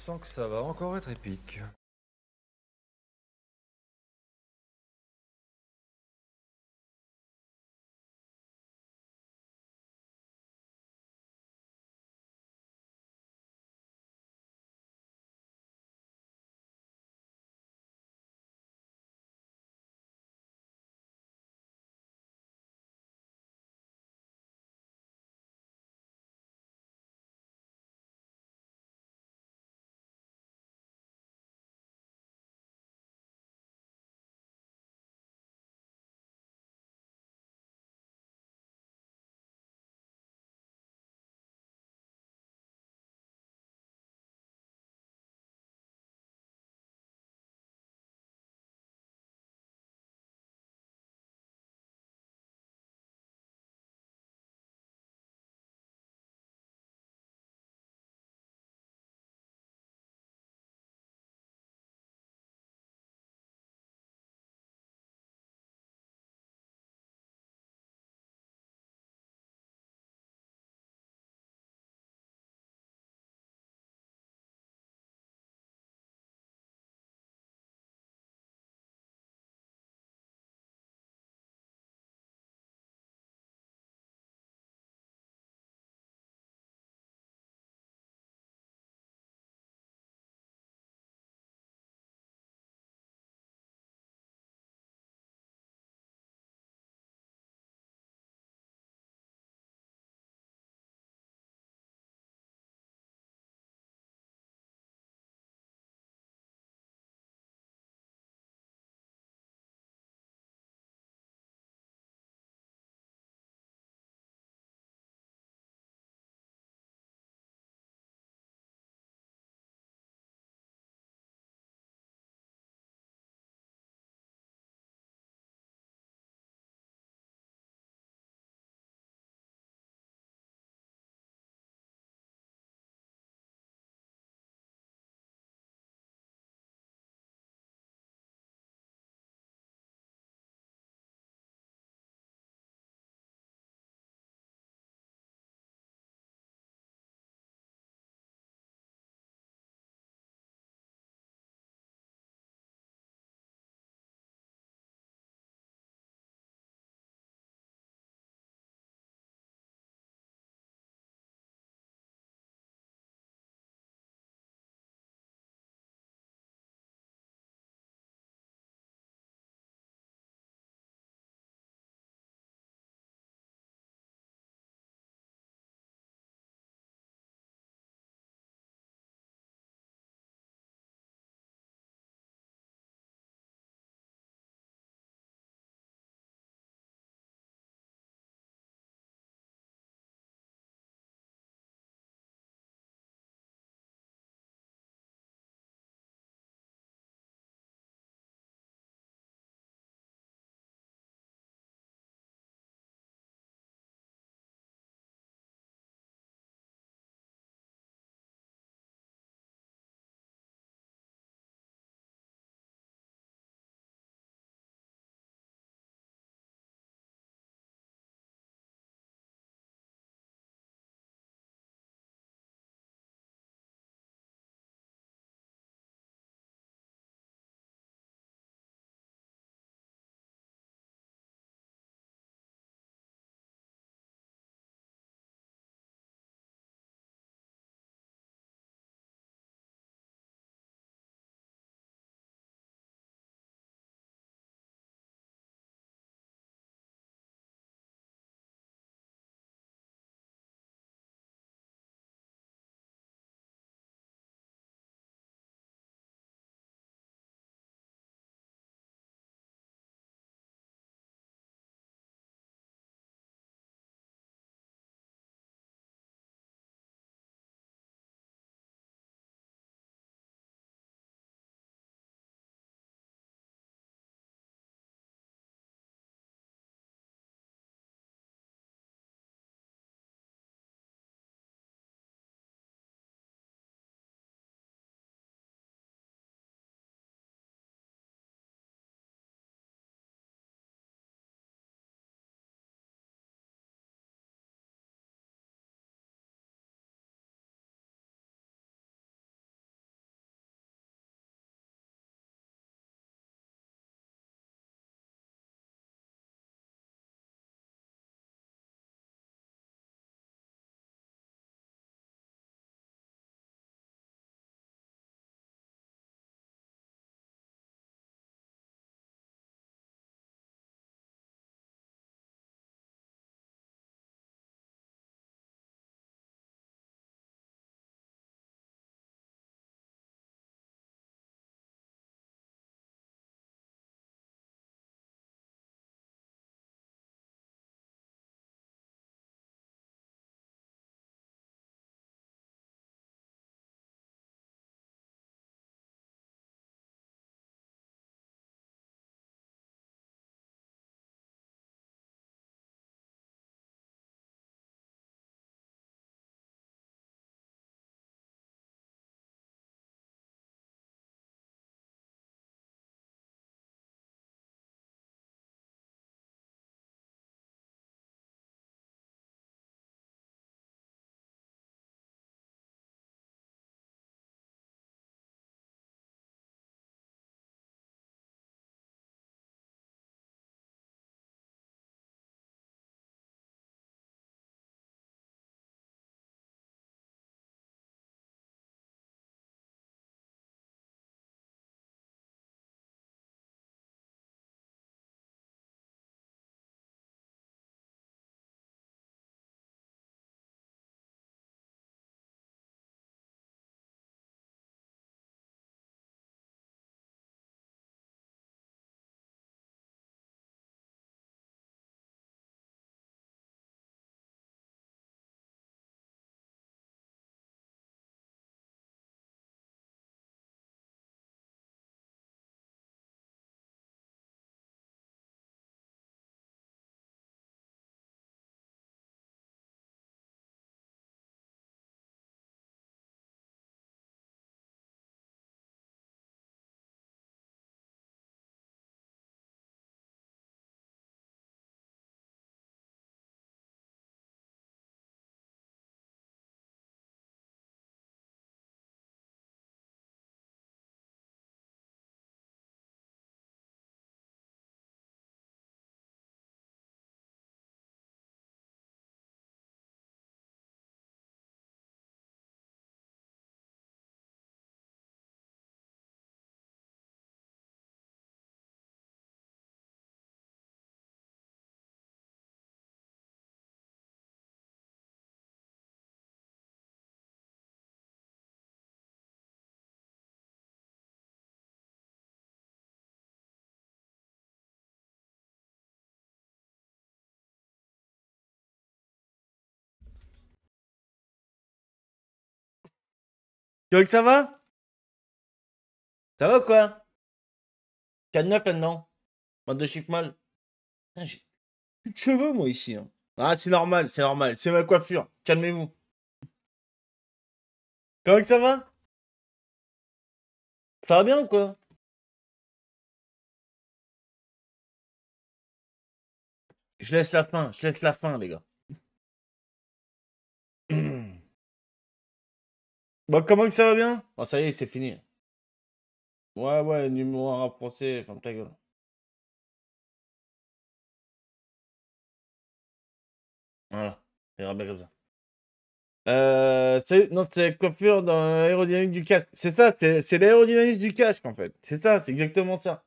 sens que ça va encore être épique. Que ça va? Ça va quoi? 4-9 là-dedans. Mode de chiffre mal. J'ai plus de cheveux moi ici. Hein. Ah c'est normal, c'est normal. C'est ma coiffure. Calmez-vous. Comment que ça va? Ça va bien ou quoi? Je laisse la fin, je laisse la fin les gars. Bon, comment que ça va bien? Oh, ça y est, c'est fini. Ouais, ouais, numéro 1 français, ferme ta gueule. Voilà, ça ira bien comme ça. Euh, non, c'est coiffure dans l'aérodynamique du casque. C'est ça, c'est l'aérodynamique du casque en fait. C'est ça, c'est exactement ça.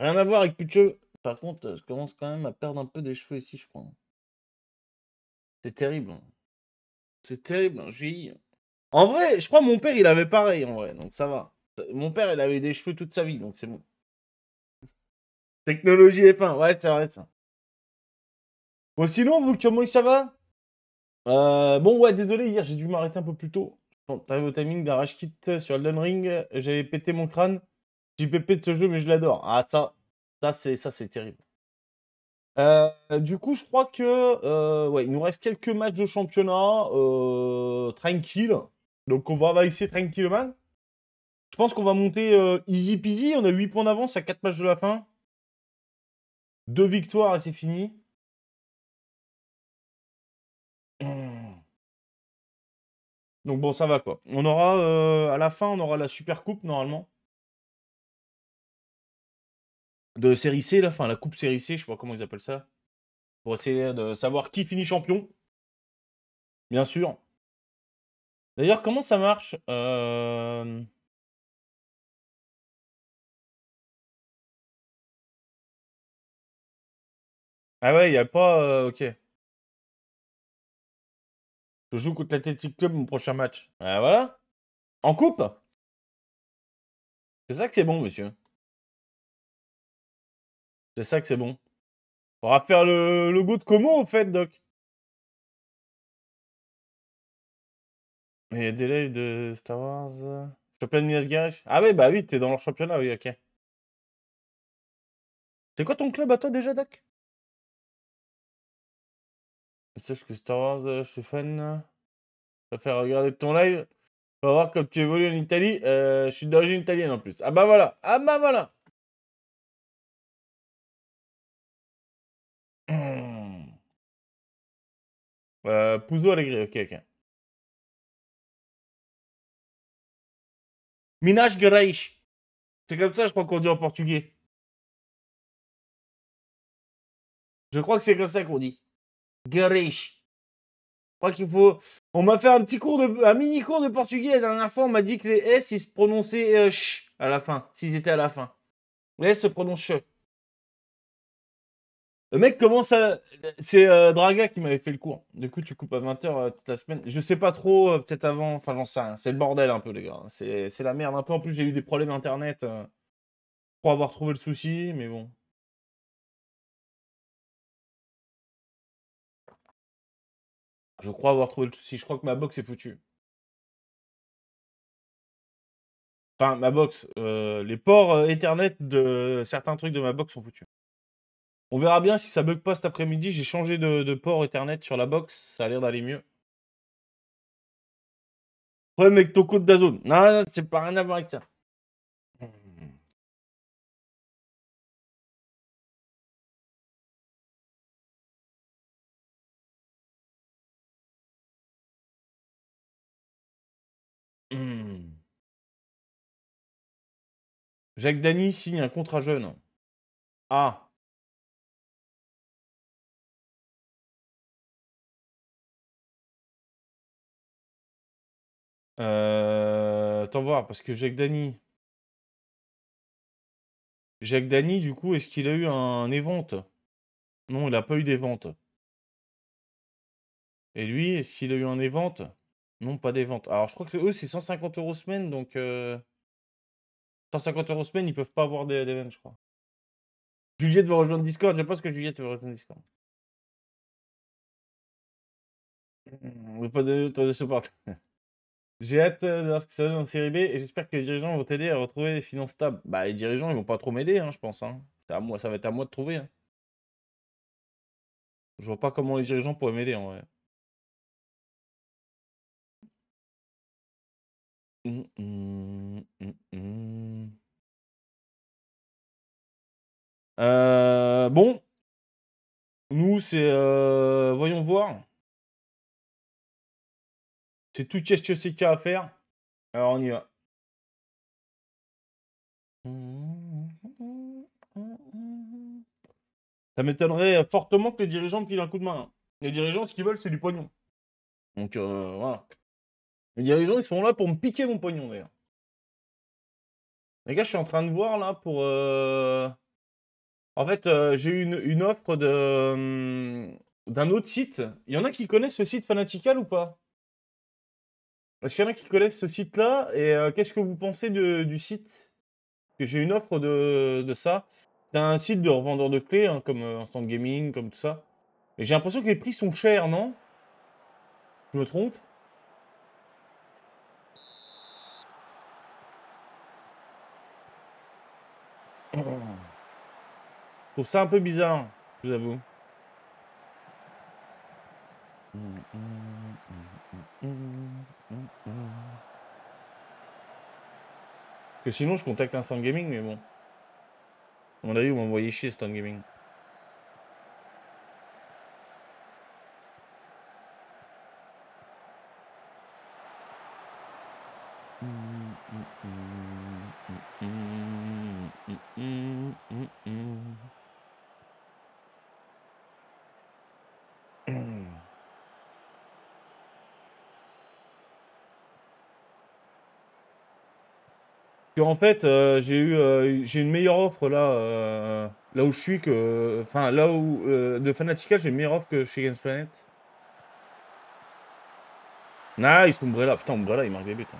Rien à voir avec plus. Par contre, je commence quand même à perdre un peu des cheveux ici, je crois. C'est terrible. Hein. C'est terrible, je En vrai, je crois que mon père, il avait pareil, en vrai, donc ça va. Mon père, il avait des cheveux toute sa vie, donc c'est bon. Technologie et pain, ouais, c'est vrai, ça. Bon, sinon, vous, comment ça va? Euh, Bon, ouais, désolé, hier, j'ai dû m'arrêter un peu plus tôt. T'arrives au timing d'un rage kit sur Elden Ring, j'avais pété mon crâne. J'ai pépé de ce jeu, mais je l'adore. Ah, ça, ça, c'est, ça, c'est terrible. Euh, du coup, je crois que euh, ouais, il nous reste quelques matchs de championnat euh, tranquille. Donc, on va essayer tranquillement. Je pense qu'on va monter easy peasy. On a 8 points d'avance à 4 matchs de la fin. Deux victoires et c'est fini. Donc bon, ça va quoi. On aura à la fin, on aura la super coupe normalement de série C, là, enfin la coupe série C, je sais pas comment ils appellent ça. Pour essayer de savoir qui finit champion. Bien sûr. D'ailleurs, comment ça marche euh... Ah ouais, il n'y a pas... Euh, ok. Je joue contre l'Athletic Club mon prochain match. Ah voilà. En coupe C'est ça que c'est bon, monsieur. C'est ça que c'est bon. On va faire le, le goût de comment, au fait, Doc Il y a des lives de Star Wars. Championnat de Minas Gerais Ah oui, bah oui, t'es dans leur championnat, oui, ok. C'est quoi ton club à toi déjà, Doc? Sache que Star Wars, euh, je suis fan. Je faire regarder ton live. On va voir comme tu évolues en Italie. Euh, je suis d'origine italienne en plus. Ah bah voilà. Ah bah voilà. Euh, Puzo Allegri, ok, ok. Minas Gerais. C'est comme ça, je crois qu'on dit en portugais. Je crois que c'est comme ça qu'on dit. Gerais. Je crois qu'il faut... On m'a fait un petit cours de... un mini cours de portugais la dernière fois. On m'a dit que les S, ils se prononçaient euh, ch à la fin. S'ils étaient à la fin. Les S se prononcent ch. Le mec commence à. C'est euh, Draga qui m'avait fait le cours. Du coup, tu coupes à 20h euh, toute la semaine. Je sais pas trop, euh, peut-être avant. Enfin, j'en sais rien. C'est le bordel un peu, les gars. C'est la merde un peu. En plus, j'ai eu des problèmes internet pour avoir trouvé le souci, mais bon. Je crois avoir trouvé le souci. Je crois que ma box est foutue. Enfin, ma box. les ports Ethernet de certains trucs de ma box sont foutus. On verra bien si ça bug pas cet après-midi. J'ai changé de, port Ethernet sur la box. Ça a l'air d'aller mieux. Ouais, mec, ton code d'Azone. Non, non c'est pas rien à voir avec ça. Hmm. Jacques Dany signe un contrat jeune. Ah. Euh, attends voir, parce que Jacques Dany. Jacques Dany, du coup, est-ce qu'il a eu un évente? Non, il n'a pas eu d'évente. Et lui, est-ce qu'il a eu un évente? Non, pas d'évente. Alors, je crois que eux, c'est 150 euros semaine, donc... 150 euh, euros semaine, ils peuvent pas avoir d'événements, je crois. Juliette va rejoindre Discord. Pas ce que Juliette va rejoindre Discord. On veut pas de, de support. J'ai hâte euh, de voir ce que ça donne en série B et j'espère que les dirigeants vont t'aider à retrouver des finances stables. Bah, les dirigeants, ils vont pas trop m'aider, hein, je pense. Hein. À moi, ça va être à moi de trouver. Hein. Je vois pas comment les dirigeants pourraient m'aider en vrai. Hum, hum, hum, euh, bon. Nous, c'est... Euh, voyons voir. C'est tout qu'est-ce que c'est qu'il y a à faire. Alors, on y va. Ça m'étonnerait fortement que les dirigeants me un coup de main. Les dirigeants, ce qu'ils veulent, c'est du pognon. Donc, euh, voilà. Les dirigeants, ils sont là pour me piquer mon pognon, d'ailleurs. Les gars, je suis en train de voir, là, pour... Euh, en fait, euh, j'ai eu une, offre de hum, d'un autre site. Il y en a qui connaissent ce site Fanatical ou pas? Est-ce qu'il y en a qui connaissent ce site-là Et qu'est-ce que vous pensez du site? J'ai une offre de, de ça. C'est un site de revendeur de clés, hein, comme euh, Instant Gaming, comme tout ça. Et j'ai l'impression que les prix sont chers, non? Je me trompe? Je trouve ça un peu bizarre, je vous avoue. Que sinon, je contacte Instant Gaming, mais bon. À mon avis, vous m'envoyez chier Stone Gaming. En fait, euh, j'ai eu euh, j'ai une meilleure offre là, euh, là où je suis que. Enfin, là où. de Fanatical, j'ai une meilleure offre que chez Games Planet. Nice, Umbrella. Putain, Umbrella, il marque des buts. Hein.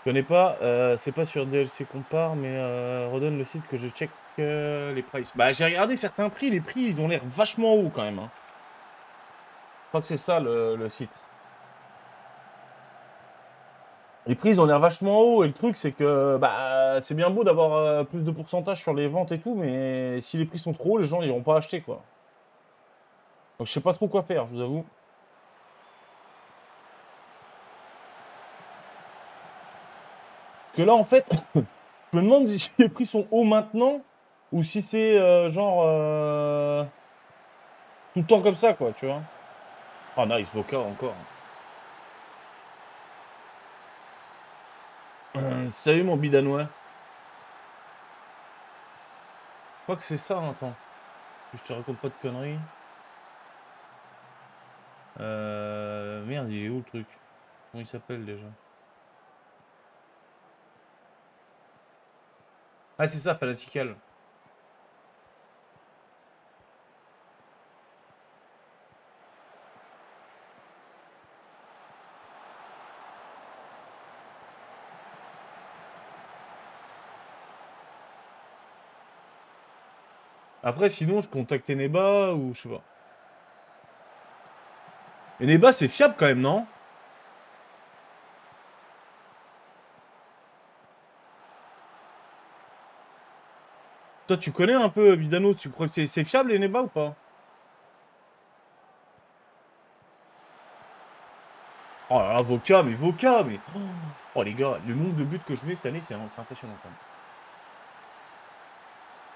Je connais pas, c'est pas sur DLC Compare, mais redonne le site que je check les prices. Bah, j'ai regardé certains prix, les prix, ils ont l'air vachement hauts quand même. Hein. Je crois que c'est ça le site. Les prix, ont l'air vachement hauts. Et le truc, c'est que bah, c'est bien beau d'avoir euh, plus de pourcentage sur les ventes et tout, mais si les prix sont trop hauts, les gens vont pas acheter, quoi. Donc je sais pas trop quoi faire, je vous avoue. Que là, en fait, je me demande si les prix sont hauts maintenant ou si c'est euh, genre euh, tout le temps comme ça, quoi, tu vois. Ah, nice, Voca encore. Salut mon bidanois? Je crois que c'est ça, attends. Je te raconte pas de conneries. Euh... Merde, il est où le truc? Comment il s'appelle déjà? Ah, c'est ça, Fanatical. Après, sinon, je contacte Eneba ou je sais pas. Eneba, c'est fiable quand même, non? Toi, tu connais un peu Bidano, tu crois que c'est fiable Eneba ou pas? Oh là là, Voca, mais Voca, mais... Oh les gars, le nombre de buts que je mets cette année, c'est impressionnant quand même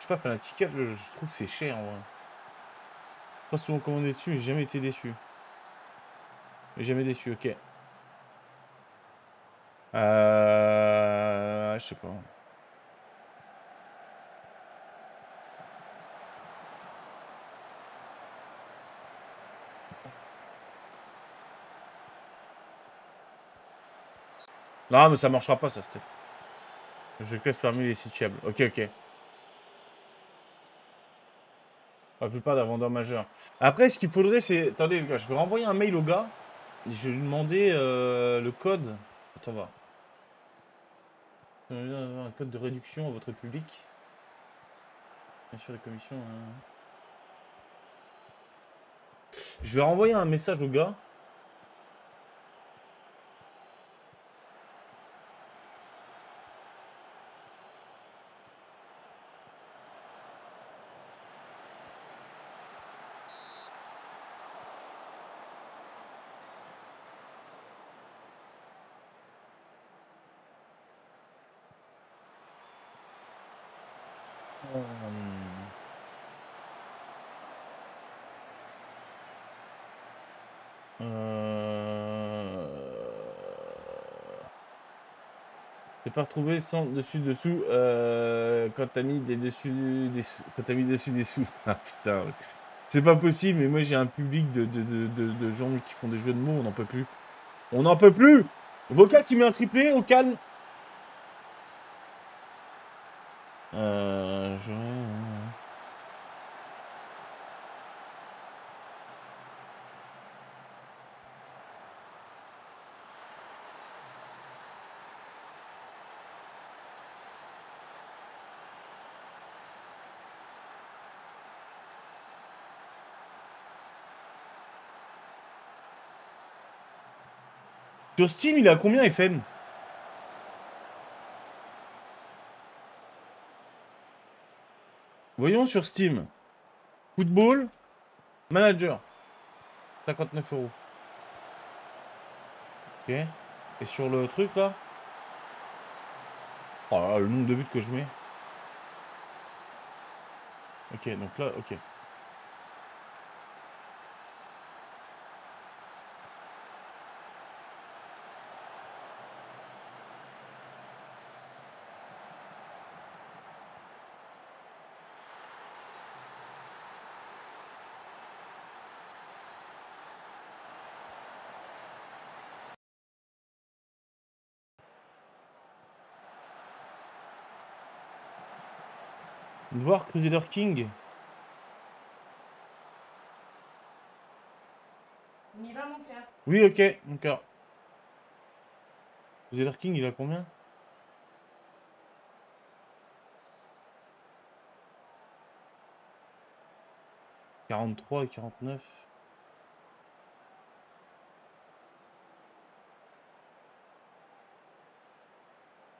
pas, Fanatical, je trouve c'est cher en vrai. Pas souvent commandé dessus, j'ai jamais été déçu. jamais déçu, ok. Euh... Je sais pas. Non, mais ça marchera pas, ça, Steph. Je classe parmi les sites fiables. Ok, ok. La plupart des vendeurs majeurs. Après, ce qu'il faudrait, c'est... Attendez, les gars, je vais renvoyer un mail au gars. Je vais lui demander euh, le code. Attends, va. Un code de réduction à votre public. Bien sûr, les commissions... Hein. Je vais renvoyer un message au gars. Pas retrouvé sans dessus dessous euh, quand t'as mis des dessus des quand t'as mis dessus dessous. Ah putain. C'est pas possible, mais moi j'ai un public de, de, gens qui font des jeux de mots, on n'en peut plus. On n'en peut plus Vocal qui met un triplé, au calme. Sur Steam, il a combien FM Voyons sur Steam. Football, manager. 59 euros. Ok. Et sur le truc là? Oh là, le nombre de buts que je mets. Ok, donc là, ok. Voir Crusader King. On y va, mon cœur. Oui, ok, mon cœur. Crusader King, il a combien « 43 et 49.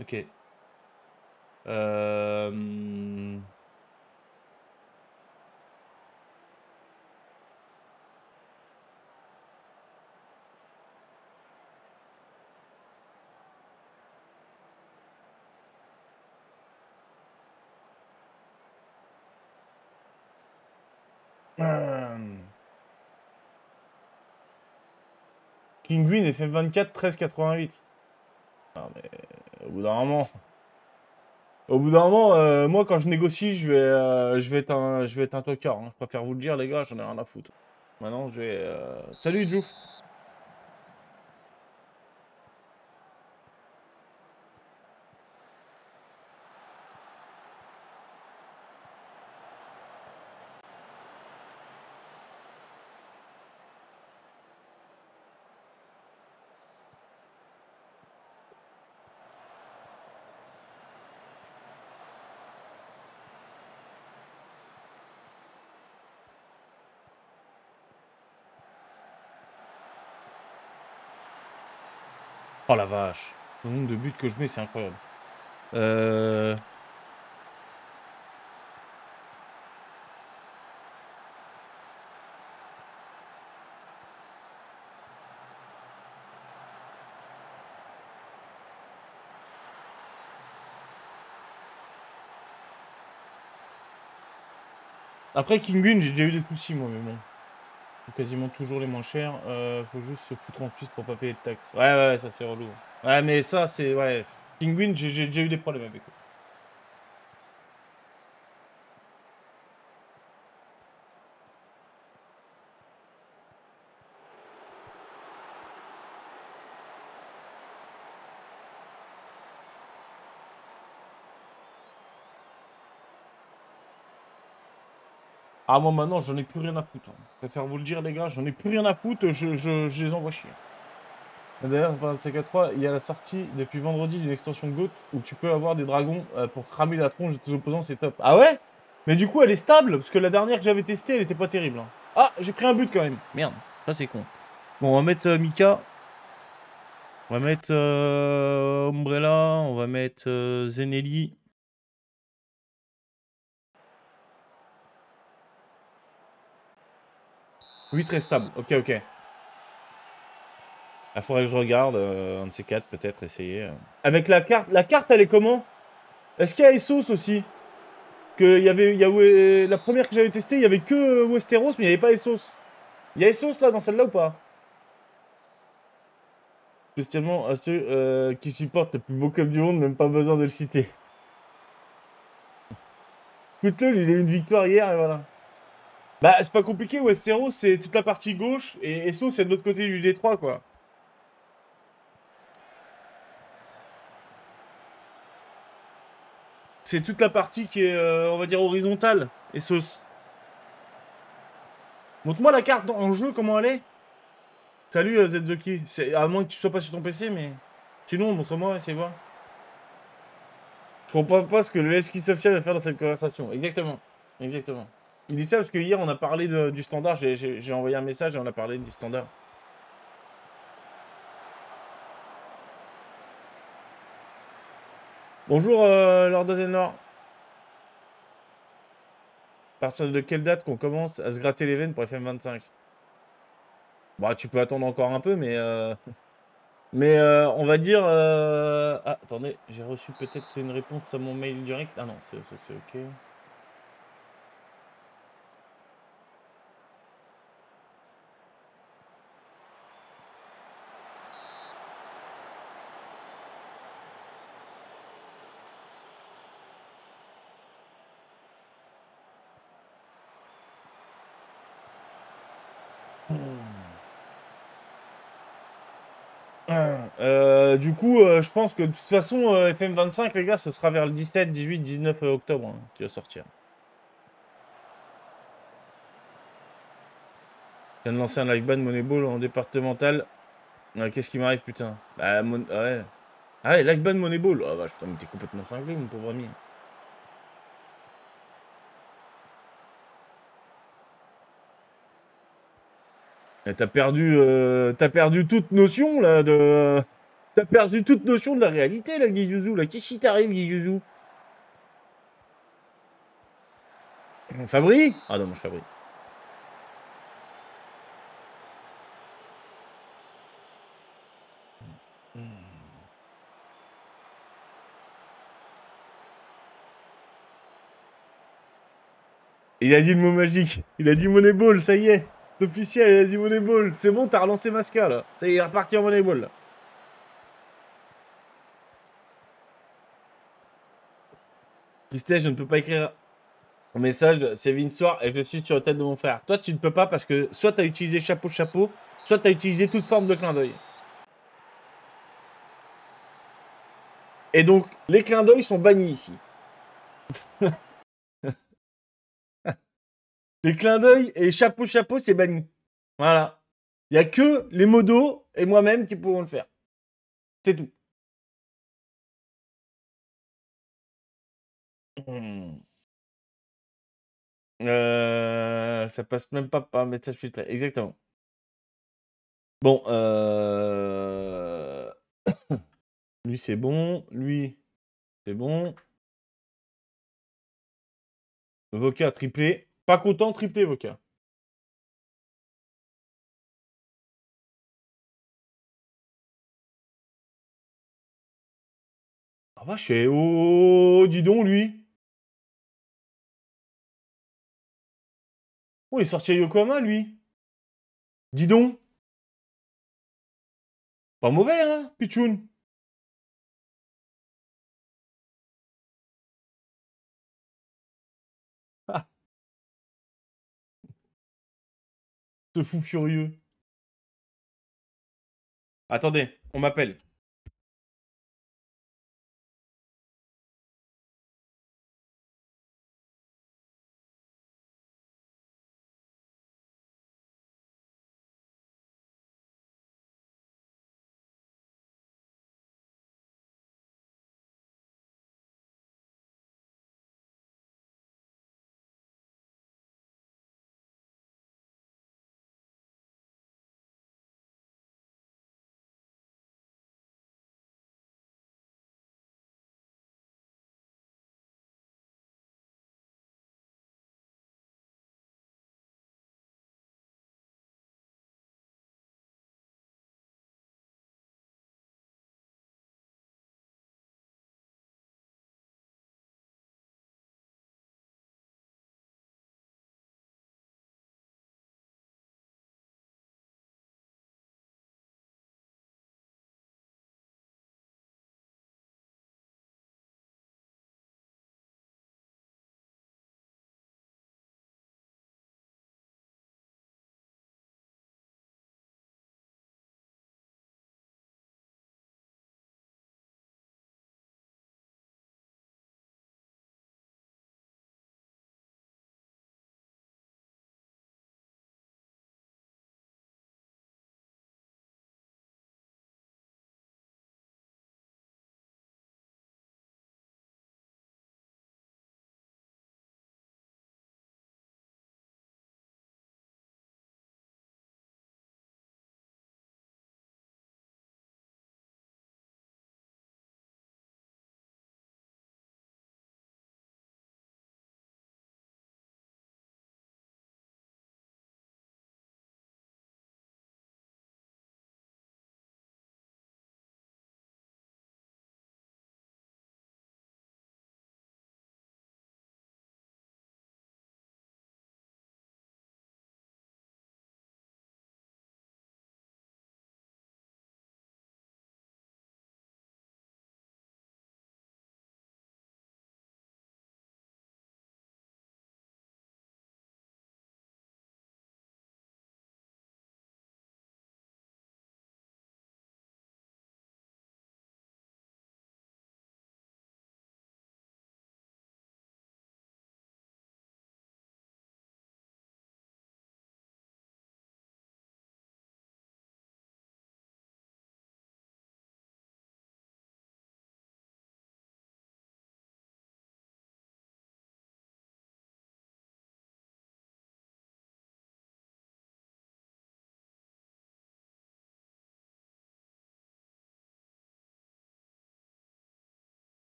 Ok. Euh... Kinguin FM24 1388. Non mais au bout d'un moment. Au bout d'un moment, euh, moi quand je négocie, je vais, euh, je vais être un, je vais être un tocard. Hein. Je préfère vous le dire les gars, j'en ai rien à foutre. Maintenant je vais. Euh, salut Djouf. Oh la vache. Le nombre de buts que je mets, c'est incroyable. Euh... Après Kingun, j'ai déjà eu des soucis moi, mais bon quasiment toujours les moins chers. Euh, faut juste se foutre en Suisse pour pas payer de taxes. Ouais, ouais, ça c'est relou. Ouais, mais ça c'est... Ouais, Penguin, j'ai déjà eu des problèmes avec eux. Ah, moi maintenant, j'en ai plus rien à foutre. Hein. Je préfère vous le dire, les gars, j'en ai plus rien à foutre, je, je, les envoie chier. D'ailleurs, dans 3 il y a la sortie depuis vendredi d'une extension GOAT où tu peux avoir des dragons euh, pour cramer la tronche de tes opposants, c'est top. Ah ouais? Mais du coup, elle est stable, parce que la dernière que j'avais testée, elle était pas terrible. Hein. Ah, j'ai pris un but quand même. Merde, ça c'est con. Bon, on va mettre euh, Mika. On va mettre euh, Umbrella, on va mettre Zenelli. Oui, très stable. Ok, ok. Il ah, faudrait que je regarde. Euh, un de ces quatre, peut-être, essayer. Euh. Avec la carte. La carte, elle est comment? Est-ce qu'il y a Essos aussi? Que y avait, y la première que j'avais testée, il y avait que Westeros, mais il n'y avait pas Essos. Il y a Essos là dans celle-là ou pas? Spécialement à ceux euh, qui supportent le plus beau club du monde, même pas besoin de le citer. Écoute-le, il a eu une victoire hier et voilà. Bah, c'est pas compliqué, Westeros, c'est toute la partie gauche, et Essos, c'est de l'autre côté du Détroit, quoi. C'est toute la partie qui est, euh, on va dire, horizontale, Essos. Montre-moi la carte en jeu, comment elle est. Salut, euh, Zetzoki. À moins que tu sois pas sur ton PC, mais... Sinon, montre-moi, essayez voir. Je comprends pas ce que le Sofia va faire dans cette conversation. Exactement. Exactement. Il dit ça parce que hier, on a parlé du standard. J'ai envoyé un message et on a parlé du standard. Bonjour, euh, Lord Nord. À partir de quelle date qu'on commence à se gratter les veines pour FM25 Bah, tu peux attendre encore un peu, mais... Euh... Mais euh, on va dire... Euh... Ah, attendez, j'ai reçu peut-être une réponse à mon mail direct. Ah non, c'est ok. Euh, du coup, euh, je pense que de toute façon, euh, FM25, les gars, ce sera vers le 17, 18, 19 octobre hein, qui va sortir. Je viens de lancer un live ban Moneyball en départemental. Qu'est-ce qui m'arrive, putain? Bah, mon... ah ouais. Ah ouais, live ban Moneyball. Ah bah, putain, mais t'es complètement cinglé, mon pauvre ami. Eh, t'as perdu, euh, t'as perdu toute notion là de, t'as perdu toute notion de la réalité là, Guizou. Là, qu'est-ce qui t'arrive, Guizou Fabri? Ah non, je Fabri. Il a dit le mot magique. Il a dit Moneyball, ça y est officiel, il a dit Moneyball. C'est bon, t'as relancé Masca, là. Ça y est, il est reparti en Moneyball, là. Je ne peux pas écrire un message, c'est Vinsoir et je suis sur la tête de mon frère. Toi, tu ne peux pas parce que soit tu as utilisé chapeau-chapeau, soit tu as utilisé toute forme de clin d'œil. Et donc, les clins d'œil sont bannis ici. Les clins d'œil et chapeau chapeau, c'est banni. Voilà. Il n'y a que les modos et moi-même qui pourront le faire. C'est tout. Hmm. Euh, ça passe même pas par message filtré. Exactement. Bon, euh... lui c'est bon, lui c'est bon. Vocat triplé. Pas content, triplé, Voca. Ah vache, oh, oh, dis donc, lui. Oh, il est sorti à Yokohama, lui. Dis donc. Pas mauvais, hein, Pichoun. Ce fou furieux. Attendez, on m'appelle.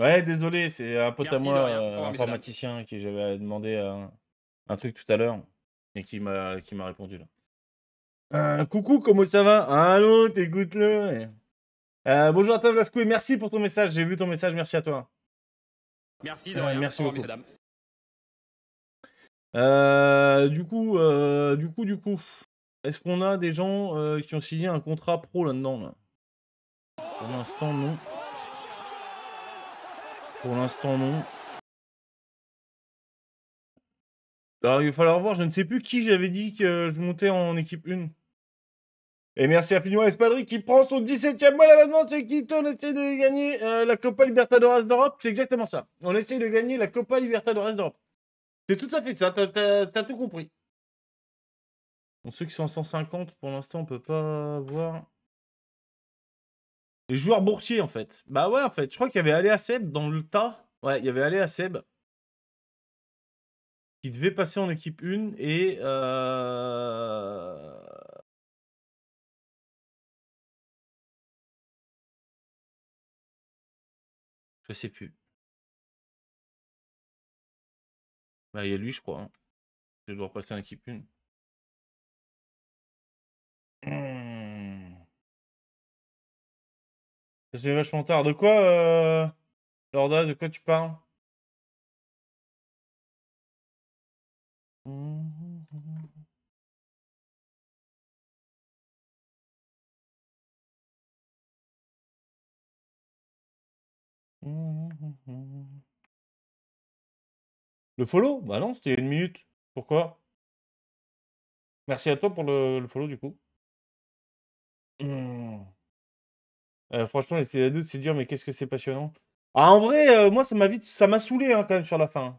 Ouais, désolé, c'est un pote à Merci moi, euh, informaticien, qui j'avais demandé euh, un truc tout à l'heure et qui m'a qui m'a répondu là. Euh, coucou, comment ça va? Allô, t'écoutes-le. Euh, bonjour à toi, Vlasco, et merci pour ton message. J'ai vu ton message, merci à toi. Merci de rien. merci beaucoup. Euh, du coup, euh, du coup, du coup, est-ce qu'on a des gens euh, qui ont signé un contrat pro là-dedans là? Pour l'instant, non. Pour l'instant, non. Alors, il va falloir voir, je ne sais plus qui j'avais dit que je montais en équipe 1. Et merci infiniment à Espadri qui prend son 17ème mois l'abonnement. C'est qui on essaie de gagner euh, la Copa Libertadores d'Europe. C'est exactement ça. On essaie de gagner la Copa Libertadores d'Europe. C'est tout à fait ça, t'as- tout compris. Ceux qui sont en 150, pour l'instant, on peut pas voir. Les joueurs boursiers, en fait. Bah ouais, en fait, je crois qu'il y avait Aléa Seb dans le tas. Ouais, il y avait Aléa Seb. Qui devait passer en équipe 1 et. Euh... Je sais plus. Bah, il y a lui, je crois. hein. Je dois passer en équipe 1. Ça se fait vachement tard. De quoi, euh... Lorda, de quoi tu parles? Le follow? Bah non, c'était une minute. Pourquoi? Merci à toi pour le, le follow du coup. Hmm. Euh, franchement, les CA2, c'est dur, mais qu'est-ce que c'est passionnant. Ah, en vrai, euh, moi, ça m'a saoulé hein, quand même sur la fin.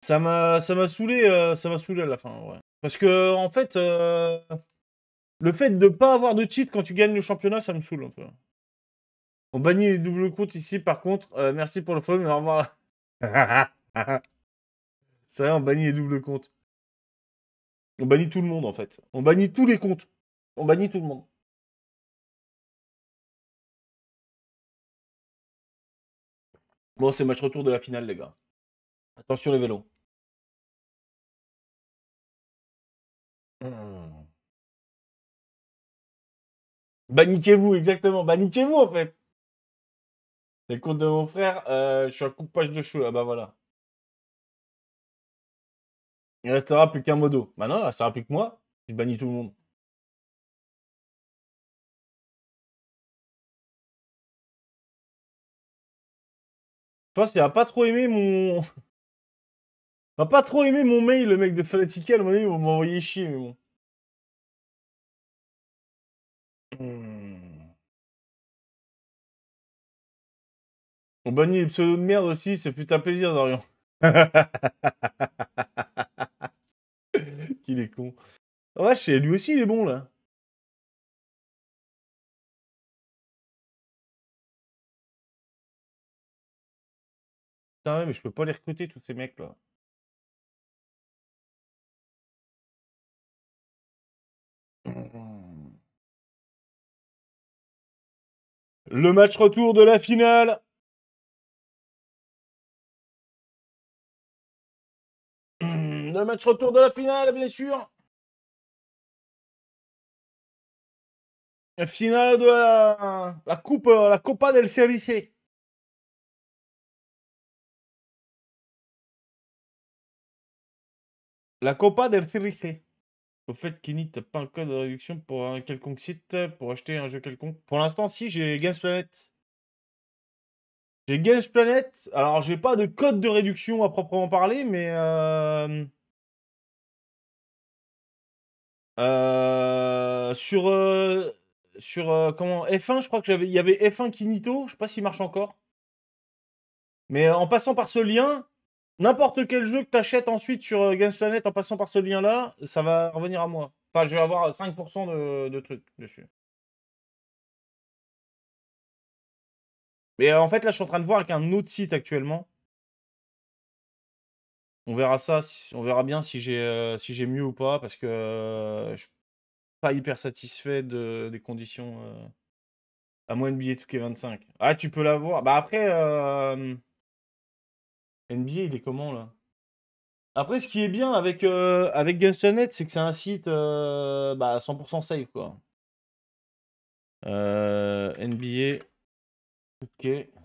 Ça m'a, ça m'a saoulé, euh, ça m'a saoulé à la fin, ouais. Parce que, en fait, le fait de pas avoir de cheat quand tu gagnes le championnat, ça me saoule un peu. On bannit les doubles comptes ici, par contre. Merci pour le follow, mais au revoir. C'est vrai, on bannit les doubles comptes. On bannit tout le monde, en fait. On bannit tous les comptes. On bannit tout le monde. Bon, c'est match retour de la finale, les gars. Attention les vélos. Hmm. Baniquez-vous, exactement. Baniquez-vous, en fait. Les comptes de mon frère, euh, je suis un coupage de cheveux. Ah bah voilà. Il restera plus qu'un modo. Bah non, il restera plus que moi. Je bannis tout le monde. Je pense qu'il a pas trop aimé mon. Il a pas trop aimé mon mail, le mec de Fanatical. Mon il va m'envoyer chier, mais bon. Hmm. On bannit les pseudos de merde aussi, c'est putain plaisir, Dorian. Qu'il est con. Ah ouais, chez lui aussi, il est bon, là. Mais je peux pas les recruter, tous ces mecs-là. Le match retour de la finale. Le match retour de la finale, bien sûr. La finale de la, la coupe, la Copa del. La Copa del. Au fait, Kenny, t'as pas un code de réduction pour un quelconque site pour acheter un jeu quelconque Pour l'instant, si, j'ai Games Planet. J'ai Games Planet. Alors, j'ai pas de code de réduction à proprement parler, mais. Euh... euh, sur. euh, euh, comment F1, je crois que j'avais. Il y avait F1 Kinito. Je sais pas s'il marche encore. Mais en passant par ce lien, n'importe quel jeu que tu achètes ensuite sur Games Planet en passant par ce lien-là, ça va revenir à moi. Enfin, je vais avoir 5% de, de trucs dessus. Mais en fait, là, je suis en train de voir avec un autre site actuellement. On verra ça, on verra bien si j'ai euh, si j'ai mieux ou pas, parce que euh, je suis pas hyper satisfait de, des conditions. euh. À moins NBA 2K25. Ah, tu peux l'avoir. Bah après, euh... NBA, il est comment là? Après, ce qui est bien avec, euh, avec Games.net, c'est que c'est un site euh, bah, 100% safe, quoi. NBA. Ok.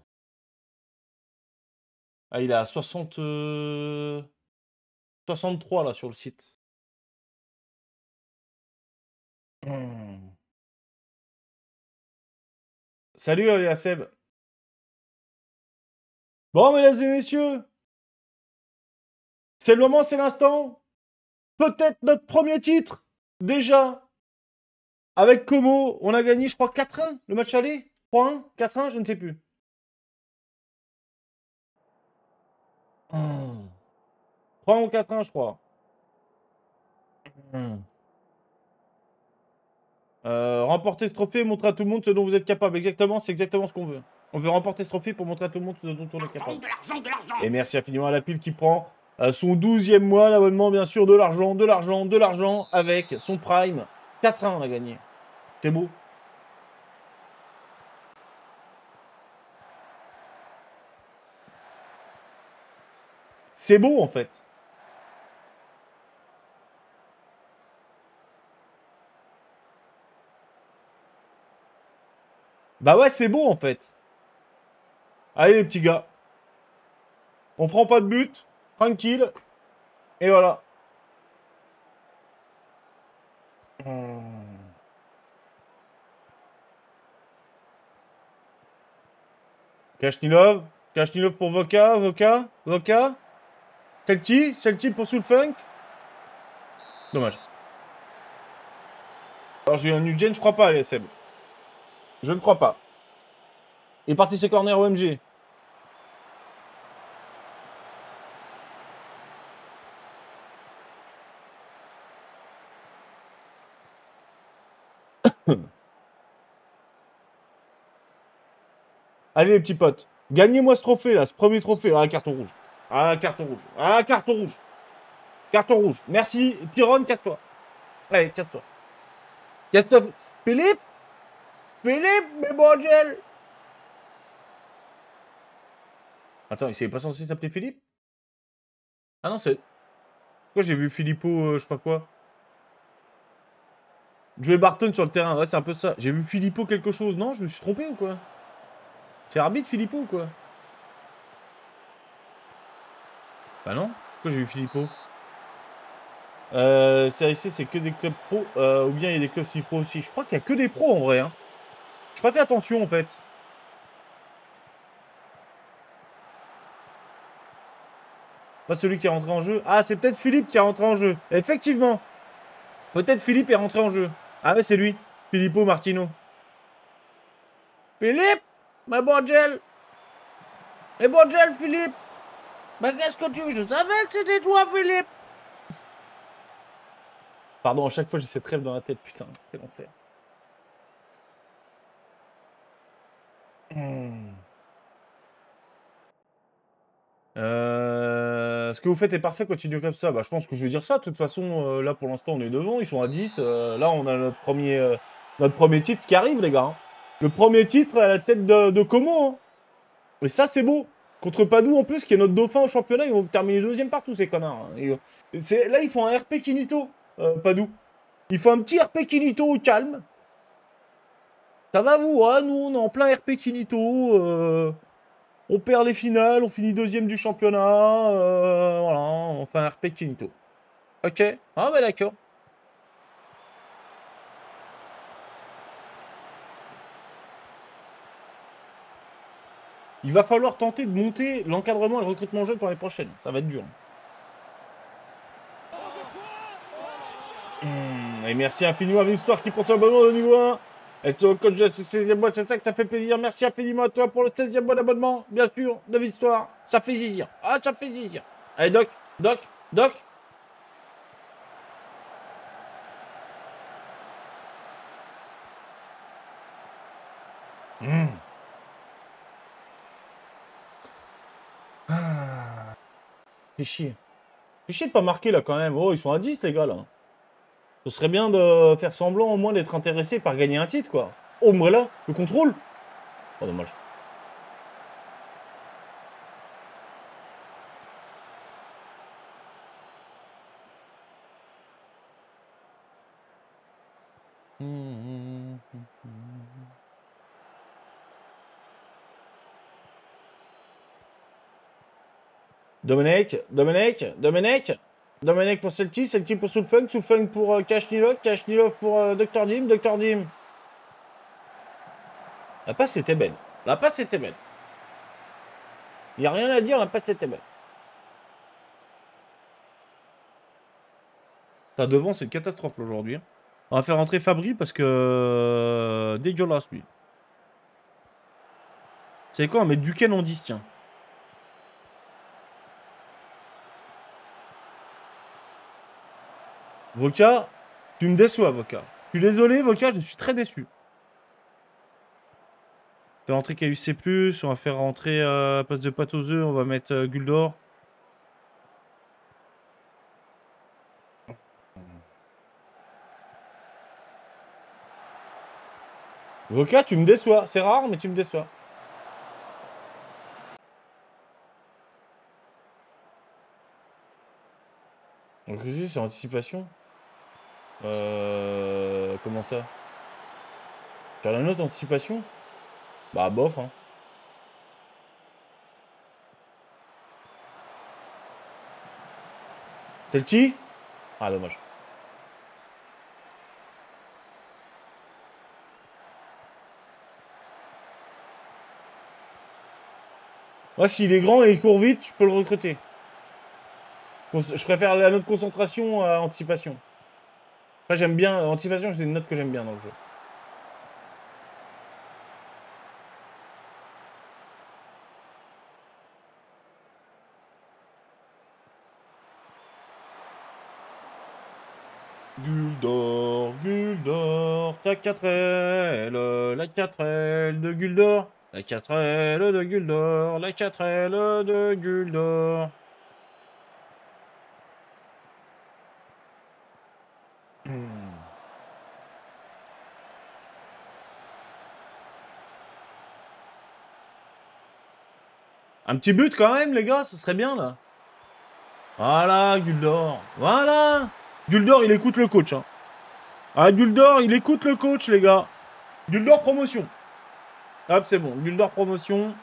Ah, il est à 60... 63 là sur le site. Hmm. Salut Aléa Seb. Bon, mesdames et messieurs, c'est le moment, c'est l'instant. Peut-être notre premier titre, déjà. Avec Como, on a gagné, je crois, 4-1 le match aller. 3-1, 4-1, je ne sais plus. 3 ou 4-1, je crois. Hmm. Euh, remporter ce trophée, montrer à tout le monde ce dont vous êtes capable. Exactement, c'est exactement ce qu'on veut. On veut remporter ce trophée pour montrer à tout le monde ce dont on est capable. Et merci infiniment à la pile qui prend euh, son 12e mois, l'abonnement bien sûr, de l'argent, de l'argent, de l'argent, avec son prime. 4-1 on a gagné. C'est beau. C'est beau en fait. Bah ouais, c'est beau en fait. Allez les petits gars. On prend pas de but. Tranquille. Et voilà. Kashnilov. Kashnilov pour Voka. Voka. Voka. Celti. Celti pour Soulfunk. Dommage. Alors j'ai un new je crois pas, allez, Seb. Je ne crois pas. Il est parti ses corners OMG. Allez les petits potes, gagnez-moi ce trophée là, ce premier trophée. Ah, carton rouge. Ah, carton rouge. Ah, carton rouge. Carton rouge. Merci. Piron, casse-toi. Allez, casse-toi. Casse-toi. Philippe? Philippe, mais bon Attends, il s'est pas censé s'appeler Philippe? Ah non, c'est... Pourquoi j'ai vu Philippot, euh, je sais pas quoi? Joey Barton sur le terrain, ouais, c'est un peu ça. J'ai vu Philippot quelque chose. Non, je me suis trompé ou quoi? C'est arbitre Philippot ou quoi? Bah non, pourquoi j'ai vu Philippot? Euh, CRC, c'est que des clubs pro, euh, ou bien il y a des clubs semi-pro aussi. Je crois qu'il y a que des pros en vrai. Hein. J'ai pas fait attention en fait. Pas celui qui est rentré en jeu. Ah, c'est peut-être Philippe qui est rentré en jeu. Effectivement. Peut-être Philippe est rentré en jeu. Ah ouais, c'est lui. Filippo Martino. Philippe Mais bon gel Mais bon gel, Philippe Mais qu'est-ce que tu veux Je savais que c'était toi, Philippe Pardon, à chaque fois j'ai cette rêve dans la tête, putain, quel enfer. Hmm. Euh, ce que vous faites est parfait, continuez comme ça. Bah, je pense que je vais dire ça. De toute façon, euh, là pour l'instant, on est devant. Ils sont à 10. Euh, là, on a notre premier, notre premier titre qui arrive, les gars. Hein. Le premier titre à la tête de, de Como. Hein. Et ça, c'est beau. Contre Padoue, en plus, qui est notre dauphin au championnat. Ils vont terminer deuxième partout, ces connards. Hein. là, ils font un RP Kinito, Padoue. Ils font un petit RP Kinito au calme. Ça va vous? Hein Nous, on est en plein RP Kinito. Euh, on perd les finales, on finit deuxième du championnat. Euh, voilà, on fait un RP Kinito. Ok? Ah bah d'accord. Il va falloir tenter de monter l'encadrement et le recrutement jeune pour l'année prochaine. Ça va être dur. Hum, et merci infiniment à l'histoire qui prend son abonnement de niveau 1. Et tu coach de 16e mois, c'est ça que ça fait plaisir. Merci infiniment à toi pour le 16e mois d'abonnement. Bien sûr, de l'histoire. Ça fait zizir. Ah, ça fait zizir. Allez, Doc, Doc, Doc. Mmh. Fais chier. De pas marquer là quand même. Oh, ils sont à 10 les gars là. Ce serait bien de faire semblant au moins d'être intéressé par gagner un titre, quoi. Oh, là, le contrôle Oh, dommage. Dominic, Dominic, Dominic, Dominic pour Celti, Celti pour Soulfunk, Soulfunk pour euh, Kashnilov, Kashnilov pour euh, Dr Dim, Dr Dim. La passe était belle. La passe était belle. Il n'y a rien à dire, la passe était belle. T'as devant, c'est une catastrophe aujourd'hui. hein. On va faire rentrer Fabri parce que... euh, dégueulasse, lui. C'est quoi On met Duquesne en 10, tiens. Voca, tu me déçois, Voca. Je suis désolé, Voca, je suis très déçu. Va rentrer KUC+, on va faire rentrer euh, place de pâte aux œufs, on va mettre euh, Guldor. Voca, tu me déçois. C'est rare, mais tu me déçois. Donc c'est anticipation. Euh... Comment ça? T'as la note anticipation Bah bof, hein. Telti Ah, dommage. Moi, s'il est grand et il court vite, je peux le recruter. Je préfère la note concentration à anticipation. Après, j'aime bien. Anticipation, c'est une note que j'aime bien dans le jeu. Guldor, Guldor, ta 4L, la 4L de Guldor, la 4L de Guldor, la 4L de Guldor. Un petit but quand même, les gars, ce serait bien là. Voilà, Guldor. Voilà. Guldor, il écoute le coach. Hein. Ah, Guldor, il écoute le coach, les gars. Guldor promotion. Hop, c'est bon. Guldor promotion.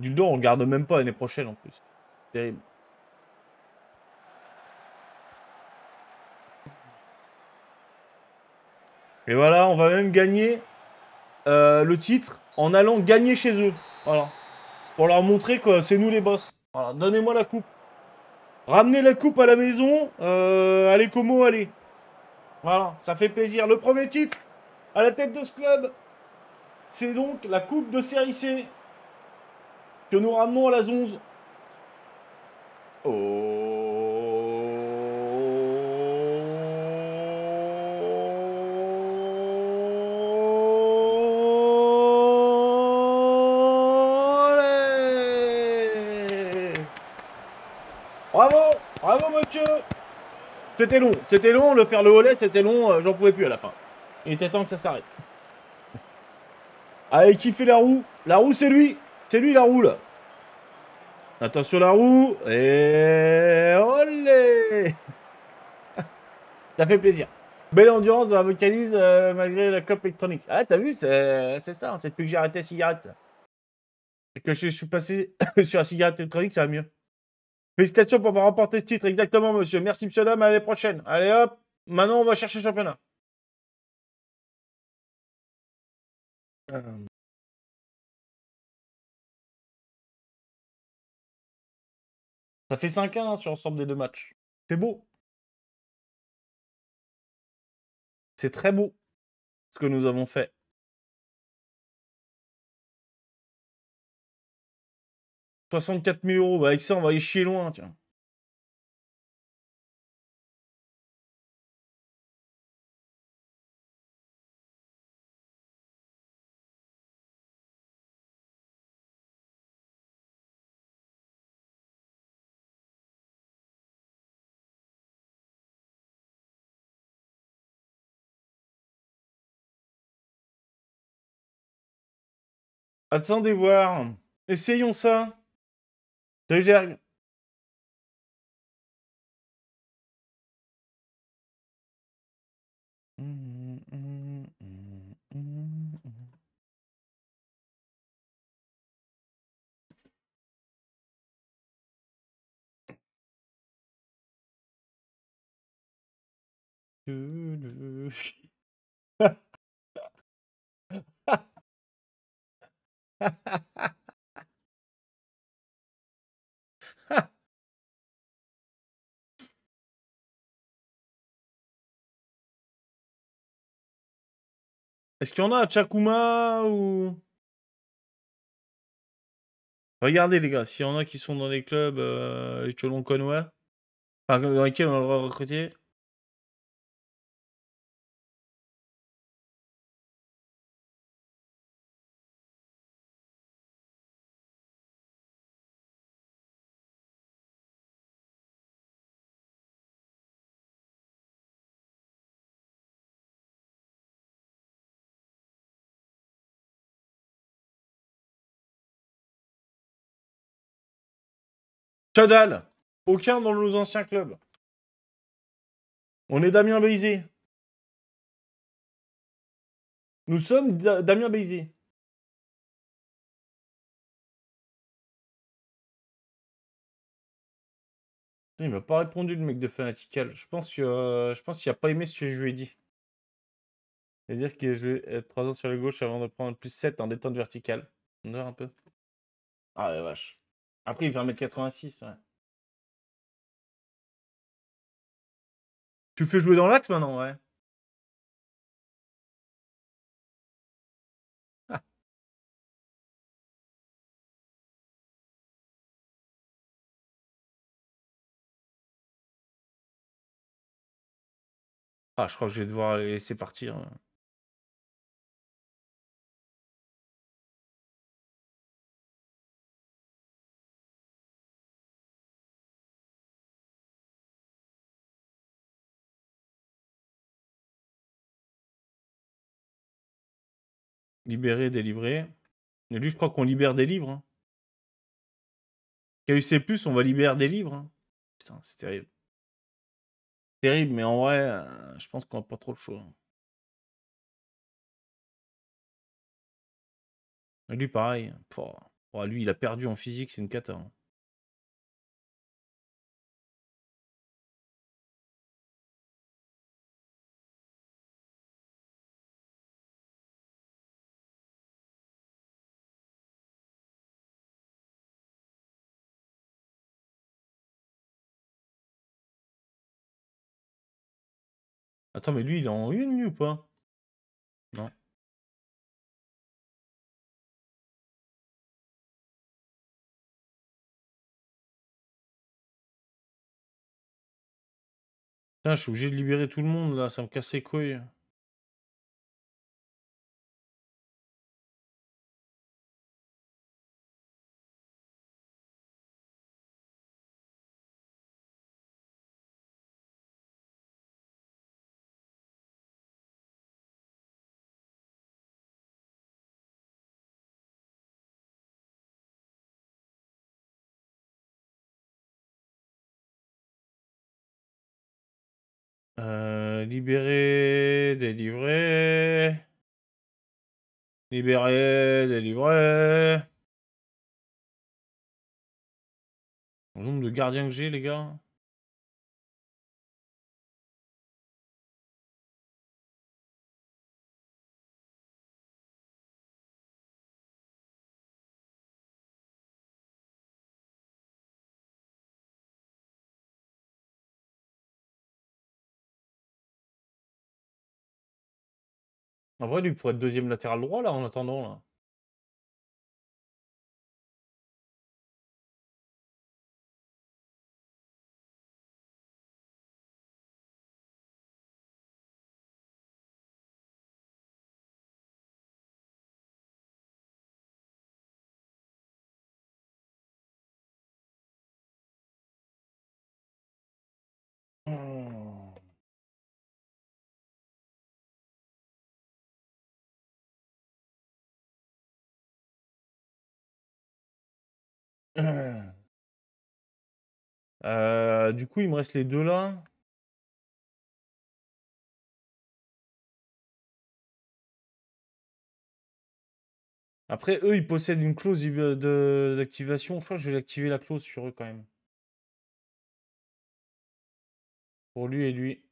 Guldor, on le garde même pas l'année prochaine en plus. Terrible. Et voilà, on va même gagner euh, le titre en allant gagner chez eux. Voilà. Pour leur montrer que c'est nous les boss. Voilà, donnez-moi la coupe. Ramenez la coupe à la maison. Euh, allez, Como, allez. Voilà, ça fait plaisir. Le premier titre à la tête de ce club, c'est donc la coupe de série C que nous ramenons à la 11. C'était long, c'était long, le faire le hollet, c'était long, euh, j'en pouvais plus à la fin. Il était temps que ça s'arrête. Allez, qui fait la roue? La roue, c'est lui C'est lui, la roue, là Attention, la roue Et... Olé Ça fait plaisir. Belle endurance dans la vocalise euh, malgré la clope électronique. Ah, t'as vu, c'est ça, c'est depuis que j'ai arrêté la cigarette. Et que je suis passé sur la cigarette électronique, ça va mieux. Félicitations pour avoir remporté ce titre, exactement, monsieur. Merci, monsieur Dame, à l'année prochaine. Allez, hop, maintenant, on va chercher le championnat. Euh. Ça fait 5-1 sur l'ensemble des deux matchs. C'est beau. C'est très beau ce que nous avons fait. 64 000 euros, bah, avec ça, on va aller chier loin, tiens. Attendez voir. Essayons ça. Salut Est-ce qu'il y en a à Chakuma ou... Regardez les gars, s'il y en a qui sont dans les clubs euh, que l'on dans lesquels on a le droit de recruter, Chadal Aucun dans nos anciens clubs. On est Damien Bézé. Nous sommes Damien Bézé. Il m'a pas répondu le mec de Fanatical. Je pense que euh, je pense qu'il a pas aimé ce que je lui ai dit. C'est-à-dire que je vais être 3 ans sur la gauche avant de prendre plus 7 en détente verticale. On un peu. Ah ouais, vache. Après, il fait 1m86, ouais. Tu fais jouer dans l'axe maintenant, ouais. Ah. je crois que je vais devoir les laisser partir. Libérer, délivrer. Et lui, je crois qu'on libère des livres. Hein. KUC+, on va libérer des livres. Hein. Putain, c'est terrible. Terrible, mais en vrai, euh, je pense qu'on n'a pas trop le choix. lui, pareil. lui, il a perdu en physique, c'est une cata. Hein. Attends, mais lui, il est en une, ou pas? Non. Putain, je suis obligé de libérer tout le monde, là. Ça me casse les couilles. Libérer, délivrer. Libérer, délivrer. Le nombre de gardiens que j'ai, les gars. En vrai, lui pourrait être deuxième latéral droit, là, en attendant, là. Euh, du coup, il me reste les deux là. Après, eux, ils possèdent une clause d'activation. Je crois que je vais activer la clause sur eux quand même. Pour lui et lui.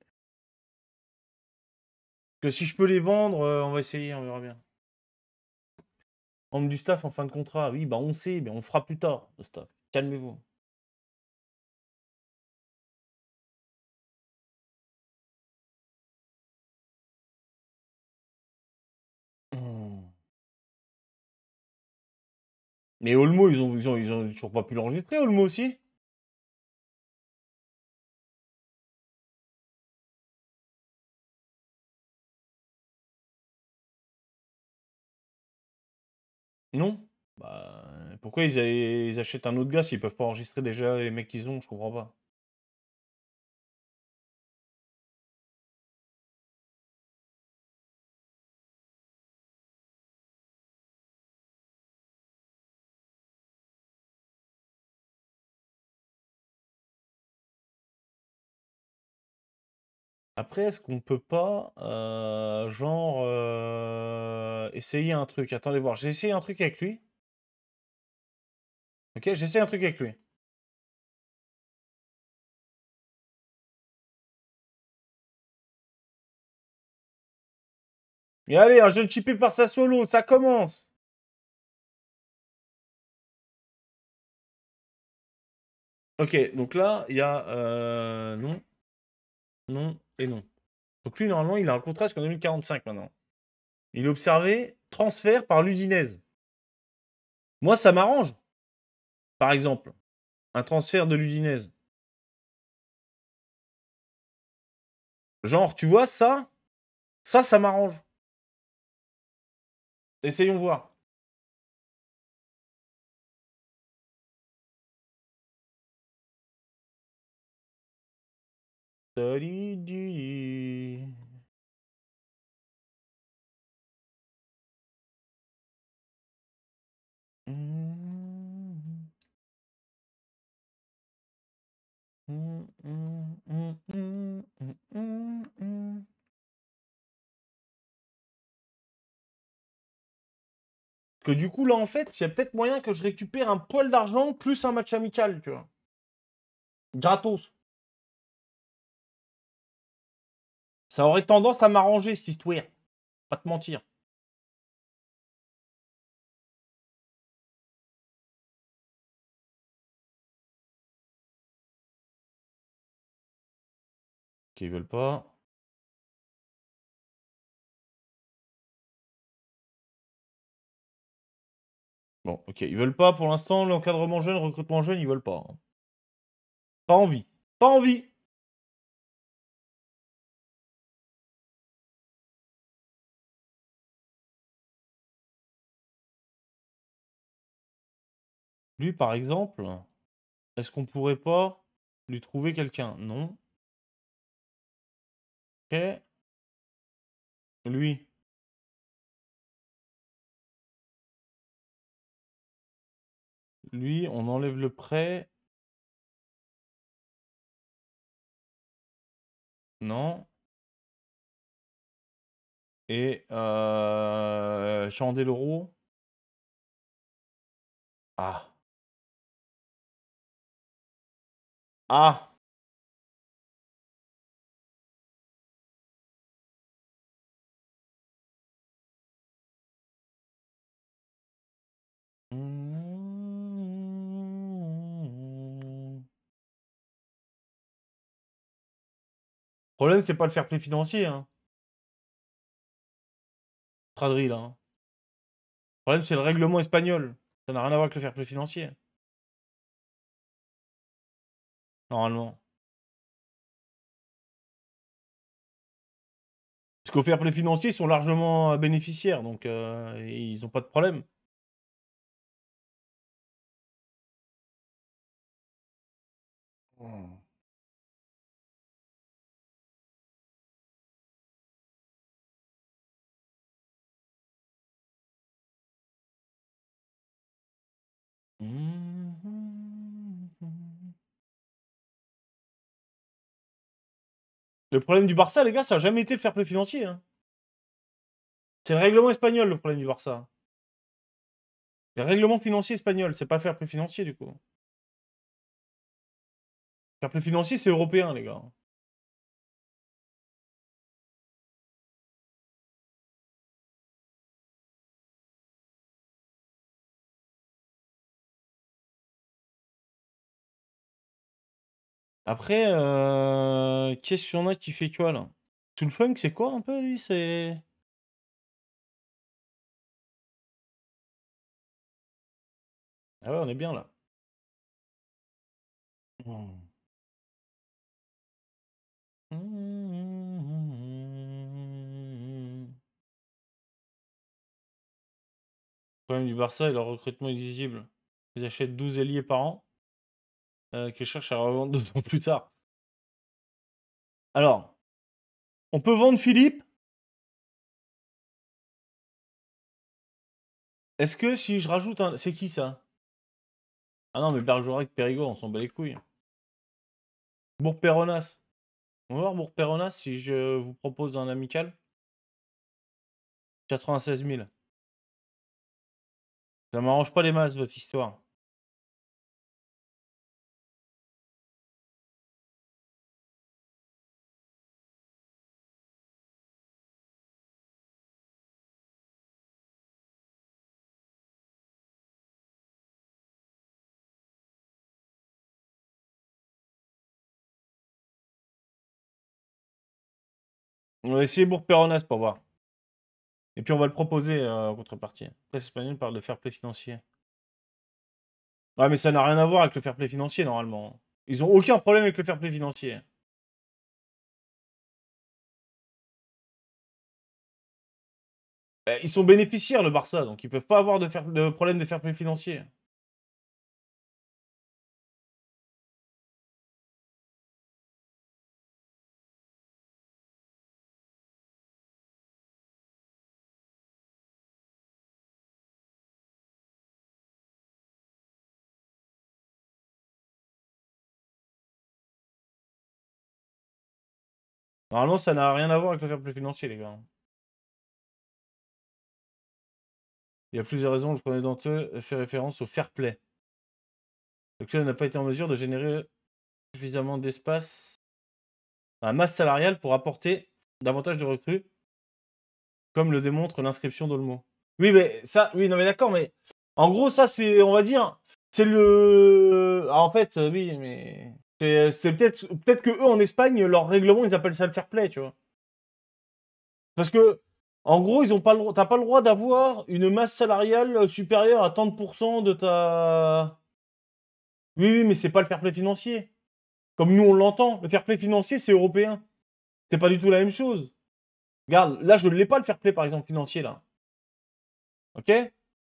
Que si je peux les vendre, euh, on va essayer, on verra bien. Homme du staff en fin de contrat. Oui, bah on sait, mais on fera plus tard, le staff. Calmez-vous. Mais Olmo, ils ont, ils ont, ils ont toujours pas pu l'enregistrer, Olmo aussi? Non Bah, pourquoi ils, achètent un autre gars s'ils peuvent pas enregistrer déjà les mecs qu'ils ont? Je comprends pas. Après, est-ce qu'on peut pas, euh, genre, euh, essayer un truc? Attendez voir, j'ai essayé un truc avec lui. Ok, j'ai essayé un truc avec lui. Et allez, un jeune chippé par sa solo, ça commence Ok, donc là, il y a euh, non, non et non. Donc lui, normalement, il a un contrat jusqu'en 2045 maintenant. Il est observé transfert par l'Udinese. Moi, ça m'arrange. Par exemple, un transfert de l'Udinese. Genre, tu vois, ça, ça, ça m'arrange. Essayons voir. Que du coup, là, en fait, il y a peut-être moyen que je récupère un poil d'argent plus un match amical, tu vois. Gratos. Ça aurait tendance à m'arranger, cette histoire. Pas te mentir. Ok, veulent pas. Bon, ok, ils veulent pas pour l'instant. L'encadrement jeune, recrutement jeune, ils veulent pas. hein. Pas envie. Pas envie. Lui, par exemple, est-ce qu'on pourrait pas lui trouver quelqu'un? Non. Ok. Lui. Lui, on enlève le prêt. Non. Et euh, Chandeloro. Ah. Ah. Le problème, c'est pas le fair play financier. Hein. Traderie, là. hein. Le problème, c'est le règlement espagnol. Ça n'a rien à voir avec le fair play financier. Normalement. Parce qu'au fair play financier, ils sont largement euh, bénéficiaires, donc euh, ils n'ont pas de problème. Le problème du Barça, les gars, ça n'a jamais été le fair play financier. hein. C'est le règlement espagnol, le problème du Barça. Le règlement financier espagnol, c'est pas le fair play financier, du coup. Le fair play financier, c'est européen, les gars. Après, euh... qu'est-ce qu'il y en a qui fait quoi, là Soul Funk, c'est quoi, un peu, lui C'est... Ah ouais, on est bien, là. Hmm. Problème du Barça est leur recrutement exigible. Ils achètent 12 ailiers par an euh, qu'ils cherchent à revendre deux ans plus tard. Alors, on peut vendre Philippe? Est-ce que si je rajoute un... C'est qui ça? Ah non, mais Bergerac, Périgo, on s'en bat les couilles. Bourg-Péronas. On va voir Bourg-Péronas si je vous propose un amical. 96 000. Ça m'arrange pas les masses, votre histoire. On va essayer Bourg-Péronas pour voir. Et puis on va le proposer euh, en contrepartie. Presse espagnole parle de fair play financier. Ouais, mais ça n'a rien à voir avec le fair play financier normalement. Ils ont aucun problème avec le fair play financier. Eh, Ils sont bénéficiaires, le Barça, donc ils peuvent pas avoir de, de problème de fair play financier. Normalement, ça n'a rien à voir avec le fair play financier, les gars. Il y a plusieurs raisons. Le premier d'entre eux fait référence au fair play. Le club n'a pas été en mesure de générer suffisamment d'espace la masse salariale pour apporter davantage de recrues, comme le démontre l'inscription d'Olmo. Oui, mais ça, oui, non, mais d'accord, mais en gros, ça, c'est, on va dire, c'est le. Ah, en fait, oui, mais c'est c'est peut-être peut-être que eux en Espagne, leur règlement, ils appellent ça le fair play, tu vois. Parce que, en gros, ils ont pas le t'as pas le droit d'avoir une masse salariale supérieure à tant de pourcents de ta. Oui, oui, mais c'est pas le fair play financier. Comme nous, on l'entend. Le fair play financier, c'est européen. C'est pas du tout la même chose. Regarde, là, je ne l'ai pas, le fair play, par exemple, financier, là. Ok?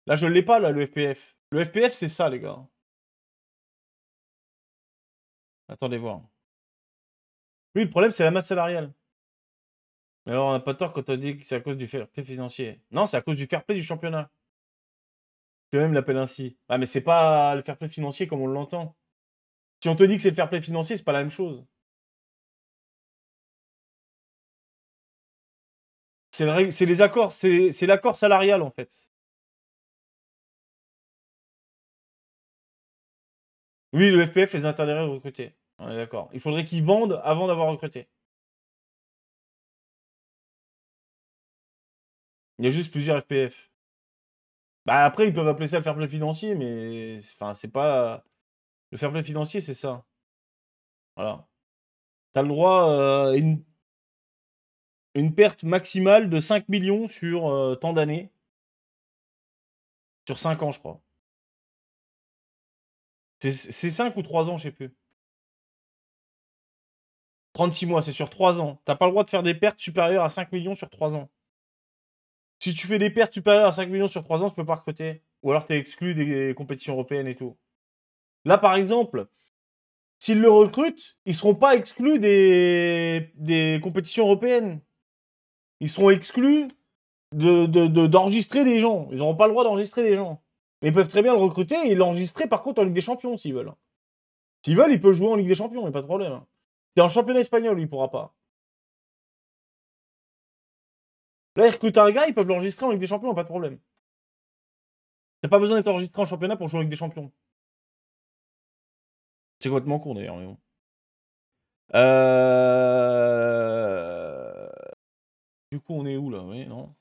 Là, je ne l'ai pas, là, le FPF. Le FPF, c'est ça, les gars. Attendez voir. Oui, le problème, c'est la masse salariale. Mais alors, on n'a pas tort quand on dit que c'est à cause du fair play financier. Non, c'est à cause du fair play du championnat. Peux même l'appeler ainsi. Ah, mais c'est pas le fair play financier comme on l'entend. Si on te dit que c'est le fair play financier, c'est pas la même chose. C'est les accords, c'est l'accord salarial en fait. Oui, le FPF les interdirait de recruter. On est d'accord. Il faudrait qu'ils vendent avant d'avoir recruté. Il y a juste plusieurs FPF. Bah après, ils peuvent appeler ça le fair play financier, mais enfin, c'est pas. Le fair play financier, c'est ça. Voilà. T'as le droit euh, à une... une perte maximale de 5 millions sur euh, tant d'années. Sur 5 ans, je crois. C'est c'est 5 ou 3 ans, je sais plus. 36 mois, c'est sur 3 ans. T'as pas le droit de faire des pertes supérieures à 5 millions sur 3 ans. Si tu fais des pertes supérieures à 5 millions sur 3 ans, tu peux pas recruter. Ou alors t'es exclu des compétitions européennes et tout. Là, par exemple, s'ils le recrutent, ils seront pas exclus des, compétitions européennes. Ils seront exclus de, de- de- d'enregistrer des gens. Ils n'auront pas le droit d'enregistrer des gens. Mais ils peuvent très bien le recruter et l'enregistrer par contre en Ligue des Champions s'ils veulent. S'ils veulent, il peut jouer en Ligue des Champions, il a pas de problème. C'est en championnat espagnol, il ne pourra pas. Là, ils recrutent un gars, ils peuvent l'enregistrer en Ligue des Champions, pas de problème. T'as pas besoin d'être enregistré en championnat pour jouer en Ligue des Champions. C'est complètement con d'ailleurs, mais bon. Euh, du coup, on est où là? Oui, non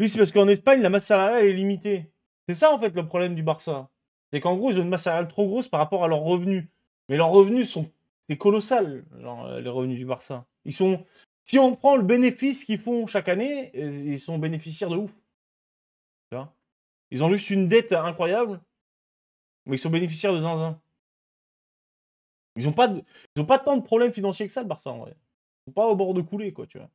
Oui, c'est parce qu'en Espagne, la masse salariale est limitée. C'est ça en fait le problème du Barça. C'est qu'en gros, ils ont une masse salariale trop grosse par rapport à leurs revenus. Mais leurs revenus sont c'est colossal, genre, les revenus du Barça. Ils sont. Si on prend le bénéfice qu'ils font chaque année, ils sont bénéficiaires de ouf. Ils ont juste une dette incroyable, mais ils sont bénéficiaires de zinzin. Ils n'ont pas tant de problèmes financiers que ça, le Barça, en vrai. Ils sont pas au bord de couler, quoi, tu vois.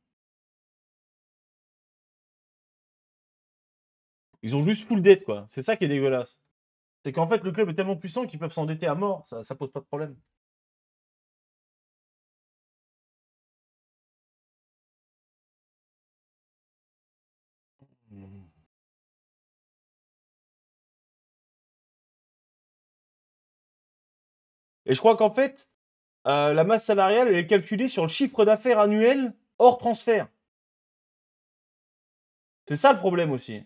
Ils ont juste full dette, quoi. C'est ça qui est dégueulasse. C'est qu'en fait, le club est tellement puissant qu'ils peuvent s'endetter à mort. Ça, ça pose pas de problème. Et je crois qu'en fait, euh, la masse salariale, elle est calculée sur le chiffre d'affaires annuel hors transfert. C'est ça le problème aussi.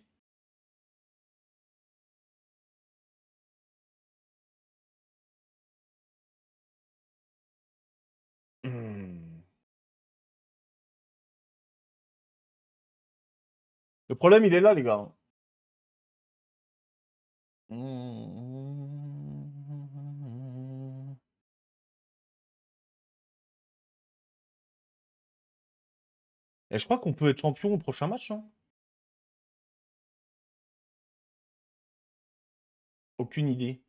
Le problème, il est là, les gars. Je crois qu'on peut être champion au prochain match, hein. Aucune idée.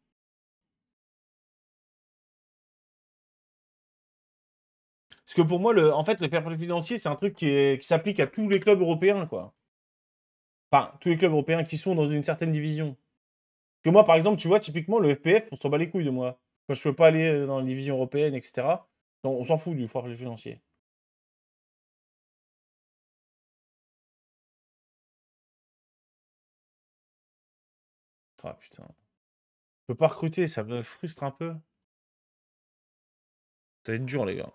Parce que pour moi, le, en fait, le fair play financier, c'est un truc qui, s'applique à tous les clubs européens. Tous les clubs européens qui sont dans une certaine division. Que moi, par exemple, tu vois, typiquement, le FPF, on s'en bat les couilles de moi. Quand je peux pas aller dans la division européenne, etc., on s'en fout du play financier. Ah putain. Je peux pas recruter, ça me frustre un peu. Ça va être dur, les gars.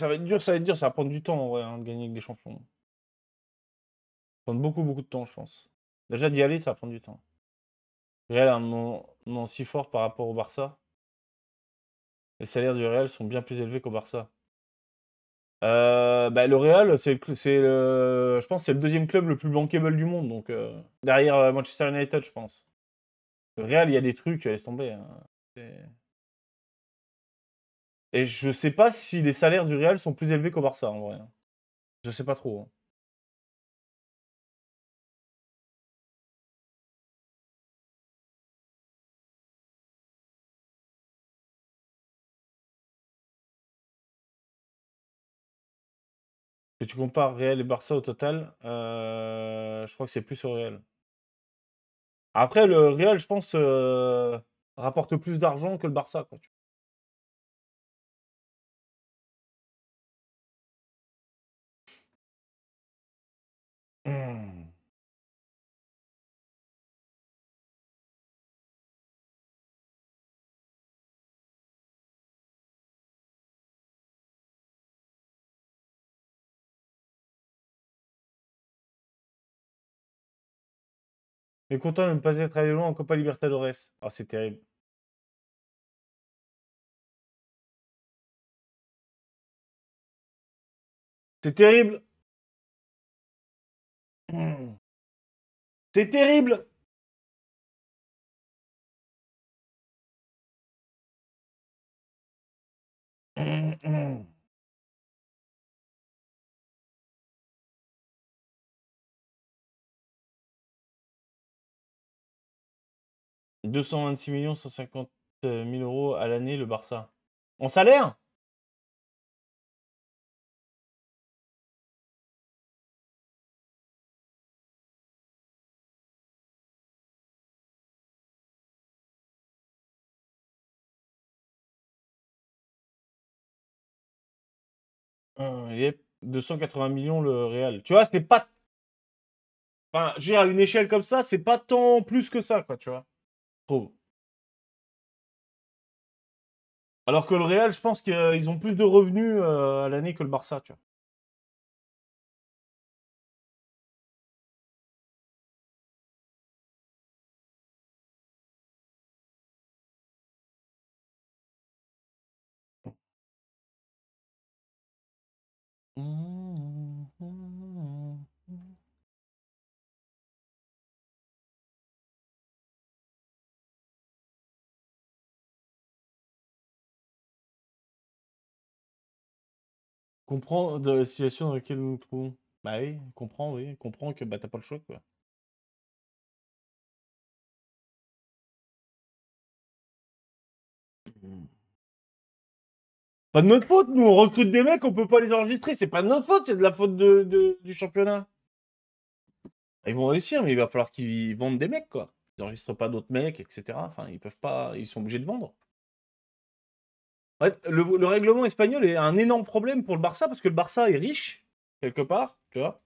Ça va être dur, ça va être dur, ça va prendre du temps ouais, hein, de gagner avec des champions. Ça va prendre beaucoup, beaucoup de temps, je pense. Déjà d'y aller, ça va prendre du temps. Real a un nom si fort par rapport au Barça. Les salaires du Real sont bien plus élevés qu'au Barça. Euh, bah, le Real, c'est, le, je pense, c'est le deuxième club le plus bankable du monde, donc euh, derrière euh, Manchester United, je pense. Le Real, il y a des trucs, laisse tomber. Hein. Et je sais pas si les salaires du Real sont plus élevés qu'au Barça, en vrai. Hein. Je sais pas trop. Hein. Si tu compares Real et Barça au total, euh, je crois que c'est plus au Real. Après, le Real, je pense, euh, rapporte plus d'argent que le Barça. Mais content de ne pas être allé loin en Copa Libertadores. Ah, c'est terrible. C'est terrible. C'est terrible. 226 millions 150 000 euros à l'année, le Barça. En salaire? Euh, 280 millions le Real. Tu vois, c'est pas Enfin, je veux dire, à une échelle comme ça, c'est pas tant plus que ça, quoi, tu vois. Alors que le Real, je pense qu'ils ont plus de revenus euh, à l'année que le Barça, tu vois. Comprends de la situation dans laquelle nous nous trouvons. Bah oui, comprends, oui, comprends que bah t'as pas le choix, quoi. Pas de notre faute, nous on recrute des mecs, on peut pas les enregistrer, c'est pas de notre faute, c'est de la faute de, du championnat. Ils vont réussir, mais il va falloir qu'ils vendent des mecs, quoi. Ils enregistrent pas d'autres mecs, etc. Enfin, ils peuvent pas, ils sont obligés de vendre. Fait, le, règlement espagnol est un énorme problème pour le Barça parce que le Barça est riche, quelque part, tu vois.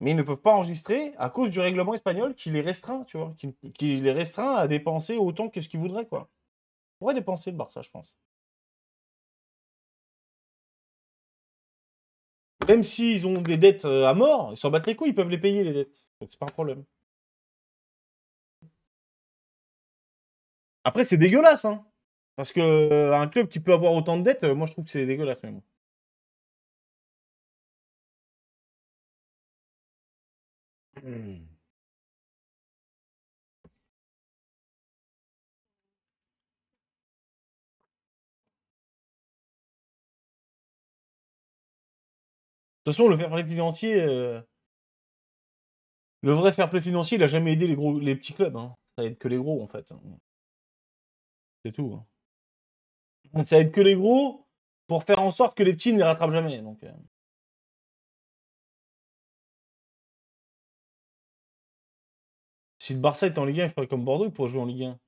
Mais ils ne peuvent pas enregistrer à cause du règlement espagnol qui les restreint, tu vois. Qui, les restreint à dépenser autant que ce qu'ils voudraient, quoi. Pourrait dépenser le Barça, je pense. Même s'ils ont des dettes euh, à mort, ils s'en battent les couilles, ils peuvent les payer, les dettes. Donc c'est pas un problème. Après, c'est dégueulasse, hein. Parce que euh, un club qui peut avoir autant de dettes, euh, moi je trouve que c'est dégueulasse même. De toute façon, le fair play financier, euh, le vrai fair play financier, il a jamais aidé les, gros, les petits clubs. Hein. Ça aide que les gros, en fait. C'est tout. Hein. Ça aide que les gros pour faire en sorte que les petits ne les rattrapent jamais. Donc, euh. Si le Barça est en Ligue 1, il ferait comme Bordeaux, il pourrait jouer en Ligue 1.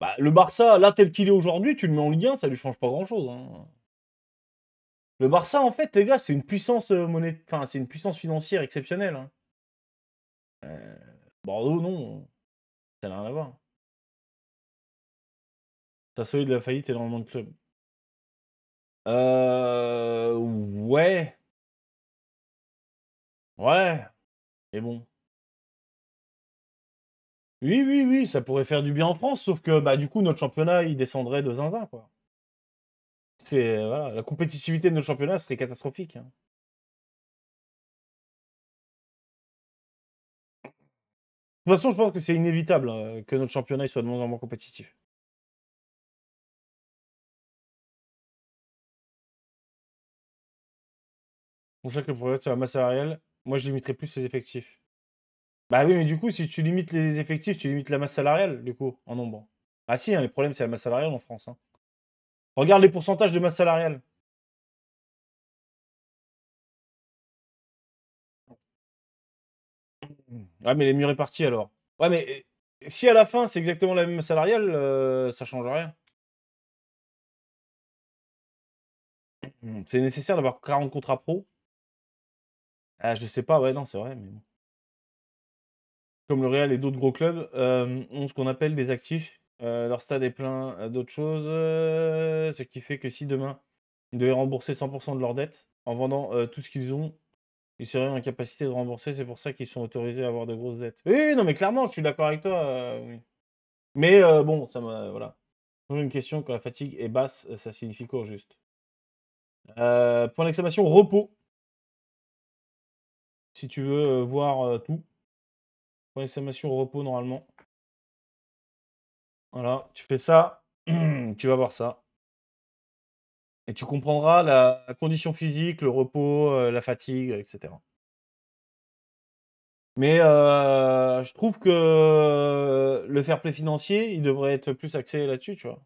Bah, le Barça, là, tel qu'il est aujourd'hui, tu le mets en Ligue 1, ça lui change pas grand-chose. Hein. Le Barça, en fait, les gars, c'est une puissance euh, enfin, c'est une puissance financière exceptionnelle. Hein. Euh, Bordeaux, non. Ça n'a rien à voir. Ça sauvé de la faillite énormément de clubs. Euh... Ouais. Ouais. Mais bon. Oui, oui, oui, ça pourrait faire du bien en France, sauf que bah du coup notre championnat il descendrait de zinzin quoi. C'est voilà, la compétitivité de notre championnat serait catastrophique. Hein. De toute façon, je pense que c'est inévitable hein, que notre championnat soit de moins en moins compétitif. Pour chaque problème sur la masse salariale, moi je limiterai plus les effectifs. Bah oui, mais du coup, si tu limites les effectifs, tu limites la masse salariale, du coup, en nombre. Ah si, hein, les problèmes, c'est la masse salariale en France. Hein. Regarde les pourcentages de masse salariale. Ah, mais les mieux répartis alors. Ouais, mais si à la fin c'est exactement la même masse salariale, euh, ça change rien. C'est nécessaire d'avoir 40 contrats pro. Ah, je sais pas, ouais, non, c'est vrai, mais Comme le Real et d'autres gros clubs, euh, ont ce qu'on appelle des actifs euh, leur stade est plein euh, d'autres choses, ce qui fait que si demain ils devaient rembourser 100% de leurs dettes en vendant tout ce qu'ils ont, ils seraient en capacité de rembourser. C'est pour ça qu'ils sont autorisés à avoir de grosses dettes. Oui, non, mais clairement, je suis d'accord avec toi. oui. Mais bon, ça m'a. Voilà. Une question quand la fatigue est basse, ça signifie quoi au juste? Point d'exclamation repos. Si tu veux voir tout. Point d'exclamation repos normalement. Voilà, tu fais ça, tu vas voir ça. Et tu comprendras la condition physique, le repos, euh, la fatigue, etc. Mais euh, je trouve que le fair play financier, il devrait être plus axé là-dessus, tu vois.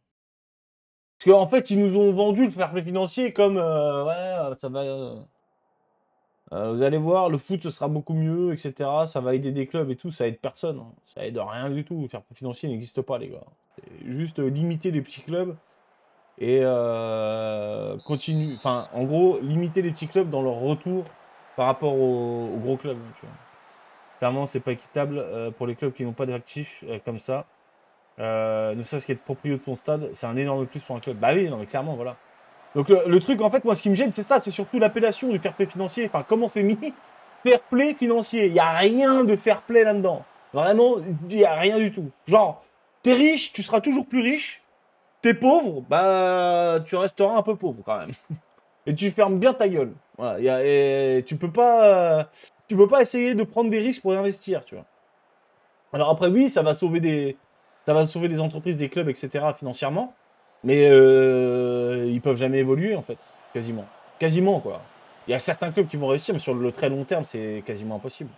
Parce qu'en fait, ils nous ont vendu le fair play financier comme euh, ouais, ça va. Vous allez voir, le foot ce sera beaucoup mieux, etc. Ça va aider des clubs et tout, ça aide personne. Hein. Ça aide rien du tout. Le fair play financier n'existe pas, les gars juste limiter les petits clubs et euh. Enfin, en gros, limiter les petits clubs dans leur retour par rapport aux, gros clubs. Clairement, c'est pas équitable euh, pour les clubs qui n'ont pas d'actifs euh, comme ça. Euh, ne serait-ce qu'être propriétaire de ton stade, c'est un énorme plus pour un club. Bah oui, non, mais clairement, voilà. Donc le, truc, en fait, moi, ce qui me gêne, c'est ça, c'est surtout l'appellation du fair play financier. Enfin, comment c'est mis? Fair play financier. Il n'y a rien de fair play là-dedans. Vraiment, il n'y a rien du tout. Genre, t'es riche, tu seras toujours plus riche. T'es pauvre, bah, tu resteras un peu pauvre quand même. Et tu fermes bien ta gueule. Tu peux pas, tu peux pas essayer de prendre des risques pour investir, tu vois. Alors après, oui, ça va sauver des entreprises, des clubs, etc. financièrement. Mais euh, ils peuvent jamais évoluer en fait, quasiment, quasiment quoi. Il y a certains clubs qui vont réussir, mais sur le très long terme, c'est quasiment impossible.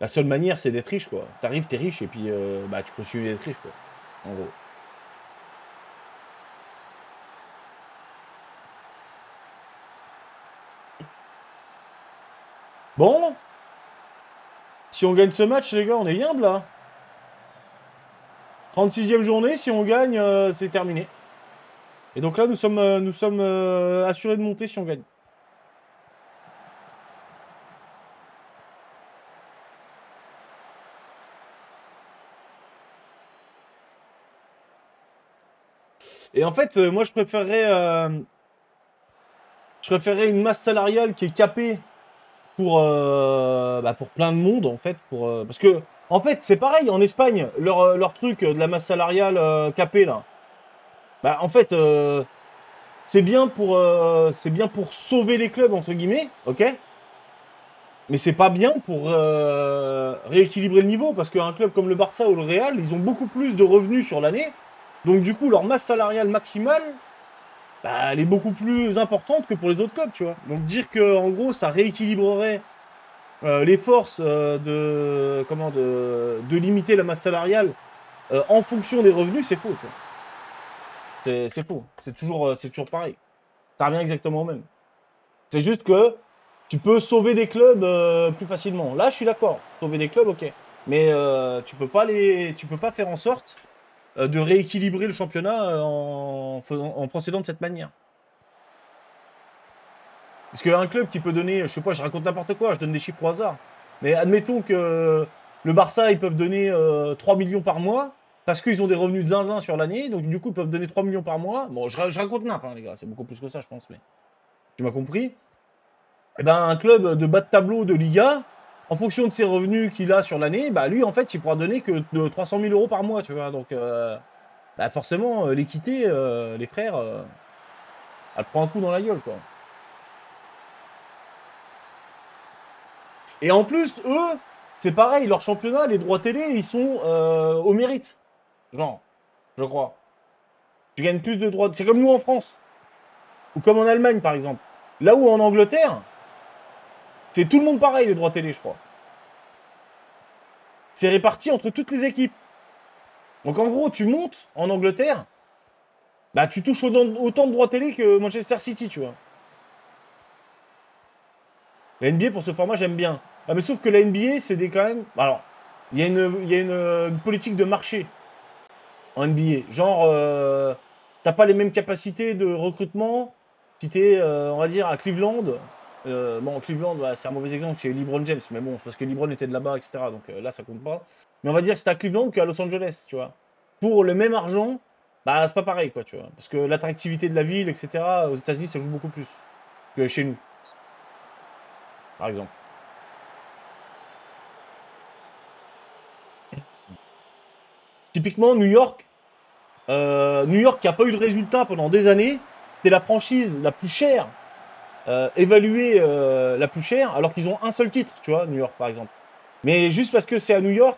La seule manière, c'est d'être riche, quoi. T'arrives, t'es riche, et puis euh, bah, tu continues d'être riche, quoi. En gros. Bon? Si on gagne ce match, les gars, on est bien, là. 36e journée, si on gagne, euh, c'est terminé. Et donc là, nous sommes, euh, nous sommes euh, assurés de monter si on gagne. Et en fait, moi, je préférerais... je préférerais une masse salariale qui est capée pour, bah, pour plein de monde, en fait. Pour, parce que en fait, c'est pareil, en Espagne, leur, euh, leur, truc de la masse salariale euh, capée, là. Bah, en fait, euh, c'est bien, pour, bien pour sauver les clubs, entre guillemets, ok? Mais c'est pas bien pour rééquilibrer le niveau, parce qu'un club comme le Barça ou le Real, ils ont beaucoup plus de revenus sur l'année. Donc, du coup, leur masse salariale maximale, bah, elle est beaucoup plus importante que pour les autres clubs, tu vois. Donc, dire que, en gros, ça rééquilibrerait euh, les forces euh, de, comment, de, limiter la masse salariale euh, en fonction des revenus, c'est faux. C'est faux. C'est toujours, toujours pareil. Ça revient exactement au même. C'est juste que tu peux sauver des clubs plus facilement. Là, je suis d'accord. Sauver des clubs, ok. Mais tu peux pas peux pas faire en sorte de rééquilibrer le championnat en, en procédant de cette manière. Parce qu'un club qui peut donner, je sais pas, je raconte n'importe quoi, je donne des chiffres au hasard. Mais admettons que le Barça, ils peuvent donner 3 euh, millions par mois, parce qu'ils ont des revenus de zinzin sur l'année, donc du coup, ils peuvent donner 3 millions par mois. Bon, je, raconte n'importe, hein, les gars, c'est beaucoup plus que ça, je pense, mais tu m'as compris. Eh ben, un club de bas de tableau de Liga, en fonction de ses revenus qu'il a sur l'année, bah lui, en fait, il pourra donner que de 300 000 euros par mois, tu vois. Donc, euh, bah forcément, euh, l'équité, les frères, elle prend un coup dans la gueule, quoi. Et en plus, eux, c'est pareil, leur championnat, les droits télé, ils sont euh, au mérite. Genre, je crois. Tu gagnes plus de droits. C'est comme nous en France. Ou comme en Allemagne, par exemple. Là où en Angleterre, c'est tout le monde pareil, les droits télé, je crois. C'est réparti entre toutes les équipes. Donc en gros, tu montes en Angleterre, bah tu touches autant de droits télé que Manchester City, tu vois. La NBA pour ce format, j'aime bien. Ah, mais sauf que la NBA, c'est des quand même. Alors, il y a, une, y a politique de marché en NBA. Genre, euh, t'as pas les mêmes capacités de recrutement si t'es, euh, on va dire, à Cleveland. Euh, bon, Cleveland, bah, c'est un mauvais exemple, c'est LeBron James, mais bon, parce que LeBron était de là-bas, etc. Donc là, ça compte pas. Mais on va dire c'est à Cleveland qu'à Los Angeles, tu vois. Pour le même argent, bah, c'est pas pareil, quoi, tu vois. Parce que l'attractivité de la ville, etc., aux États-Unis, ça joue beaucoup plus que chez nous. Par exemple. Typiquement, New York, euh, New York qui n'a pas eu de résultat pendant des années, c'est la franchise la plus chère, euh, évaluée euh, la plus chère, alors qu'ils ont un seul titre, tu vois, New York par exemple. Mais juste parce que c'est à New York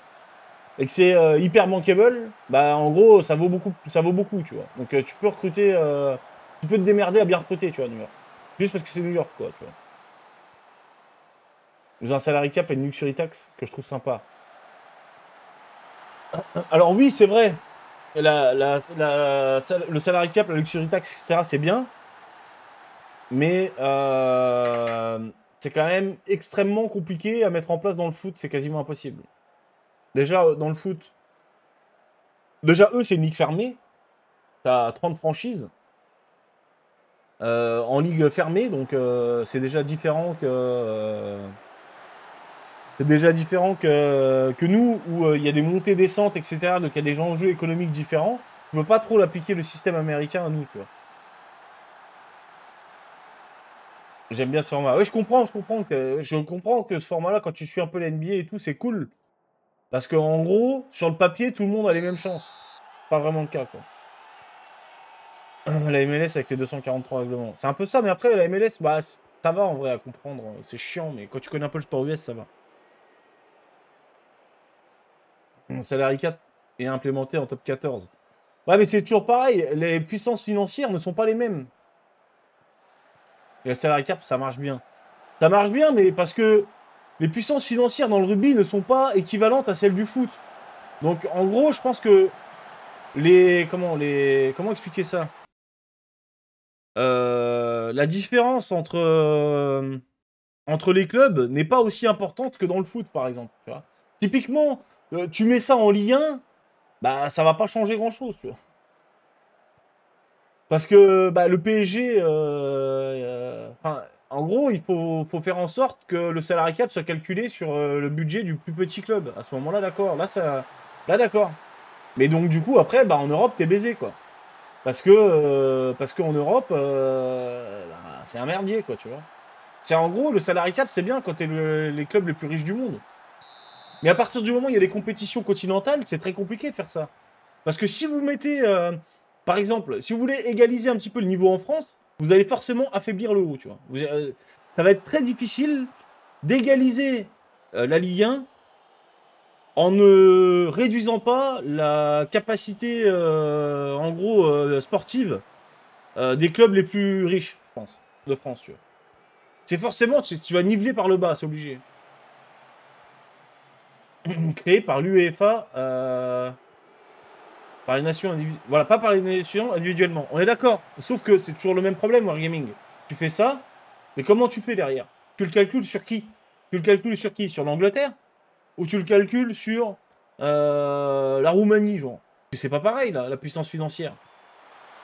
et que c'est hyper bankable, bah en gros ça vaut beaucoup, ça vaut beaucoup, tu vois. Donc tu peux recruter, tu peux te démerder à bien recruter, tu vois, New York. Juste parce que c'est New York, quoi, tu vois. Ils ont un salary cap et une luxury tax que je trouve sympa. Alors oui, c'est vrai. le salary cap, la luxury tax, etc., c'est bien. Mais euh, c'est quand même extrêmement compliqué à mettre en place dans le foot. C'est quasiment impossible. Déjà, dans le foot, déjà, eux, c'est une ligue fermée. T'as 30 franchises. Euh, en ligue fermée, donc euh, c'est déjà différent que C'est déjà différent que, que nous, où euh, il y a des montées descentes, etc. Donc il y a des enjeux économiques différents. On ne peut pas trop l'appliquer le système américain à nous, tu vois. J'aime bien ce format. Oui, je comprends, je comprends que, je comprends que ce format-là, quand tu suis un peu l'NBA et tout, c'est cool. Parce qu'en gros, sur le papier, tout le monde a les mêmes chances. Pas vraiment le cas, quoi. La MLS avec les 243 règlements. C'est un peu ça, mais après, la MLS, bah, ça va en vrai à comprendre. C'est chiant, mais quand tu connais un peu le sport US, ça va. Mon salarié 4 est implémenté en top 14. Ouais, mais c'est toujours pareil. Les puissances financières ne sont pas les mêmes. Et le salary cap, ça marche bien. Ça marche bien, mais parce que les puissances financières dans le rugby ne sont pas équivalentes à celles du foot. Donc, en gros, je pense que les... Comment, les, comment expliquer ça? Euh, La différence entre, euh, entre les clubs n'est pas aussi importante que dans le foot, par exemple. Typiquement, euh, tu mets ça en Ligue 1, bah, ça va pas changer grand-chose, tu vois. Parce que bah, le PSG, euh, euh, en gros, il faut, faire en sorte que le salarié cap soit calculé sur le budget du plus petit club. À ce moment-là, d'accord. Là, ça, là, d'accord. Mais donc, du coup, après, bah, en Europe, t'es baisé, quoi. Parce que, qu'en Europe, bah, c'est un merdier, quoi, tu vois. C'est en gros, le salarié cap, c'est bien quand t'es les clubs les plus riches du monde. Mais à partir du moment où il y a des compétitions continentales, c'est très compliqué de faire ça. Parce que si vous mettez par exemple, si vous voulez égaliser un petit peu le niveau en France, vous allez forcément affaiblir le haut, tu vois. Euh, ça va être très difficile d'égaliser euh, la Ligue 1 en ne réduisant pas la capacité, euh, en gros, sportive des clubs les plus riches, je pense, de France, tu vois. C'est forcément, tu vas niveler par le bas, c'est obligé. Créé par l'UEFA par les nations. Voilà, pas par les nations individuellement. On est d'accord. Sauf que c'est toujours le même problème, Wargaming. Tu fais ça, mais comment tu fais derrière? Tu le calcules sur qui? Tu le calcules sur qui? Sur l'Angleterre? Ou tu le calcules sur euh, la Roumanie, genre? C'est pas pareil, la puissance financière.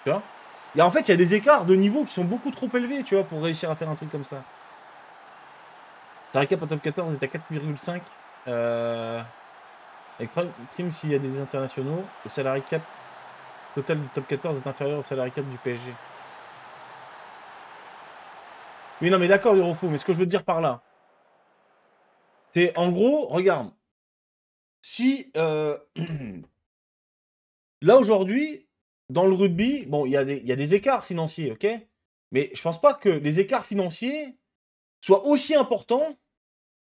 Tu vois? En fait, il y a des écarts de niveau qui sont beaucoup trop élevés, tu vois, pour réussir à faire un truc comme ça. Tarika en top 14 est à 4,5. Euh... Avec prime s'il y a des internationaux, le salarié cap total du top 14 est inférieur au salarié cap du PSG. Oui, non, mais d'accord, Eurofou, mais ce que je veux dire par là, c'est en gros, regarde, si euh, là aujourd'hui, dans le rugby, bon, il y, y, a des écarts financiers, ok? Mais je pense pas que les écarts financiers soient aussi importants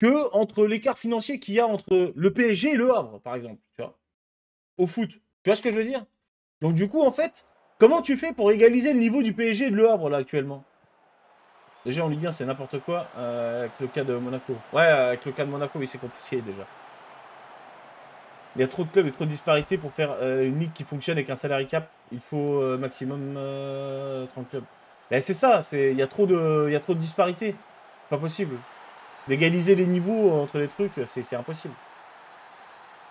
que entre l'écart financier qu'il y a entre le PSG et le Havre, par exemple, tu vois, au foot. Tu vois ce que je veux dire? Donc du coup, en fait, comment tu fais pour égaliser le niveau du PSG et de le Havre, là, actuellement? Déjà, en Ligue 1, c'est n'importe quoi euh, avec le cas de Monaco. Ouais, avec le cas de Monaco, oui, c'est compliqué, déjà. Il y a trop de clubs et trop de disparités pour faire euh, une ligue qui fonctionne avec un salarié cap. Il faut euh, maximum 30 clubs. Ben, c'est ça, il y, y a trop de disparités. Pas possible. D'égaliser les niveaux entre les trucs, c'est impossible.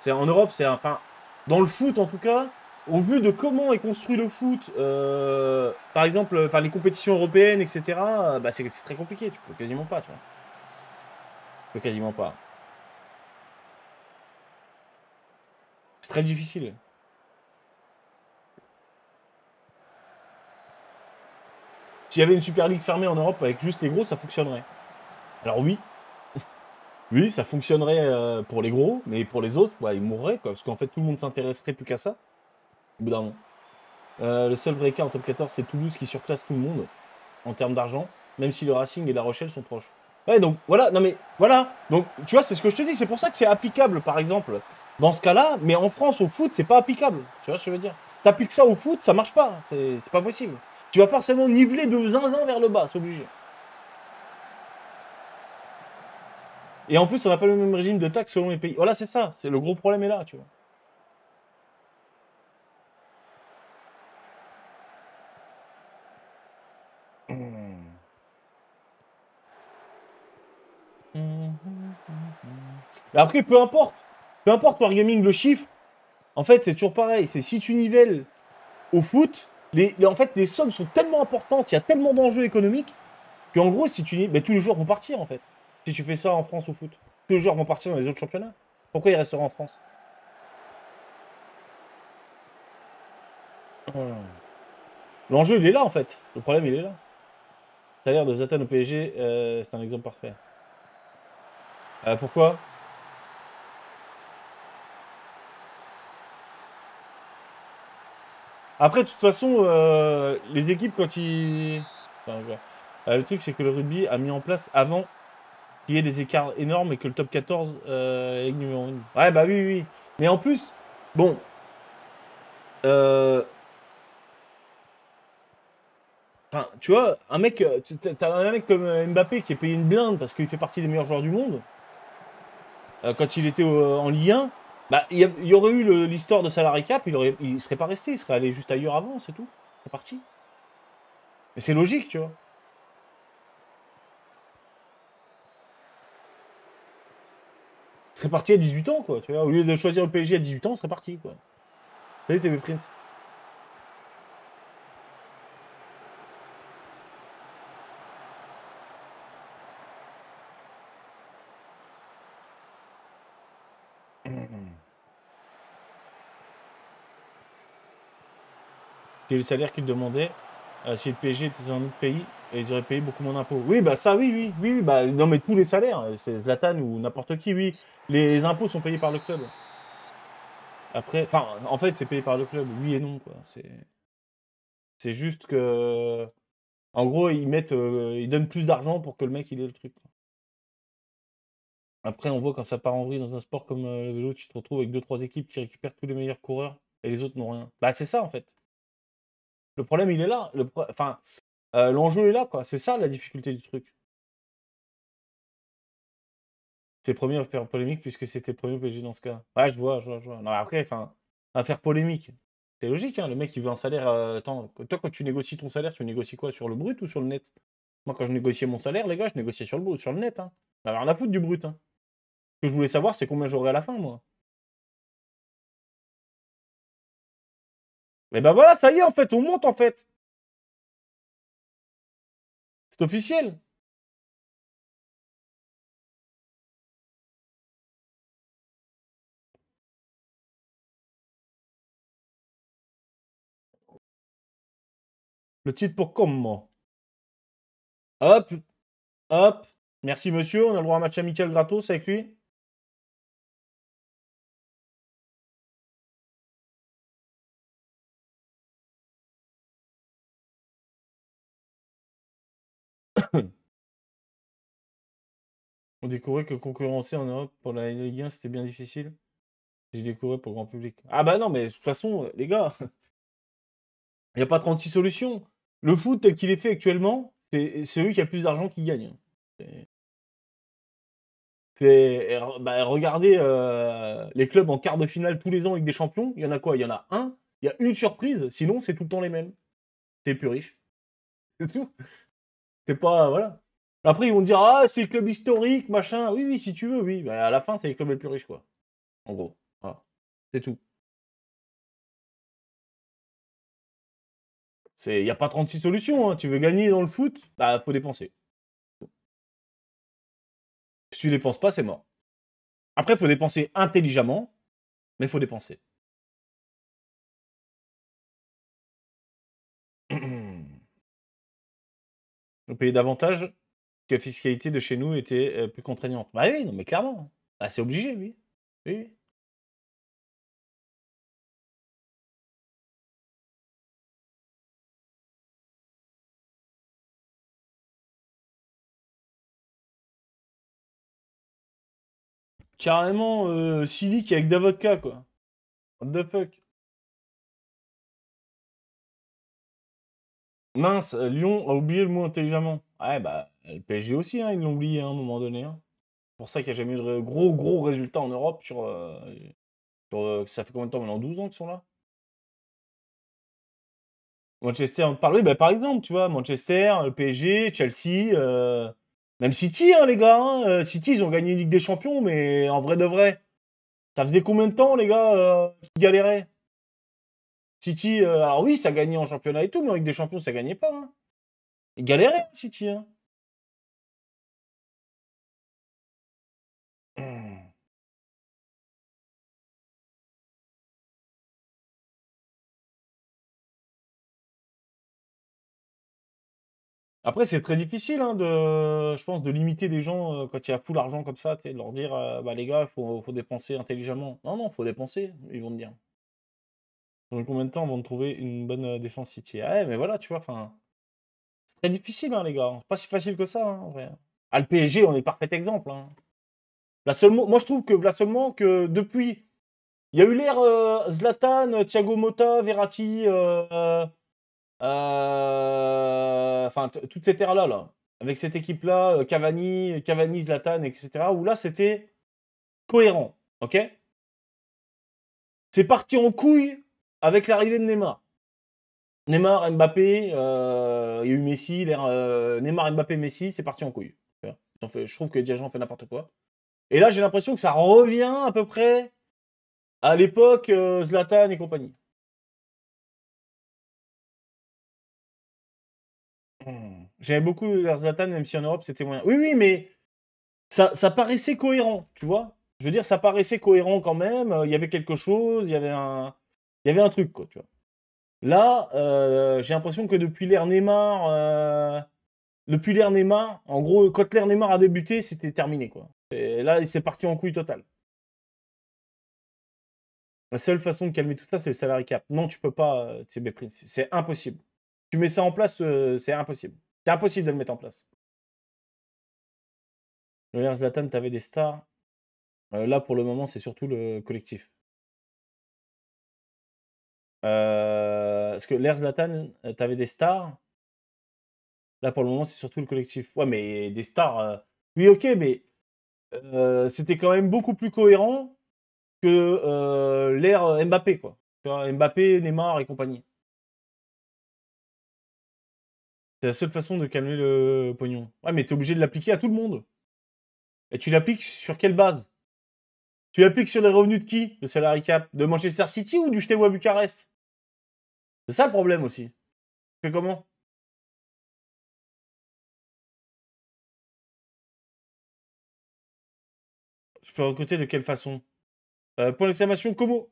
C'est En Europe, c'est enfin, dans le foot en tout cas, au vu de comment est construit le foot, euh, par exemple, enfin les compétitions européennes, etc., bah, c'est très compliqué. Tu peux quasiment pas, tu vois. Tu peux quasiment pas. C'est très difficile. S'il y avait une Super League fermée en Europe avec juste les gros, ça fonctionnerait. Alors oui, oui, ça fonctionnerait euh, pour les gros, mais pour les autres, ils mourraient, quoi, parce qu'en fait, tout le monde s'intéresserait plus qu'à ça. Au bout. Euh, le seul vrai cas en top 14, c'est Toulouse qui surclasse tout le monde en termes d'argent, même si le Racing et la Rochelle sont proches. Ouais, donc voilà, non mais voilà. Donc tu vois, c'est ce que je te dis, c'est pour ça que c'est applicable, par exemple, dans ce cas-là, mais en France, au foot, c'est pas applicable. Tu vois ce que je veux dire? T'appliques ça au foot, ça marche pas, c'est pas possible. Tu vas forcément niveler de zinzin vers le bas, c'est obligé. Et en plus, on n'a pas le même régime de taxes selon les pays. Voilà, c'est ça. C'est le gros problème est là, tu vois. après, peu importe. Peu importe Wargaming le chiffre. En fait, c'est toujours pareil. C'est si tu nivelles au foot, les, en fait, les sommes sont tellement importantes, il y a tellement d'enjeux économiques, qu'en gros, si tu ben, tous les joueurs vont partir, en fait. Si tu fais ça en France au foot. Tous les joueurs vont partir dans les autres championnats? Pourquoi ils resteront en France? L'enjeu, il est là, en fait. Le problème, il est là. l'air de Zatan au PSG, euh, c'est un exemple parfait. Euh, pourquoi? Après, de toute façon, euh, les équipes, quand ils... le truc, c'est que le rugby a mis en place avant y des écarts énormes et que le top 14 est numéro 1. Ouais, bah oui, oui. Mais en plus, bon... Euh, tu vois, un mec, euh, t'as un mec comme euh, Mbappé qui est payé une blinde parce qu'il fait partie des meilleurs joueurs du monde. Euh, quand il était en Ligue 1, bah, il y, aurait eu l'histoire de salary cap, il, aurait, il serait pas resté, il serait allé juste ailleurs avant, c'est tout. C'est parti. Mais c'est logique, tu vois. Serait parti à 18 ans, quoi, tu vois. Au lieu de choisir le PSG à 18 ans, il serait parti, quoi. Salut, TV Prince. Le salaire qu'ils demandaient. Euh, si le PSG était dans un autre pays, ils auraient payé beaucoup moins d'impôts. Oui, bah ça, oui, oui, oui, bah non, mais tous les salaires, c'est Zlatan ou n'importe qui, oui. Les impôts sont payés par le club. Après, enfin, en fait, c'est payé par le club, oui et non, quoi. C'est, juste que, en gros, ils mettent, euh, ils donnent plus d'argent pour que le mec il ait le truc. Après, on voit quand ça part en vrille dans un sport comme euh, le vélo, tu te retrouves avec deux trois équipes qui récupèrent tous les meilleurs coureurs et les autres n'ont rien. Bah, c'est ça en fait. Le problème, il est là. Le Enfin, l'enjeu est là, quoi. C'est ça la difficulté du truc. C'est premier à faire polémique puisque c'était premier PSG dans ce cas. Ouais, je vois, je vois, vois. Non, après, enfin, à faire polémique. C'est logique, hein. Le mec, il veut un salaire. Attends, toi, quand tu négocies ton salaire, tu négocies quoi? Sur le brut ou sur le net? Moi, quand je négociais mon salaire, les gars, je négociais sur le, sur le net. Hein. J'avais rien à du brut. Hein. Ce que je voulais savoir, c'est combien j'aurais à la fin, moi. Mais ben voilà, ça y est, en fait, on monte, en fait. Officiel. Le titre pour comment? Hop, hop. Merci monsieur, on a le droit à un match amical gratos avec lui? On découvrait que concurrencer en Europe pour la Ligue 1, c'était bien difficile. J'ai découvert pour le grand public. Ah bah non, mais de toute façon, les gars, il n'y a pas 36 solutions. Le foot tel qu'il est fait actuellement, c'est celui qui a plus d'argent qui gagne. C'est bah, regardez euh, les clubs en quart de finale tous les ans avec des champions. Il y en a quoi? Il y en a un? Il y a une surprise? Sinon, c'est tout le temps les mêmes. C'est plus riche. C'est tout. C'est pas. Voilà. Après, ils vont dire Ah, c'est le club historique, machin. Oui, oui, si tu veux, oui. à la fin, c'est les clubs les plus riches, quoi. En gros. C'est tout. Il n'y a pas 36 solutions. Hein. Tu veux gagner dans le foot, bah, faut dépenser. Si tu dépenses pas, c'est mort. Après, faut dépenser intelligemment, mais faut dépenser. On payait davantage que fiscalité de chez nous était euh, plus contraignante. Bah oui, non, mais clairement. Bah, c'est obligé, oui. Oui, Carrément euh, cynique avec Davodka, quoi. What the fuck? Mince, Lyon a oublié le mot intelligemment. Ouais, bah, le PSG aussi, hein, ils l'ont oublié hein, à un moment donné. Hein. C'est pour ça qu'il n'y a jamais eu de gros, gros résultats en Europe sur. Euh, euh, ça fait combien de temps maintenant? 12 ans qu'ils sont là? Manchester, on parle, oui, bah, par exemple, tu vois, Manchester, le PSG, Chelsea, même City, les gars. City, ils ont gagné une Ligue des Champions, mais en vrai de vrai. Ça faisait combien de temps, les gars, qu'ils galéraient? City, euh, alors oui, ça gagnait en championnat et tout, mais avec des champions, ça gagnait pas. Ils galéraient, City. Hein. Après, c'est très difficile, hein, de, je pense, de limiter des gens euh, quand il y a full argent comme ça, de leur dire, euh, bah les gars, il faut, faut, dépenser intelligemment. Non, non, faut dépenser, ils vont te dire. Dans combien de temps vont trouver une bonne euh, défense City Ah ouais, mais voilà, tu vois, enfin, c'est très difficile, hein, les gars. C'est pas si facile que ça, hein, en vrai. Ah, le PSG, on est parfait exemple. Hein. Moi, je trouve que là seulement que depuis, il y a eu l'ère Zlatan, Thiago Motta, Verratti. Enfin, toute cette ère-là, là, avec cette équipe-là, euh, Cavani, Cavani, Zlatan, etc., où là, c'était cohérent, ok? C'est parti en couille avec l'arrivée de Neymar. Neymar, Mbappé, euh, il y a eu Messi, Neymar, Mbappé, Messi, c'est parti en couille. Je trouve que les dirigeants ont fait n'importe quoi. Et là, j'ai l'impression que ça revient à peu près à l'époque Zlatan et compagnie. J'aimais beaucoup Zlatan, même si en Europe c'était moyen. Oui, oui, mais ça, ça paraissait cohérent, tu vois. Je veux dire, ça paraissait cohérent quand même. Il y avait quelque chose, il y avait un, il y avait un truc, quoi, tu vois. Là, euh, j'ai l'impression que depuis l'ère Neymar, euh, depuis l'ère Neymar, en gros, quand l'ère Neymar a débuté, c'était terminé, quoi. Et là, c'est parti en couille totale. La seule façon de calmer tout ça, c'est le salary cap. Non, tu peux pas, euh, c'est impossible. Tu mets ça en place, c'est impossible. C'est impossible de le mettre en place. Le Zlatan, tu avais des stars. Euh, là, pour le moment, c'est surtout le collectif. Euh, parce que l'air Zlatan, tu avais des stars? Là, pour le moment, c'est surtout le collectif. Ouais, mais des stars. Oui, ok, mais c'était quand même beaucoup plus cohérent que l'ère Mbappé, quoi. Mbappé, Neymar et compagnie. C'est la seule façon de calmer le pognon. Ouais, mais t'es obligé de l'appliquer à tout le monde. Et tu l'appliques sur quelle base? Tu l'appliques sur les revenus de qui? Le salary cap? De Manchester City ou du Steaua Bucarest? C'est ça le problème aussi. Tu fais comment? Je peux recruter de quelle façon? Euh, Point d'exclamation, comment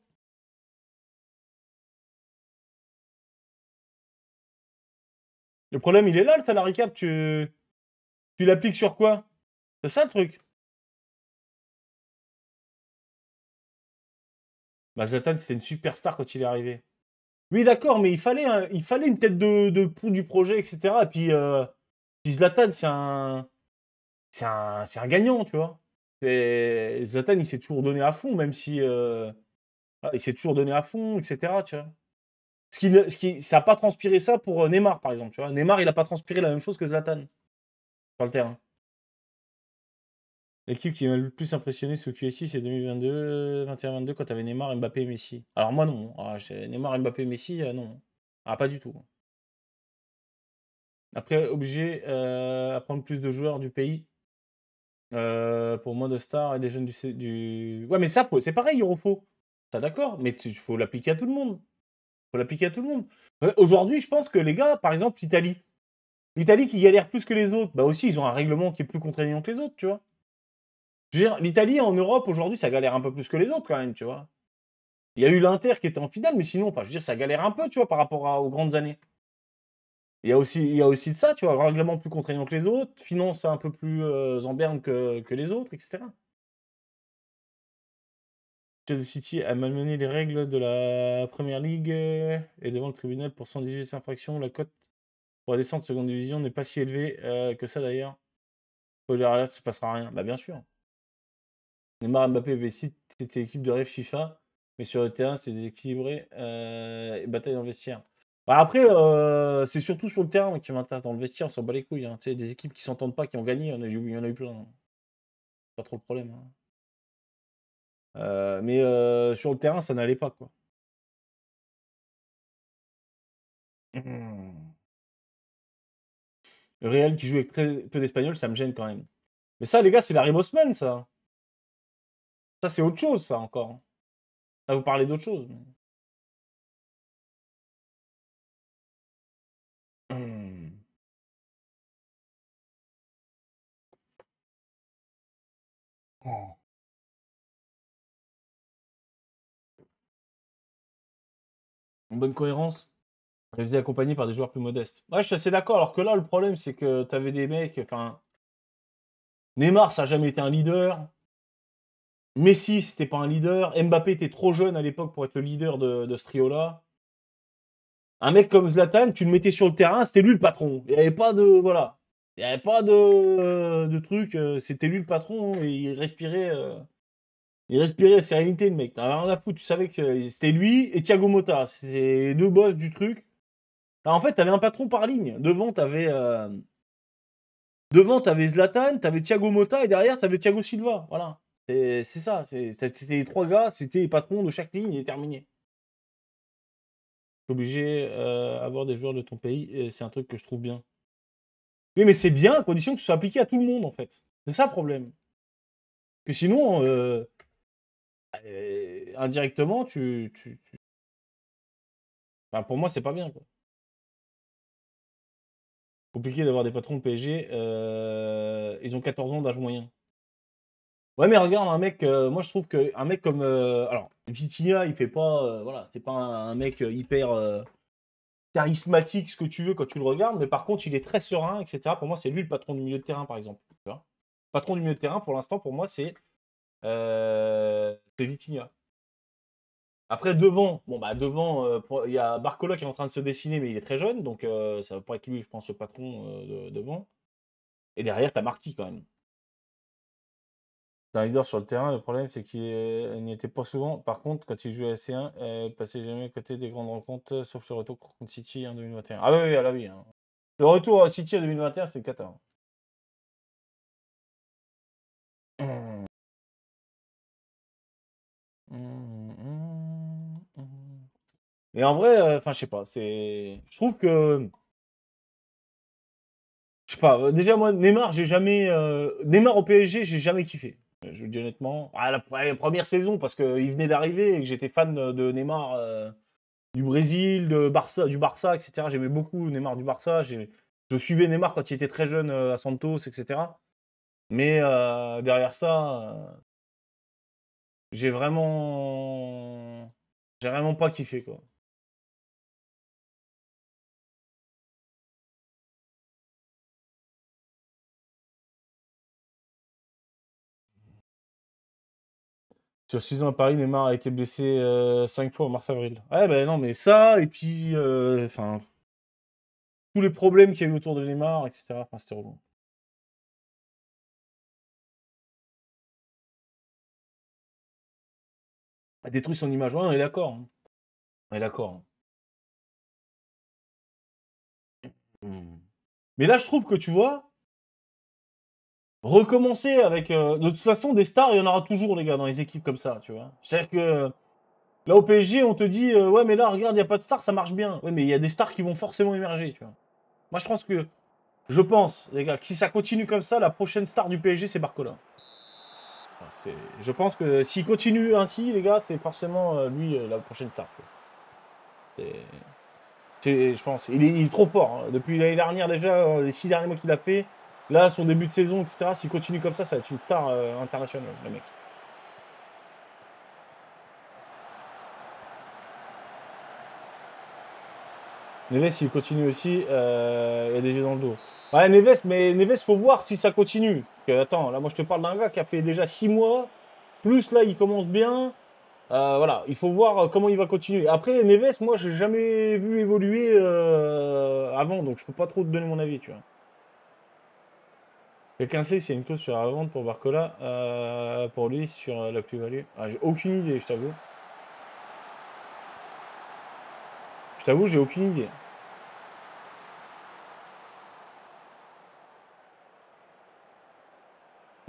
Le problème, il est là, le salary cap. Tu, tu l'appliques sur quoi? C'est ça le truc. Bah, Zlatan, c'était une superstar quand il est arrivé. Oui, d'accord, mais il fallait, il fallait une tête de, de du projet, etc. Et puis, euh, Zlatan, c'est un, c'est un, un, gagnant, tu vois. Zlatan, il s'est toujours donné à fond, même si euh, il s'est toujours donné à fond, etc. Tu vois. Ce qui, ça n'a pas transpiré ça pour euh, Neymar, par exemple. Tu vois. Neymar, il n'a pas transpiré la même chose que Zlatan sur le terrain. L'équipe qui m'a le plus impressionné sous QSI, c'est 2022, 21-22, quand tu avais Neymar, Mbappé et Messi. Alors moi, non. Ah, Neymar, Mbappé, Messi, euh, non. Ah, pas du tout. Après, obligé euh, à prendre plus de joueurs du pays. pour moi de stars et des jeunes du... du... Ouais, mais ça, c'est pareil, Eurofo. T'as d'accord, mais il faut l'appliquer à tout le monde faut l'appliquer à tout le monde. Aujourd'hui, je pense que les gars, par exemple, l'Italie. L'Italie qui galère plus que les autres, bah aussi, ils ont un règlement qui est plus contraignant que les autres, tu vois. Je veux dire, l'Italie en Europe, aujourd'hui, ça galère un peu plus que les autres, quand même, tu vois. Il y a eu l'Inter qui était en finale, mais sinon, enfin, je veux dire, ça galère un peu, tu vois, par rapport aux grandes années. Il y, a aussi, il y a aussi de ça, tu vois, un règlement plus contraignant que les autres, finance un peu plus euh, en berne que, que les autres, etc. City a malmené les règles de la première ligue euh, et devant le tribunal pour 118 infractions. La cote pour la descente de seconde division n'est pas si élevée euh, que ça d'ailleurs. Spoiler alert, ne passera rien. Bah bien sûr. Neymar, Mbappé et c'était l'équipe de rêve FIFA, mais sur le terrain, c'est déséquilibré euh, et bataille dans le vestiaire. Bah après, c'est surtout sur le terrain qui m'intéresse. Dans le vestiaire, on s'en bat les couilles. Hein. Des équipes qui s'entendent pas, qui ont gagné, il y en a, eu plein. Pas trop de problème. Hein. Euh, mais euh, sur le terrain, ça n'allait pas, quoi. Le Real qui joue avec très peu d'Espagnols, ça me gêne quand même. Mais ça, les gars, c'est la Bosman, ça. Ça, c'est autre chose, ça, encore. Ça vous parler d'autre chose. Mmh. Oh. En bonne cohérence Elle faisait accompagné par des joueurs plus modestes. Ouais, je suis assez d'accord. Alors que là, le problème, c'est que tu avais des mecs. Enfin. Neymar, ça n'a jamais été un leader. Messi, c'était pas un leader. Mbappé était trop jeune à l'époque pour être le leader de, de ce trio-là. Un mec comme Zlatan, tu le mettais sur le terrain, c'était lui le patron. Il n'y avait pas de. Voilà. Il n'y avait pas de, de truc. euh, C'était lui le patron et il respirait. euh, il respirait sérénité, le mec. Rien à foutre. Tu savais que c'était lui et Thiago Motta. C'est deux boss du truc. Alors, en fait, t'avais un patron par ligne. Devant, t'avais. Euh... Devant, t'avais Zlatan, t'avais Thiago Motta et derrière, t'avais Thiago Silva. Voilà. C'est ça. C'était les trois gars, c'était les patrons de chaque ligne et terminé. Obligé euh, avoir des joueurs de ton pays c'est un truc que je trouve bien. Oui, mais c'est bien à condition que ce soit appliqué à tout le monde, en fait. C'est ça le problème. Que sinon, euh, indirectement, tu, tu, pour moi, c'est pas bien, quoi. Compliqué d'avoir des patrons de PSG. euh, Ils ont 14 ans d'âge moyen. Ouais, mais regarde, un mec, euh, moi je trouve qu'un mec comme. euh, alors, Vitinha, il fait pas. voilà, c'est pas un, mec hyper charismatique, ce que tu veux quand tu le regardes, mais par contre, il est très serein, etc. Pour moi, c'est lui le patron du milieu de terrain, par exemple. Patron du milieu de terrain, pour l'instant, pour moi, c'est. C'est Vitinha. Après, devant, bon, bah, devant, euh, il y a Barcola qui est en train de se dessiner, mais il est très jeune, donc euh, ça va pas être lui, je pense, le patron euh, de- devant. Et derrière, t'as Marquis quand même. C'est un leader sur le terrain, le problème c'est qu'il n'y était pas souvent. Par contre, quand il jouait à C1, euh, il passait jamais côté des grandes rencontres, sauf le retour contre City en 2021. Ah oui, oui, là oui. hein. Le retour à City en 2021, c'est 14. Et en vrai, euh, enfin, je sais pas, c'est. Je trouve que. Je sais pas, euh, déjà, moi, Neymar, j'ai jamais. euh, Neymar au PSG, j'ai jamais kiffé. Je le dis honnêtement. La, première saison, parce qu'il venait d'arriver et que j'étais fan de, Neymar du Brésil, du Barça, etc. J'aimais beaucoup Neymar du Barça. Je suivais Neymar quand il était très jeune à Santos, etc. Mais derrière ça, j'ai vraiment. J'ai vraiment pas kiffé, quoi. Sur 6 ans à Paris, Neymar a été blessé 5 fois en mars-avril. Ouais, ben non, mais ça, et puis, euh, enfin, tous les problèmes qu'il y a eu autour de Neymar, etc. Enfin, c'était relou. Détruit son image. Ouais, on est d'accord. hein. On est d'accord. hein. Mais là, je trouve que tu vois, recommencer avec. euh, de toute façon, des stars, il y en aura toujours, les gars, dans les équipes comme ça, tu vois. C'est-à-dire que là, au PSG, on te dit, euh, ouais, mais là, regarde, il n'y a pas de stars, ça marche bien. Ouais, mais il y a des stars qui vont forcément émerger, tu vois. Moi, je pense que. Je pense, les gars, que si ça continue comme ça, la prochaine star du PSG, c'est Barcola. Je pense que s'il continue ainsi, les gars, c'est forcément euh, lui euh, la prochaine star. Je pense. Il est, trop fort. hein. Depuis l'année dernière, déjà, euh, les six derniers mois qu'il a fait, là, son début de saison, etc., s'il continue comme ça, ça va être une star internationale, le mec. Neves, s'il continue aussi, il y a des yeux dans le dos. Ouais, Neves, mais Neves, faut voir si ça continue. Attends, là, moi, je te parle d'un gars qui a fait déjà 6 mois. Plus, là, il commence bien. Euh, voilà, il faut voir euh, comment il va continuer. Après, Neves, moi, j'ai jamais vu évoluer euh, avant, donc je peux pas trop te donner mon avis, tu vois. Quelqu'un sait s'il y a une clause sur la vente pour Barcola, pour lui, sur la plus-value ah, J'ai aucune idée, je t'avoue. Je t'avoue, j'ai aucune idée.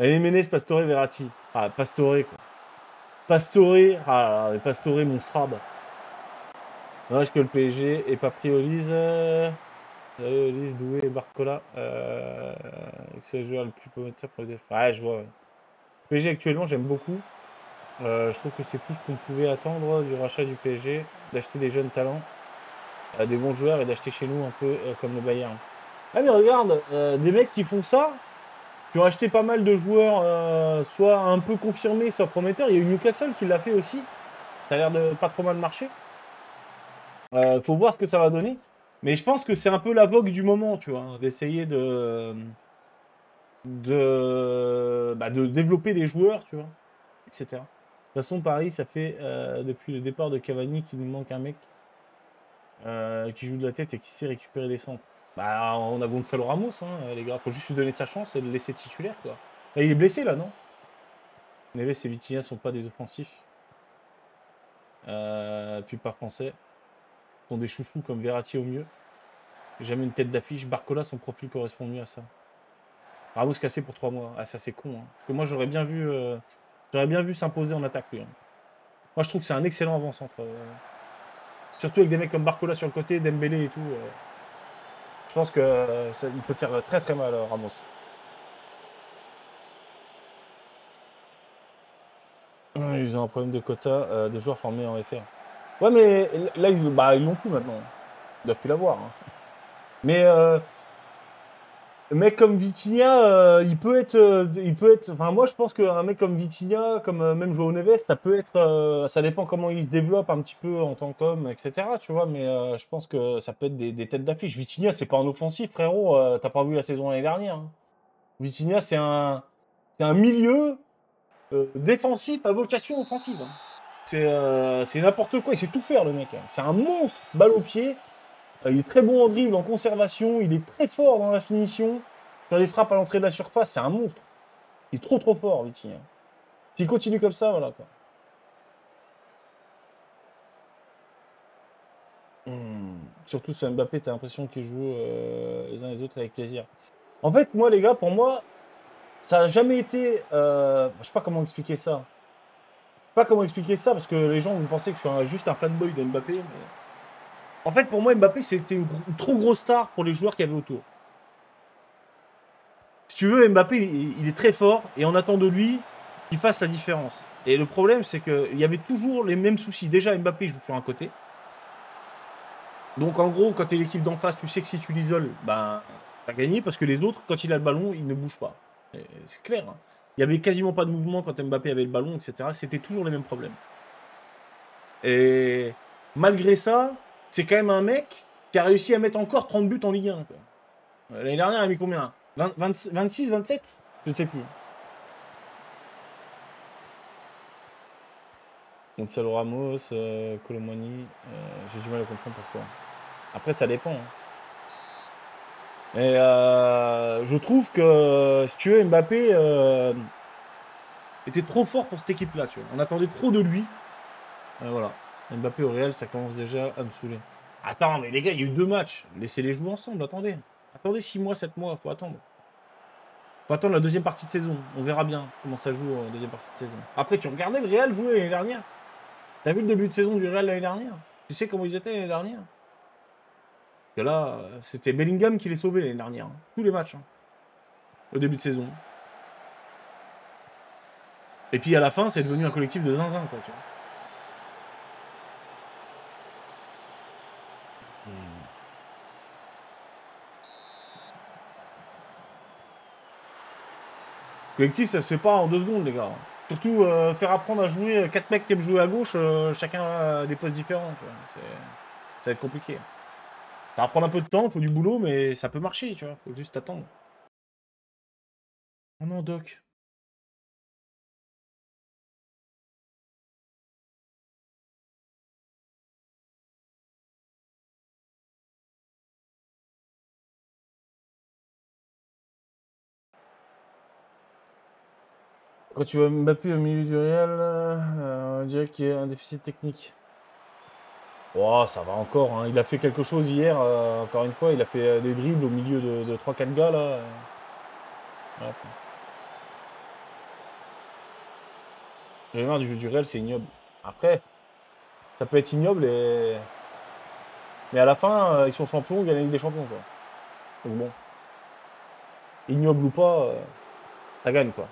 Allez, Ménez, Pastore, Verratti. Ah, Pastore, quoi. Pastore, ah là là, mais mon srab. Dommage que le PSG ait pas pris Olise. Euh... Olise, Doué et Barcola. Euh... C'est le joueur le plus prometteur pour le déf. Ouais, je vois. ouais. PSG actuellement, j'aime beaucoup. Euh, je trouve que c'est tout ce qu'on pouvait attendre du rachat du PSG, d'acheter des jeunes talents, euh, des bons joueurs et d'acheter chez nous un peu comme le Bayern. Ah mais regarde, des mecs qui font ça, qui ont acheté pas mal de joueurs, euh, soit un peu confirmés, soit prometteurs. Il y a eu Newcastle qui l'a fait aussi. Ça a l'air de pas trop mal marcher. Euh, faut voir ce que ça va donner. Mais je pense que c'est un peu la vogue du moment, tu vois, d'essayer de... De... Bah, de développer des joueurs, tu vois, etc. De toute façon, Paris, ça fait euh, depuis le départ de Cavani qu'il nous manque un mec euh, qui joue de la tête et qui sait récupérer des centres. Bah, on a Gonzalo Ramos, hein, les gars. Faut juste lui donner sa chance et le laisser titulaire, quoi. Il est blessé, là, non? Neves et Vitinha sont pas des offensifs. Euh, puis pas français. sont des chouchous comme Verratti au mieux. Jamais une tête d'affiche. Barcola, son profil correspond mieux à ça. Ramos cassé pour trois mois. Ah, ça c'est con. Hein. Parce que moi j'aurais bien vu, euh, j'aurais bien vu s'imposer en attaque lui. Hein. Moi je trouve que c'est un excellent avant-centre. Euh. Surtout avec des mecs comme Barcola sur le côté, Dembélé et tout. Je pense que il peut faire très très mal Ramos. ils ont un problème de quota euh, de joueurs formés en FR. Ouais, mais là, ils bah, l'ont plus maintenant. Ils doivent plus l'avoir. Hein. Mais euh, un mec comme Vitinha, euh, il peut être, il peut être. Enfin, moi, je pense qu'un mec comme Vitinha, comme même Joao Neves, ça peut être. ça dépend comment il se développe un petit peu en tant qu'homme, etc. Tu vois, mais je pense que ça peut être des, têtes d'affiche. Vitinha, c'est pas un offensif, frérot. T'as pas vu la saison l'année dernière. Hein. Vitinha, c'est un, un milieu euh, défensif à vocation offensive. Hein. Euh, c'est n'importe quoi, il sait tout faire le mec. Hein. C'est un monstre, balle au pied. Euh, il est très bon en dribble, en conservation, il est très fort dans la finition. Sur les frappes à l'entrée de la surface, c'est un monstre. Il est trop trop fort, Viti. Hein. S'il continue comme ça, voilà quoi. Hmm. Surtout sur Mbappé, t'as l'impression qu'il joue les uns les autres avec plaisir. En fait, moi les gars, pour moi, ça n'a jamais été. Euh, je sais pas comment expliquer ça. Je sais pas comment expliquer ça parce que les gens vont penser que je suis juste un fanboy de Mbappé. Mais... En fait, pour moi, Mbappé, c'était une, trop grosse star pour les joueurs qu'il y avait autour. Si tu veux, Mbappé, il, est très fort et on attend de lui qu'il fasse la différence. Et le problème, c'est qu'il y avait toujours les mêmes soucis. Déjà, Mbappé joue sur un côté. Donc, en gros, quand tu es l'équipe d'en face, tu sais que si tu l'isoles, ben, as gagné parce que les autres, quand il a le ballon, il ne bouge pas. C'est clair. Hein. Il n'y avait quasiment pas de mouvement quand Mbappé avait le ballon, etc. C'était toujours les mêmes problèmes. Et malgré ça, c'est quand même un mec qui a réussi à mettre encore 30 buts en Ligue 1. L'année dernière, il a mis combien? 26, 27 Je ne sais plus. Gonzalo Ramos, euh, Colomani, euh, j'ai du mal à comprendre pourquoi. Après, ça dépend. Hein. Et euh, je trouve que, si tu veux, Mbappé était trop fort pour cette équipe-là. On attendait trop de lui. voilà. Mbappé au Real, ça commence déjà à me saouler. Attends, mais les gars, il y a eu deux matchs. Laissez-les jouer ensemble, attendez. Attendez 6 mois, 7 mois, faut attendre. Faut attendre la deuxième partie de saison. On verra bien comment ça joue en deuxième partie de saison. Après, tu regardais le Real jouer l'année dernière? T'as vu le début de saison du Real l'année dernière? Tu sais comment ils étaient l'année dernière? Là, c'était Bellingham qui les sauvait l'année dernière. Hein. Tous les matchs. Hein. Au début de saison. Et puis à la fin, c'est devenu un collectif de zinzin, quoi, tu vois. Collectif, ça se fait pas en deux secondes, les gars. Surtout euh, faire apprendre à jouer quatre mecs qui aiment jouer à gauche, euh, chacun a des postes différents. Ça va être compliqué. Ça va prendre un peu de temps, il faut du boulot, mais ça peut marcher, tu vois. Faut juste attendre. Oh non, Doc. Quand tu vois Mbappé au milieu du réel, euh, on dirait qu'il y a un déficit technique. Oh, ça va encore. Hein. Il a fait quelque chose hier, euh, encore une fois. Il a fait euh, des dribbles au milieu de, 3-4 gars, là. J'ai marre du jeu du réel, c'est ignoble. Après, ça peut être ignoble et... Mais à la fin, ils sont champions, ils gagnent avec des champions, quoi. Donc bon. Ignoble ou pas, ça gagne, quoi.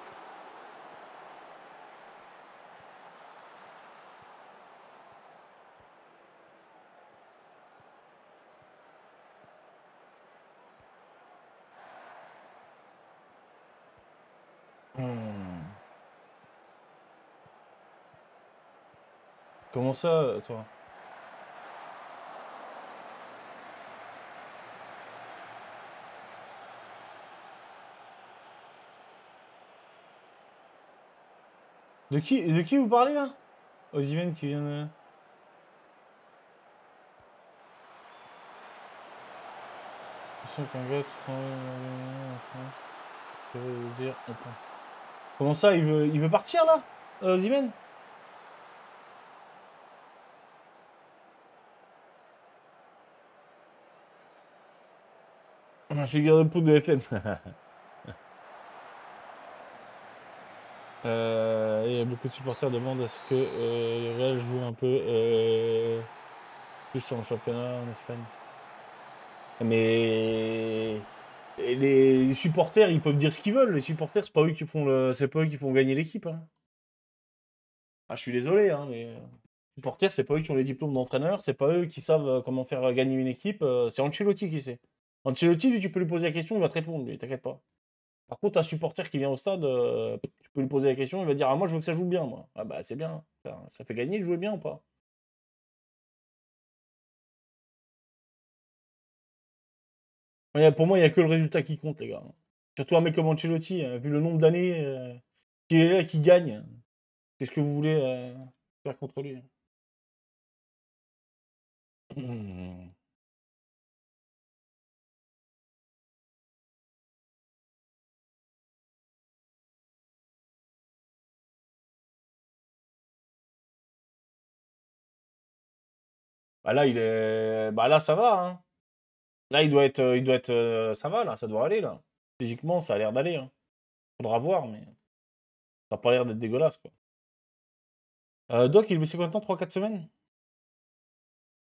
Comment ça, toi De qui, de qui vous parlez là Ozimène qui vient de... Comment ça, il veut, il veut partir là, Ozimène Je suis garde-poule de FM. Euh, il y a beaucoup de supporters demandent à ce que euh, le Real joue un peu euh, plus en championnat en Espagne. Mais les supporters, ils peuvent dire ce qu'ils veulent. Les supporters, c'est pas eux qui font le, c'est pas eux qui font gagner l'équipe. Hein. Ah, je suis désolé, hein, mais les supporters, c'est pas eux qui ont les diplômes d'entraîneur, c'est pas eux qui savent comment faire gagner une équipe. C'est Ancelotti qui sait. Ancelotti, tu peux lui poser la question, il va te répondre, lui, t'inquiète pas. Par contre, un supporter qui vient au stade, euh, tu peux lui poser la question, il va dire Ah, moi, je veux que ça joue bien, moi. Ah, bah, c'est bien. Ça fait gagner de jouer bien ou pas? Pour moi, il n'y a que le résultat qui compte, les gars. Surtout un mec comme Ancelotti, hein, vu le nombre d'années euh, qu'il est là, qui gagne. Qu'est-ce que vous voulez euh, faire contre lui Bah là, il est. Bah là, ça va. Hein. Là, il doit être. Il doit être. Euh, ça va, là, ça doit aller, là. Physiquement, ça a l'air d'aller. Hein. Faudra voir, mais. Ça n'a pas l'air d'être dégueulasse, quoi. Euh, Doc, il c'est combien de temps 3-4 semaines?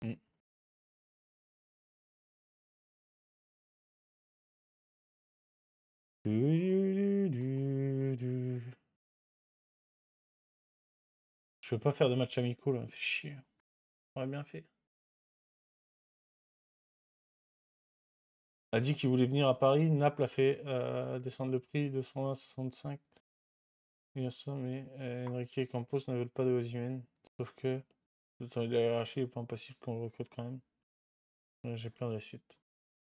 Mmh. Je veux pas faire de match amicaux là, fait chier. On bien fait. A dit qu'il voulait venir à Paris. Naples a fait euh, descendre le prix de 120 à 65. Bien sûr, mais euh, Enrique et Campos ne veulent pas de Ozymen. Sauf que le de la hiérarchie est pas impossible qu'on recrute quand même. J'ai plein de suite.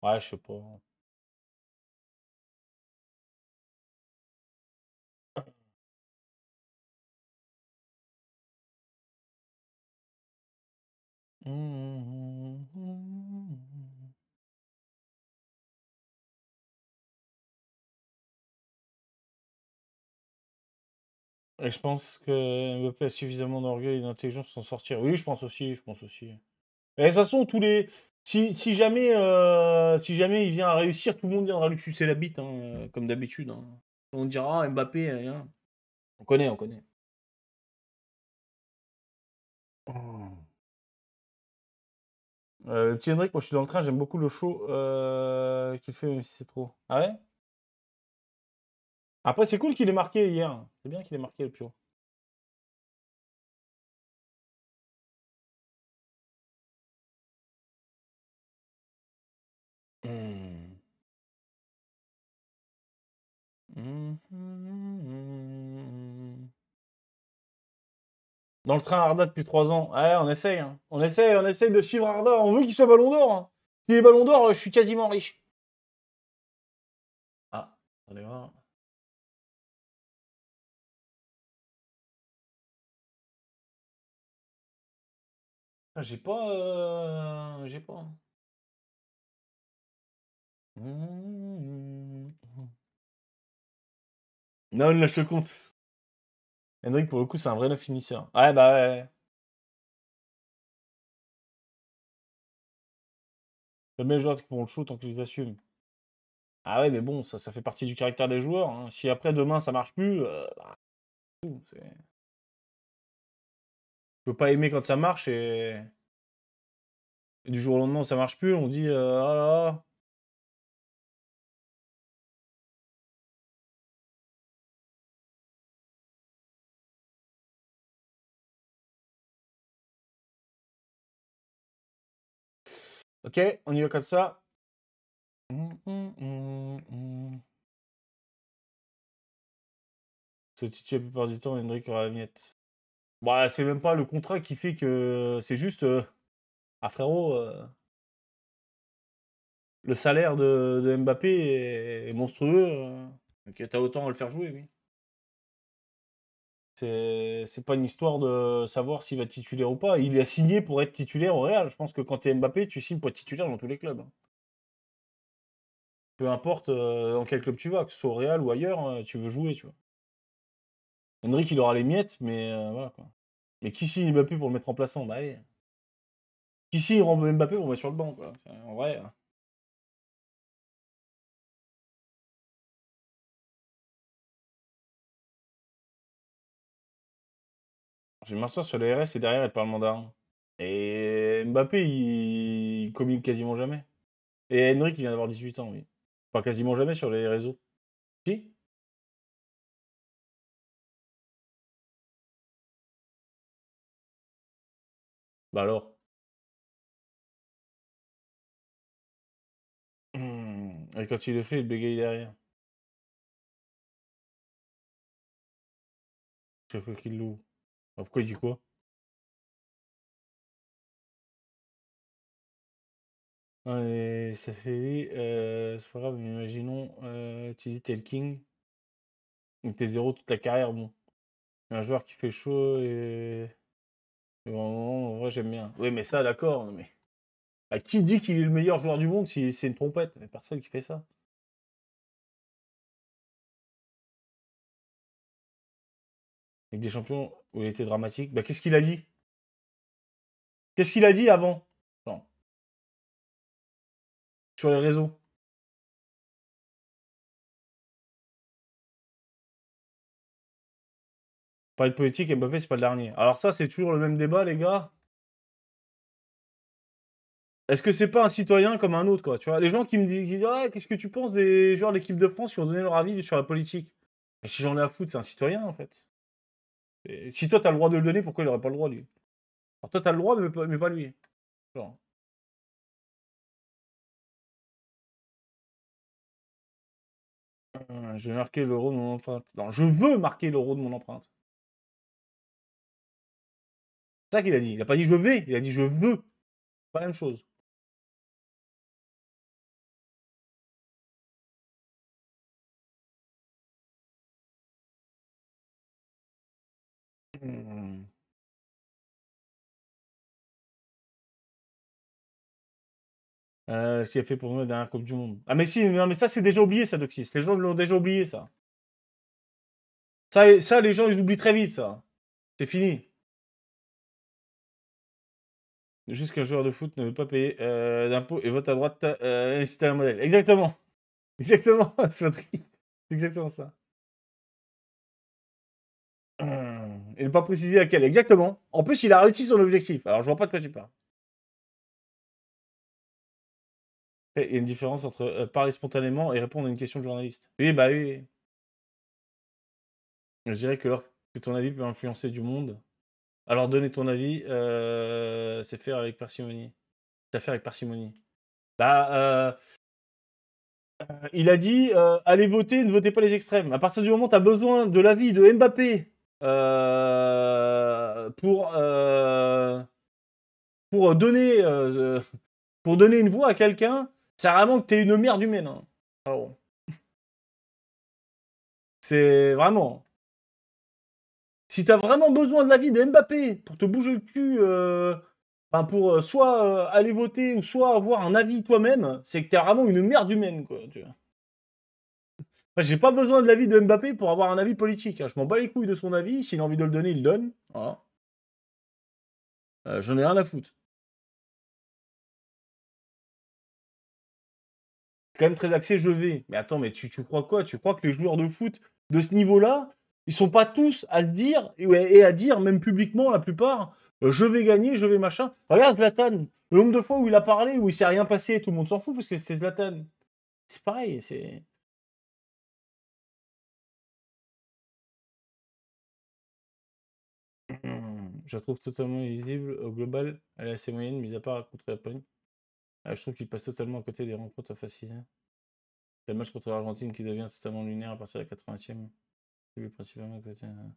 Ouais, je sais pas. Mmh, mmh, mmh, Et je pense que Mbappé a suffisamment d'orgueil et d'intelligence pour s'en sortir. Oui, je pense aussi, je pense aussi. De toute façon, tous les. Si, jamais, euh, si jamais il vient à réussir, tout le monde viendra lui sucer la bite, hein, comme d'habitude. Hein. On dira ah, Mbappé, hein. on connaît, on connaît. Euh, petit Hendrik, moi je suis dans le train, j'aime beaucoup le show euh, qu'il fait, même si c'est trop. Ah ouais? Après, c'est cool qu'il ait marqué hier. C'est bien qu'il ait marqué le Pio. Mmh. Dans le train Arda depuis 3 ans. Ouais, on essaye. Hein. On essaye, on essaye de suivre Arda. On veut qu'il soit ballon d'or. Hein. S'il est ballon d'or, je suis quasiment riche. Ah, allez voir. J'ai pas. Euh, j'ai pas. Non, je te compte. Hendrik, pour le coup, c'est un vrai neuf finisseur. Ouais, bah ouais. Le meilleur joueur qui font le shoot tant qu'ils assument. Ah ouais, mais bon, ça, ça fait partie du caractère des joueurs. Hein. Si après, demain, ça marche plus, euh, bah, c'est pas aimer quand ça marche et, du jour au lendemain ça marche plus, on dit euh, ah là. Ok, on y va comme ça. Titre la plupart du temps, Hendrik aura la miette. Bah, c'est même pas le contrat qui fait que c'est juste, euh, ah frérot, euh le salaire de, Mbappé est, monstrueux. Euh, donc t'as autant à le faire jouer, oui. C'est pas une histoire de savoir s'il va être titulaire ou pas. Il a signé pour être titulaire au Real. Je pense que quand tu es Mbappé, tu signes pour être titulaire dans tous les clubs. hein. Peu importe euh, dans quel club tu vas, que ce soit au Real ou ailleurs, tu veux jouer, tu vois. Henrik, il aura les miettes, mais euh, voilà quoi. Mais qui signe Mbappé pour le mettre en remplaçant Bah allez. Qui signe Mbappé pour le mettre sur le banc, quoi? En vrai. hein. J'ai m'assois sur les RS et derrière, elle parle mandarin. Et Mbappé, il, il communique quasiment jamais. Et Henrik, il vient d'avoir 18 ans, oui. Enfin, quasiment jamais sur les réseaux. Si? Bah alors Hmm, Et quand il le fait, il bégaye derrière. Chaque fois qu'il l'ouvre. Ah, Pourquoi il dit quoi? Ah, ça fait oui, euh, c'est pas grave, mais imaginons, euh, tu dis t'es le king, et t'es zéro toute ta carrière, bon. Un joueur qui fait chaud et. En vrai, j'aime bien. Oui, mais ça, d'accord, mais. À qui dit qu'il est le meilleur joueur du monde si c'est une trompette? Personne qui fait ça. Avec des champions où il était dramatique. Bah, qu'est-ce qu'il a dit? Qu'est-ce qu'il a dit avant? Sur les réseaux Parler de politique, Mbappé, c'est pas le dernier. Alors ça, c'est toujours le même débat, les gars. Est-ce que c'est pas un citoyen comme un autre, quoi Tu vois, les gens qui me disent, Ah, qu'est-ce que tu penses des joueurs de l'équipe de France qui ont donné leur avis sur la politique? Et si j'en ai à foutre, c'est un citoyen, en fait. Et si toi, t'as le droit de le donner, pourquoi il aurait pas le droit, lui? Alors toi, t'as le droit, mais pas, pas lui. Euh, Je vais marquer l'euro de mon empreinte. Non, je veux marquer l'euro de mon empreinte. C'est ça qu'il a dit. Il a pas dit je vais, il a dit je veux. Pas la même chose. Hmm. Euh, ce qu'il a fait pour nous la dernière Coupe du Monde. Ah mais si, non, mais ça c'est déjà oublié ça, Doxis. Les gens l'ont déjà oublié ça. Ça, ça, les gens ils oublient très vite ça. C'est fini. Juste qu'un joueur de foot ne veut pas payer euh, d'impôts et vote à droite euh, un modèle. Exactement. Exactement. C'est exactement ça. Euh, Il n'est pas précisé à quel. Exactement. En plus, il a réussi son objectif. Alors, je vois pas de quoi tu parles. Il y a une différence entre euh, parler spontanément et répondre à une question de journaliste. Oui, bah oui. Je dirais que lorsque ton avis peut influencer du monde, alors donner ton avis, euh, c'est faire avec parcimonie. C'est faire avec parcimonie. Bah, euh, euh, il a dit allez voter, ne votez pas les extrêmes. À partir du moment où tu as besoin de l'avis de Mbappé pour, pour, donner, une voix à quelqu'un, c'est vraiment que tu es une merde humaine. hein. Alors, C'est vraiment. Si tu as vraiment besoin de l'avis de Mbappé pour te bouger le cul, euh, pour euh, soit euh, aller voter ou soit avoir un avis toi-même, c'est que tu vraiment une merde humaine. Quoi, tu J'ai pas besoin de l'avis de Mbappé pour avoir un avis politique. hein. Je m'en bats les couilles de son avis. S'il a envie de le donner, il le donne. Voilà. Euh, J'en ai rien à foutre. quand même très axé je vais. Mais attends, mais tu, tu crois quoi? Tu crois que les joueurs de foot de ce niveau-là, ils sont pas tous à dire et, à dire, même publiquement, la plupart, euh, je vais gagner, je vais machin. Regarde Zlatan, le nombre de fois où il a parlé, où il s'est rien passé, tout le monde s'en fout parce que c'était Zlatan. C'est pareil, c'est. Je la trouve totalement illisible. Au global, elle est assez moyenne, mis à part contre la Pologne. Ah, je trouve qu'il passe totalement à côté des rencontres fascinantes. C'est le match contre l'Argentine qui devient totalement lunaire à partir de la 80e. Principalement euh.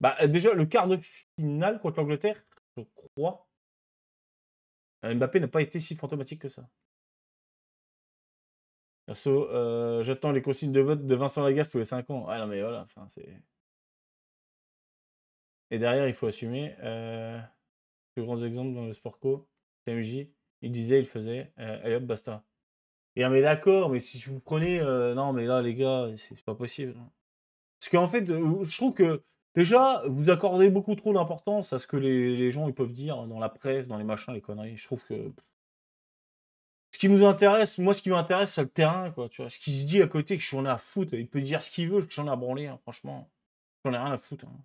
Bah, euh, déjà, le quart de finale contre l'Angleterre, je crois. euh, Mbappé n'a pas été si fantomatique que ça. Perso, euh, j'attends les consignes de vote de Vincent Lagaffe tous les 5 ans. Ah non, mais voilà, enfin, c'est. Et derrière, il faut assumer. plus grands exemples dans le sport co, TMJ, il disait, il faisait, allez hop, basta. Et mais d'accord, mais si vous prenez, non, mais là, les gars, c'est pas possible. Parce qu'en fait, je trouve que déjà, vous accordez beaucoup trop d'importance à ce que les, gens ils peuvent dire dans la presse, dans les machins, les conneries. Je trouve que ce qui nous intéresse, moi, ce qui m'intéresse, c'est le terrain, quoi. Ce qui se dit à côté, que j'en ai à foutre. Il peut dire ce qu'il veut, que j'en ai à branler, hein, franchement. J'en ai rien à foutre. Hein.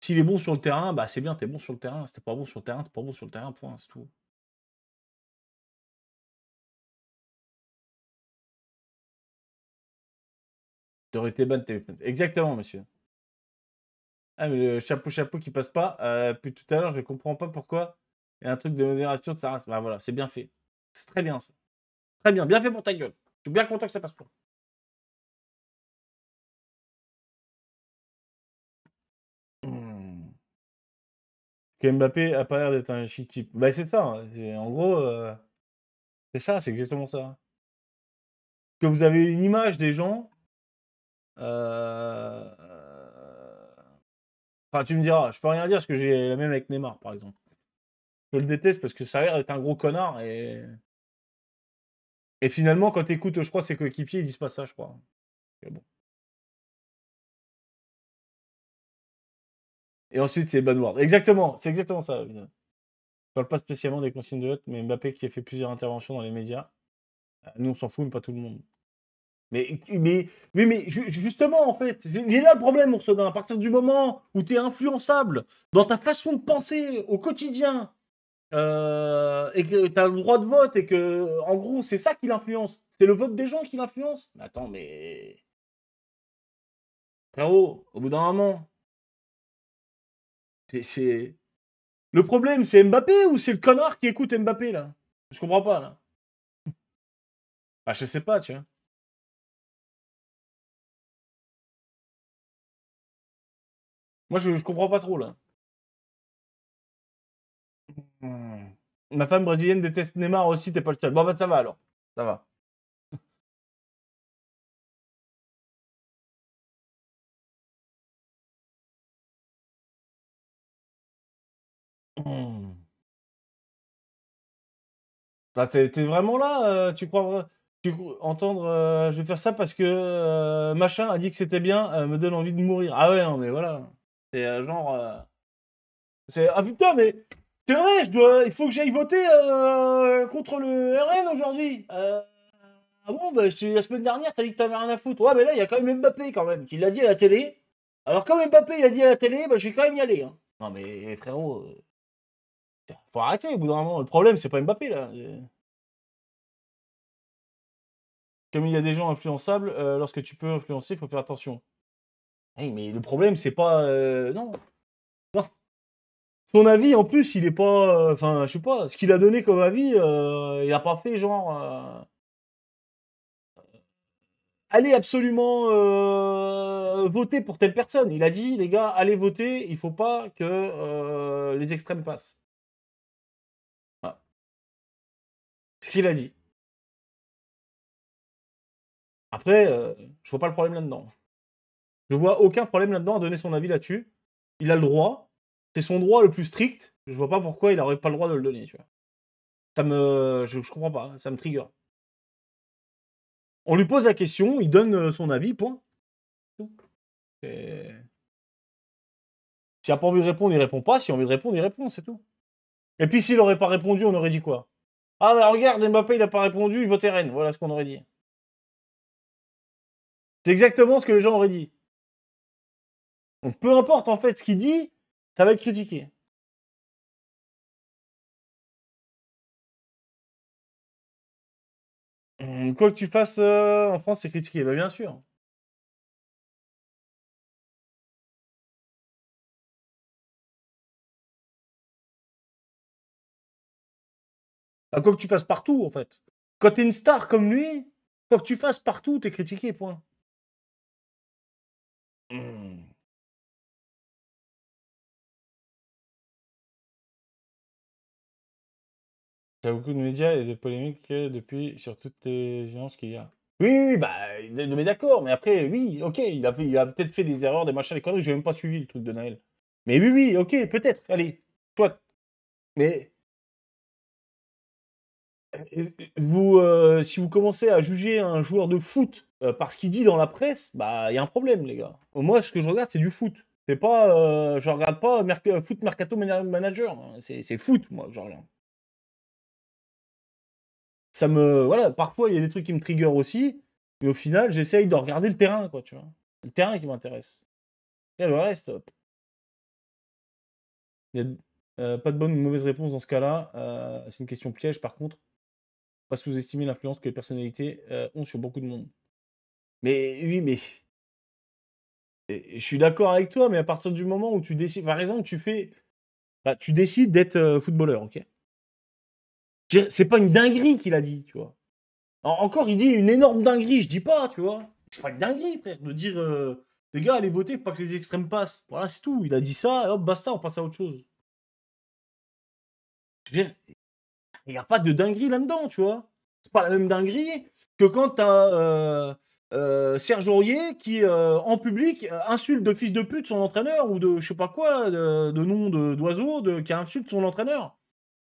S'il est bon sur le terrain, bah c'est bien, t'es bon sur le terrain. Si t'es pas bon sur le terrain, t'es pas bon sur le terrain, point, c'est tout. Bonne, Exactement, monsieur. Ah, mais le chapeau chapeau qui passe pas. Euh, puis tout à l'heure, je ne comprends pas pourquoi. Il y a un truc de modération de ça. Bah voilà, c'est bien fait. C'est très bien ça. Très bien. Bien fait pour ta gueule. Je suis bien content que ça passe pas. Hmm. Que Mbappé a pas l'air d'être un chic type. Bah c'est ça. Hein. En gros, euh, c'est ça, c'est exactement ça. Que vous avez une image des gens euh, enfin, tu me diras, je peux rien dire parce que j'ai la même avec Neymar, par exemple. Je le déteste parce que ça a l'air d'être un gros connard et. Et finalement, quand tu écoutes, je crois, ses coéquipiers, ils disent pas ça, je crois. Et ensuite, c'est Banward. Exactement, c'est exactement ça. Je parle pas spécialement des consignes de vote, mais Mbappé qui a fait plusieurs interventions dans les médias. Euh, nous, on s'en fout, mais pas tout le monde. Mais, mais, mais, mais justement, en fait, il est là le problème, Oursodin. À partir du moment où tu es influençable dans ta façon de penser au quotidien, euh, et que tu as le droit de vote, et que, en gros, c'est ça qui l'influence. C'est le vote des gens qui l'influence. Mais attends, mais. Frérot, au bout d'un moment. C'est. Le problème, c'est Mbappé ou c'est le connard qui écoute Mbappé, là? Je comprends pas, là. Ah, je sais pas, tu vois. Moi, je, comprends pas trop, là. Hmm. Ma femme brésilienne déteste Neymar aussi, t'es pas le seul. Bon, bah, ça va alors. Ça va. Hmm. Bah, t'es vraiment là, euh, tu crois tu entendre euh, je vais faire ça parce que euh, machin a dit que c'était bien, me donne envie de mourir. Ah ouais, non, mais voilà. C'est euh, genre. Euh, c'est. Ah putain, mais. C'est vrai, je dois... il faut que j'aille voter euh, contre le RN aujourd'hui. Ah bon, bah, la semaine dernière, t'as dit que t'avais rien à foutre. Ouais, mais là, il y a quand même Mbappé, quand même, qui l'a dit à la télé. Alors, comme Mbappé, il a dit à la télé, bah, j'ai quand même y aller. Hein. Non, mais frérot. Faut arrêter au bout d'un moment. Le problème, c'est pas Mbappé, là. Comme il y a des gens influençables, lorsque tu peux influencer, il faut faire attention mais le problème, c'est pas. Euh, non. Non. Son avis, en plus, il est pas. Euh, enfin, je sais pas. Ce qu'il a donné comme avis, euh, il a pas fait genre. allez absolument voter pour telle personne. Il a dit, les gars, allez voter, il faut pas que les extrêmes passent. Voilà. Ce qu'il a dit. Après, je vois pas le problème là-dedans. Je vois aucun problème là-dedans à donner son avis là-dessus. Il a le droit. C'est son droit le plus strict. Je vois pas pourquoi il n'aurait pas le droit de le donner. Ça me. Je, comprends pas. Ça me trigger. On lui pose la question, il donne euh, son avis, point. S'il n'a pas envie de répondre, il répond pas. S'il a envie de répondre, il répond, c'est tout. Et puis s'il n'aurait pas répondu, on aurait dit quoi? Ah, mais regarde, Mbappé, il n'a pas répondu, il votait Rennes. Voilà ce qu'on aurait dit. C'est exactement ce que les gens auraient dit. Donc peu importe en fait ce qu'il dit, ça va être critiqué. Hum, quoi que tu fasses euh, en France, c'est critiqué, bah, bien sûr. Ah, quoi que tu fasses partout, en fait. Quand t'es une star comme lui, quoi que tu fasses partout, t'es critiqué, point. Hum. A beaucoup de médias et de polémiques depuis sur toutes les géances qu'il y a. Oui, oui, bah, mais d'accord, mais après, oui, ok, il a, il a peut-être fait des erreurs, des machins, des conneries, j'ai même pas suivi le truc de Naël. Mais oui, oui, ok, peut-être, allez, soit. Mais euh, vous, euh, si vous commencez à juger un joueur de foot euh, par ce qu'il dit dans la presse, bah il y a un problème, les gars. Moi, ce que je regarde, c'est du foot. C'est pas, je regarde pas foot mercato manager. C'est foot, moi, je regarde. Ça me, voilà, parfois il y a des trucs qui me trigger aussi, mais au final, j'essaye de regarder le terrain, quoi, tu vois. Le terrain qui m'intéresse. Et le reste, il y a pas de bonne ou mauvaise réponse dans ce cas-là. c'est une question piège, par contre pas sous-estimer l'influence que les personnalités euh, ont sur beaucoup de monde. Mais oui, mais. je suis d'accord avec toi, mais à partir du moment où tu décides. Par exemple, tu fais. Bah, tu décides d'être euh, footballeur, ok? C'est pas une dinguerie qu'il a dit, tu vois. encore, il dit une énorme dinguerie, je dis pas, tu vois. C'est pas une dinguerie, frère, de dire. Euh, les gars, allez voter, faut pas que les extrêmes passent. Voilà, c'est tout. Il a dit ça, hop, basta, on passe à autre chose. Je il n'y a pas de dinguerie là-dedans, tu vois. C'est pas la même dinguerie que quand tu as euh, euh, Serge Aurier qui, en public, insulte de fils de pute son entraîneur ou de je sais pas quoi, de, nom d'oiseau, qui insulte son entraîneur.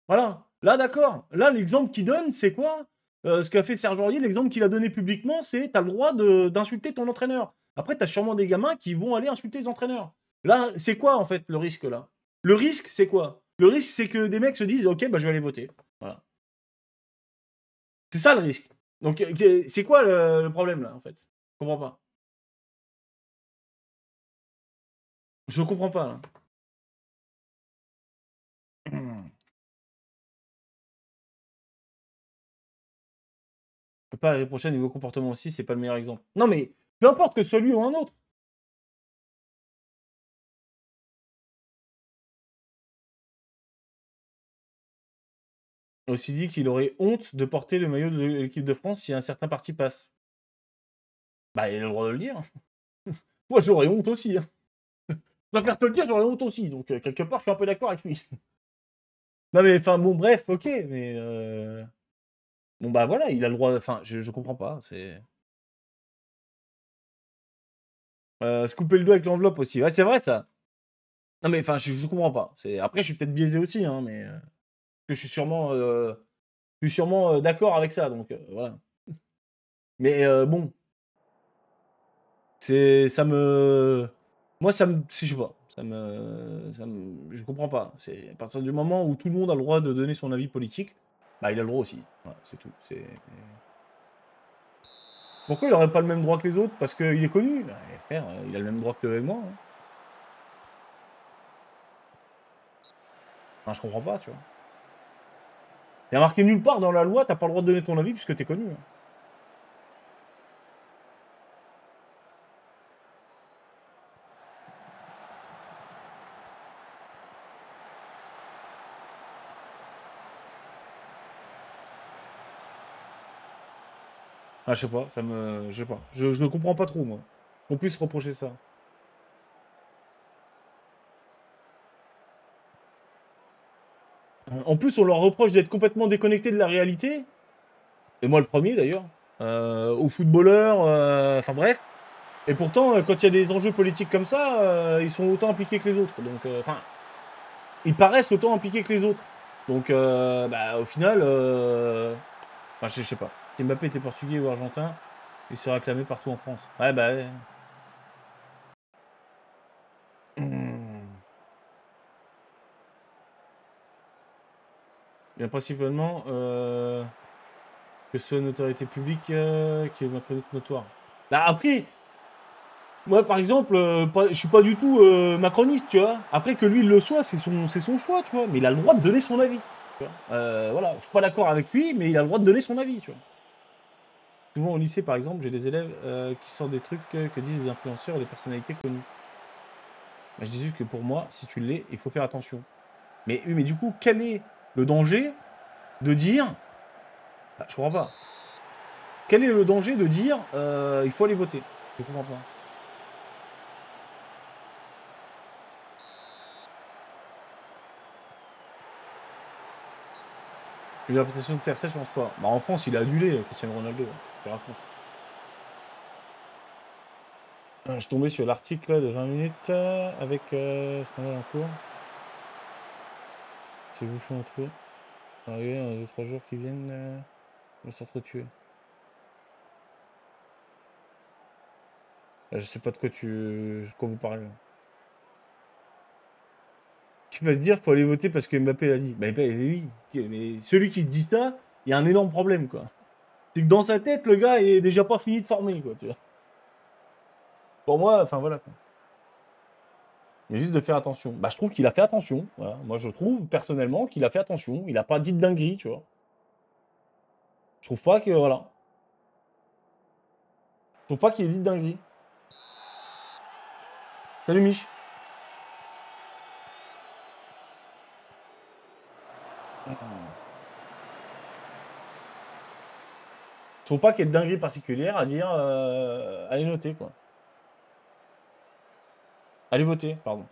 Voilà. Là, d'accord. Là, l'exemple qu'il donne, c'est quoi? Ce qu'a fait Serge Aurier, l'exemple qu'il a donné publiquement, c'est tu as le droit d'insulter ton entraîneur. Après, tu as sûrement des gamins qui vont aller insulter les entraîneurs. Là, c'est quoi, en fait, le risque, là? Le risque, c'est quoi? Le risque, c'est que des mecs se disent, OK, bah, je vais aller voter. Voilà. C'est ça le risque. Donc, c'est quoi le, problème là, en fait? Je comprends pas. Je comprends pas là. Pas l'année prochaine, niveau comportement aussi, c'est pas le meilleur exemple. Non mais, peu importe que ce soit lui ou un autre. aussi dit qu'il aurait honte de porter le maillot de l'équipe de France si un certain parti passe. Bah, il a le droit de le dire. Moi, j'aurais honte aussi. Hein. Je préfère te le dire, j'aurais honte aussi. Donc, euh, quelque part, je suis un peu d'accord avec lui. non, mais, enfin, bon, bref, ok, mais. Euh, bon, bah voilà, il a le droit. Enfin, je, comprends pas. C'est. Euh, se couper le doigt avec l'enveloppe aussi. Ouais, c'est vrai ça. Non, mais enfin, je, comprends pas. Après, je suis peut-être biaisé aussi, hein, mais. Euh, je suis sûrement, euh, je suis sûrement d'accord avec ça. Donc voilà. Mais bon, c'est, ça me, moi ça me, si je vois, ça me, je comprends pas. C'est à partir du moment où tout le monde a le droit de donner son avis politique, bah il a le droit aussi. c'est tout. C'est pourquoi il n'aurait pas le même droit que les autres? Parce qu'il est connu. Bah, frère, il a le même droit que moi. Hein. Je comprends pas, tu vois. Il y a marqué nulle part dans la loi, t'as pas le droit de donner ton avis puisque t'es connu. Hein. Ah, je sais pas, ça me. Je sais pas. Je, je ne comprends pas trop, moi. Qu'on puisse reprocher ça. En plus, on leur reproche d'être complètement déconnectés de la réalité. Et moi, le premier d'ailleurs. Euh, aux footballeurs, euh, enfin bref. Et pourtant, euh, quand il y a des enjeux politiques comme ça, ils sont autant impliqués que les autres. Donc, enfin, ils paraissent autant impliqués que les autres. Donc, bah, au final, enfin, je, sais pas. Si Mbappé était portugais ou argentin, il serait acclamé partout en France. Ouais, bah. Ouais. bien principalement euh, que ce soit une autorité publique euh, qui est macroniste notoire. Bah après, moi par exemple, euh, je suis pas du tout macroniste, tu vois. Après que lui le soit, c'est son, son choix, tu vois. Mais il a le droit de donner son avis. voilà, je suis pas d'accord avec lui, mais il a le droit de donner son avis, tu vois. Au lycée, par exemple, j'ai des élèves qui sortent des trucs que disent les influenceurs et les personnalités connues. Bah, je dis juste que pour moi, si tu l'es, il faut faire attention. Mais mais du coup, quel est le danger de dire... Bah, je comprends pas. Quel est le danger de dire euh, il faut aller voter? Je comprends pas. Une réputation de CR7, je pense pas. Bah, en France, il a adulé Cristiano Ronaldo. Euh, je suis tombé sur l'article de 20 minutes euh, avec euh, scandale en cours. C'est vous fait entre eux. Arrivé dans 2-3 jours qui viennent, euh, on va s'entretuer. Euh, Je sais pas de quoi tu. de quoi vous parlez. Tu vas se dire faut aller voter parce que Mbappé l'a dit. Bah, oui. Mais celui qui se dit ça, il y a un énorme problème quoi. Que dans sa tête, le gars est déjà pas fini de former quoi, tu vois. Pour moi, enfin voilà. quoi. Il y juste de faire attention. Bah, je trouve qu'il a fait attention. Moi, je trouve personnellement qu'il a fait attention. Il a pas dit de dinguerie, tu vois. Je trouve pas que voilà. Je trouve pas qu'il ait dit de dinguerie. Salut Mich. Trouve pas qu'il y ait de dinguerie particulière à dire euh, allez noter quoi. Allez voter, pardon.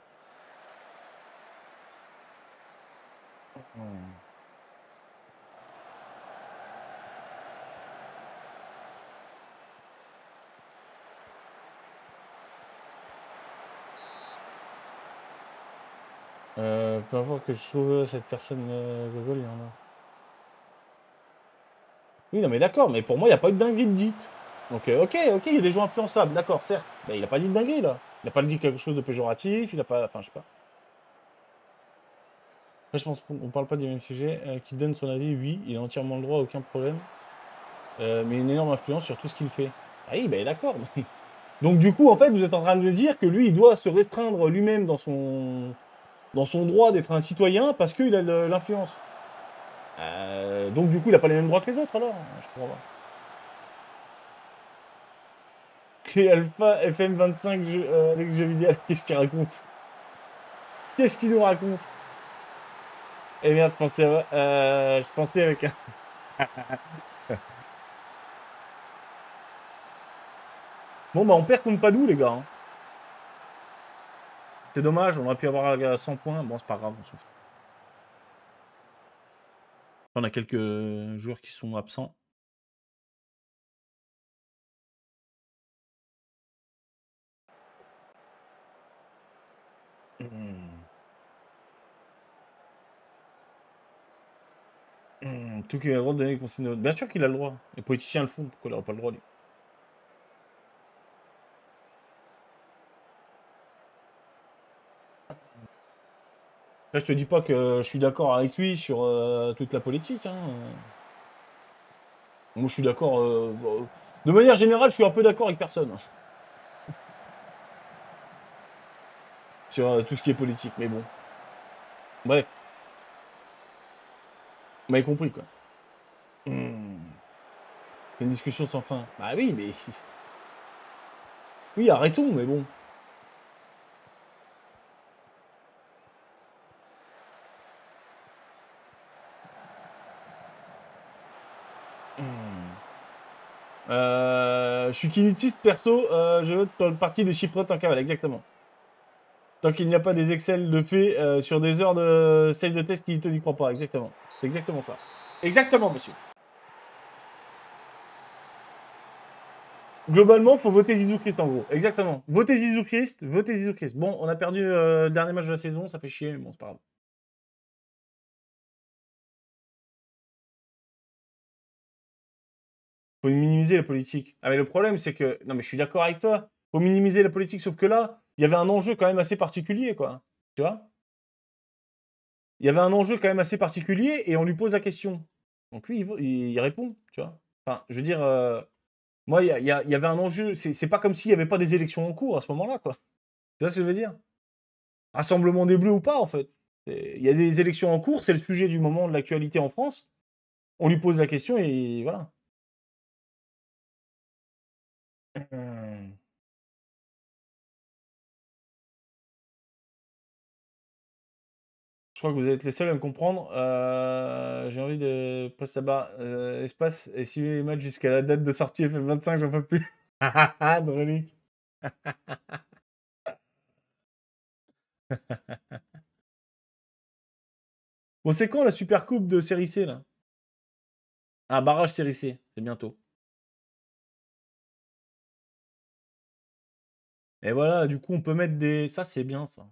Euh, peu importe que je trouve cette personne euh, Google, il y en a. Oui, non, mais d'accord, mais pour moi, il n'y a pas eu de dinguerie de dite. Donc, euh, ok, ok, il y a des gens influençables, d'accord, certes. Mais il n'a pas dit de dinguerie, là. Il n'a pas dit quelque chose de péjoratif, il n'a pas. Enfin, je sais pas. Après, je pense qu'on parle pas du même sujet. Euh, Qu'il donne son avis, oui, il a entièrement le droit, aucun problème. Euh, mais une énorme influence sur tout ce qu'il fait. Ah oui, ben d'accord. mais- Donc, du coup, en fait, vous êtes en train de me dire que lui, il doit se restreindre lui-même dans son, dans son droit d'être un citoyen parce qu'il a de l'influence. Euh, donc, du coup, il n'a pas les mêmes droits que les autres, alors Je comprends pas. Clé Alpha FM25 jeu- euh, avec jeux vidéo, qu'est-ce qu'il raconte? Qu'est-ce qu'il nous raconte? Eh merde, je pensais, euh, je pensais avec un... bon, bah on perd contre Padoue, les gars. hein. C'est dommage, on aurait pu avoir euh, 100 points. Bon, c'est pas grave, on s'en. On a quelques joueurs qui sont absents. Hmm. Hmm, Tout qui a le droit de donner des consignes. Bien sûr qu'il a le droit. Les politiciens le font, pourquoi il n'aurait pas le droit, lui? Je te dis pas que je suis d'accord avec lui sur euh, toute la politique. hein. Moi, je suis d'accord. euh, de manière générale, je suis un peu d'accord avec personne. Sur euh, tout ce qui est politique, mais bon. Bref. Vous m'avez compris, quoi. Hmm. C'est une discussion sans fin. Bah oui, mais. Oui, arrêtons, mais bon. Je suis kinitiste perso, euh, je vote pour le parti des Chypriotes en cavale, exactement. Tant qu'il n'y a pas des Excel de fait euh, sur des heures de save de test qui te n'y croient pas, exactement. C'est exactement ça. Exactement, monsieur. Globalement, faut voter Zizou Christ en gros. Exactement. Votez Zizou Christ, votez Zizou Christ. Bon, on a perdu euh, le dernier match de la saison, ça fait chier, mais bon, c'est pas grave. Faut minimiser la politique. Ah mais le problème c'est que non mais je suis d'accord avec toi. Faut minimiser la politique sauf que là, il y avait un enjeu quand même assez particulier quoi. Tu vois? Il y avait un enjeu quand même assez particulier et on lui pose la question. Donc lui il, répond, tu vois. Enfin, je veux dire euh, moi il y, y y avait un enjeu, c'est pas comme s'il y avait pas des élections en cours à ce moment-là quoi. Tu vois ce que je veux dire? Rassemblement des bleus ou pas en fait. Il y a des élections en cours, c'est le sujet du moment de l'actualité en France. On lui pose la question et voilà. Euh, Je crois que vous êtes les seuls à me comprendre. Euh, J'ai envie de passer là-bas. Euh, espace et suivre les matchs jusqu'à la date de sortie FM25, j'en peux plus. Drôlique. Bon, c'est quand la super coupe de série C là? Ah, barrage série C, c'est bientôt. Et voilà, du coup, on peut mettre des... Ça, c'est bien, ça.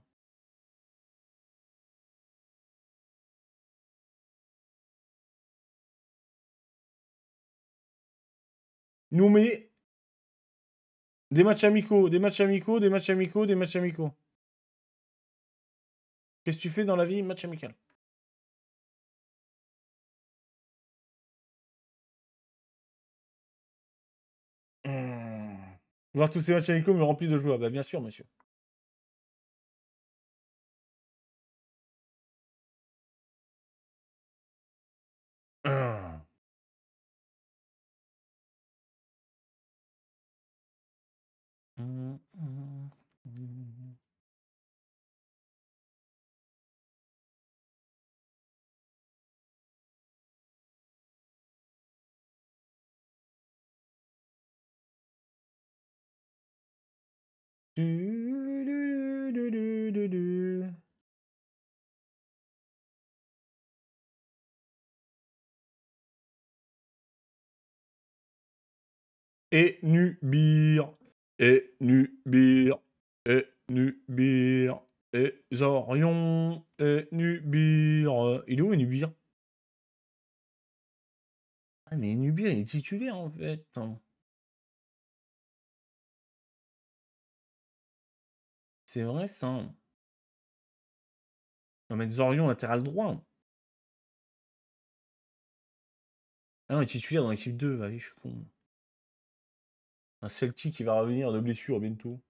Nous met des matchs amicaux, des matchs amicaux, des matchs amicaux, des matchs amicaux. Qu'est-ce que tu fais dans la vie Match amical? Voir tous ces matchs amicaux me remplit de joie. Bah, bien sûr, monsieur. Et Nubir, et Nubir, et Nubir, et Zorion, et Nubir. Il est où, Nubir Ah, mais Nubir, il est titulaire, en fait. C'est vrai, ça. On va mettre Zorion latéral droit. Ah non, il est titulaire dans l'équipe 2. Bah oui, je suis con. Un Celtic qui va revenir de blessure bientôt.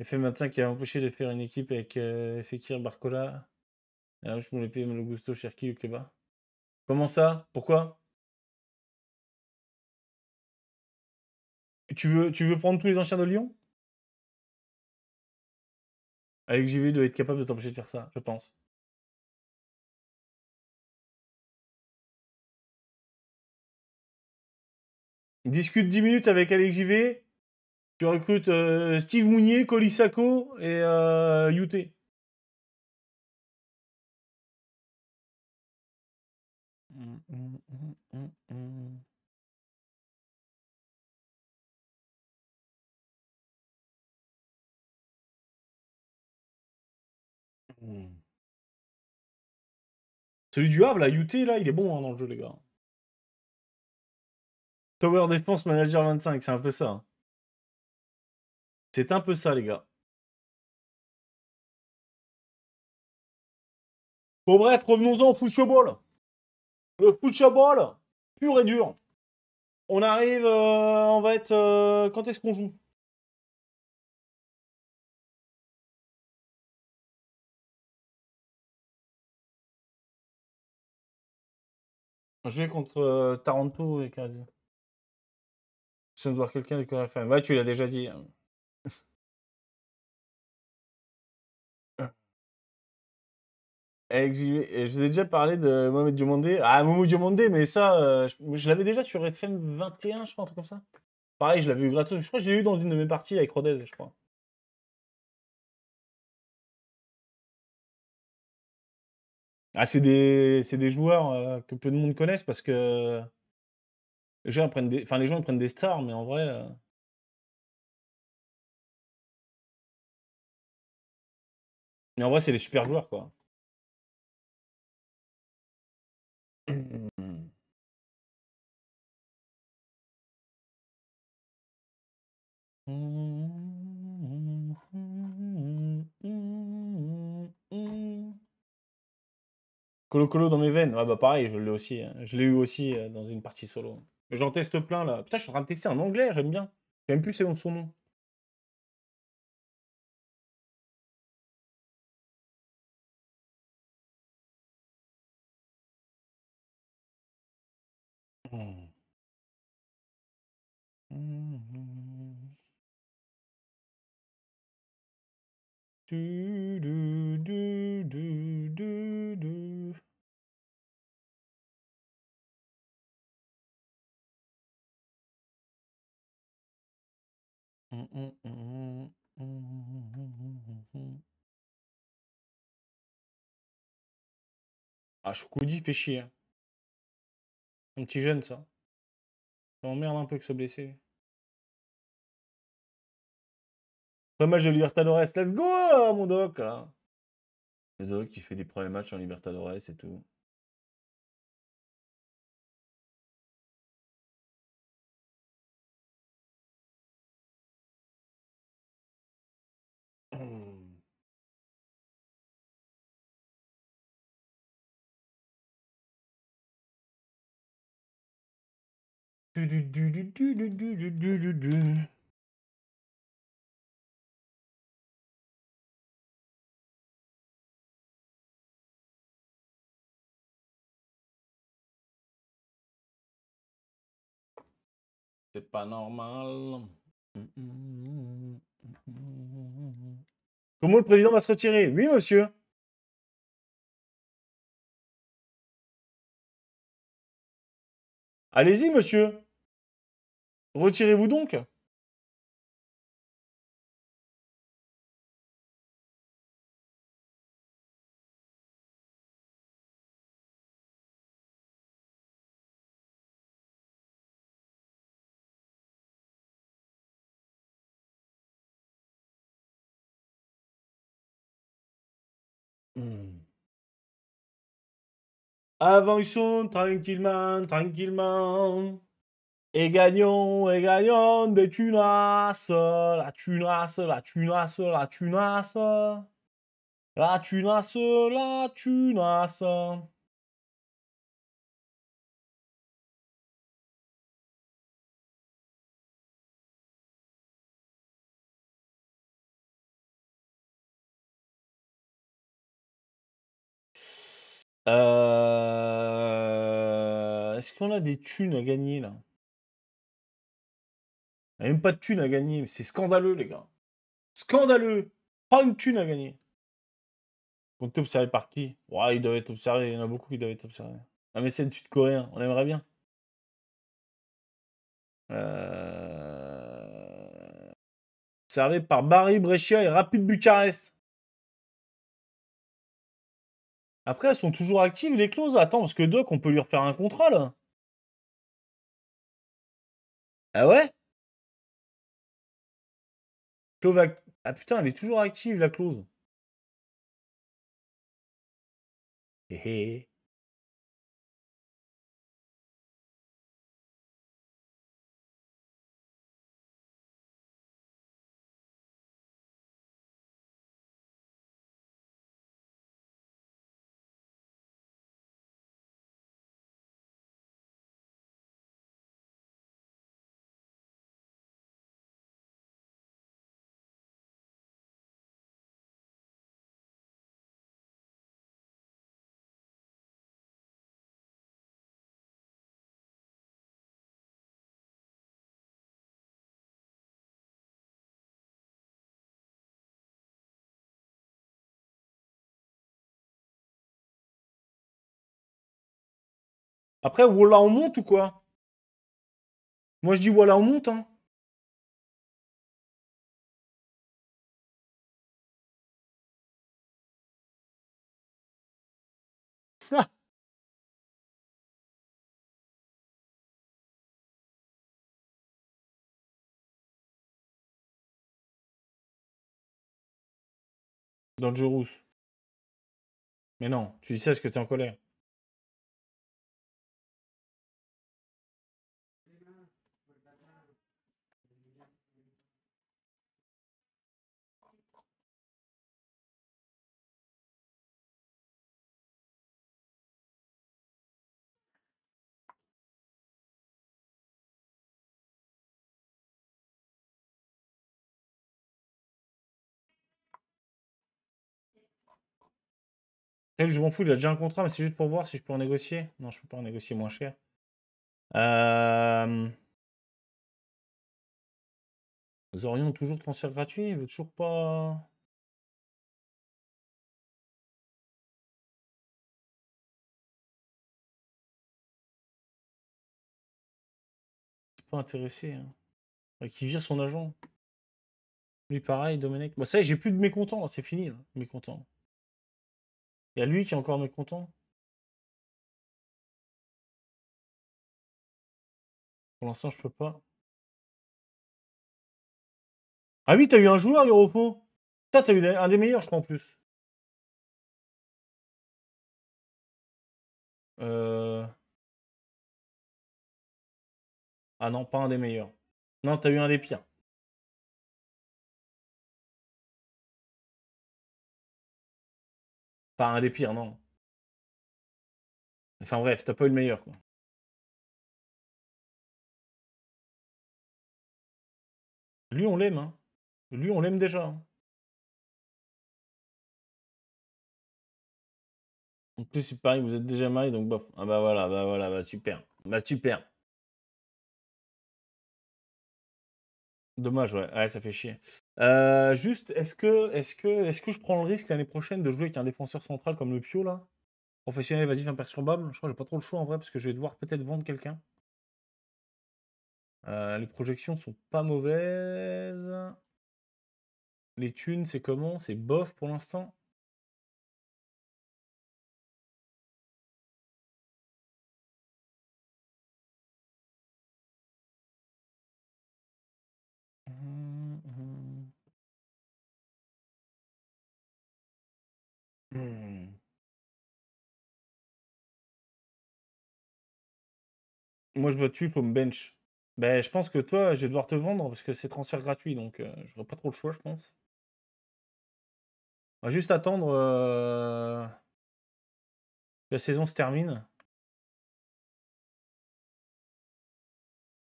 FM25 qui a empêché de faire une équipe avec euh, Fekir, Barcola. Alors, je me l'ai payé le Gusto, Cherki, Keba. Comment ça? Pourquoi? Tu veux, tu veux prendre tous les anciens de Lyon? Alex JV doit être capable de t'empêcher de faire ça, je pense. Discute 10 minutes avec Alex JV. Tu recrutes euh, Steve Mounier, Colisacco et euh, Celui du Havre, là, UT, là, il est bon hein, dans le jeu, les gars. Tower Defense Manager 25, c'est un peu ça. C'est un peu ça, les gars. Bon, bref, revenons-en au football. Le football, pur et dur. On arrive, euh, on va être... Euh, quand est-ce qu'on joue? Vais contre euh, Taranto et Kazi. De voir quelqu'un de KFM. Ouais, tu l'as déjà dit. Hein. je vous ai déjà parlé de Mohamed Diomandé. Ah, Momo Diomandé, mais ça, euh, je, l'avais déjà sur FM 21, je crois, un truc comme ça. Pareil, je l'avais eu gratos. Je crois que je l'ai eu dans une de mes parties avec Rodez, je crois. Ah, c'est des, des joueurs euh, que peu de monde connaissent parce que les gens prennent des, enfin, les gens prennent des stars, mais en vrai. Euh mais en vrai, c'est des super joueurs, quoi. Colo Colo dans mes veines. Ouais, bah pareil, je l'ai aussi. Je l'ai eu aussi euh, dans une partie solo. J'en teste plein là. Putain, je suis en train de tester en anglais, j'aime bien. J'aime plus c'est de son nom. Du, Ah, Choukoudi fait chier. Hein. Un petit jeune, ça. Ça m'emmerde un peu que ce blessé. Premier match de Libertadores, let's go, mon doc, là. Le doc qui fait des premiers matchs en Libertadores et tout. C'est pas normal. Comment le président va se retirer? Oui, monsieur. Allez-y, monsieur. Retirez-vous donc? Hmm. Avançons tranquillement, tranquillement. Et gagnons, et gagnons des tunas. La tunasse, la tunasse, la tunasse. La tunasse, la tunasse. Euh... Est-ce qu'on a des thunes à gagner là? Il n'y a même pas de thunes à gagner. C'est scandaleux, les gars. Scandaleux. Pas une thune à gagner. Donc observé par qui? Ouais, il doit être observé. Il y en a beaucoup qui doivent être observés. Ah, mais c'est une sud-coréen. On aimerait bien. Euh... Observé par Barry, Brescia et Rapid Bucarest. Après, elles sont toujours actives, les clauses. Attends, parce que Doc, on peut lui refaire un contrat, là. Ah ouais? Ah putain, elle est toujours active, la clause. Hé hé. Après, voilà, on monte ou quoi? Moi, je dis voilà, on monte. Hein. Dangerous. Mais non, tu dis ça parce que tu es en colère. Je m'en fous, il a déjà un contrat, mais c'est juste pour voir si je peux en négocier. Non, je peux pas en négocier moins cher. Euh... Nous aurions toujours transfert gratuit, il veut toujours pas... pas intéressé. Hein. Qui vire son agent. Lui pareil, Dominique. Bah ça y est, j'ai plus de mécontents, c'est fini, là, mécontents. Il y a lui qui est encore mécontent. Pour l'instant, je peux pas. Ah oui, t'as eu un joueur, Eurofo Ça, t'as eu un des meilleurs, je crois, en plus. Euh... Ah non, pas un des meilleurs. Non, t'as eu un des pires. Pas un des pires, non. Enfin bref, t'as pas eu le meilleur, quoi. Lui, on l'aime, hein. Lui, on l'aime déjà. Hein. En plus, c'est pareil, vous êtes déjà marié, donc bof. Ah bah voilà, bah voilà, bah super. Bah super. Dommage, ouais. ouais, ça fait chier. Euh, juste, est-ce que, est-ce que, est-ce que je prends le risque l'année prochaine de jouer avec un défenseur central comme le Pio là? Professionnel, vas-y, imperturbable. Je crois que j'ai pas trop le choix en vrai parce que je vais devoir peut-être vendre quelqu'un. Euh, les projections sont pas mauvaises. Les thunes, c'est comment? C'est bof pour l'instant? Moi, je me tue pour me bench. Ben, je pense que toi, je vais devoir te vendre parce que c'est transfert gratuit, donc euh, je n'aurai pas trop le choix, je pense. On va juste attendre euh, que la saison se termine.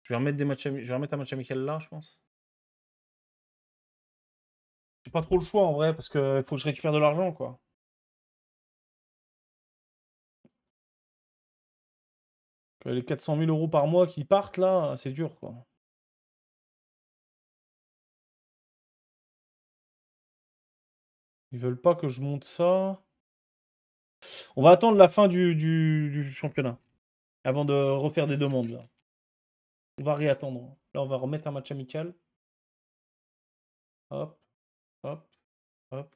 Je vais remettre des matchs, je vais remettre un match amical là, je pense. J'ai pas trop le choix en vrai parce qu'il faut que je récupère de l'argent, quoi. Les 400 000 euros par mois qui partent là, c'est dur quoi. Ils veulent pas que je monte ça. On va attendre la fin du, championnat. Avant de refaire des demandes là. On va réattendre. Là on va remettre un match amical. Hop. Hop. Hop.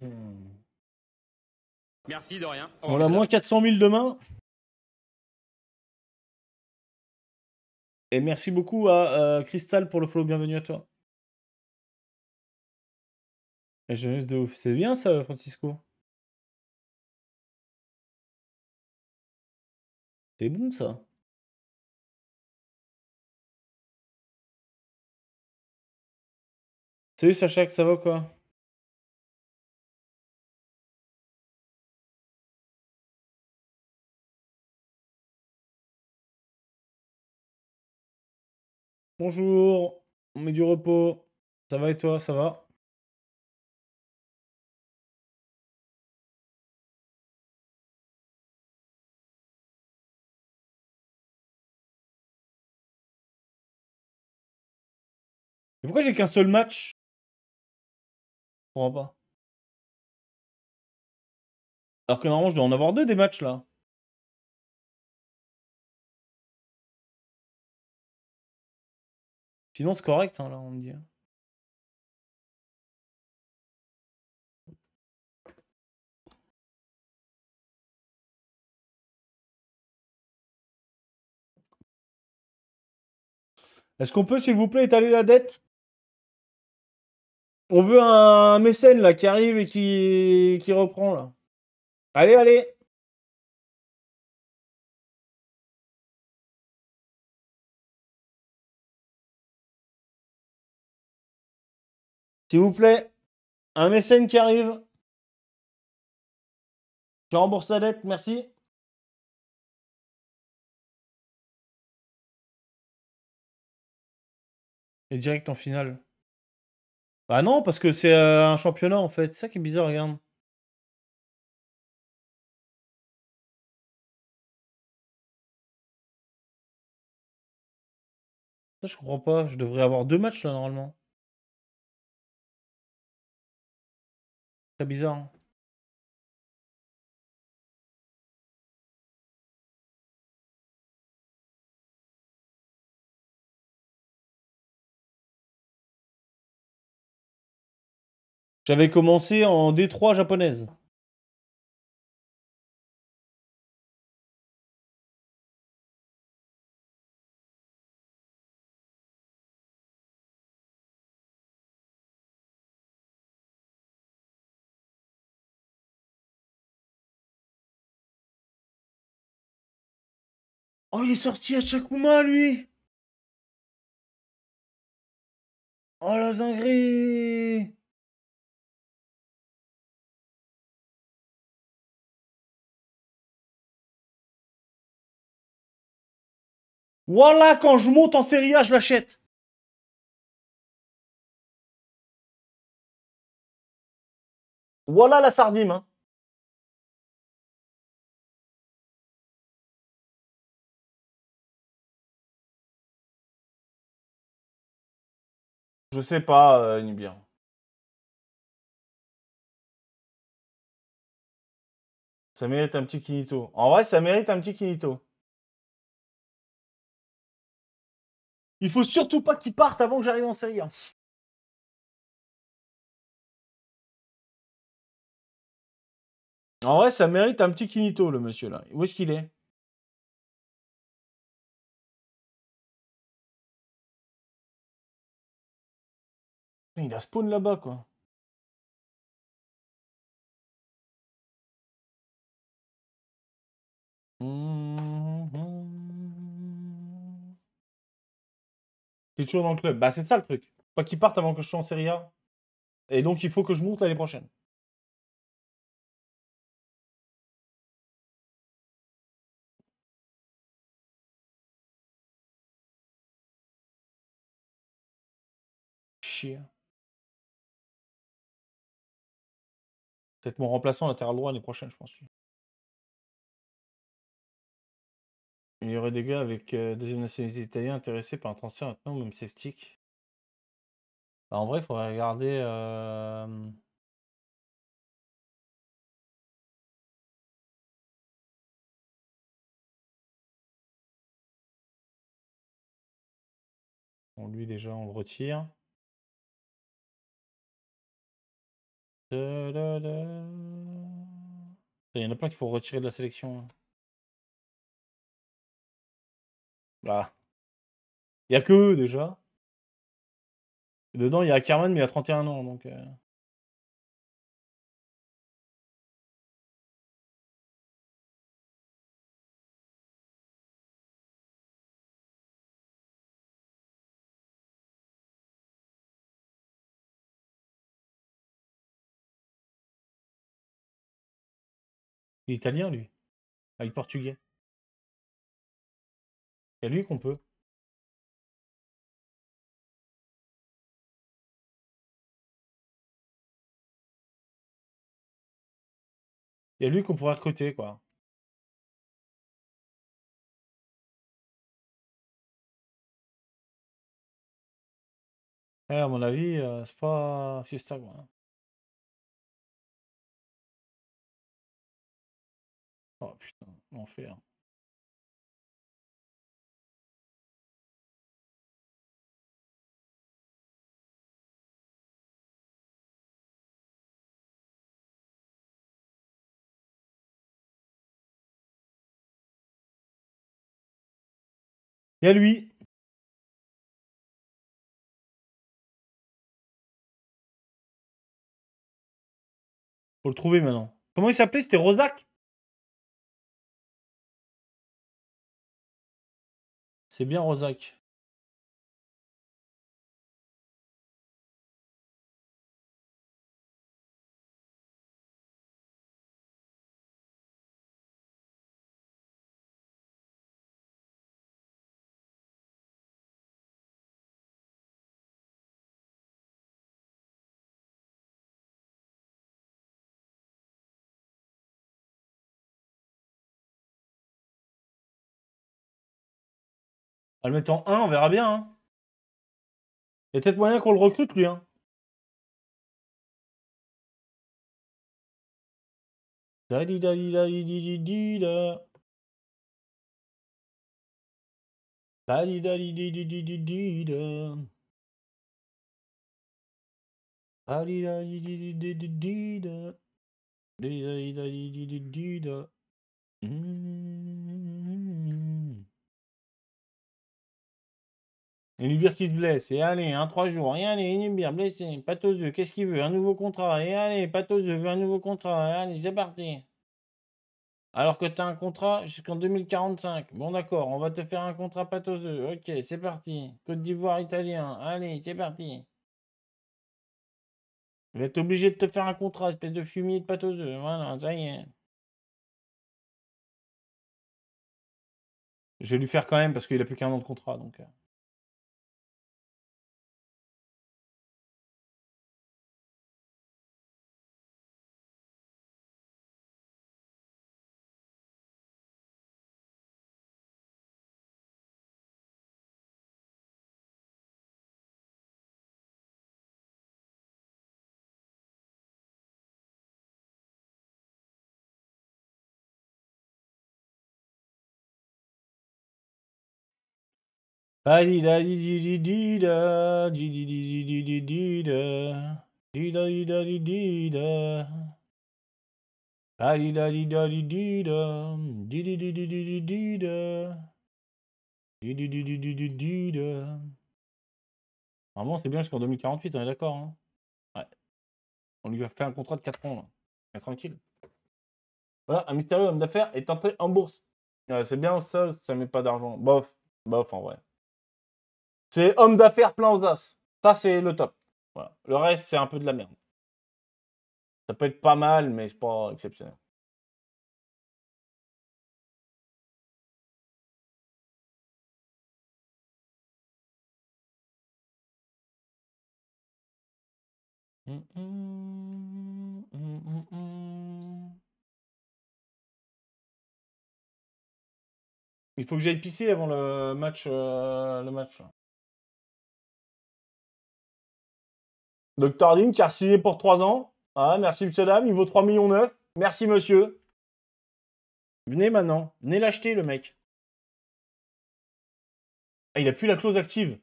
Hmm. Merci de rien. On a moins 400 000 demain. Et merci beaucoup à euh, Crystal pour le follow. Bienvenue à toi. La jeunesse de ouf. C'est bien ça, Francisco. C'est bon ça. Salut Sacha, ça va quoi? Bonjour, on met du repos. Ça va et toi, ça va? Et pourquoi j'ai qu'un seul match? Je comprends pas. Alors que normalement je dois en avoir deux des matchs là. Sinon, c'est correct, hein, là, on me dit. Hein. Est-ce qu'on peut, s'il vous plaît, étaler la dette? On veut un mécène, là, qui arrive et qui, qui reprend, là. Allez, allez S'il vous plaît, un mécène qui arrive. Qui rembourse sa dette, merci. Et direct en finale. Bah non, parce que c'est euh, un championnat en fait. C'est ça qui est bizarre, regarde. Je comprends pas. Je devrais avoir deux matchs là normalement. Bizarre. J'avais commencé en D3 japonaise. Oh, il est sorti à Chakuma, lui Oh la dinguerie Voilà, quand je monte en série A, je l'achète. Voilà la sardine. Hein. Je sais pas, euh. Ça mérite un petit kinito. En vrai, ça mérite un petit kinito. Il faut surtout pas qu'il parte avant que j'arrive en série A. En vrai, ça mérite un petit kinito, le monsieur là. Où est-ce qu'il est? Il a spawn là-bas, quoi. Est toujours dans le club. Bah, c'est ça le truc. Pas qu'il parte avant que je sois en A. Et donc, il faut que je monte l'année prochaine. Chier. Peut-être mon remplaçant latéral droit l'année prochaine, je pense. Il y aurait des gars avec euh, deuxième nationalité italienne intéressés par un transfert maintenant, même sceptique. Bah, en vrai, il faudrait regarder. euh, lui, déjà, on le retire. Il y en a plein qu'il faut retirer de la sélection. hein. Là. Il n'y a que eux déjà. Et dedans, il y a Ackerman, mais il a 31 ans. Donc, euh, Italien, lui. Ah, il portugais. A lui qu'on peut. Il y a lui qu'on pourrait recruter, quoi. Eh, à mon avis, euh, c'est pas Fiesta, quoi. Oh putain, l'enfer. Il y a lui. Faut le trouver maintenant. Comment il s'appelait? C'était Rosac? C'est bien Rosac. Va le en 1, on verra bien. Hein. Peut-être moyen qu'on le recrute, lui. Hein. Une Uber qui se blesse. Et allez, un trois jours. Et allez, une Uber blessé. Pâte aux. Qu'est-ce qu'il veut Un nouveau contrat. Et allez, pâte aux œufs veut un nouveau contrat. Et allez, c'est parti. Alors que tu as un contrat jusqu'en 2045. Bon, d'accord, on va te faire un contrat pâte aux. Ok, c'est parti. Côte d'Ivoire italien. Allez, c'est parti. Il va être obligé de te faire un contrat, espèce de fumier de pâte aux. Voilà, ça y est. Je vais lui faire quand même parce qu'il a plus qu'un an de contrat. Donc. Normalement, c'est bien jusqu'en 2048, on est d'accord, hein Ouais. On lui a fait un contrat de 4 ans, là. Tranquille. Voilà, un mystérieux homme d'affaires est entré en bourse. Ouais, c'est bien ça, ça met pas d'argent. Bof, bof en vrai. C'est homme d'affaires plein aux as. Ça, c'est le top. Le reste, c'est un peu de la merde. Ça peut être pas mal, mais c'est pas exceptionnel. Hum, hum, hum. Il faut que j'aille pisser avant le match. euh, le match. Dr. Dim qui a signé pour 3 ans. Ah, merci monsieur dame, il vaut 3 millions 9. Merci monsieur. Venez maintenant, venez l'acheter le mec. Ah, il a plus la clause active.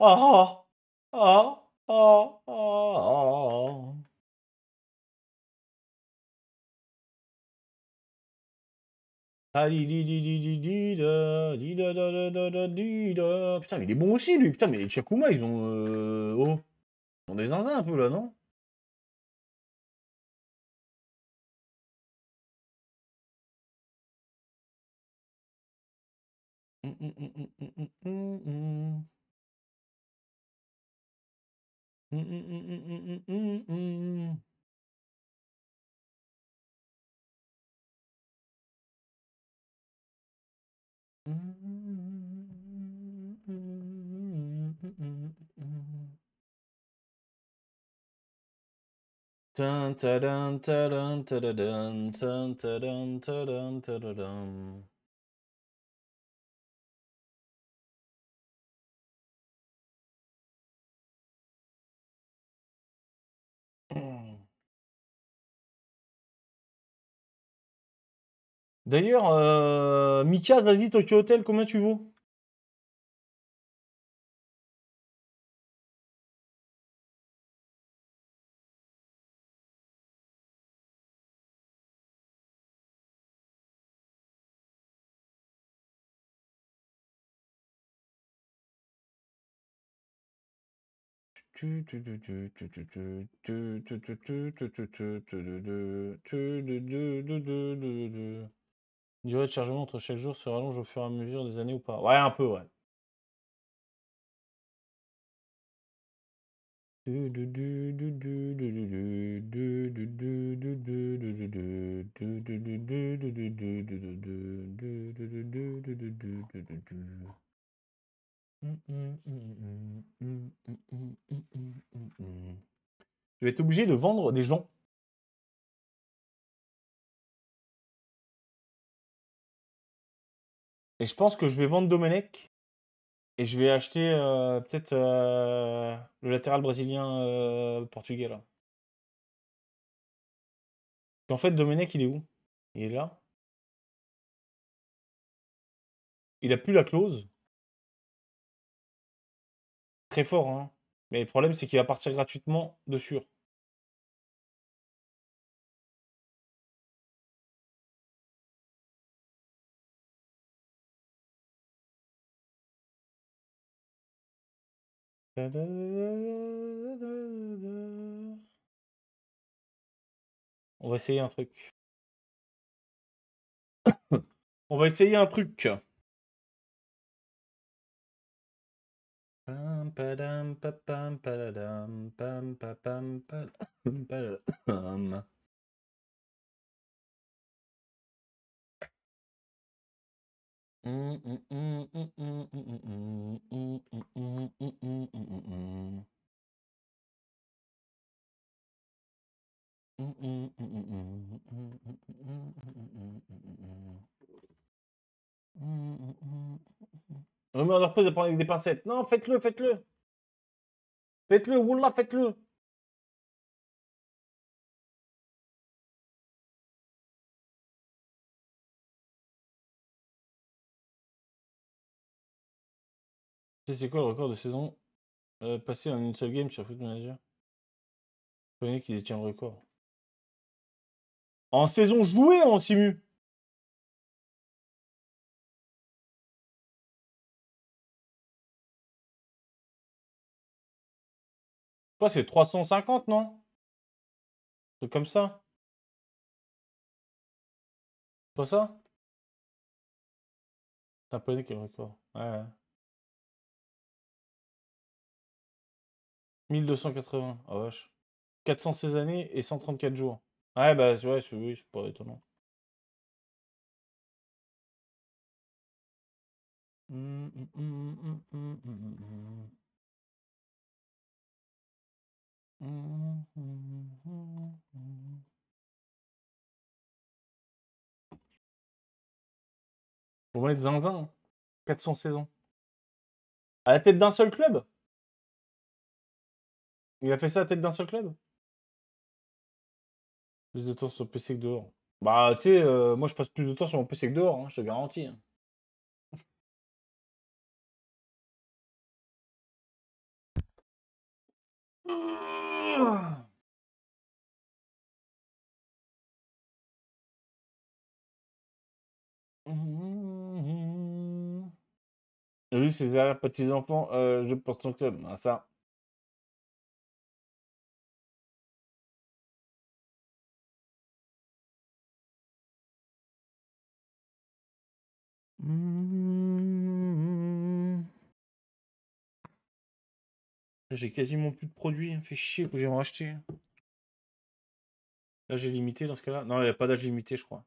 Ah ah ah ah ah. ah. Ah, di, di, di, di, di, di, da, di, da, da, da, da, da, di, da. Putain, mais il est bon aussi, lui. Putain, mais les Chakuma, ils ont. euh, Oh. On est zinzin un peu là, non D'ailleurs, euh, vas-y, Tokyo Hotel, combien tu vaux? Durée de chargement entre chaque jour se rallonge au fur et à mesure des années ou pas Ouais, un peu, ouais. Je vais être obligé de vendre des gens. Et je pense que je vais vendre Domenech. Et je vais acheter euh, peut-être euh, le latéral brésilien euh, portugais là. En fait, Domenech, il est où? Il est là. Il a plus la clause. Très fort, hein. Mais le problème, c'est qu'il va partir gratuitement de sûr. On va essayer un truc. On va essayer un truc. Pam, padam, papam, paladam, pam, papam, padam, paladam. Mm, mm, mm, mm, mm, mm, mm, mm, Non, mais on leur pose de prendre avec des pincettes. Non, faites-le, faites-le. Faites-le, Wallah, faites-le. C'est quoi le record de saison euh, passé en une seule game sur Foot Manager? Je connais qui détient le record. En saison jouée en simu C'est 350, non? C'est comme ça Pas ça? T'as pas quel record Ouais. ouais. 1280, ah vache. 416 années et 134 jours. Ouais, bah c'est- ouais, c'est oui, c'est pas étonnant. Hum, hum, hum, hum. Faut mettre zinzin. 400 saisons. À la tête d'un seul club? Il a fait ça à la tête d'un seul club? Plus de temps sur PC que dehors. Bah, tu sais, euh, moi je passe plus de temps sur mon PC que dehors, hein, je te garantis. hein. Ugh. Mmh. J'ai vu ses derniers petits-enfants, euh, je porte ton club. Ah, ça. J'ai quasiment plus de produits. hein, Fait chier que j'ai en racheter. Là, j'ai limité dans ce cas-là. Non, il n'y a pas d'âge limité, je crois.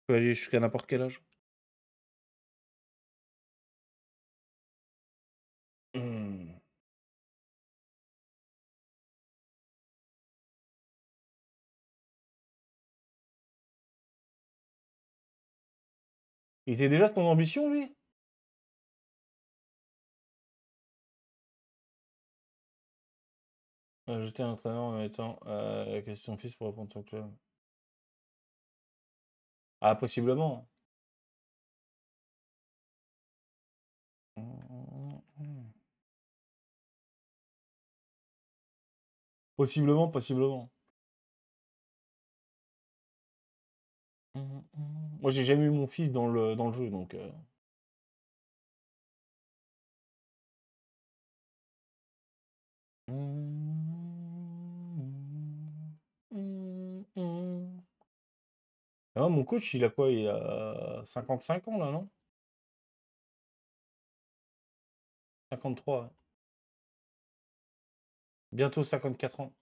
Je peux aller jusqu'à n'importe quel âge. Hmm. Il était déjà son ambition, lui? Euh, J'étais un entraîneur en temps euh, que son fils pour reprendre son club. Ah, possiblement. Possiblement, possiblement. Moi, j'ai jamais eu mon fils dans le, dans le jeu, donc. euh. Ah, mon coach, il a quoi? Il a 55 ans, là, non? 53, ouais. Bientôt 54 ans.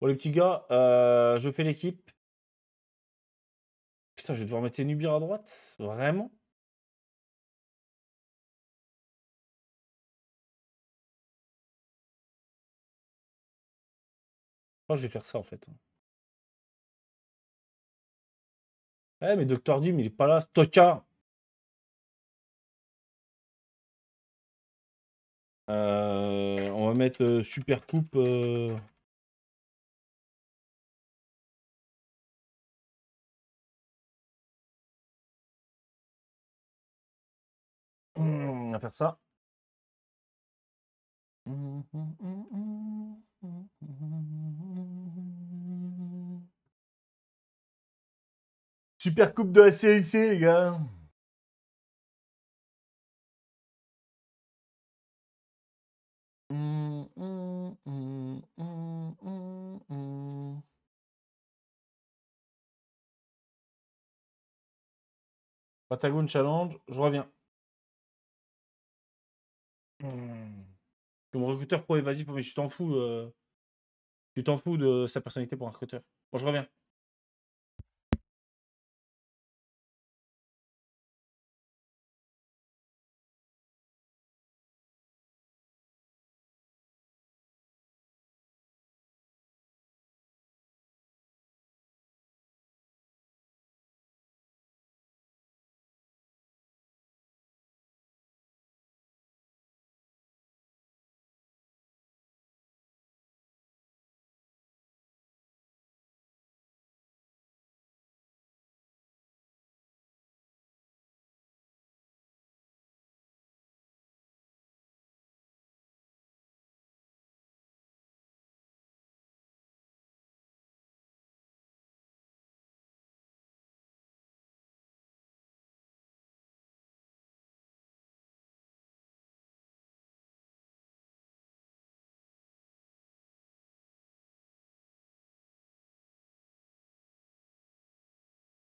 Bon, les petits gars, euh, je fais l'équipe. Putain, je vais devoir mettre Nubir à droite? Vraiment? Que je vais faire ça, en fait. Eh, mais Dr. Dim, il est pas là. Stocha! Euh, on va mettre euh, Super Coupe. euh, On va faire ça. Super coupe de la CIC, les gars. Patagon Challenge, je reviens. Hmm. Comme recruteur pro évasif, mais tu t'en fous. euh, Tu t'en fous de sa personnalité pour un recruteur. Bon, je reviens.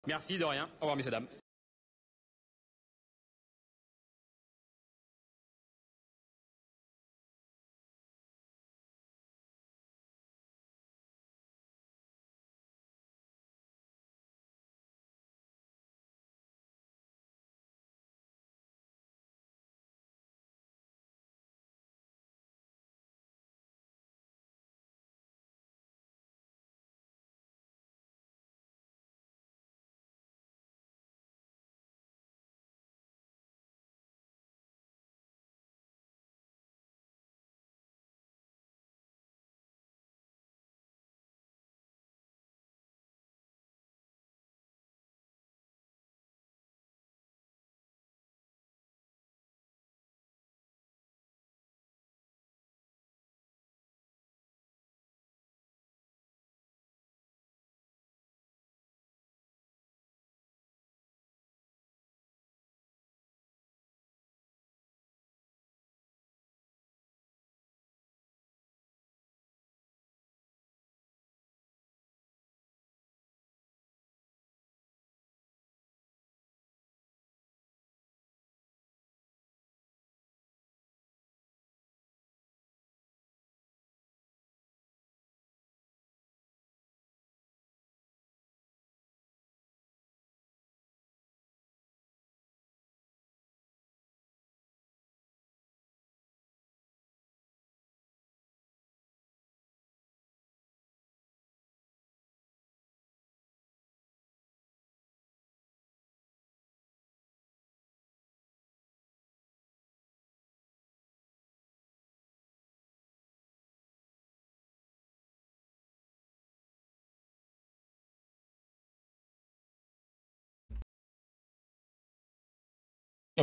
Merci de rien. Au revoir, messieurs, dames.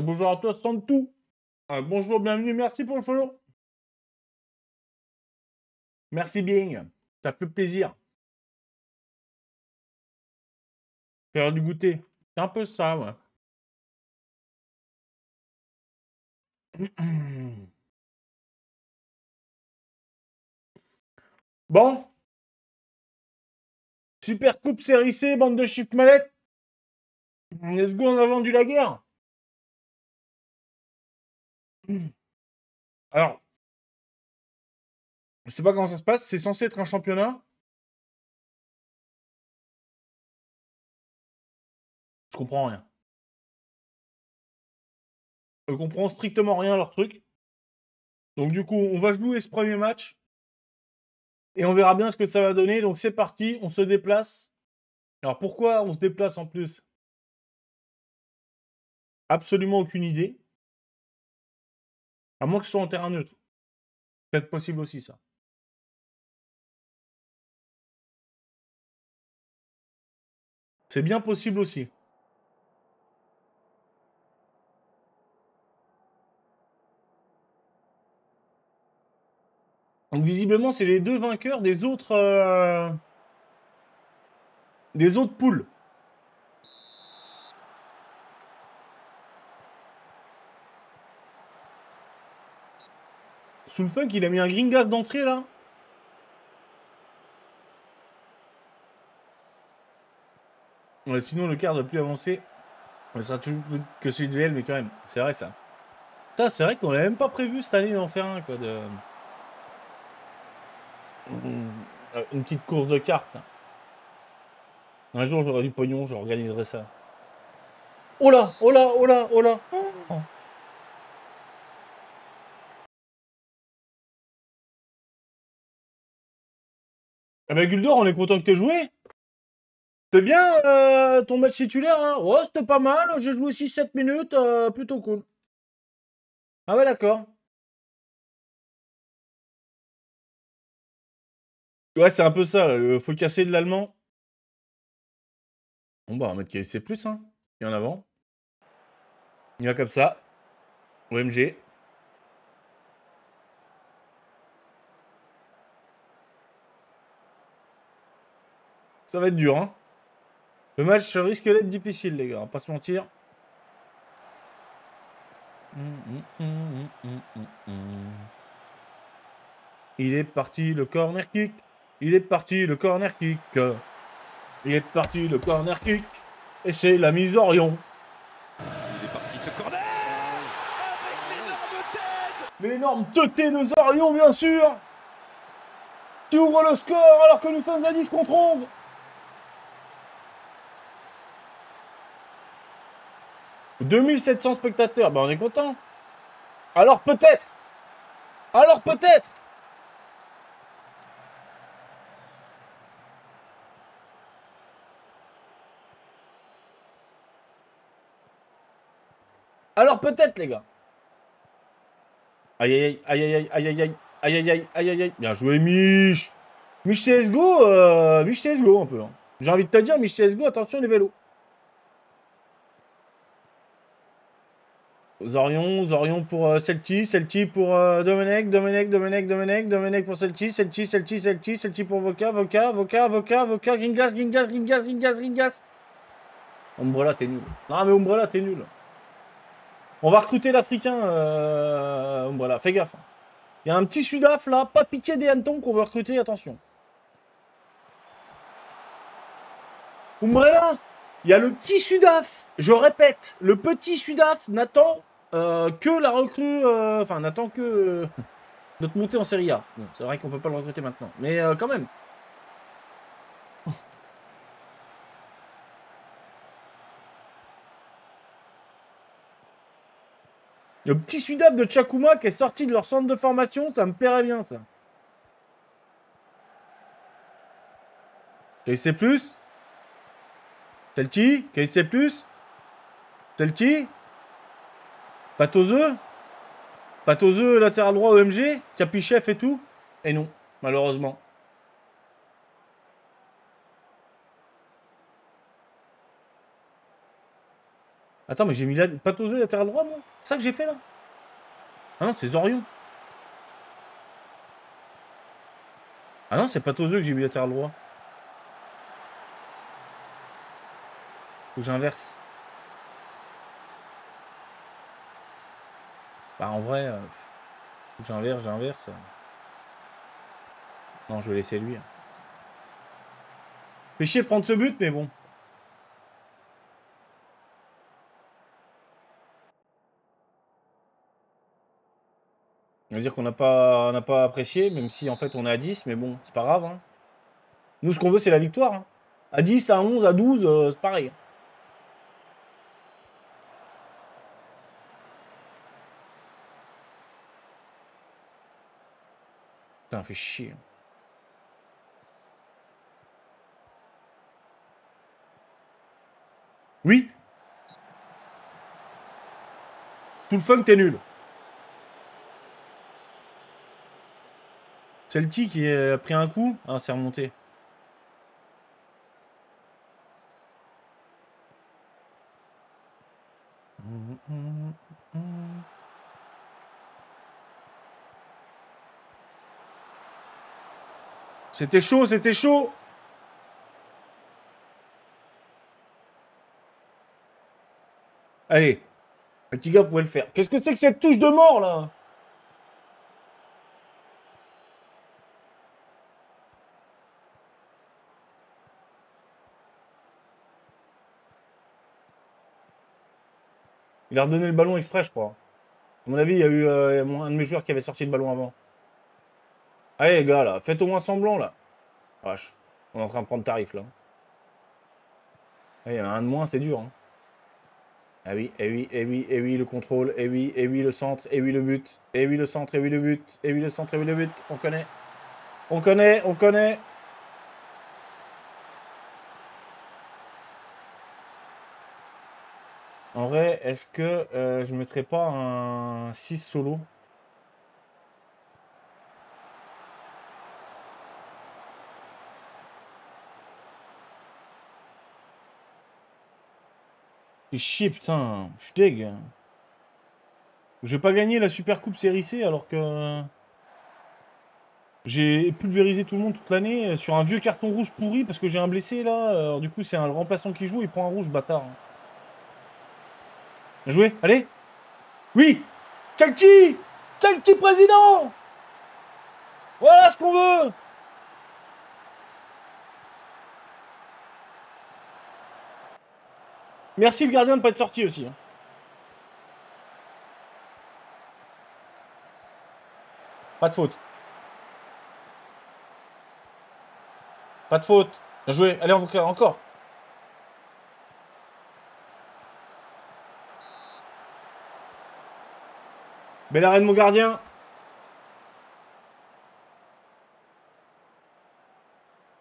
Bonjour à toi, stand bonjour, bienvenue, merci pour le follow. Merci bien, ça fait plaisir. Faire du goûter. C'est un peu ça, ouais. Bon. Super coupe série C, bande de shift mallette. Let's go, on a vendu la guerre. Alors, je sais pas comment ça se passe. C'est censé être un championnat. Je comprends rien. Je comprends strictement rien leur truc. Donc du coup, on va jouer ce premier match. Et on verra bien ce que ça va donner. Donc c'est parti, on se déplace. Alors pourquoi on se déplace en plus? Absolument aucune idée. À moins que ce soit en terrain neutre. Peut-être possible aussi ça. C'est bien possible aussi. Donc visiblement, c'est les deux vainqueurs des autres euh, des autres poules. Sous le funk, il a mis un green gas d'entrée là. Sinon le quart doit plus avancer. Ce sera toujours que celui de VL, mais quand même. C'est vrai ça. Putain, c'est vrai qu'on n'avait même pas prévu cette année d'en faire un, quoi. De... Euh, Une petite course de cartes. Un jour, j'aurai du pognon, j'organiserai ça. Oh là, oh là, oh là, oh là. Ah bah Guldor, on est content que t'aies joué. C'est bien euh, ton match titulaire là? Oh, c'était pas mal, j'ai joué 6-7 minutes, euh, plutôt cool. Ah ouais, d'accord. Ouais, c'est un peu ça, là, faut casser de l'allemand. Bon bah, on va mettre KSC+, hein. Et en avant. Il va comme ça. OMG. Ça va être dur, hein. Le match risque d'être difficile, les gars, on va pas se mentir. Il est parti le corner kick. Il est parti le corner kick. Il est parti le corner kick. Et c'est la mise d'Orion. Il est parti ce corner avec l'énorme tête L'énorme teuté de Zorion, bien sûr. Qui ouvre le score alors que nous sommes à 10 contre 11. « 2700 spectateurs, ben on est content. Alors peut-être Alors peut-être Alors peut-être les gars Aïe aïe aïe aïe aïe aïe aïe aïe aïe aïe aïe aïe aïe Bien joué Mich Mich CSGO euh, Mich CSGO un peu hein. J'ai envie de te dire Mich CSGO attention les vélos Zorion, Zorion pour euh, Celti, Celti pour euh, Domenech, Domenech, Domenech, Domenech, Domenech pour Celti, Celti, Celti, Celti, Celti pour Voca, Voca, Voca, Voca, Voca, Ringas, Ringas, Ringas, Ringas, Ringas. Umbrella, t'es nul. Non mais Umbrella, t'es nul. On va recruter l'Africain, euh, Umbrella, fais gaffe. Il y a un petit Sudaf là, pas piqué des hannetons qu'on veut recruter, attention. Umbrella il y a le petit Sudaf, je répète, le petit Sudaf n'attend euh, que la recrue, euh, enfin n'attend que euh, notre montée en Serie A. C'est vrai qu'on peut pas le recruter maintenant, mais quand même. Le petit Sudaf de Chakuma qui est sorti de leur centre de formation, ça me plairait bien ça. C'est plus Telti KC plus Telti Pâte aux œufs? Pâte aux œufs latéral droit OMG Capichef et tout? Et non, malheureusement. Attends, mais j'ai mis la... pâte aux œufs latéral droit, moi? C'est ça que j'ai fait, là? Ah non, c'est Zorion. Ah non, c'est pâte aux œufs que j'ai mis latéral droit. Que j'inverse. Bah en vrai, euh, j'inverse, j'inverse. Non, je vais laisser lui. Fait chier de prendre ce but, mais bon. On va dire qu'on n'a pas, pas apprécié, même si en fait on est à 10, mais bon, c'est pas grave. hein. Nous, ce qu'on veut, c'est la victoire. hein. À 10, à 11, à 12, euh, c'est pareil. Fait chier. Oui Tout le funk, t'es nul. Celtic qui a pris un coup Ah, c'est remonté. C'était chaud, c'était chaud Allez, le petit gars, vous pouvez le faire. Qu'est-ce que c'est que cette touche de mort, là? Il a redonné le ballon exprès, je crois. À mon avis, il y a eu euh, un de mes joueurs qui avait sorti le ballon avant. Allez, les gars, là, faites au moins semblant, là. Wesh, on est en train de prendre tarif, là. Ah, Il y en a un de moins, c'est dur. Hein. Ah oui, et oui, et oui, et oui, le contrôle, et oui, et oui, le centre, et oui, le but, et oui, le centre, et oui, le but, et oui, le centre, et oui, le but. On connaît. On connaît, on connaît. En vrai, est-ce que euh, je mettrais pas un 6 solo Et chier, putain. Je suis deg. Je vais pas gagner la Super Coupe Série alors que... J'ai pulvérisé tout le monde toute l'année sur un vieux carton rouge pourri parce que j'ai un blessé là. Alors, du coup, c'est un remplaçant qui joue, il prend un rouge, bâtard. Bien joué, allez Oui Chalky Chalky président Voilà ce qu'on veut Merci le gardien de pas être sorti aussi. hein. Pas de faute. Pas de faute. Bien joué. Allez, encore. encore. Bel arrêt de mon gardien.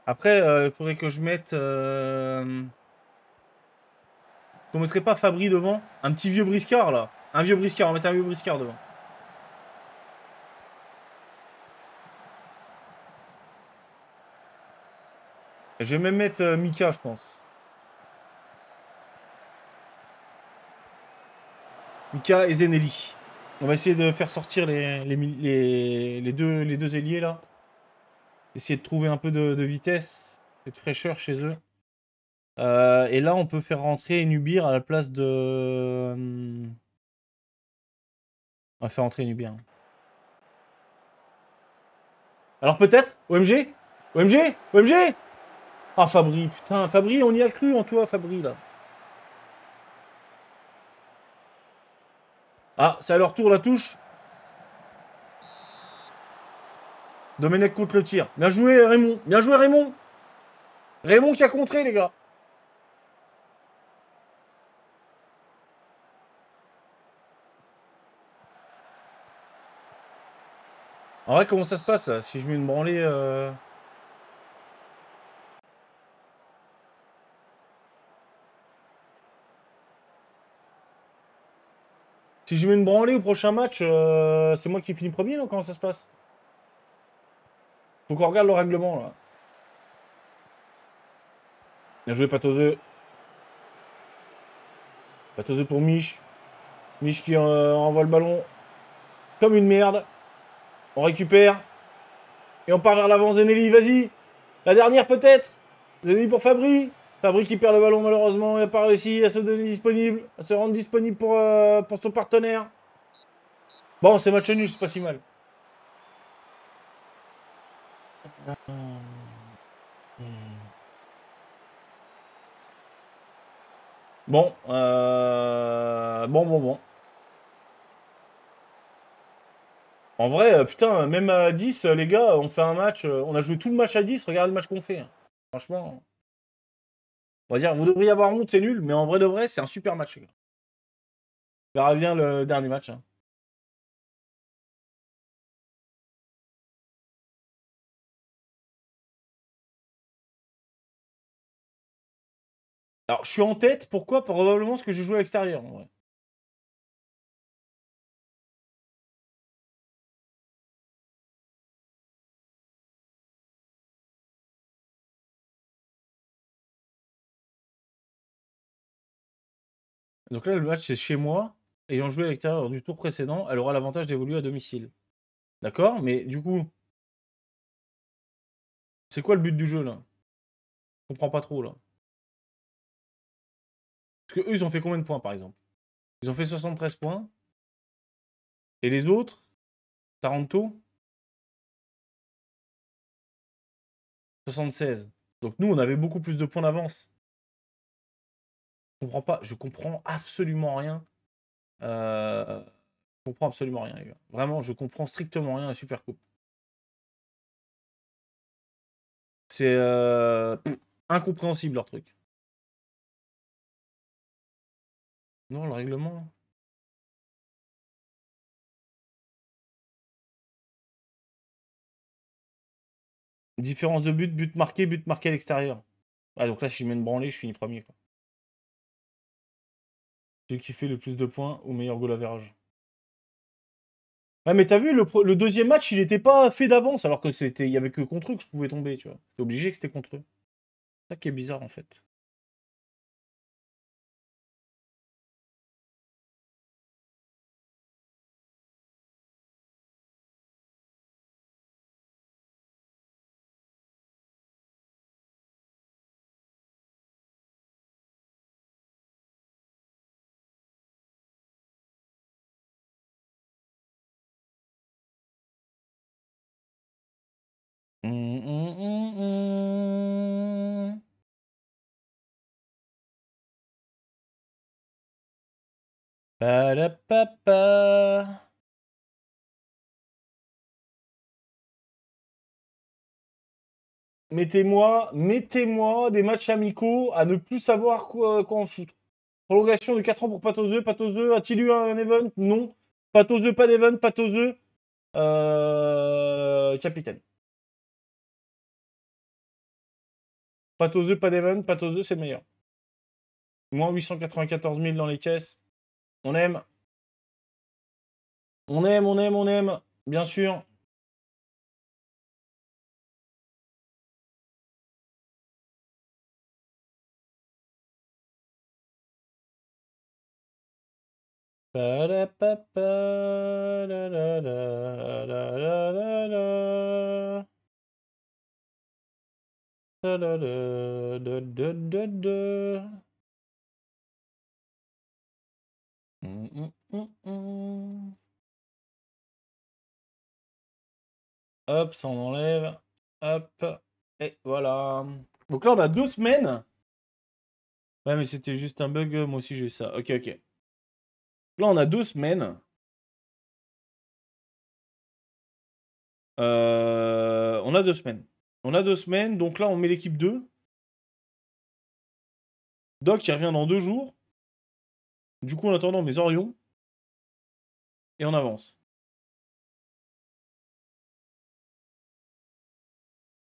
Après, euh, il faudrait que je mette... Euh... On mettrait pas Fabri devant Un petit vieux briscard, là. Un vieux briscard. On va mettre un vieux briscard devant. Je vais même mettre euh, Mika, je pense. Mika et Zenelli. On va essayer de faire sortir les deux, les deux ailiers, là. Essayer de trouver un peu de, de vitesse et de fraîcheur chez eux. Euh, et là, on peut faire rentrer Nubir à la place de... hum, On va faire rentrer Nubir. Alors peut-être OMG OMG OMG Ah Fabri, putain, Fabri, on y a cru en toi, Fabri, là. Ah, c'est à leur tour la touche. Domenech contre le tir. Bien joué, Raymond. Bien joué, Raymond. Raymond qui a contré, les gars. En vrai, comment ça se passe, là Si je mets une branlée... euh, Si je mets une branlée au prochain match, euh, c'est moi qui finis premier, non Comment ça se passe? Faut qu'on regarde le règlement, là. Bien joué, Patoseux. Patoseux pour Mich. Mich qui euh, envoie le ballon comme une merde. On récupère. Et on part vers l'avant, Zenelli, vas-y La dernière, peut-être Zenelli pour Fabri. Fabri qui perd le ballon, malheureusement. Il n'a pas réussi à se donner disponible, à se rendre disponible pour, euh, pour son partenaire. Bon, c'est match nul, c'est pas si mal. Bon, euh... bon, bon, bon. En vrai, euh, putain, même à 10, euh, les gars, on fait un match, euh, on a joué tout le match à 10, regardez le match qu'on fait. hein. Franchement, on va dire, vous devriez avoir honte, c'est nul, mais en vrai de vrai, c'est un super match, les gars. On verra bien le dernier match. hein. Alors, je suis en tête, pourquoi? Probablement parce que j'ai joué à l'extérieur, en vrai. Donc là, le match, c'est chez moi. Ayant joué à l'extérieur du tour précédent, elle aura l'avantage d'évoluer à domicile. D'accord? Mais du coup, c'est quoi le but du jeu, là? Je comprends pas trop, là. Parce que eux, ils ont fait combien de points, par exemple? Ils ont fait 73 points. Et les autres Taranto 76. Donc nous, on avait beaucoup plus de points d'avance. Pas, je comprends absolument rien Euh, je comprends absolument rien, les gars. Vraiment, je comprends strictement rien à la Super Coupe. C'est euh, incompréhensible leur truc. Non, le règlement. Différence de but, but marqué, but marqué à l'extérieur. Ah, donc là, si je mets une branlée, je finis premier. Quoi. Celui qui fait le plus de points au meilleur goal average. Ouais, mais t'as vu, le, le deuxième match, il était pas fait d'avance, alors que c'était, il y avait que contre eux que je pouvais tomber, tu vois. C'était obligé que c'était contre eux. C'est ça qui est bizarre, en fait. Padapapa. Mettez-moi, mettez-moi des matchs amicaux à ne plus savoir quoi, en foutre. Prolongation de 4 ans pour Patoseux. Patoseux, a-t-il eu un event? Non. Patoseux, pas d'event. Patoseux, euh, capitaine. Patoseux, pas d'event. Patoseux, c'est le meilleur. Moins 894 000 dans les caisses. On aime. On aime, on aime, on aime. Bien sûr. Mm, mm, mm. Hop, ça on enlève. Hop. Et voilà. Donc là, on a deux semaines. Ouais, mais c'était juste un bug. Moi aussi, j'ai ça. Ok, ok. Là, on a deux semaines. Euh, on a deux semaines. On a deux semaines. Donc là, on met l'équipe 2. Doc, il revient dans deux jours. Du coup, en attendant, on met Zorion. Et on avance.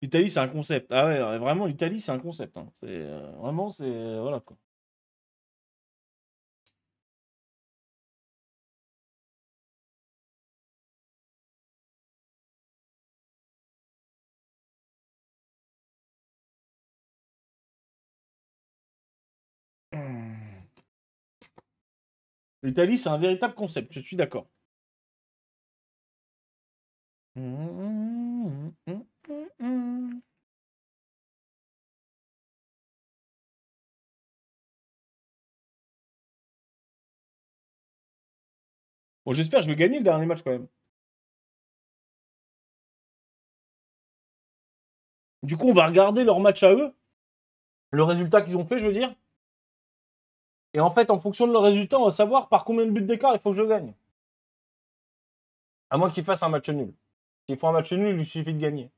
L'Italie, c'est un concept. Ah ouais, vraiment, l'Italie, c'est un concept. hein. C'est euh, vraiment, c'est euh, voilà quoi. L'Italie, c'est un véritable concept. Je suis d'accord. Bon, j'espère que je vais gagner le dernier match quand même. Du coup, on va regarder leur match à eux. Le résultat qu'ils ont fait, je veux dire. Et en fait, en fonction de leur résultat, on va savoir par combien de buts d'écart il faut que je gagne. À moins qu'ils fassent un match nul. S'ils font un match nul, il suffit de gagner.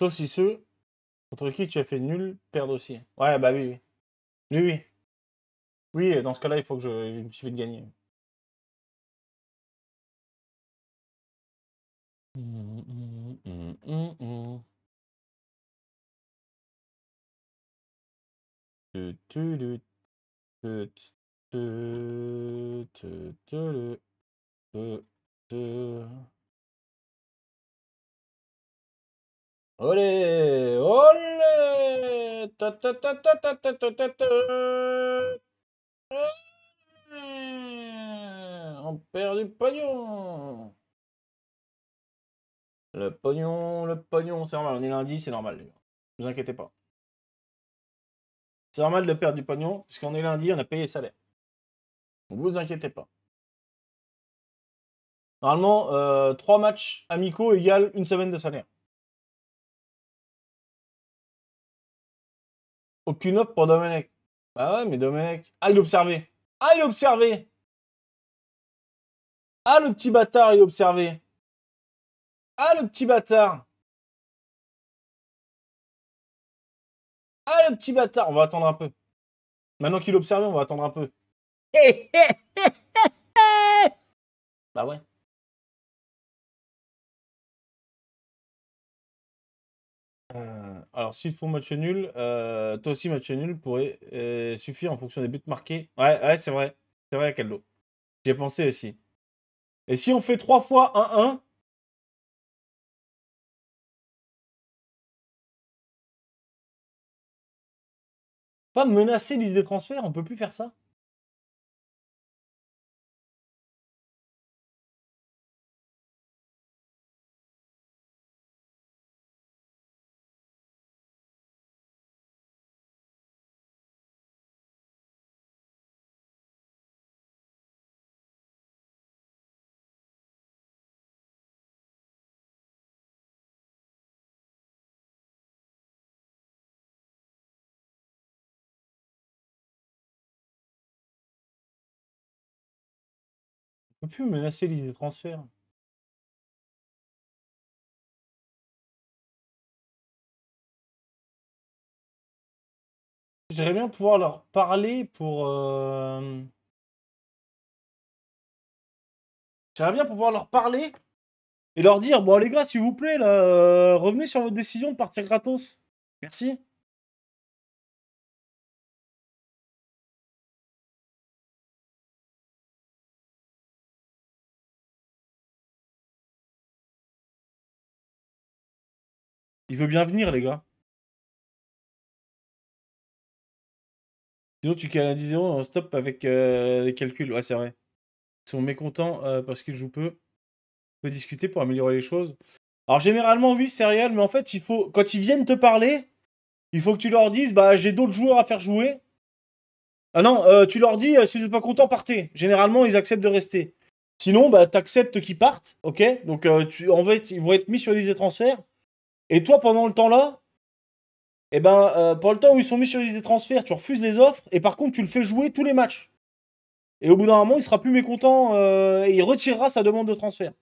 Sauf si ceux contre qui tu as fait nul perdent aussi. Ouais, bah oui, oui. Oui, oui. Dans ce cas-là, il faut que je, il me suffit de gagner. Olé Olé. On perd du pognon Le pognon, le pognon, c'est normal. On est lundi, c'est normal, les gars. Ne vous inquiétez pas. C'est normal de perdre du pognon, puisqu'on est lundi, on a payé les salaires. Donc vous inquiétez pas. Normalement, euh, 3 matchs amicaux égale une semaine de salaire. Aucune offre pour Domenech. Bah ouais, mais Domenech. Ah, il observé. Ah, il observé. Ah, le petit bâtard, il observé. Ah, le petit bâtard. Ah, le petit bâtard. On va attendre un peu. Maintenant qu'il observe, on va attendre un peu. bah ouais. Euh, alors, s'il faut match nul, euh, toi aussi, match nul pourrait euh, suffire en fonction des buts marqués. Ouais, ouais, c'est vrai. C'est vrai, Caldo. J'y ai pensé aussi. Et si on fait 3 fois 1-1, pas menacer liste des transferts, on peut plus faire ça. Menacer liste des transferts. J'aimerais bien pouvoir leur parler pour... euh, J'aimerais bien pouvoir leur parler et leur dire, bon les gars, s'il vous plaît, là, euh, revenez sur votre décision de partir gratos. Merci. Il veut bien venir, les gars. Sinon, tu cales un 10-0 en stop avec euh, les calculs. Ouais, c'est vrai. Ils sont mécontents euh, parce qu'ils jouent peu. On peut discuter pour améliorer les choses. Alors, généralement, oui, c'est réel, mais en fait, il faut, quand ils viennent te parler, il faut que tu leur dises bah, j'ai d'autres joueurs à faire jouer. Ah non, euh, tu leur dis si vous n'êtes pas content, partez. Généralement, ils acceptent de rester. Sinon, bah, tu qu'ils partent, ok? Donc, en fait, ils vont être mis sur les transferts. Et toi, pendant le temps-là, eh ben, euh, pendant le temps où ils sont mis sur les transferts, tu refuses les offres, et par contre, tu le fais jouer tous les matchs. Et au bout d'un moment, il sera plus mécontent euh, et il retirera sa demande de transfert.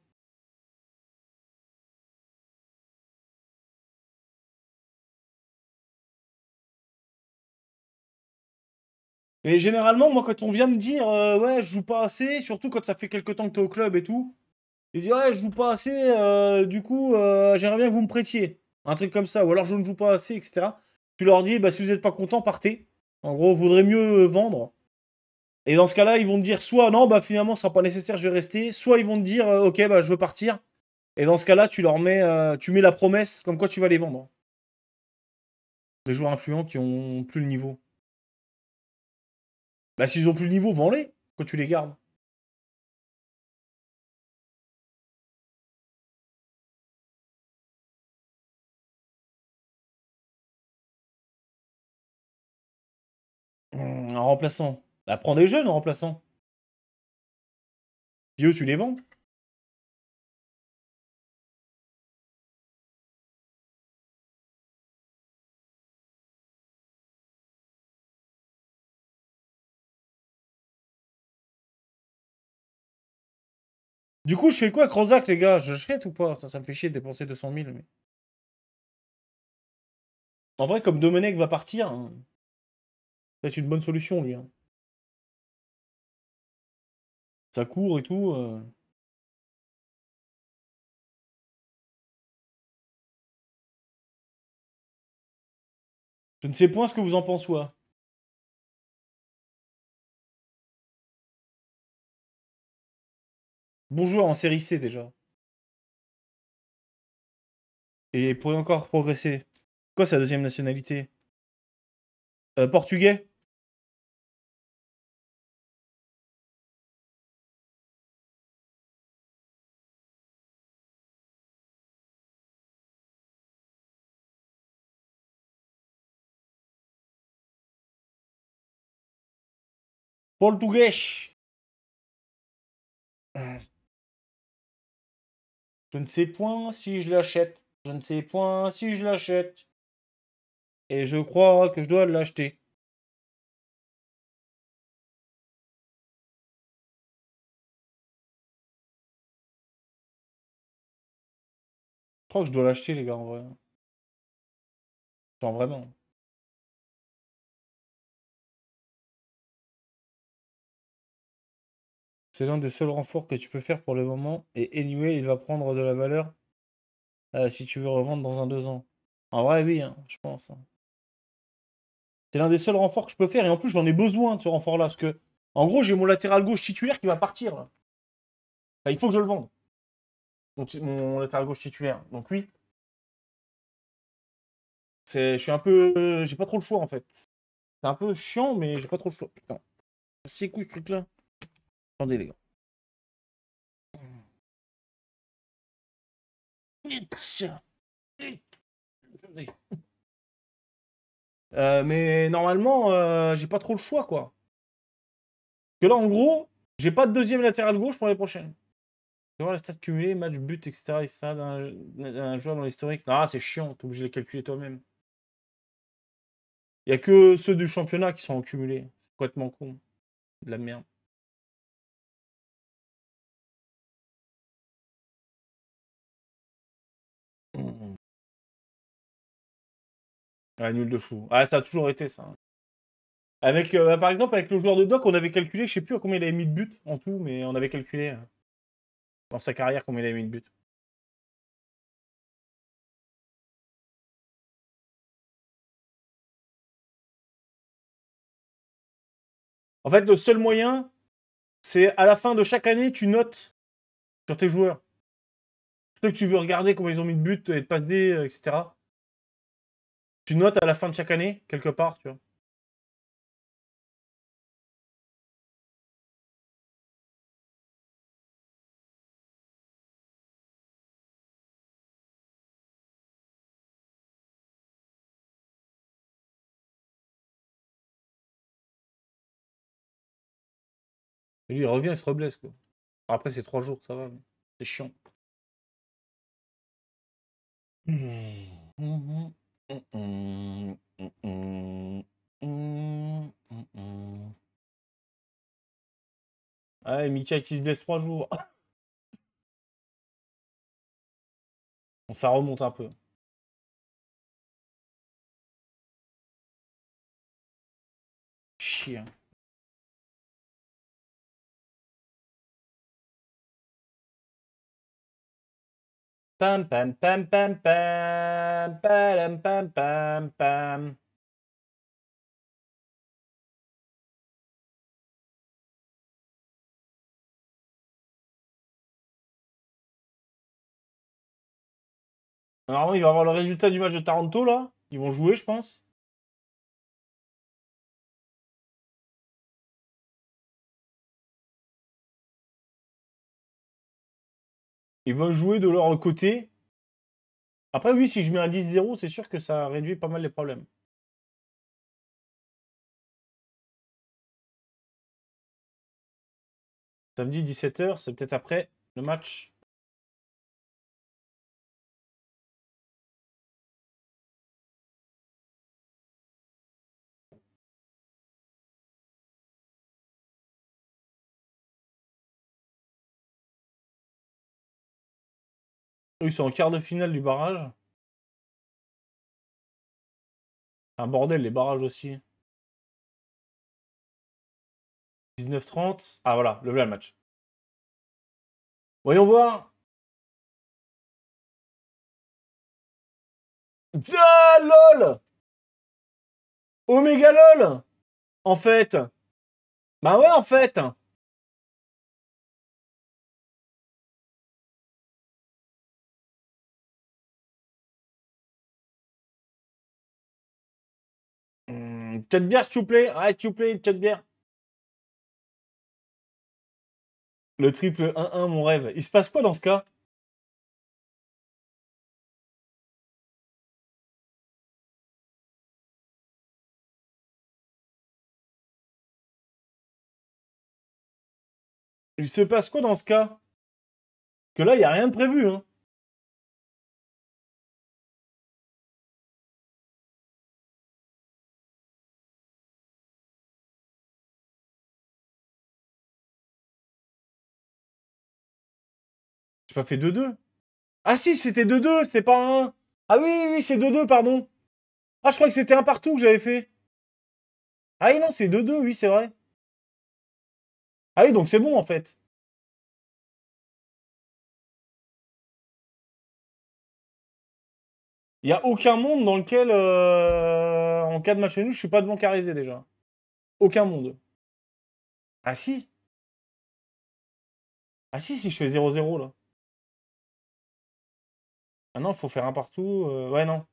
Et généralement, moi, quand on vient me dire euh, ouais, je joue pas assez, surtout quand ça fait quelques temps que tu es au club et tout, il dit ouais, je joue pas assez, euh, du coup, euh, j'aimerais bien que vous me prêtiez. Un truc comme ça, ou alors je ne joue pas assez, etc. Tu leur dis bah, si vous n'êtes pas content, partez. En gros, vaudrait mieux vendre. Et dans ce cas-là, ils vont te dire soit non, bah finalement, ce sera pas nécessaire, je vais rester, soit ils vont te dire euh, ok, bah je veux partir. Et dans ce cas-là, tu leur mets, euh, tu mets la promesse comme quoi tu vas les vendre. Les joueurs influents qui ont plus le niveau. Bah s'ils ont plus le niveau, vends-les quand tu les gardes. Un remplaçant. Bah prends des jeunes en remplaçant. Puis eux, tu les vends. Du coup, je fais quoi avec les gars? J'achète ou pas? Ça, ça me fait chier de dépenser 200 000. Mais... En vrai, comme Domenech va partir, hein, c'est une bonne solution, lui. hein. Ça court et tout. euh. Je ne sais point ce que vous en pensez. Bonjour en série C déjà. Et pourrait encore progresser. Quoi sa deuxième nationalité? Euh, Portugais? Portugais. Je ne sais point si je l'achète. Je ne sais point si je l'achète. Et je crois que je dois l'acheter. Je crois que je dois l'acheter, les gars, en vrai. Genre vraiment. C'est l'un des seuls renforts que tu peux faire pour le moment. Et anyway, il va prendre de la valeur euh, si tu veux revendre dans un deux ans. En vrai, oui, hein, je pense. hein. C'est l'un des seuls renforts que je peux faire. Et en plus, j'en ai besoin de ce renfort-là. Parce que, en gros, j'ai mon latéral gauche titulaire qui va partir. là. Il faut que je le vende. Ti- mon latéral gauche titulaire. Donc oui. Je suis un peu, j'ai pas trop le choix en fait. C'est un peu chiant, mais j'ai pas trop le choix. Putain, c'est cool ce truc-là? Les gars. Euh, mais normalement, euh, j'ai pas trop le choix quoi. Que là, en gros, j'ai pas de deuxième latéral gauche pour l'année prochaine. Tu vois la stat cumulée, match, but, etc. etc. d'un d'un joueur dans l'historique. Ah, c'est chiant, t'es obligé de les calculer toi-même. Il y a que ceux du championnat qui sont cumulés. C'est complètement con. De la merde. Ah, nul de fou. Ah, ça a toujours été ça. Avec, euh, par exemple, avec le joueur de Doc, on avait calculé, je sais plus combien il avait mis de buts en tout, mais on avait calculé euh, dans sa carrière combien il avait mis de buts. En fait, le seul moyen, c'est à la fin de chaque année, tu notes sur tes joueurs. Ceux que tu veux regarder comment ils ont mis de buts et de passe D, euh, etc. Tu notes à la fin de chaque année, quelque part, tu vois. Lui, il revient, il se reblesse, quoi. Après, c'est trois jours, ça va. mais C'est chiant. Ah, qui se blesse trois jours. Bon, ça remonte un peu. Chien. Pam pam pam pam pam pam pam pam. Normalement, il va avoir le résultat du match de Taranto là. Ils vont jouer, je pense. Ils vont jouer de leur côté. Après, oui, si je mets un 10-0, c'est sûr que ça réduit pas mal les problèmes. Samedi 17h, c'est peut-être après le match. Ils sont en quart de finale du barrage. Un bordel, les barrages aussi. 19-30. Ah voilà, le le match. Voyons voir. Ah, lol Omega lol En fait Bah ouais, en fait Chat bière, s'il vous plaît. Ah, s'il vous plaît, chat bière. Le triple 1-1, mon rêve. Il se passe quoi dans ce cas? Il se passe quoi dans ce cas? Que là, il n'y a rien de prévu. Hein. Fait 2-2. Ah si, c'était 2-2, c'est pas un... Ah oui, oui, c'est 2-2, pardon. Ah, je crois que c'était un partout que j'avais fait. Ah oui, non, c'est 2-2, oui, c'est vrai. Ah oui, donc c'est bon, en fait. Il n'y a aucun monde dans lequel, euh, en cas de match nul, je suis pas devant Carizé, déjà. Aucun monde. Ah si Ah si, si je fais 0-0, là. Ah non, faut faire un partout. euh, Ouais, non.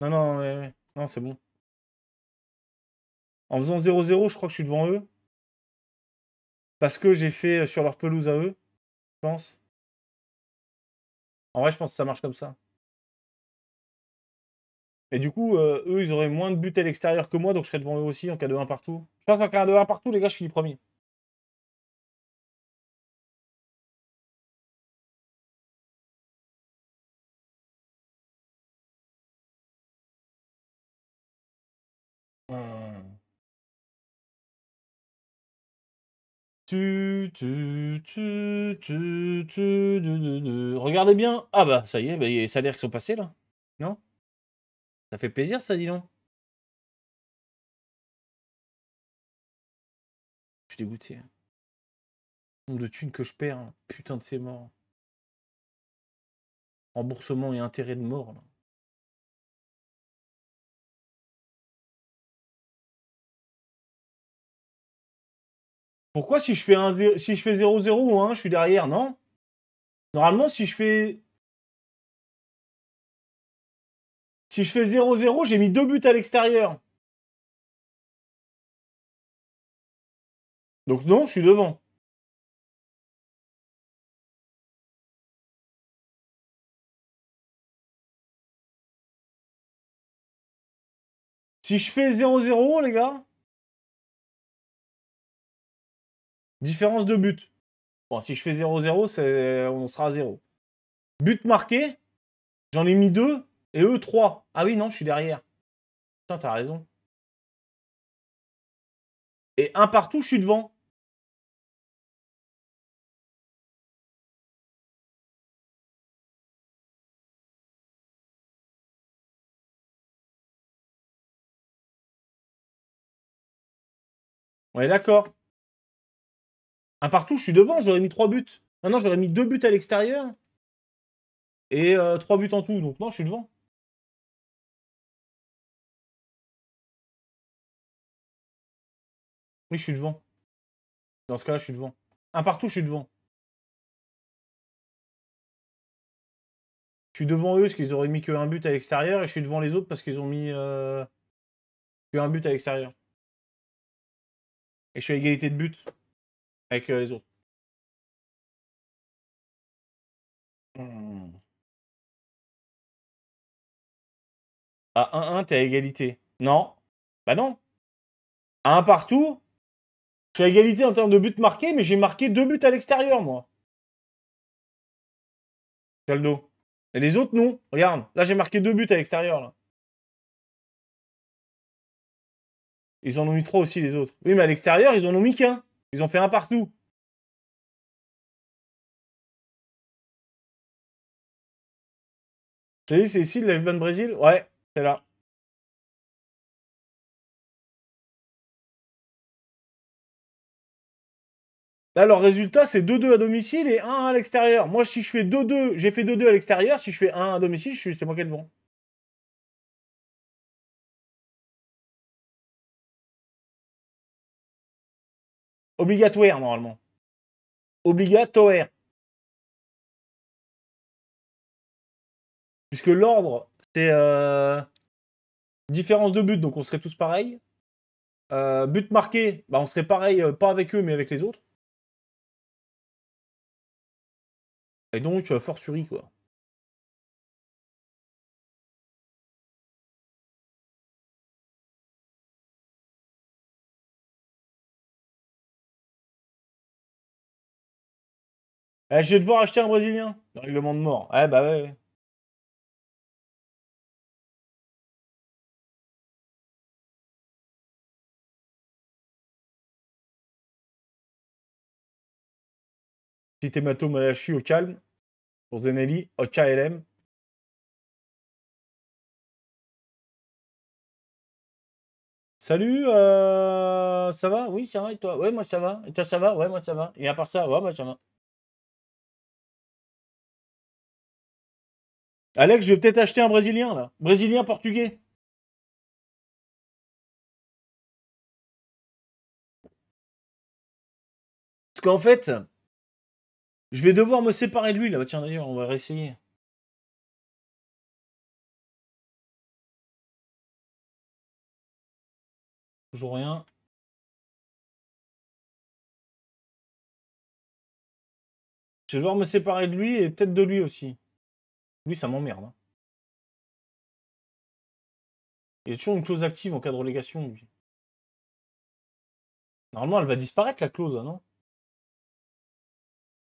Non, non, ouais, non, c'est bon. En faisant 0-0, je crois que je suis devant eux. Parce que j'ai fait sur leur pelouse à eux, je pense. En vrai, je pense que ça marche comme ça. Et du coup, euh, eux, ils auraient moins de buts à l'extérieur que moi, donc je serais devant eux aussi en cas de 1 partout. Je pense qu'en cas de 1 partout, les gars, je finis premier. Regardez bien. Ah bah, ça y est, bah, a les salaires qui sont passés là. Non? Ça fait plaisir ça, dis donc. Je suis dégoûté. Le nombre de thunes que je perds. hein. Putain de c'est mort. Remboursement et intérêt de mort. Là. Pourquoi si je fais un zé- si je fais 0-0 ou 1, je suis derrière, non? Normalement, si je fais si je fais 0-0, j'ai mis deux buts à l'extérieur. Donc non, je suis devant. Si je fais 0-0, les gars, différence de but. Bon, si je fais 0-0, c'est... on sera à 0. But marqué, j'en ai mis 2 et eux 3. Ah oui, non, je suis derrière. Putain, t'as raison. Et un partout, je suis devant. On d'accord. Un partout, je suis devant, j'aurais mis 3 buts. Maintenant, j'aurais mis 2 buts à l'extérieur. Et 3 buts en tout. Donc non, je suis devant. Oui, je suis devant. Dans ce cas-là, je suis devant. Un partout, je suis devant. Je suis devant eux parce qu'ils auraient mis que un but à l'extérieur et je suis devant les autres parce qu'ils ont mis euh, que un but à l'extérieur. Et je suis à égalité de but avec euh, les autres. À 1-1, t'es à égalité. Non. Bah non. À 1 partout, je suis à égalité en termes de buts marqués, mais j'ai marqué deux buts à l'extérieur, moi. Caldo. Et les autres, non. Regarde, là, j'ai marqué deux buts à l'extérieur, là. Ils en ont mis trois aussi, les autres. Oui, mais à l'extérieur, ils en ont mis qu'un. Ils ont fait un partout. T'as dit, c'est ici, le Band Brésil? Ouais, c'est là. Là, leur résultat, c'est 2-2 à domicile et 1 à l'extérieur. Moi, si je fais 2-2, j'ai fait 2-2 à l'extérieur. Si je fais 1 à domicile, je c'est moi qui ai devant. Obligatoire, normalement. Obligatoire. Puisque l'ordre, c'est euh, différence de but, donc on serait tous pareils. Euh, but marqué, bah on serait pareil, euh, pas avec eux, mais avec les autres. Et donc, fortiori, quoi. Eh, je vais devoir acheter un Brésilien. Le règlement de mort. Eh, bah ouais. Petit hématome à la au calme. Pour Zenelli, au KLM. Salut, euh, ça va? Oui, ça va, et toi? Ouais, moi ça va. Et toi, ça va? Ouais, moi ça va. Et à part ça, ouais, moi ça va. Alex, je vais peut-être acheter un Brésilien, là. Brésilien portugais. Parce qu'en fait, je vais devoir me séparer de lui, là. Bah, tiens, d'ailleurs, on va réessayer. Toujours rien. Je vais devoir me séparer de lui et peut-être de lui aussi. Lui, ça m'emmerde. hein. Il y a toujours une clause active en cas de relégation, lui. Normalement, elle va disparaître, la clause, non?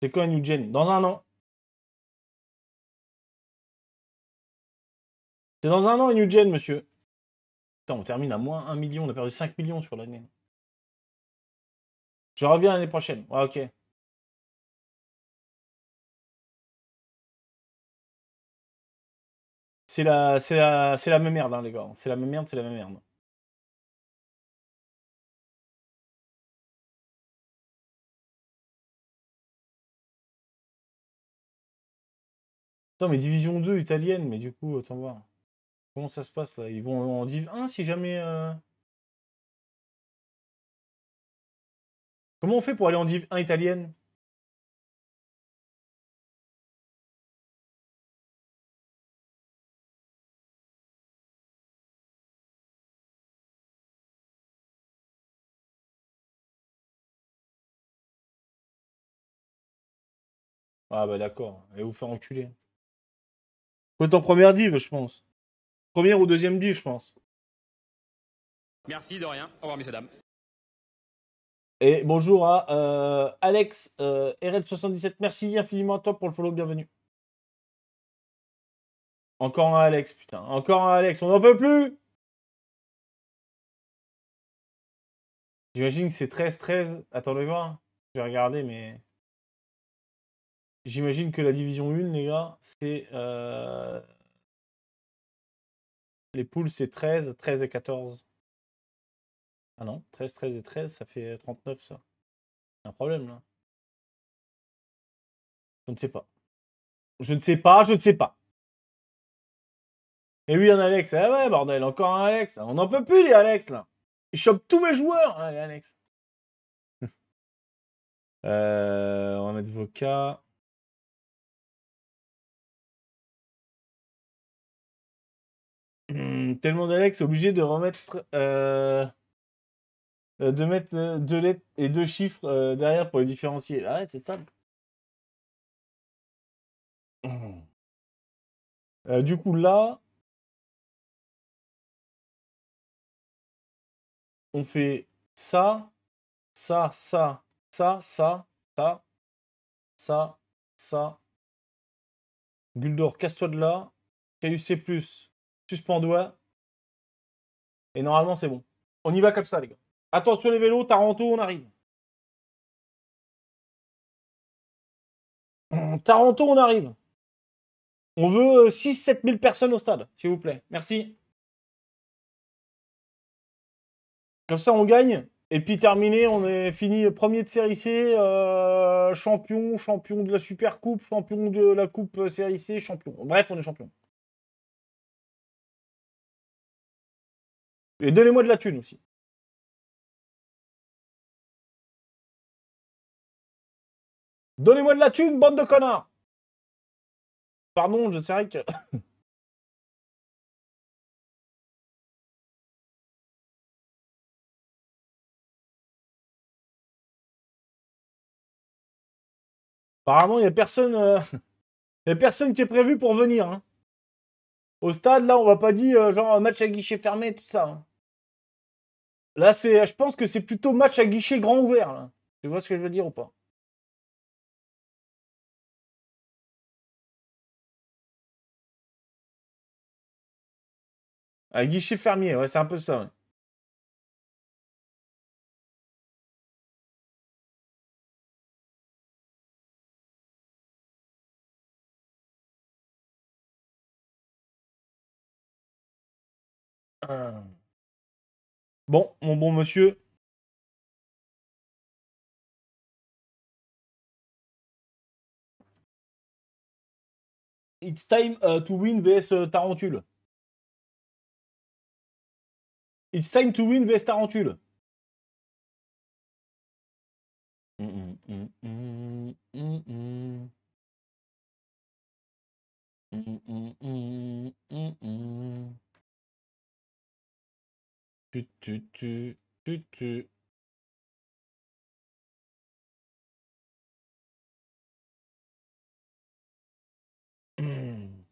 C'est quoi New Gen Dans un an. C'est dans un an, New Gen, monsieur. Putain, on termine à moins 1 million. On a perdu 5 millions sur l'année. Je reviens l'année prochaine. Ouais, ok. C'est la, c'est la, la même merde, hein, les gars. C'est la même merde, c'est la même merde. Attends, mais division 2 italienne, mais du coup, attends voir. Comment ça se passe là? Ils vont en div 1 si jamais. euh, Comment on fait pour aller en div 1 italienne? Ah bah d'accord. Et vous faire enculer. Faut être en première div, je pense. Première ou deuxième div, je pense. Merci de rien. Au revoir, messieurs, dames. Et bonjour à euh, Alex euh, RL77. Merci infiniment à toi pour le follow. Bienvenue. Encore un Alex, putain. Encore un Alex. On n'en peut plus J'imagine que c'est 13-13. Attendez voir. Je vais regarder, mais... J'imagine que la division 1, les gars, c'est... euh, Les poules, c'est 13, 13 et 14. Ah non, 13, 13 et 13, ça fait 39, ça. C'est un problème, là. Je ne sais pas. Je ne sais pas, je ne sais pas. Et oui, un Alex. Ah ouais, bordel, encore un Alex. On n'en peut plus, les Alex, là. Ils chopent tous mes joueurs, là, les Alex. Euh, on va mettre Hum, Tellement d'Alex obligé de remettre... euh, euh, de mettre euh, deux lettres et deux chiffres derrière pour les différencier. Ah ouais, c'est simple. Euh, du coup, là, on fait ça, ça, ça, ça, ça, ça, ça, ça. Guldor, casse-toi de là. KUC+, suspends-doigt. Et normalement, c'est bon. On y va comme ça, les gars. Attention les vélos, Taranto, on arrive. Taranto, on arrive. On veut 6-7 000 personnes au stade, s'il vous plaît. Merci. Comme ça, on gagne. Et puis terminé, on est fini premier de série C, euh, champion, champion de la Super Coupe, champion de la Coupe euh, série C, champion. Bref, on est champion. Et donnez-moi de la thune aussi. Donnez-moi de la thune, bande de connards Pardon, je sais que... Apparemment, il n'y a personne... euh, Il y a personne qui est prévu pour venir. hein. Au stade, là, on va pas dire euh, genre match à guichet fermé, tout ça. Hein. Là, c'est, euh, je pense que c'est plutôt match à guichet grand ouvert. Tu vois ce que je veux dire ou pas? À guichet fermier, ouais, c'est un peu ça. Bon, mon bon monsieur. It's time uh, to win vs uh, Tarantule. It's time to win vs Tarantule.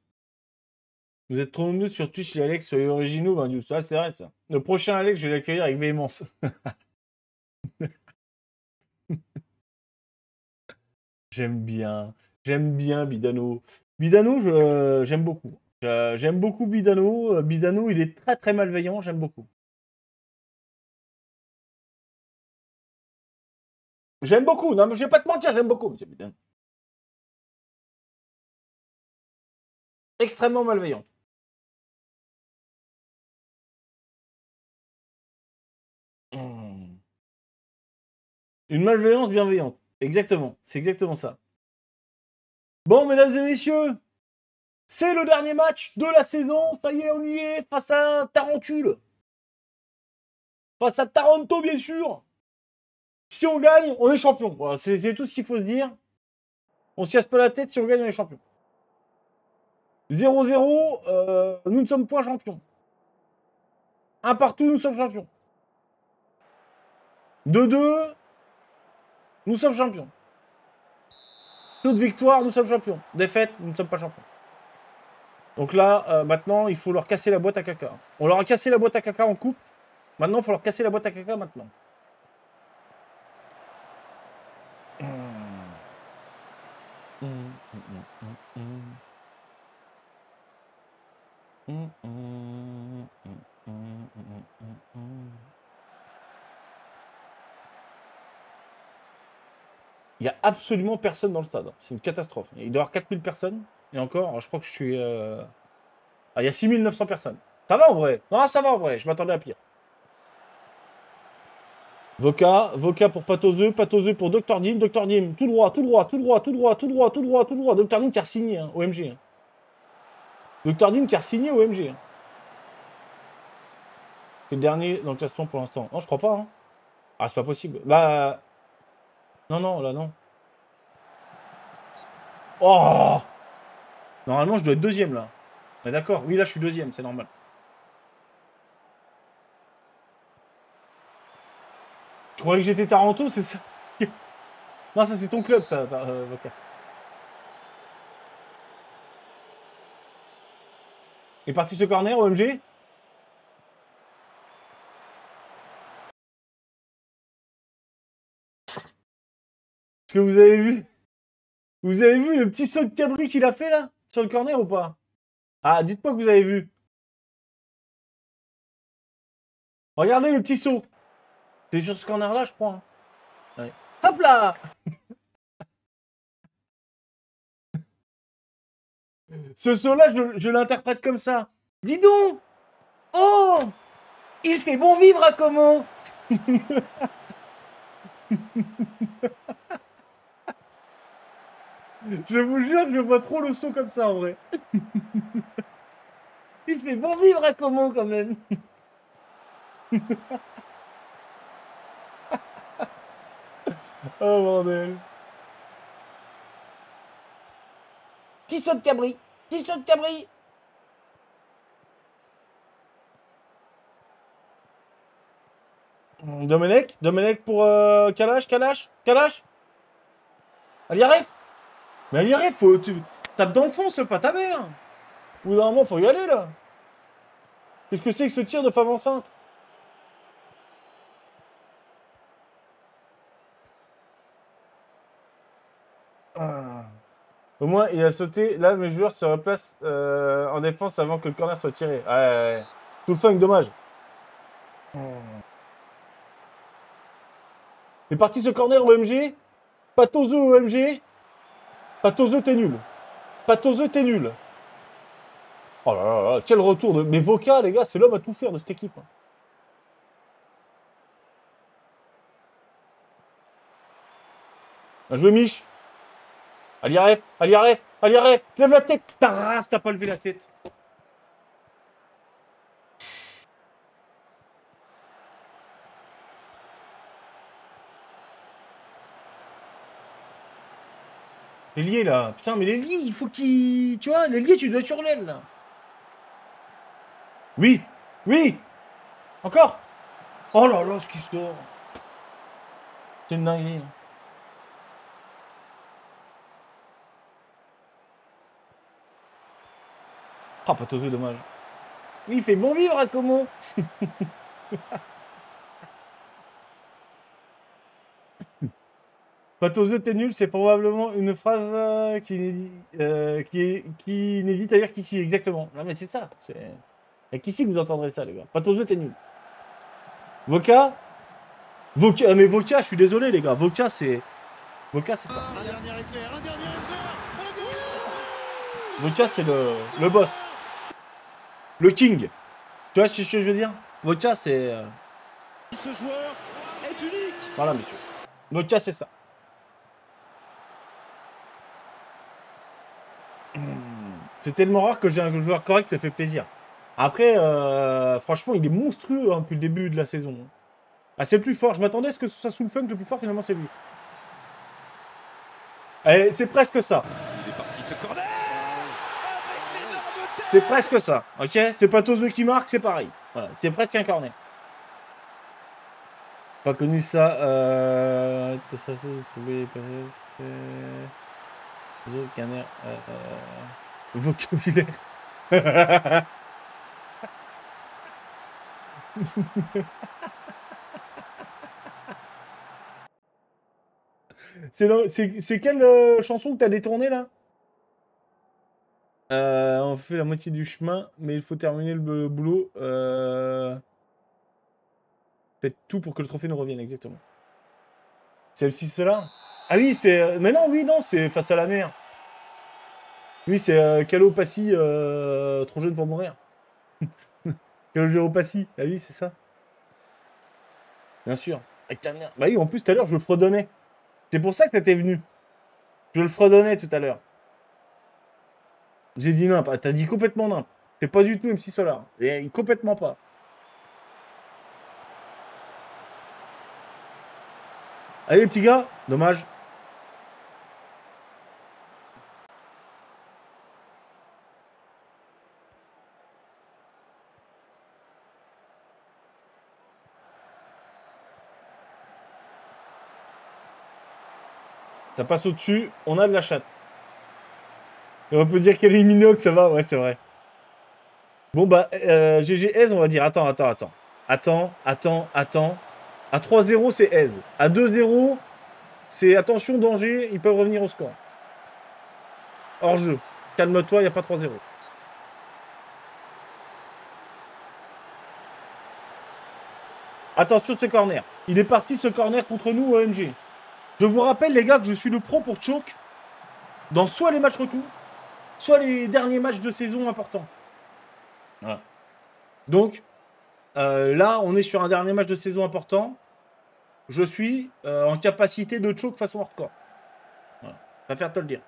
Vous êtes trop nombreux sur Twitch, les Alex, les originaux, Vindius. Ça, c'est vrai, ça. Le prochain Alex, je vais l'accueillir avec véhémence. J'aime bien. J'aime bien Bidano. Bidano, j'aime beaucoup. J'aime beaucoup Bidano. Euh, Bidano, il est très très malveillant. J'aime beaucoup. J'aime beaucoup. Non, mais je vais pas te mentir, j'aime beaucoup, monsieur Bidano. Extrêmement malveillant. Hmm. Une malveillance bienveillante. Exactement. C'est exactement ça. Bon, mesdames et messieurs, c'est le dernier match de la saison. Ça y est, on y est. Face à Tarantule. Face à Taranto, bien sûr. Si on gagne, on est champion. C'est tout ce qu'il faut se dire. On se casse pas la tête. Si on gagne, on est champion. 0-0, euh, nous ne sommes point champions. Un partout, nous sommes champions. 2-2, nous sommes champions. Toute victoire, nous sommes champions. Défaite, nous ne sommes pas champions. Donc là, euh, maintenant, il faut leur casser la boîte à caca. On leur a cassé la boîte à caca en coupe. Maintenant, il faut leur casser la boîte à caca maintenant. Hum, hum, hum, hum, hum. Hum, hum, hum, hum, hum, hum, hum. Il y a absolument personne dans le stade. C'est une catastrophe. Il doit y avoir 4000 personnes. Et encore, je crois que je suis... euh, Ah, il y a 6900 personnes. Ça va en vrai? Non, ça va en vrai. Je m'attendais à pire. Voca, Voca pour Patoseux, Patoseux pour Dr Dim, Dr Dim, tout droit, tout droit, tout droit, tout droit, tout droit, tout droit, tout droit. Dr Dim qui a signé, hein, OMG. hein. Dr Dim qui a signé OMG. hein. C'est le dernier dans le classement pour l'instant. Non, je crois pas. hein. Ah, c'est pas possible. Bah. Non, non, là, non. Oh Normalement, je dois être deuxième, là. Mais d'accord. Oui, là, je suis deuxième, c'est normal. Tu croyais que j'étais Taranto, c'est ça? Non, ça, c'est ton club, ça, euh, Voca. est parti ce corner, OMG Est-ce que vous avez vu? Vous avez vu le petit saut de cabri qu'il a fait là Sur le corner ou pas? Ah, dites-moi que vous avez vu. Regardez le petit saut. C'est sur ce corner là, je crois. hein. Hop là Ce saut-là, je, je l'interprète comme ça. Dis donc Oh Il fait bon vivre à Como Je vous jure que je vois trop le saut comme ça en vrai. Il fait bon vivre à Como quand même. oh bordel. Petit saut de cabri. Petit saut de cabri. Domenech Domenech pour euh, Kalash Kalash Kalash Aliaref Mais Aliaref, faut... Tu tapes dans le fond, c'est pas ta mère Au bout d'un moment, faut y aller, là Qu'est-ce que c'est que ce tir de femme enceinte? Ah. Au moins, il a sauté. Là, mes joueurs se replacent euh, en défense avant que le corner soit tiré. Ouais, ouais, ouais. Tout le funk, dommage. C'est parti ce corner OMG. Patozo OMG. Patozo, t'es nul. Patozo, t'es nul. Oh là là là, quel retour de... Mais Voca, les gars, c'est l'homme à tout faire de cette équipe. hein. Bien joué, Mich. Aliaref, Aliaref, Aliaref, lève la tête. Ta race, t'as pas levé la tête. L'ailier là, putain, mais l'ailier, il faut qu'il. Tu vois, l'ailier, tu dois être sur l'aile là. Oui, oui, encore. Oh là là, ce qui sort. C'est une dinguerie. Ah, Patozo, dommage. Il fait bon vivre à Como. Patozo, t'es nul, c'est probablement une phrase euh, qui euh, qui est- qui n'est dite ailleurs qu'ici, exactement. Non, mais c'est ça. C'est et qu'ici que vous entendrez ça, les gars. Patozo, t'es nul. Voca? Voca, ah, mais Voca, je suis désolé, les gars. Voca, c'est. Voca, c'est ça. Un dernier éclair, un dernier éclair, un dernier éclair Voca, c'est le, le boss. Le king. Tu vois ce que je veux dire? Voca, c'est. euh, Ce joueur est unique Voilà, monsieur. Voca, c'est ça. C'est tellement rare que j'ai un joueur correct, ça fait plaisir. Après, euh, franchement, il est monstrueux hein, depuis le début de la saison. Ah, c'est le plus fort. Je m'attendais à ce que ce soit sous le funk le plus fort, finalement, c'est lui. Eh, c'est presque ça. Il est parti ce corner C'est presque ça, ok C'est pas Tozo qui marque, c'est pareil. Voilà, c'est presque un corner. Pas connu ça. Euh... Les autres. Euh... euh, Vocabulaire. C'est quelle euh, chanson que t'as détournée là? Euh, on fait la moitié du chemin, mais il faut terminer le, le boulot. Euh... Faites tout pour que le trophée nous revienne, exactement. C'est MC cela? Ah oui, c'est... Mais non, oui, non, c'est face à la mer. Oui, c'est euh, euh, trop jeune pour mourir. Calo Passy, ah oui, c'est ça. Bien sûr. Bah oui, en plus, tout à l'heure, je le fredonnais. C'est pour ça que t'étais venu. Je le fredonnais tout à l'heure. J'ai dit nimp. Ah, T'as dit complètement nimp. C'est pas du tout MC Solar. Et complètement pas. Allez, les petits gars. Dommage. Passe au-dessus. On a de la chatte. On peut dire qu'elle est ça va Ouais, c'est vrai. Bon, bah, euh, GG Aise, on va dire. Attends, attends, attends. Attends, attends, attends. À 3-0, c'est Aise. À 2-0, c'est attention, danger, ils peuvent revenir au score. Hors jeu. Calme-toi, il n'y a pas 3-0. Attention ce corner. Il est parti ce corner contre nous, OMG. Je vous rappelle, les gars, que je suis le pro pour choke dans soit les matchs retour, soit les derniers matchs de saison importants. Voilà. Donc, euh, là, on est sur un dernier match de saison important. Je suis euh, en capacité de choke façon hardcore. Voilà. Je préfère te le dire.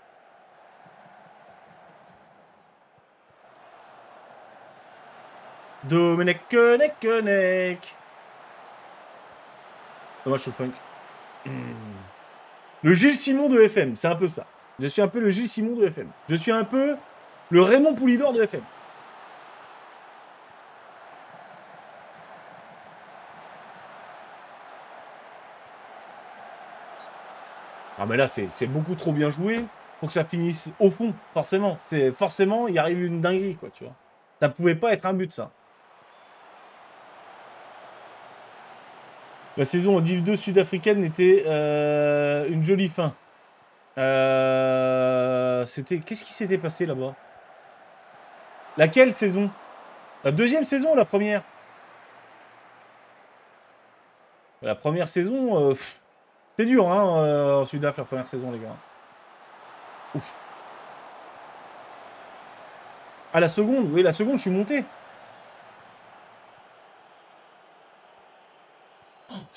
Domenech, Konek, Konek. Dommage, je funk. Le Gilles Simon de FM, c'est un peu ça. Je suis un peu le Gilles Simon de FM. Je suis un peu le Raymond Poulidor de FM. Ah mais là, c'est beaucoup trop bien joué pour que ça finisse au fond, forcément. Forcément, il arrive une dinguerie, quoi, tu vois. Ça pouvait pas être un but, ça. La saison en Div 2 sud-africaine était euh, une jolie fin. Euh, C'était. Qu'est-ce qui s'était passé là-bas? Laquelle saison? La deuxième saison ou la première La première saison, euh, c'est dur, hein, en Sudaf, la première saison, les gars. Ouf. Ah, la seconde, oui, la seconde, je suis monté.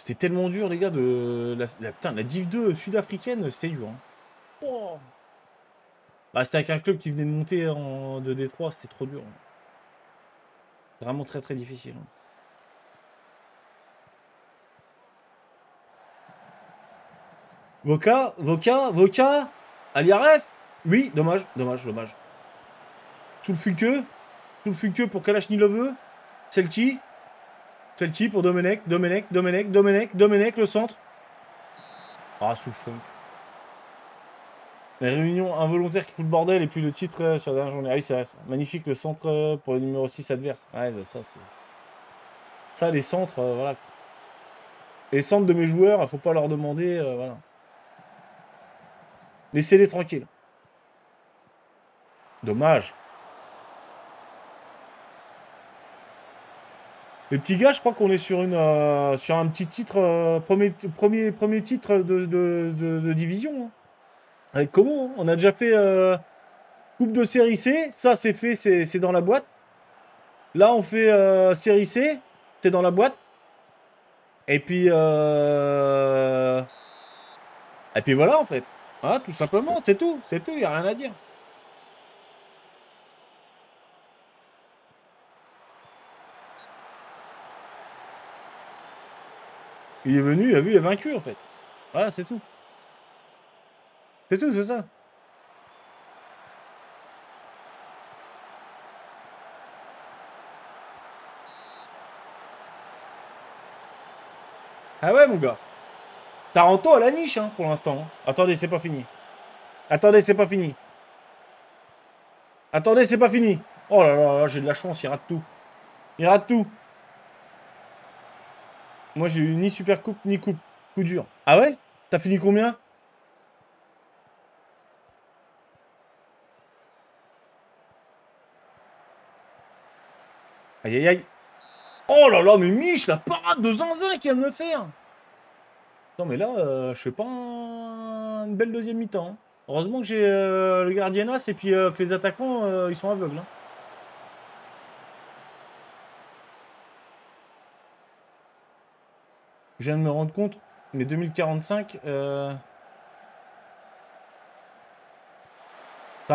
C'était tellement dur, les gars, de... La, la- putain, la Div 2 sud-africaine, c'était dur. hein. Oh. Bah, c'était avec un club qui venait de monter en... de Détroit, c'était trop dur. hein. Vraiment très très difficile. hein. Voca, Voca, Voca, Aliaref Oui, dommage, dommage, dommage. Sous le Funke, sous le Funke pour Kalachniloveux, Celti, Celti pour Domenech, Domenech, Domenech, Domenech, Domenech, le centre. Ah, sous funk. Les réunions involontaires qui foutent le bordel et puis le titre euh, sur la dernière journée. Ah oui, c'est. Magnifique le centre euh, pour le numéro 6 adverse. Ouais, bah, ça, c'est. Ça, les centres, euh, voilà. Les centres de mes joueurs, il faut pas leur demander, voilà. Laissez-les tranquilles. Dommage. Les petits gars, je crois qu'on est sur, euh, un petit titre, euh, premier, premier, titre de, division. hein. Como, hein. on a déjà fait euh, Coupe de série C, ça c'est fait, c'est dans la boîte. Là on fait série C, c'est dans la boîte. Et puis... Et puis voilà en fait. Voilà, tout simplement, c'est tout, c'est tout, il a rien à dire. Il est venu, il a vu, il est vaincu en fait. Voilà, c'est tout. C'est tout, c'est ça. Ah ouais, mon gars. Taranto à la niche, hein, pour l'instant. Attendez, c'est pas fini. Attendez, c'est pas fini. Attendez, c'est pas fini. Oh là là, là j'ai de la chance, il rate tout. Il rate tout. Moi, j'ai eu ni super coupe, ni coupe. Coup dur. Ah ouais? T'as fini combien? Aïe aïe aïe. Oh là là, mais Mich, la parade de Zinzin qu'il vient de me faire. Non mais là, euh, je fais pas un- une belle deuxième mi-temps. hein. Heureusement que j'ai euh, le gardienas et puis euh, que les attaquants, ils sont aveugles. hein. Je viens de me rendre compte, mais 2045, euh...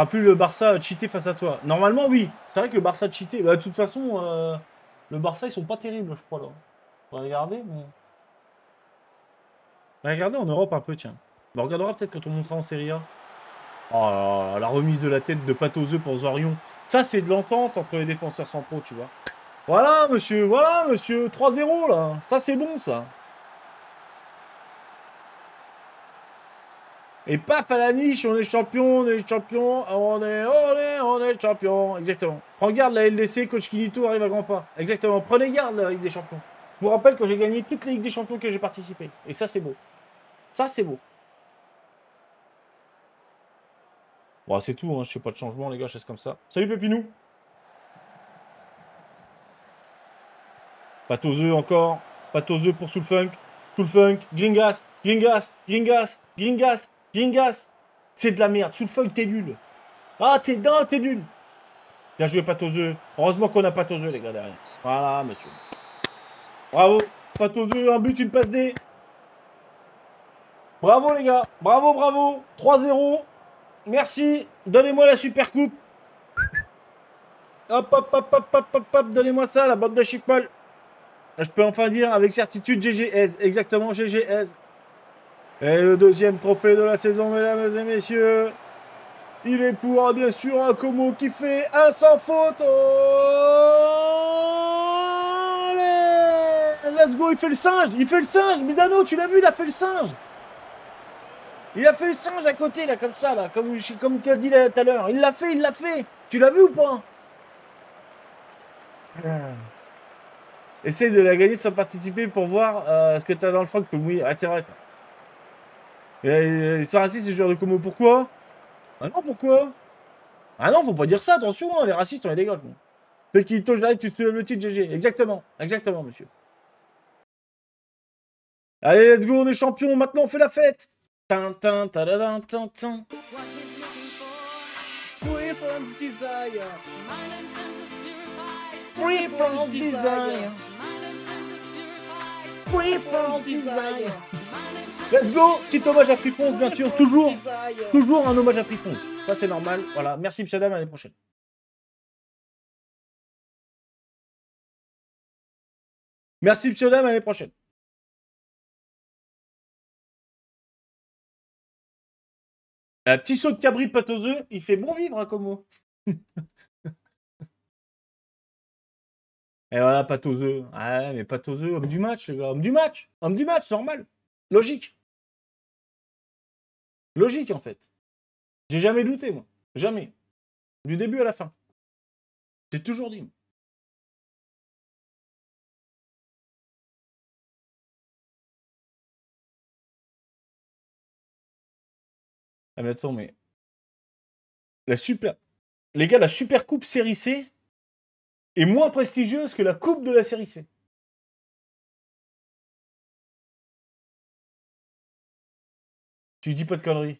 plus le Barça cheaté face à toi. Normalement, oui. C'est vrai que le Barça cheaté, bah, de toute façon, euh, le Barça, ils sont pas terribles, je crois, là. On va regarder, mais... Regarder en Europe un peu, tiens. Bah, on regardera peut-être quand on montera en Serie A. Oh la remise de la tête de Patoseux pour Zorion. Ça, c'est de l'entente entre les défenseurs centraux, tu vois. Voilà, monsieur, voilà, monsieur. 3-0, là. Ça, c'est bon, ça. Et paf à la niche, on est champion, on est champion, on est, on est, on est champion. Exactement. Prends garde, la LDC, coach Kinito arrive à grands pas. Exactement. Prenez garde, la Ligue des Champions. Je vous rappelle que j'ai gagné toutes les Ligues des Champions que j'ai participé. Et ça, c'est beau. Ça, c'est beau. Bon, c'est tout, hein. je fais pas de changement, les gars, je laisse comme ça. Salut Pépinou Pâte aux œufs encore. Pâte aux œufs pour Soulfunk. Soulfunk, Gringas, Gringas, Gringas, Gringas, Gringas. C'est de la merde. Soulfunk, t'es nul. Ah, t'es non, t'es nul. Bien joué, œufs. Heureusement qu'on a œufs, les gars, derrière. Voilà, monsieur. Bravo. Œufs, un but, une passe D. Bravo, les gars. Bravo, bravo. 3-0. Merci. Donnez-moi la super coupe. Hop, hop, hop, hop, hop, hop, hop. Donnez-moi ça, la bande de chiffres Je peux enfin dire avec certitude GGS. Exactement, GGS. Et le deuxième trophée de la saison, mesdames et messieurs. Il est pour, bien sûr, un Como qui fait un sans faute. Let's go, il fait le singe. Il fait le singe. Midano, tu l'as vu, il a fait le singe. Il a fait le singe à côté, là, comme ça, là, comme, comme tu as dit tout à l'heure. Il l'a fait, il l'a fait. Tu l'as vu ou pas? Ah. Essaye de la gagner sans participer pour voir euh, ce que tu as dans le froc. Oui, ah, c'est vrai ça. Et, ils sont racistes, ces joueurs de Como. Pourquoi? Ah non, pourquoi? Ah non, faut pas dire ça, attention, hein, les racistes, on les dégage. nous. Pekito, j'arrive, tu soulèves le titre, GG. Exactement, exactement, monsieur. Allez, let's go, on est champion. Maintenant, on fait la fête. Tintin, tadadin, tintin. Free from desire. Free from desire. Free desire. Let's go Petit hommage à Friponce, bien sûr. Toujours, toujours un hommage à Friponce. Ça, c'est normal. Voilà. Merci, monsieur Adam. À l'année prochaine. Merci, monsieur Adam. À l'année prochaine. Un petit saut de cabri pâte aux il fait bon vivre, hein, Como. Et voilà, pâte aux œufs. Ouais, mais pâte aux œufs, homme du match, les gars. Homme du match. Homme du match, normal. Logique. Logique, en fait. J'ai jamais douté, moi. Jamais. Du début à la fin. J'ai toujours dit. Ah mais attends, mais... La super... Les gars, la Super Coupe Série C est moins prestigieuse que la Coupe de la Série C. Tu dis pas de conneries.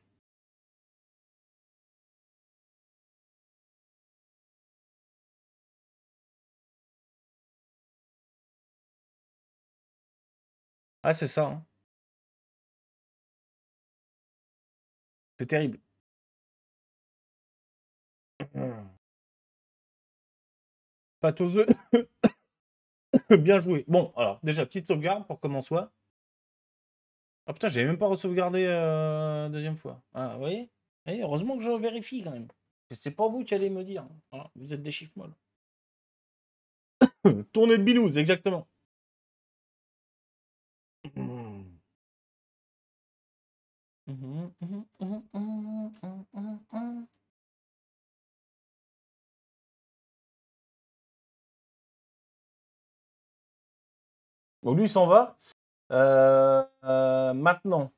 Ah, c'est ça. Hein. C'est terrible. Pâte œufs. Bien joué. Bon, alors, déjà, petite sauvegarde pour comment soit. Ah putain, j'avais même pas re-sauvegardé euh, deuxième fois. Ah, voyez? Et Heureusement que je vérifie quand même. C'est pas vous qui allez me dire. Voilà, vous êtes des chiffres molles. Tournée de binous, exactement. Donc lui, il s'en va. Euh, euh, maintenant.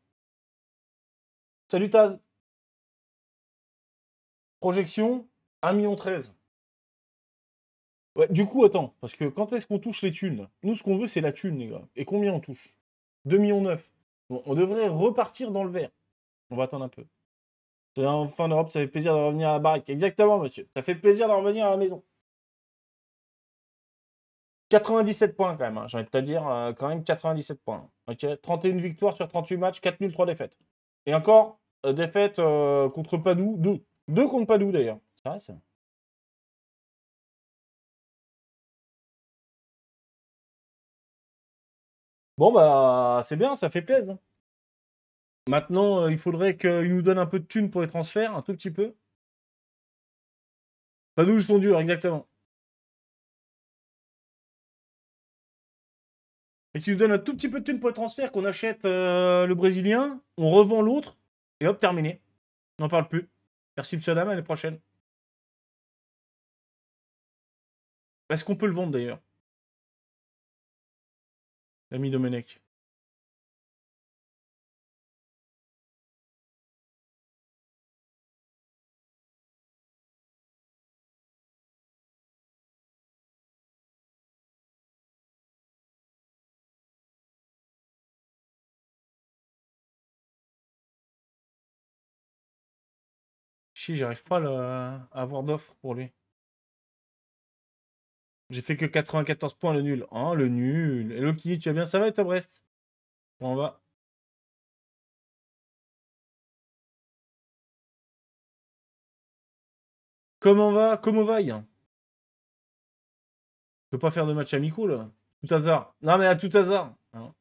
Salut Taz. Projection, 1 million 13. Ouais, du coup, attends, parce que quand est-ce qu'on touche les thunes? Nous, ce qu'on veut, c'est la thune, les gars. Et combien on touche? 2 millions 9. Bon, on devrait repartir dans le vert. On va attendre un peu. Enfin, Europe, ça fait plaisir de revenir à la baraque. Exactement, monsieur. Ça fait plaisir de revenir à la maison. 97 points quand même, hein. j'ai envie de te dire, euh, quand même 97 points. Ok, 31 victoires sur 38 matchs, 4 nuls, 3 défaites. Et encore, euh, défaite euh, contre Padoue, 2. 2 contre Padoue d'ailleurs. C'est Bon bah c'est bien, ça fait plaisir. Maintenant, il faudrait qu'il nous donne un peu de thunes pour les transferts, un tout petit peu. Padoue, ils sont durs, exactement. Et tu nous donnes un tout petit peu de thunes pour le transfert, qu'on achète euh, le Brésilien, on revend l'autre, et hop, terminé. On n'en parle plus. Merci, monsieur Adam, à l'année prochaine. Est-ce qu'on peut le vendre d'ailleurs? L'ami Domenech. J'arrive pas à avoir d'offre pour lui. J'ai fait que 94 points le nul. Oh, le nul. Hello qui tu vas bien Ça va et toi, Brest On va. Comment va Comment va Je pas faire de match amicaux là. Tout hasard. Non mais à tout hasard. Hein?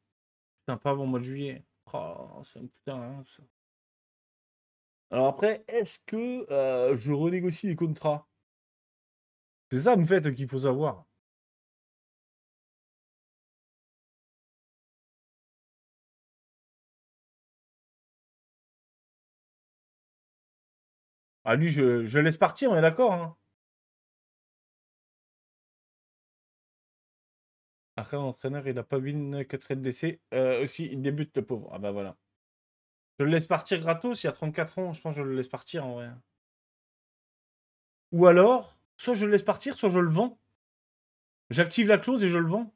Putain, pas avant mois de juillet. Oh, c'est un putain. Hein, alors après, est-ce que je renégocie les contrats? C'est ça, en fait, qu'il faut savoir. Ah, lui, je, laisse partir, on est d'accord. Hein? Après, l'entraîneur, il n'a pas vu que trade d'essai. Euh, aussi, il débute, le pauvre. Ah bah voilà. Je le laisse partir gratos, il y a 34 ans, je pense que je le laisse partir en vrai. Ou alors, soit je le laisse partir, soit je le vends. J'active la clause et je le vends.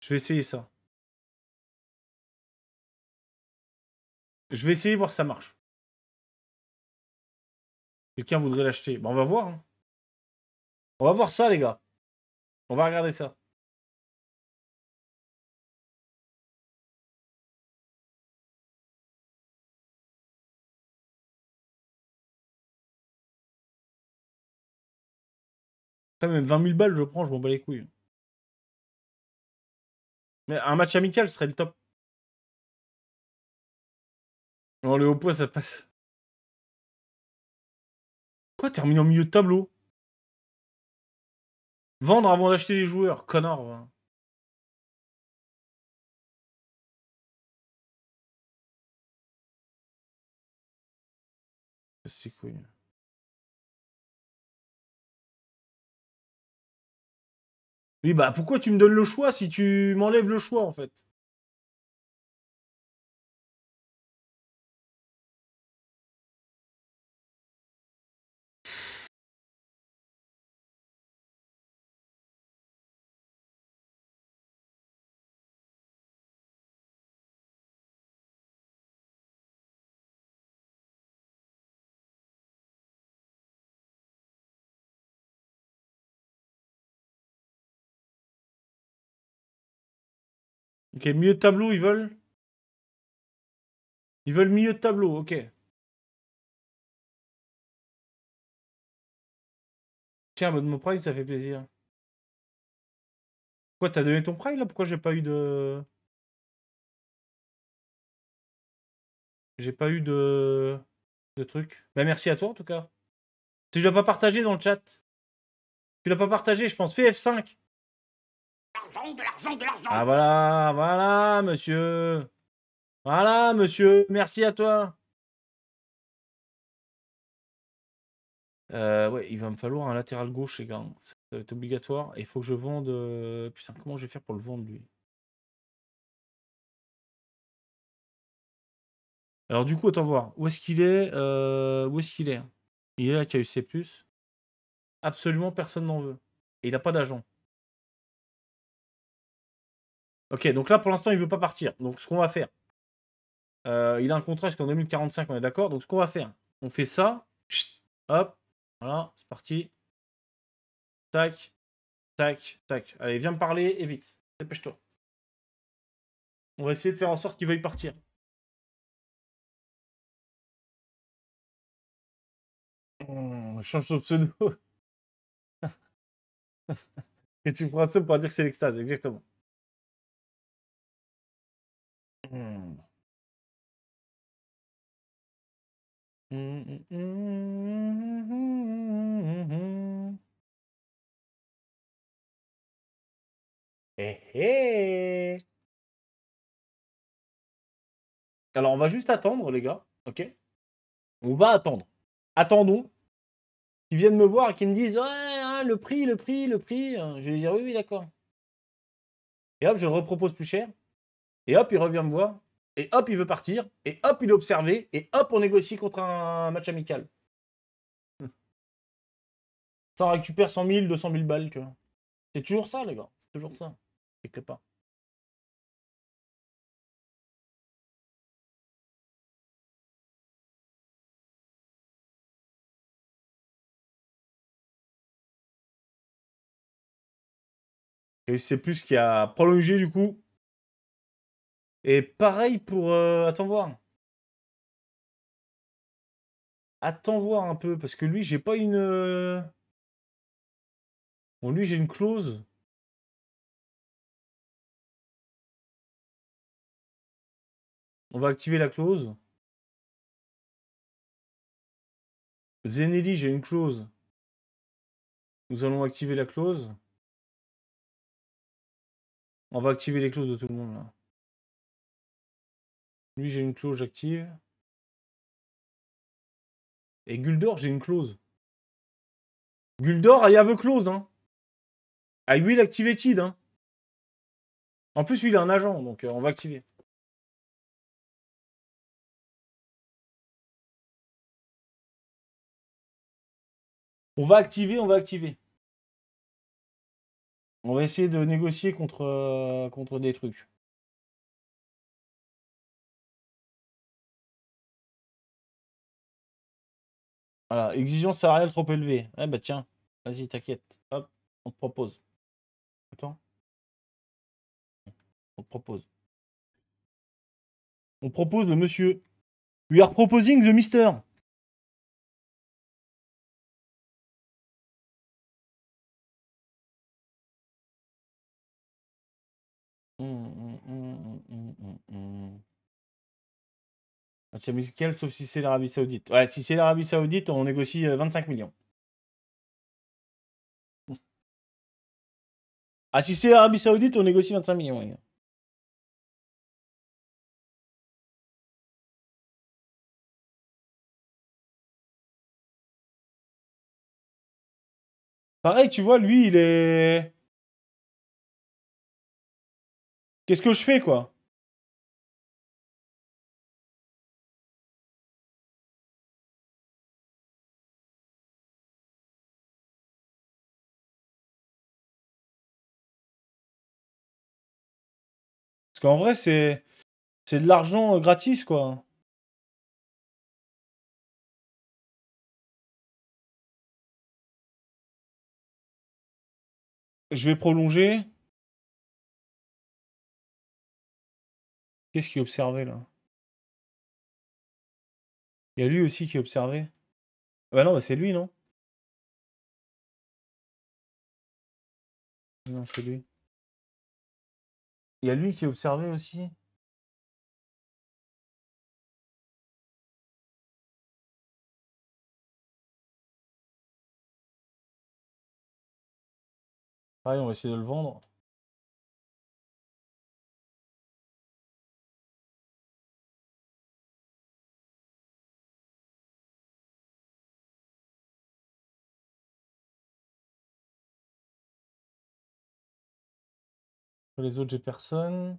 Je vais essayer ça. Je vais essayer voir si ça marche. Quelqu'un voudrait l'acheter. Bon, on va voir. hein. On va voir ça, les gars. On va regarder ça. Après, même 20 000 balles, je prends, je m'en bats les couilles. Mais un match amical serait le top. Non, le haut point, ça passe. Quoi, termine en milieu de tableau? Vendre avant d'acheter les joueurs, connard. C'est quoi Oui, bah pourquoi tu me donnes le choix si tu m'enlèves le choix en fait? Ok, milieu de tableau, ils veulent? Ils veulent milieu de tableau, ok. Tiens, mode mon prime, ça fait plaisir. Quoi, t'as donné ton prime là? Pourquoi j'ai pas eu de. J'ai pas eu de. de truc. Bah merci à toi en tout cas. Si tu l'as pas partagé dans le chat. Tu l'as pas partagé, je pense. Fais F5. De l'argent, de l'argent. Ah voilà, voilà, monsieur. Voilà, monsieur. Merci à toi. Euh, ouais, il va me falloir un latéral gauche, les gars. Ça va être obligatoire. Il faut que je vende. euh, Putain, comment je vais faire pour le vendre, lui? Alors, du coup, attends voir. Où est-ce qu'il est, Euh, Où est-ce qu'il est? Il est là, KUC. Absolument personne n'en veut. Et il n'a pas d'agent. Ok, donc là pour l'instant il veut pas partir. Donc ce qu'on va faire, euh, il a un contrat jusqu'en 2045, on est d'accord. Donc ce qu'on va faire, on fait ça. Hop, voilà, c'est parti. Tac, tac, tac. Allez, viens me parler et vite. Dépêche-toi. On va essayer de faire en sorte qu'il veuille partir. Oh, change son pseudo. et tu prends ça pour dire que c'est l'extase, exactement. Hmm. Hmm, hmm, Eh, eh. Alors, on va juste attendre, les gars. Ok? On va attendre. Attendons qu'ils viennent me voir et qu'ils me disent hein, le prix, le prix, le prix. Je vais dire Oui, oui, d'accord. Et hop, je le repropose plus cher. Et hop, il revient me voir. Et hop, il veut partir. Et hop, il est observé. Et hop, on négocie contre un match amical. Ça on récupère 100 000, 200 000 balles, tu. C'est toujours ça, les gars. C'est toujours ça. Quelque part. Et c'est plus qui a prolongé du coup. Et pareil pour. euh, attends voir. Attends voir un peu, parce que lui, j'ai pas une. euh, Bon, lui, j'ai une clause. On va activer la clause. Zenelli, j'ai une clause. Nous allons activer la clause. On va activer les clauses de tout le monde là. Lui, j'ai une clause, j'active. Et Guldor, j'ai une clause. Guldor, I have a clause, hein. I will activated, hein. En plus, lui, il est un agent, donc euh, on va activer. On va activer, on va activer. On va essayer de négocier contre, euh, contre des trucs. Voilà, exigence salariale trop élevée. Eh bah tiens, vas-y, t'inquiète. Hop, on te propose. Attends. On te propose. On propose le monsieur. We are proposing the mister. Hum, hum, hum. Match amical, sauf si c'est l'Arabie Saoudite. Ouais, si c'est l'Arabie Saoudite, on négocie euh, 25 millions. Ah, si c'est l'Arabie Saoudite, on négocie 25 millions. ouais. Pareil, tu vois, lui, il est. Qu'est-ce que je fais, quoi? Parce qu'en vrai, c'est. De l'argent euh, gratis, quoi. Je vais prolonger. Qu'est-ce qui est observé là? Il y a lui aussi qui est observé. Ah Bah non, bah c'est lui, non? Non, c'est lui. Il y a lui qui est observé aussi? Pareil, on va essayer de le vendre. Les autres, j'ai personne.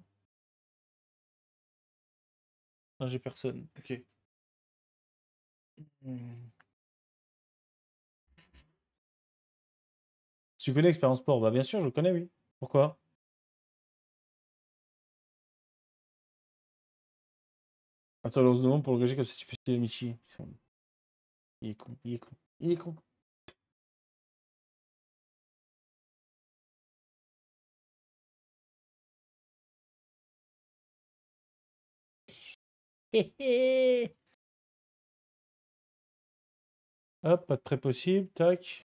Non, j'ai personne. Ok. Hmm. Tu connais Expérience Sport Bah bien sûr, je le connais, oui. Pourquoi? Attends, on se demande pour l'engager comme si tu peux Michi. Il est con, il est con, il est con. Hop, pas de prêt possible, tac.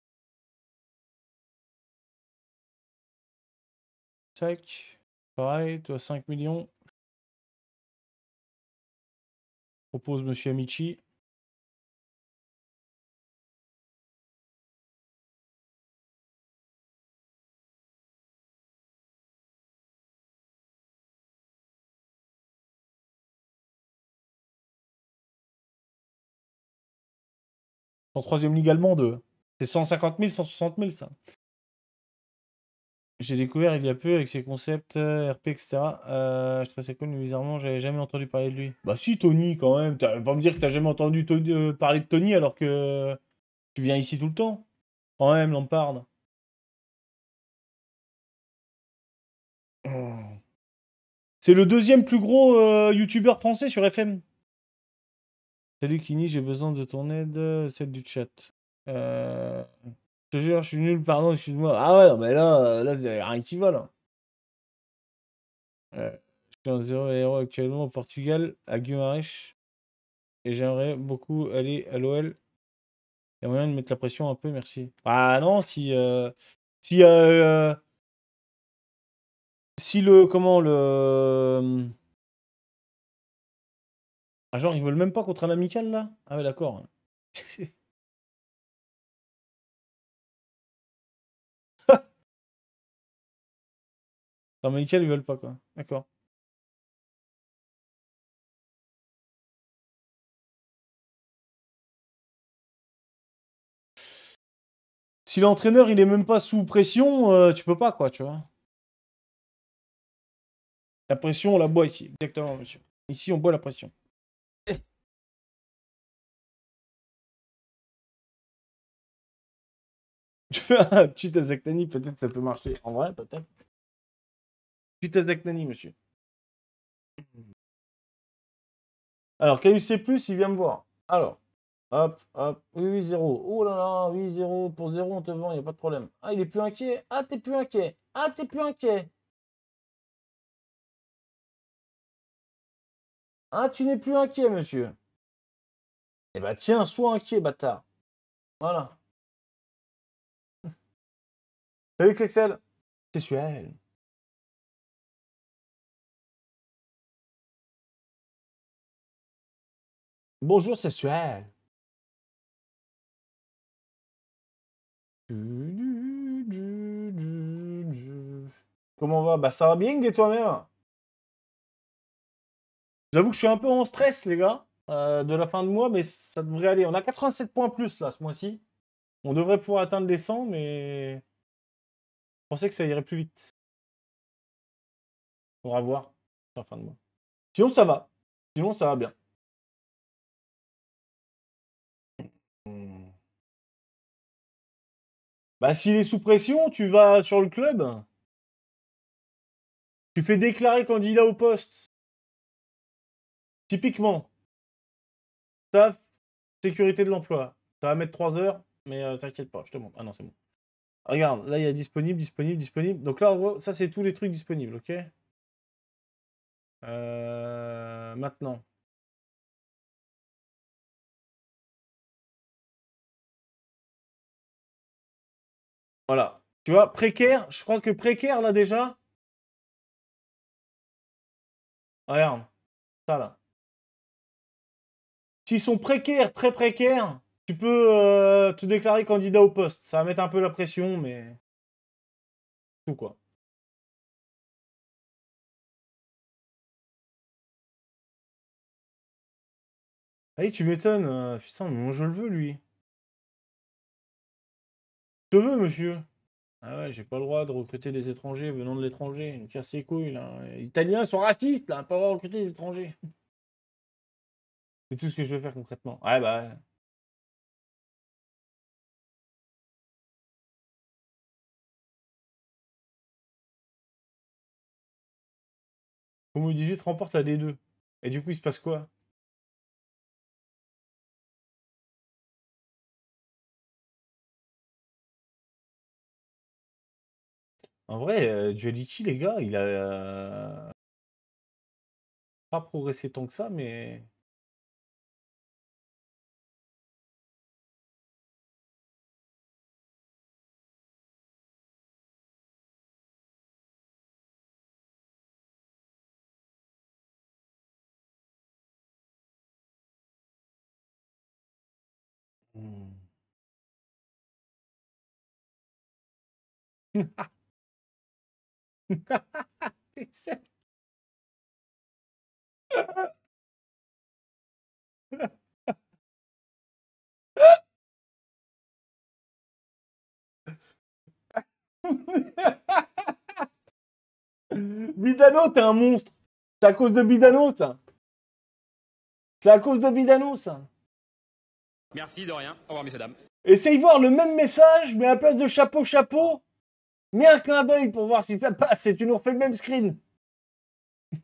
Tac. Pareil, toi 5 millions. Propose Monsieur Amici. Troisième ligue allemande, c'est 150 000, 160 000 ça. J'ai découvert il y a peu avec ses concepts euh, RP, etc. Euh, je trouvais ça cool, mais bizarrement, j'avais jamais entendu parler de lui. Bah si, Tony, quand même. Tu vas pas me dire que t'as jamais entendu euh, parler de Tony alors que tu viens ici tout le temps. Quand même, Lampard. Oh. C'est le deuxième plus gros youtubeur français sur FM. Salut Kini, j'ai besoin de ton aide, euh, celle du chat. Euh... Je te jure, je suis nul, pardon, excuse-moi. Ah ouais, non, mais là, euh, là, il rien qui va, là. Euh, je suis en 0 héros actuellement au Portugal, à Guimarães. Et j'aimerais beaucoup aller à l'OL. Il y a moyen de mettre la pression un peu, merci. Ah non, si... euh, si... euh, si le... Comment, le... Ah genre, ils veulent même pas contre un amical, là? Ah ouais, d'accord. Un amical, ils veulent pas, quoi. D'accord. Si l'entraîneur, il est même pas sous pression, euh, tu peux pas, quoi, tu vois. La pression, on la boit ici. Exactement, monsieur. Ici, on boit la pression. Tu fais un tweet à peut-être ça peut marcher. En vrai, peut-être. Tweet Zaknani, monsieur. Alors, KUC+, il vient me voir. Alors, hop, hop, oui, oui, 0. Oh là là, oui, 0. Pour 0, on te vend, il n'y a pas de problème. Ah, il est plus inquiet. Ah, t'es plus inquiet. Ah, t'es plus inquiet. Ah, tu n'es plus inquiet, monsieur. Eh bah, tiens, sois inquiet, bâtard. Voilà. Salut, Excel. Sexuel. Bonjour, sexuel. Comment va? Bah ça va bien et toi-même? J'avoue que je suis un peu en stress les gars euh, de la fin de mois mais ça devrait aller. On a 87 points plus là ce mois-ci. On devrait pouvoir atteindre les 100 mais pensais que ça irait plus vite. On va voir la fin de mois. Sinon ça va. Sinon ça va bien. Bah, s'il est sous pression, tu vas sur le club. Tu fais déclarer candidat au poste. Typiquement. Ta sécurité de l'emploi. Ça va mettre 3 heures, mais euh, t'inquiète pas, je te montre. Ah non, c'est bon. Regarde, là, il y a disponible, disponible, disponible. Donc là, ça, c'est tous les trucs disponibles, ok? Euh, Maintenant. Voilà. Tu vois, précaire, je crois que précaire, là, déjà. Regarde. Ça, là. S'ils sont précaires, très précaires, tu peux euh, te déclarer candidat au poste. Ça va mettre un peu la pression, mais... Tout, quoi. Ah tu m'étonnes. Euh, putain, moi, je le veux, lui. Je veux, monsieur. Ah ouais, j'ai pas le droit de recruter des étrangers venant de l'étranger. Une casse les couilles, là. Les Italiens sont racistes, là. Pas le droit de recruter des étrangers. C'est tout ce que je vais faire concrètement. Ouais, bah. Como 18 remporte la D2. Et du coup, il se passe quoi? En vrai, euh, Duality, les gars, il a euh, pas progressé tant que ça, mais... Bidano, t'es un monstre. C'est à cause de Bidano, ça. C'est à cause de Bidano, ça. Merci de rien. Au revoir, messieurs, dames. Essaye voir le même message, mais à la place de chapeau, chapeau, Mets un clin d'œil pour voir si ça passe et tu nous refais le même screen.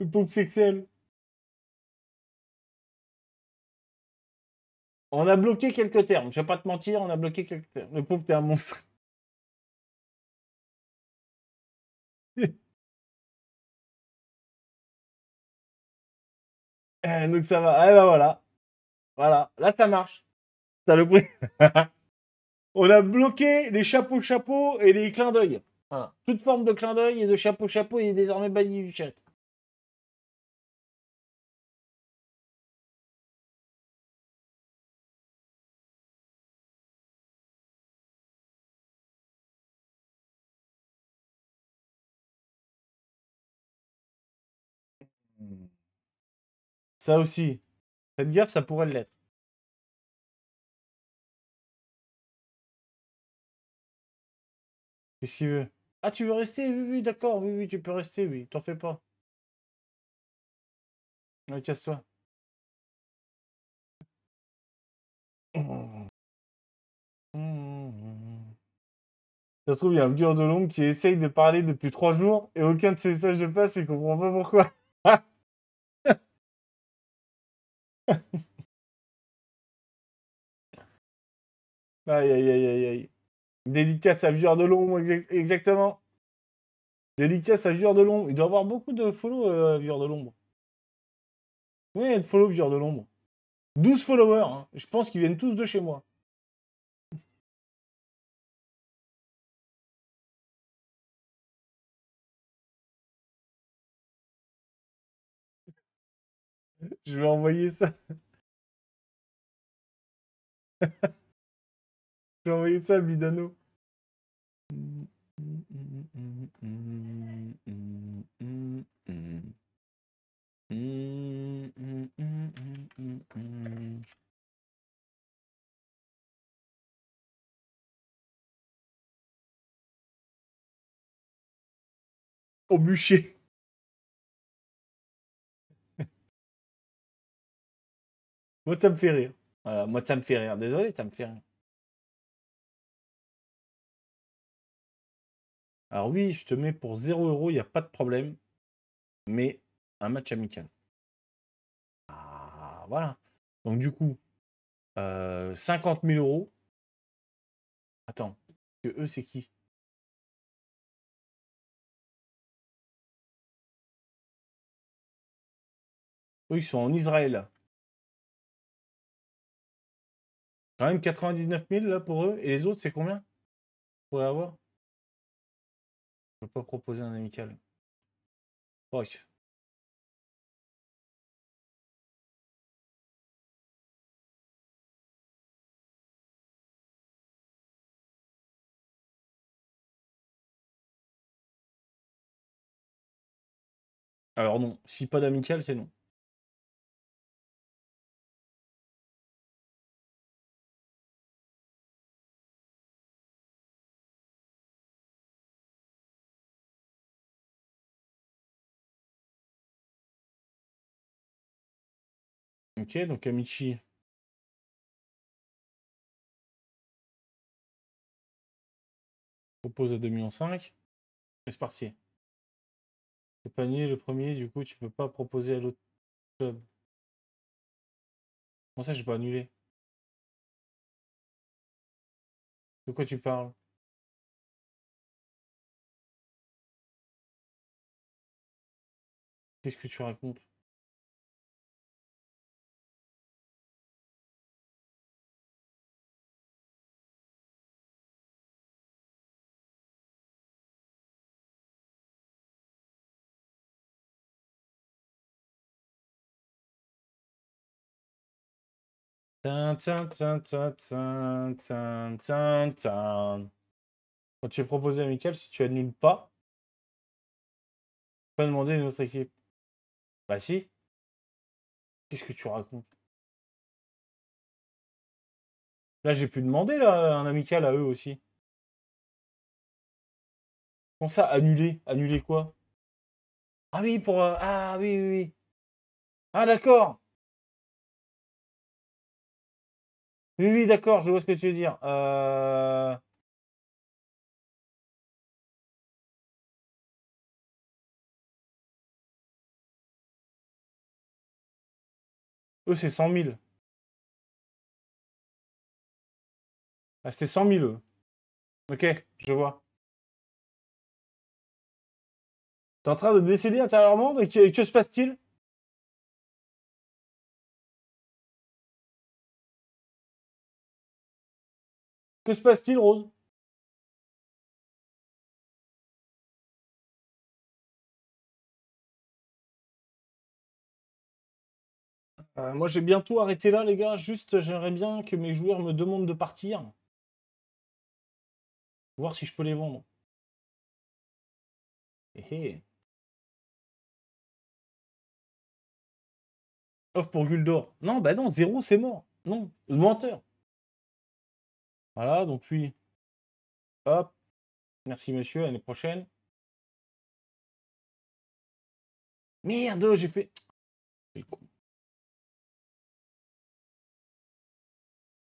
Le pauvre Excel. On a bloqué quelques termes. Je vais pas te mentir, on a bloqué quelques termes. Le pauvre, t'es un monstre. Eh, donc ça va. Eh ben voilà. Voilà. Là, ça marche. Ça le pris. On a bloqué les chapeaux chapeaux et les clins d'œil. Voilà. Toute forme de clin d'œil et de chapeau chapeau est désormais banni du chat. Ça aussi. Faites gaffe, ça pourrait l'être. Qu'est-ce qu'il veut? Ah, tu veux rester? Oui, oui, d'accord. Oui, oui, tu peux rester, oui. T'en fais pas. Ouais, casse-toi. Ça se trouve, il y a un vieux de l'ombre qui essaye de parler depuis trois jours et aucun de ses messages ne passe et il comprend pas pourquoi. aïe, aïe, aïe, aïe, aïe. Dédicace à Vieur de l'ombre, exact- exactement. Dédicace à Vieur de l'ombre. Il doit avoir beaucoup de follow, euh, Vieur de l'ombre. Oui, il y a de follow, Vieur de l'ombre. 12 followers. hein. Je pense qu'ils viennent tous de chez moi. Je vais envoyer ça. Je vais envoyer ça à Bidano. Au bûcher. Moi, ça me fait rire. Moi, ça me fait rire. Désolé, ça me fait rire. Alors oui, je te mets pour 0 euros, il n'y a pas de problème. Mais un match amical. Ah, voilà. Donc du coup, euh, 50 000 euros. Attends, que eux, c'est qui? Eux, ils sont en Israël. Même 99 000 là pour eux. Et les autres, c'est combien pourrez avoir? Je peux pas proposer un amical. Fuck. Alors non, si pas d'amical, c'est non. Ok, donc Amici. Propose à 2,5 millions. Parti. Le panier, le premier, du coup, tu peux pas proposer à l'autre club. Comment ça, j'ai pas annulé De quoi tu parles? Qu'est-ce que tu racontes? Quand tu es proposé amical, si tu annules pas, tu peux demander à une autre équipe. Bah si. Qu'est-ce que tu racontes? Là, j'ai pu demander un amical à eux aussi. Comment ça, annuler? Annuler quoi? Ah oui, pour... euh, Ah oui, oui, oui. Ah d'accord Oui, oui, d'accord, je vois ce que tu veux dire. Euh... Eux, c'est 100 000. Ah, c'était 100 000, eux. Ok, je vois. T'es en train de décider intérieurement, mais que, que se passe-t-il? Que se passe-t-il, Rose? Euh, Moi, j'ai bientôt arrêté là, les gars. Juste, j'aimerais bien que mes joueurs me demandent de partir. Voir si je peux les vendre. Hé hé. Off pour Guldor. Non, bah non, zéro, c'est mort. Non, menteur. Voilà, donc lui. Hop. Merci monsieur, l'année prochaine. Merde, j'ai fait...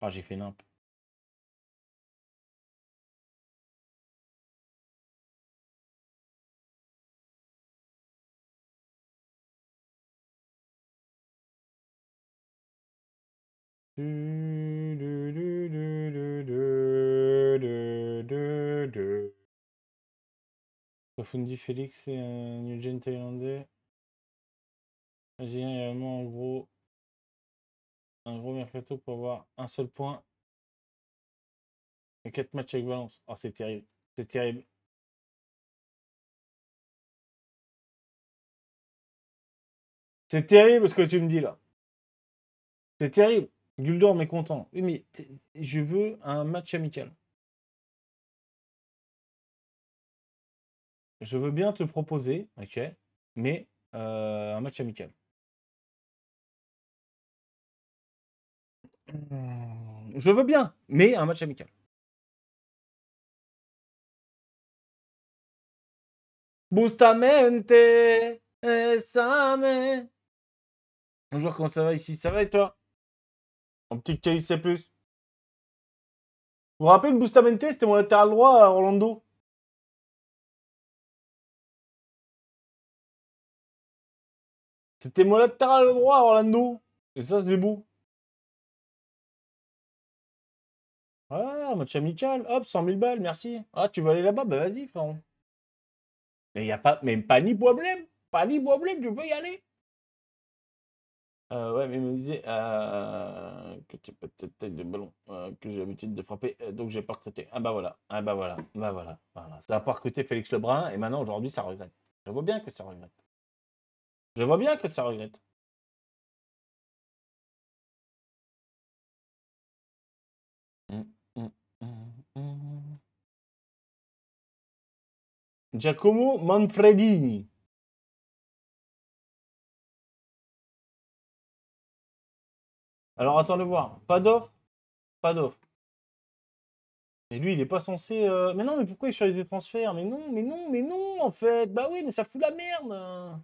Ah, j'ai fait nimp. Profundi Félix et un Nugent thaïlandais. Algérien également en gros un gros mercato pour avoir un seul point. Et 4 matchs avec Valence. Oh, c'est terrible. C'est terrible. C'est terrible ce que tu me dis là. C'est terrible. Guldor mécontent. Oui, mais je veux un match amical. Je veux bien te proposer, ok, mais euh, un match amical. Hmm, Je veux bien, mais un match amical. Bustamente, esame. Bonjour, comment ça va ici? Ça va et toi? Un petit cahier C+. Vous vous rappelez le Bustamente C'était mon latéral droit à Orlando. C'était mon latéral droit à Orlando. Et ça, c'est beau. Voilà, match amical. Hop, 100 000 balles, merci. Ah, tu veux aller là-bas? Bah vas-y, frérot. Mais y a pas, même pas ni problème. Pas ni problème, tu peux y aller. Euh, ouais, mais il me disait euh, que tu peux peut-être taille de ballon euh, que j'ai l'habitude de frapper, euh, donc j'ai pas recruté. Ah bah voilà, ah bah voilà, bah voilà, voilà. Ça a pas recruté Félix Lebrun et maintenant aujourd'hui ça regrette. Je vois bien que ça regrette. Je vois bien que ça regrette. Hum, hum, hum. Giacomo Manfredini. Alors attendez voir. Pas d'offre? Pas d'offre. Et lui, il est pas censé. euh, Mais non, mais pourquoi il choisit des transferts? Mais non, mais non, mais non, en fait. Bah oui, mais ça fout la merde.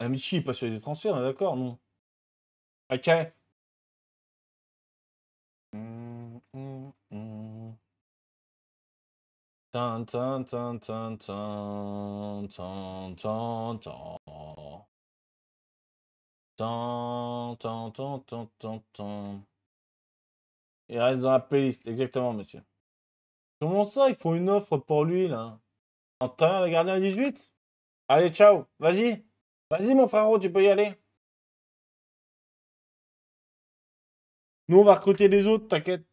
Amici il passe sur les transferts, on est d'accord, non Ok. Tan, tan, tan, tan, tan, tan, tan, tan. Il reste dans la playlist, exactement, monsieur. Comment ça, ils font une offre pour lui, là En travers le gardien 18 Allez, ciao, vas-y Vas-y, mon frérot, tu peux y aller. Nous, on va recruter les autres, t'inquiète.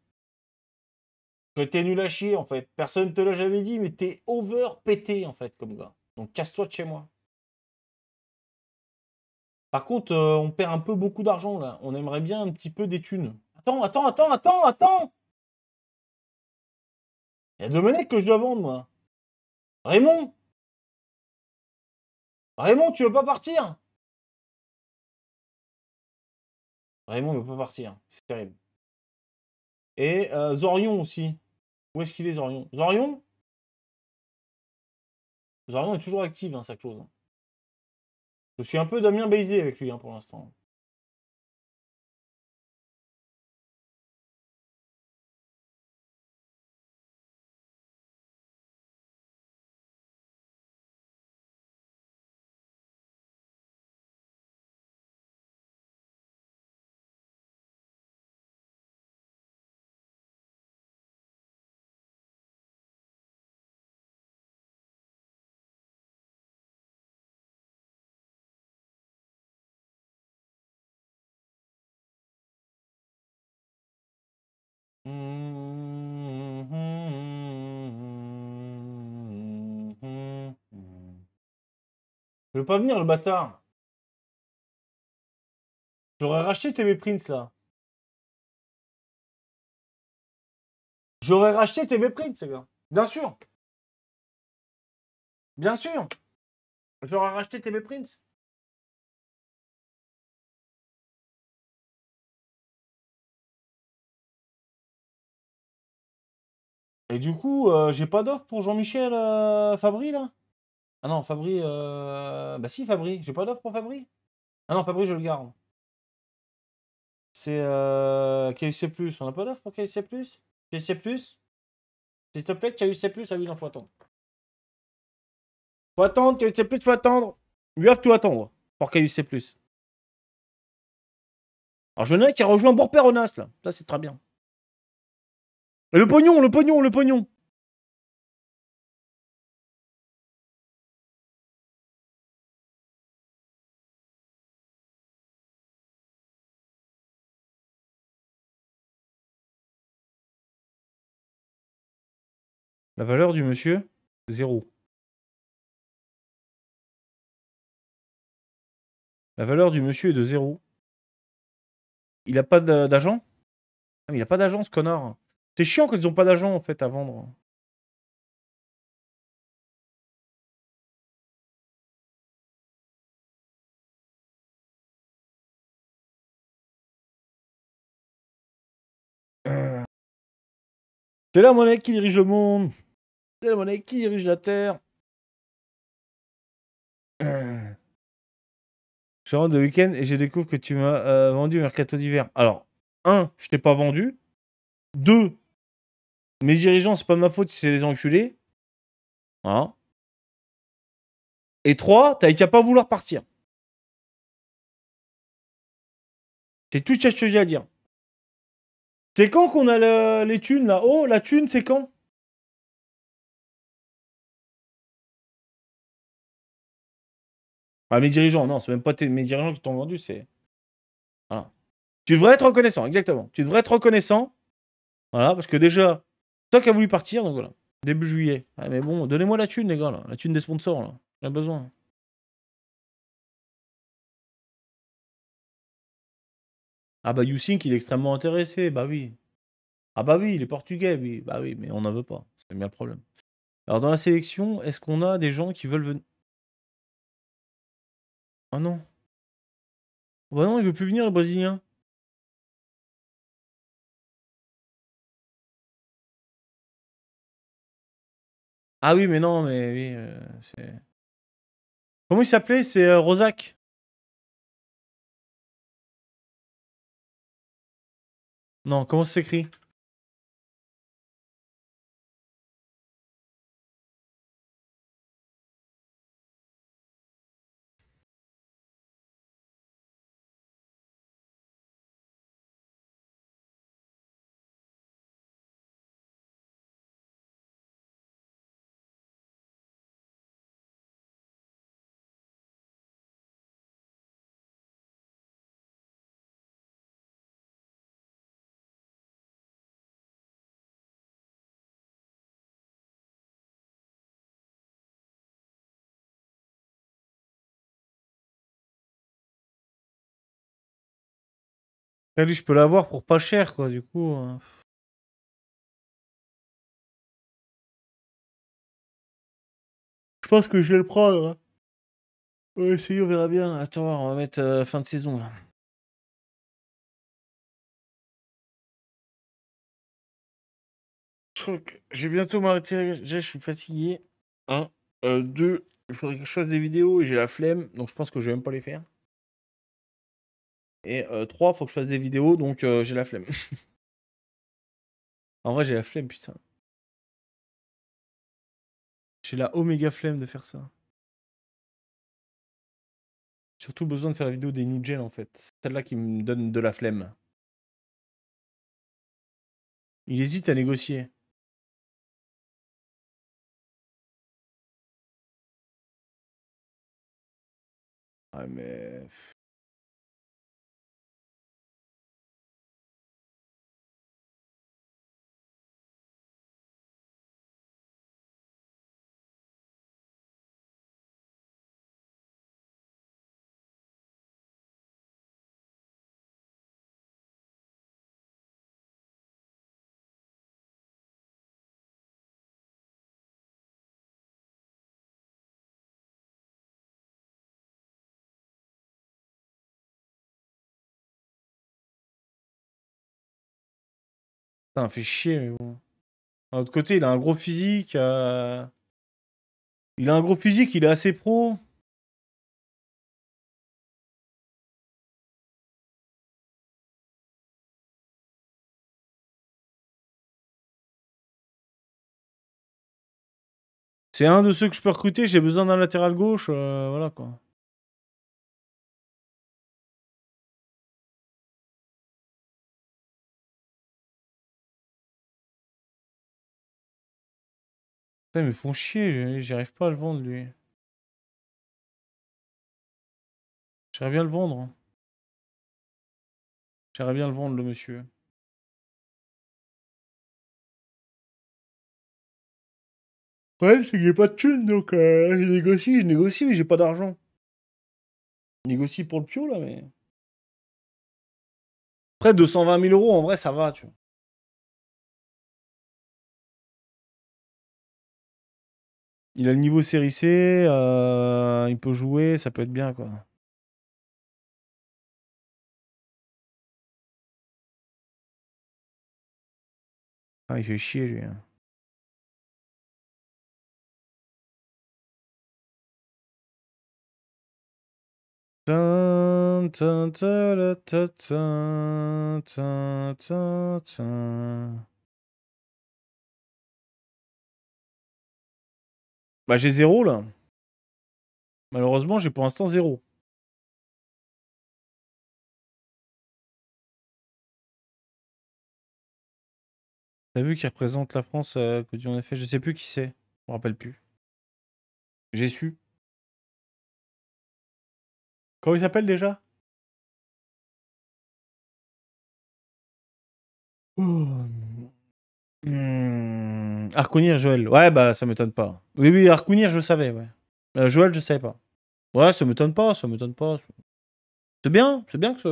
Que t'es nul à chier, en fait. Personne te l'a jamais dit, mais t'es over pété, en fait, comme gars. Donc, casse-toi de chez moi. Par contre, euh, on perd un peu beaucoup d'argent, là. On aimerait bien un petit peu des thunes. Attends, attends, attends, attends, attends Il y a Domenech que je dois vendre, moi. Raymond Raymond, tu veux pas partir? Raymond ne veut pas partir. C'est terrible. Et euh, Zorion aussi. Où est-ce qu'il est, Zorion? Zorion? Zorion est toujours actif, hein, sa chose. Je suis un peu Damien Baisé avec lui hein, pour l'instant. Je veux pas venir, le bâtard. J'aurais racheté TV Prince, là. J'aurais racheté c'est gars. Bien sûr. Bien sûr. J'aurais racheté TB Print. Et du coup, euh, j'ai pas d'offre pour Jean-Michel euh, Fabry là? Ah non, Fabry. euh, Bah si, Fabry. J'ai pas d'offre pour Fabry? Ah non, Fabry, je le garde. C'est euh, KUC. On n'a pas d'offre pour KUC KUC S'il te plaît, KUC Ah oui, non, faut attendre. Faut attendre, KUC faut attendre. You have to attendre pour KUC Alors, je ai qui a rejoint Bourg-Péronas là. Ça, c'est très bien. Le pognon, le pognon, le pognon. La valeur du monsieur Zéro. La valeur du monsieur est de zéro. Il a pas d'a- d'agent? Ah, il a pas d'agent, ce connard. C'est chiant quand ils ont pas d'agent, en fait, à vendre. Euh. C'est la monnaie qui dirige le monde. C'est la monnaie qui dirige la Terre. Je rentre de week-end et je découvre que tu m'as euh, vendu Mercato d'hiver. Alors, un, je t'ai pas vendu. Deux, mes dirigeants, c'est pas ma faute si c'est des enculés. Voilà. Et trois, t'as qu'à pas vouloir partir. C'est tout ce que j'ai à dire. C'est quand qu'on a le- les thunes là Oh, la thune, c'est quand? Ah, mes dirigeants, non, c'est même pas mes dirigeants qui t'ont vendu, c'est. Voilà. Tu devrais être reconnaissant, exactement. Tu devrais être reconnaissant. Voilà, parce que déjà, toi qui as voulu partir, donc voilà. Début juillet. Mais bon, donnez-moi la thune, les gars, là. La thune des sponsors, là. J'ai besoin. Ah bah YouSync, il est extrêmement intéressé, bah oui. Ah bah oui, il est portugais, oui. Bah oui, mais on n'en veut pas. C'est bien le problème. Alors dans la sélection, est-ce qu'on a des gens qui veulent venir? Oh non. Bah non, il veut plus venir le Brésilien. Ah oui, mais non, mais oui, euh, c'est... Comment il s'appelait? C'est euh, Rosac Non, comment s'écrit? Là, lui, je peux l'avoir pour pas cher, quoi, du coup. euh. Je pense que je vais le prendre. hein. On va essayer, on verra bien. Attends, on va mettre euh, fin de saison, là. J'ai bientôt m'arrêter. Déjà, je suis fatigué. Un. Euh, deux. Il faudrait que je fasse des vidéos et j'ai la flemme. Donc, je pense que je vais même pas les faire. Et euh, trois, faut que je fasse des vidéos. Donc, euh, j'ai la flemme. en vrai, j'ai la flemme, putain. J'ai la oméga flemme de faire ça. Surtout besoin de faire la vidéo des New en fait. Celle-là qui me donne de la flemme. Il hésite à négocier. Ah mais... Putain, fait chier, mais bon. D'un autre côté, il a un gros physique. euh, Il a un gros physique, il est assez pro. C'est un de ceux que je peux recruter, j'ai besoin d'un latéral gauche, euh, voilà quoi. Putain, me font chier, j'y arrive pas à le vendre lui. J'aimerais bien le vendre. hein. J'aimerais bien le vendre le monsieur. Ouais, c'est que j'ai pas de thunes, donc euh, je négocie, je négocie, mais j'ai pas d'argent. Je négocie pour le pio, là, mais... Après, 220 000 euros, en vrai, ça va, tu vois. Il a le niveau série euh, il peut jouer, ça peut être bien, quoi. Ah, il fait chier, lui. Bah j'ai zéro là. Malheureusement j'ai pour l'instant zéro. T'as vu qui représente la France à Côte d'Ivoire en effet? Je sais plus qui c'est. Je me rappelle plus. J'ai su. Comment il s'appelle déjà? Hmm, Harkounir, Joël. Ouais, bah ça m'étonne pas. Oui, oui, Harkounir, je le savais, ouais. Euh, Joël, je savais pas. Ouais, ça m'étonne pas, ça m'étonne pas. C'est bien, c'est bien que ça.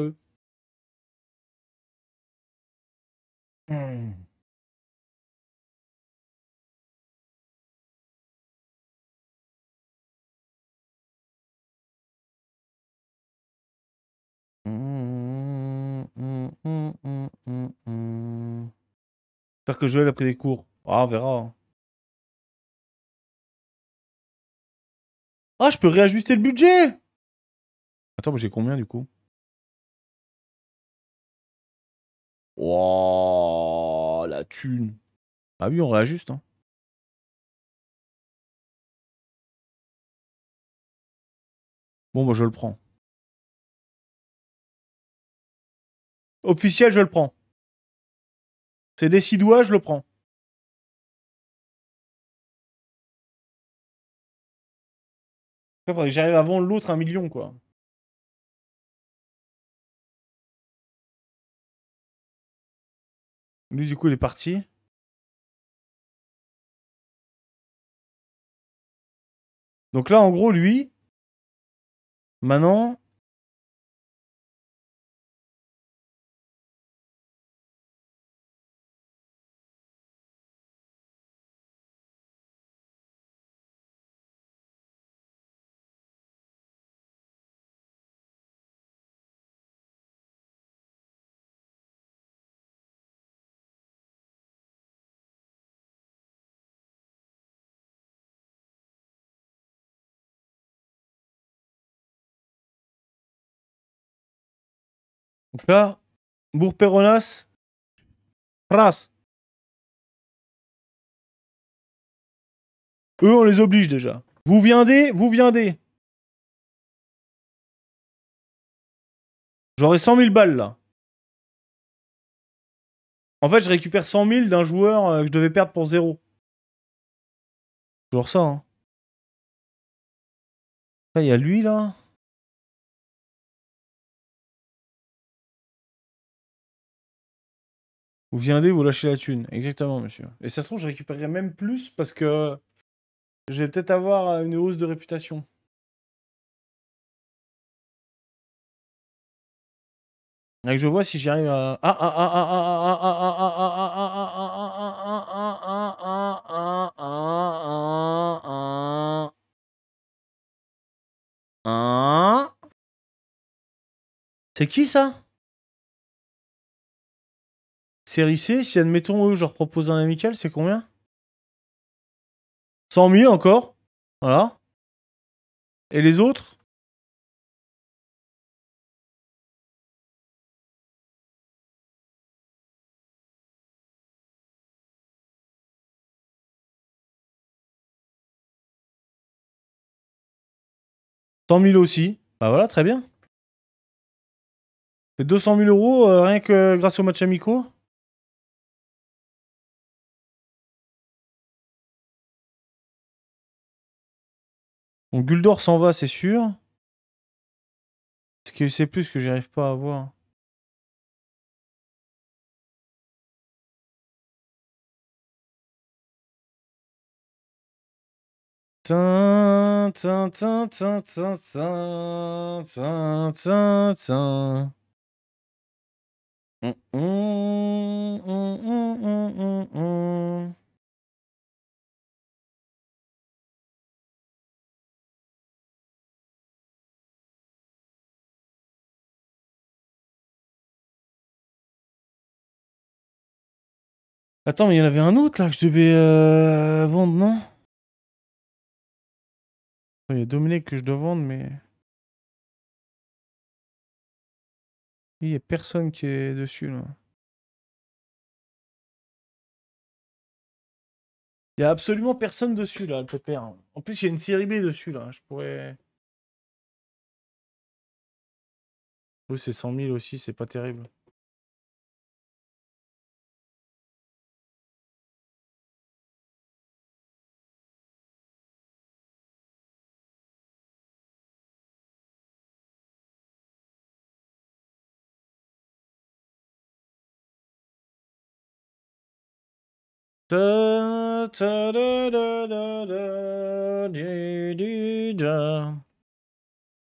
J'espère que Joël a pris des cours. Ah, on verra. hein. Ah, je peux réajuster le budget Attends, mais j'ai combien du coup? Wouah, la thune. Ah oui, on réajuste. Hein. Bon, bah je le prends. Officiel, je le prends. C'est décidois, je le prends. J'arrive vendre l'autre un million, quoi. Lui, du coup, il est parti. Donc là, en gros, lui, maintenant, Donc là, Bourg-Péronas, Pras. Eux, on les oblige déjà. Vous viendez, vous viendez. J'aurai 100 000 balles là. En fait, je récupère 100 000 d'un joueur euh, que je devais perdre pour zéro. Toujours ça, hein. Il y a lui là. Vous viendez, vous lâchez la thune. Exactement, monsieur. Et ça se trouve, je récupérerai même plus parce que je vais peut-être avoir euh, une hausse de réputation. Je vois si j'y arrive à. Ah ah ah ah ah ah ah ah ah ah ah ah ah ah ah ah ah C'est qui ça Série C, si admettons eux, je leur propose un amical, c'est combien? 100 000 encore? Voilà. Et les autres « 100 000 aussi. Bah voilà, très bien. C'est 200 000 euros euh, rien que grâce au match amicaux. Donc Guldor s'en va, c'est sûr. Ce que c'est plus que j'arrive pas à voir. Attends, mais il y en avait un autre là que je devais euh, vendre, non? Il y a Dominique que je dois vendre, mais. Il n'y a personne qui est dessus là. Il y a absolument personne dessus là, le pépère. En plus, il y a une série B dessus là. Je pourrais. Oui, c'est 100 000 aussi, c'est pas terrible.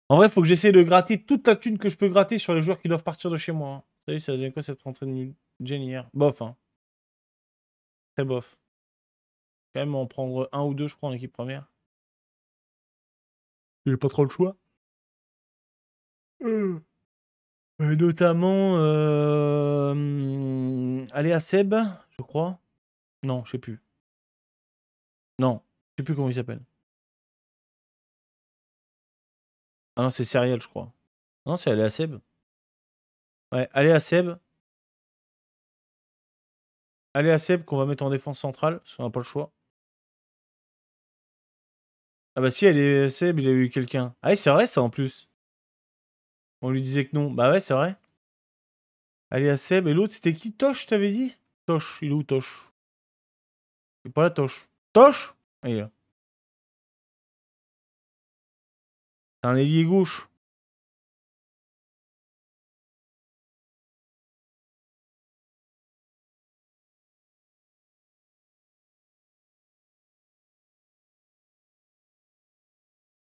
En vrai, faut que j'essaie de gratter toute la thune que je peux gratter sur les joueurs qui doivent partir de chez moi. hein. Vous savez, ça donne quoi cette rentrée de Jenny hier Bof, hein. Très bof. Quand même en prendre un ou deux, je crois, en équipe première. J'ai pas trop le choix. Euh. Euh, notamment, euh... hum, aller à Seb, je crois. Non, je sais plus. Non, je sais plus comment il s'appelle. Ah non, c'est Serial, je crois. Non, c'est aller à Seb. Ouais, aller à Seb. Aller à Seb qu'on va mettre en défense centrale, parce qu'on n'a pas le choix. Ah bah si, elle est Seb, il a eu quelqu'un. Ah oui, c'est vrai ça en plus. On lui disait que non. Bah ouais, c'est vrai. Aller à Seb. Et l'autre, c'était qui? Tosh, t'avais dit? Tosh, il est où Tosh C'est pas la est là. C'est un ailier gauche.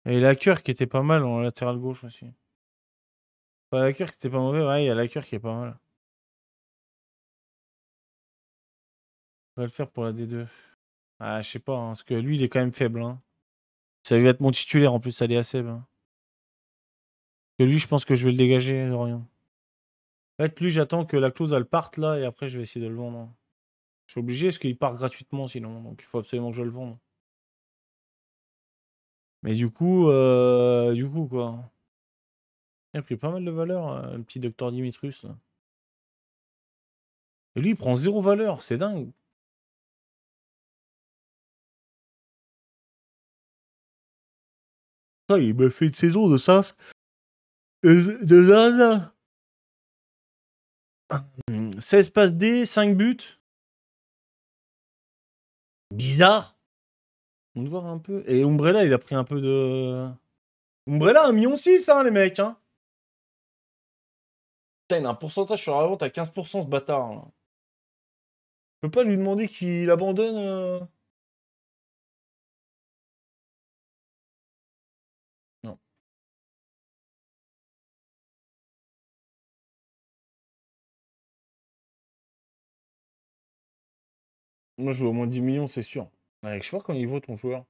Et la cœur qui était pas mal en latéral gauche aussi. Pas la cœur qui était pas mauvais, ouais, il y a la cœur qui est pas mal. On va le faire pour la D2. Ah, je sais pas, hein, parce que lui, il est quand même faible. Hein. Ça va être mon titulaire en plus, à Seb. hein. Que lui, je pense que je vais le dégager, Dorian. En fait, lui, j'attends que la clause elle parte là et après, je vais essayer de le vendre. hein. Je suis obligé parce qu'il part gratuitement sinon, donc il faut absolument que je le vende. Mais du coup, euh, du coup, quoi. Il a pris pas mal de valeur, euh, le petit docteur Dimitrus. Et lui, il prend zéro valeur, c'est dingue. Il m'a fait une saison de sas. De, de zaza. 16 passes D, 5 buts. Bizarre. On va voir un peu. Et Umbrella, il a pris un peu de. Umbrella, 1,6 million, hein, les mecs. Hein. Putain, un pourcentage sur la vente à 15%, ce bâtard. là. Je peux pas lui demander qu'il abandonne. euh Moi, je veux au moins 10 millions, c'est sûr. Ouais, je sais pas quand il vaut ton joueur.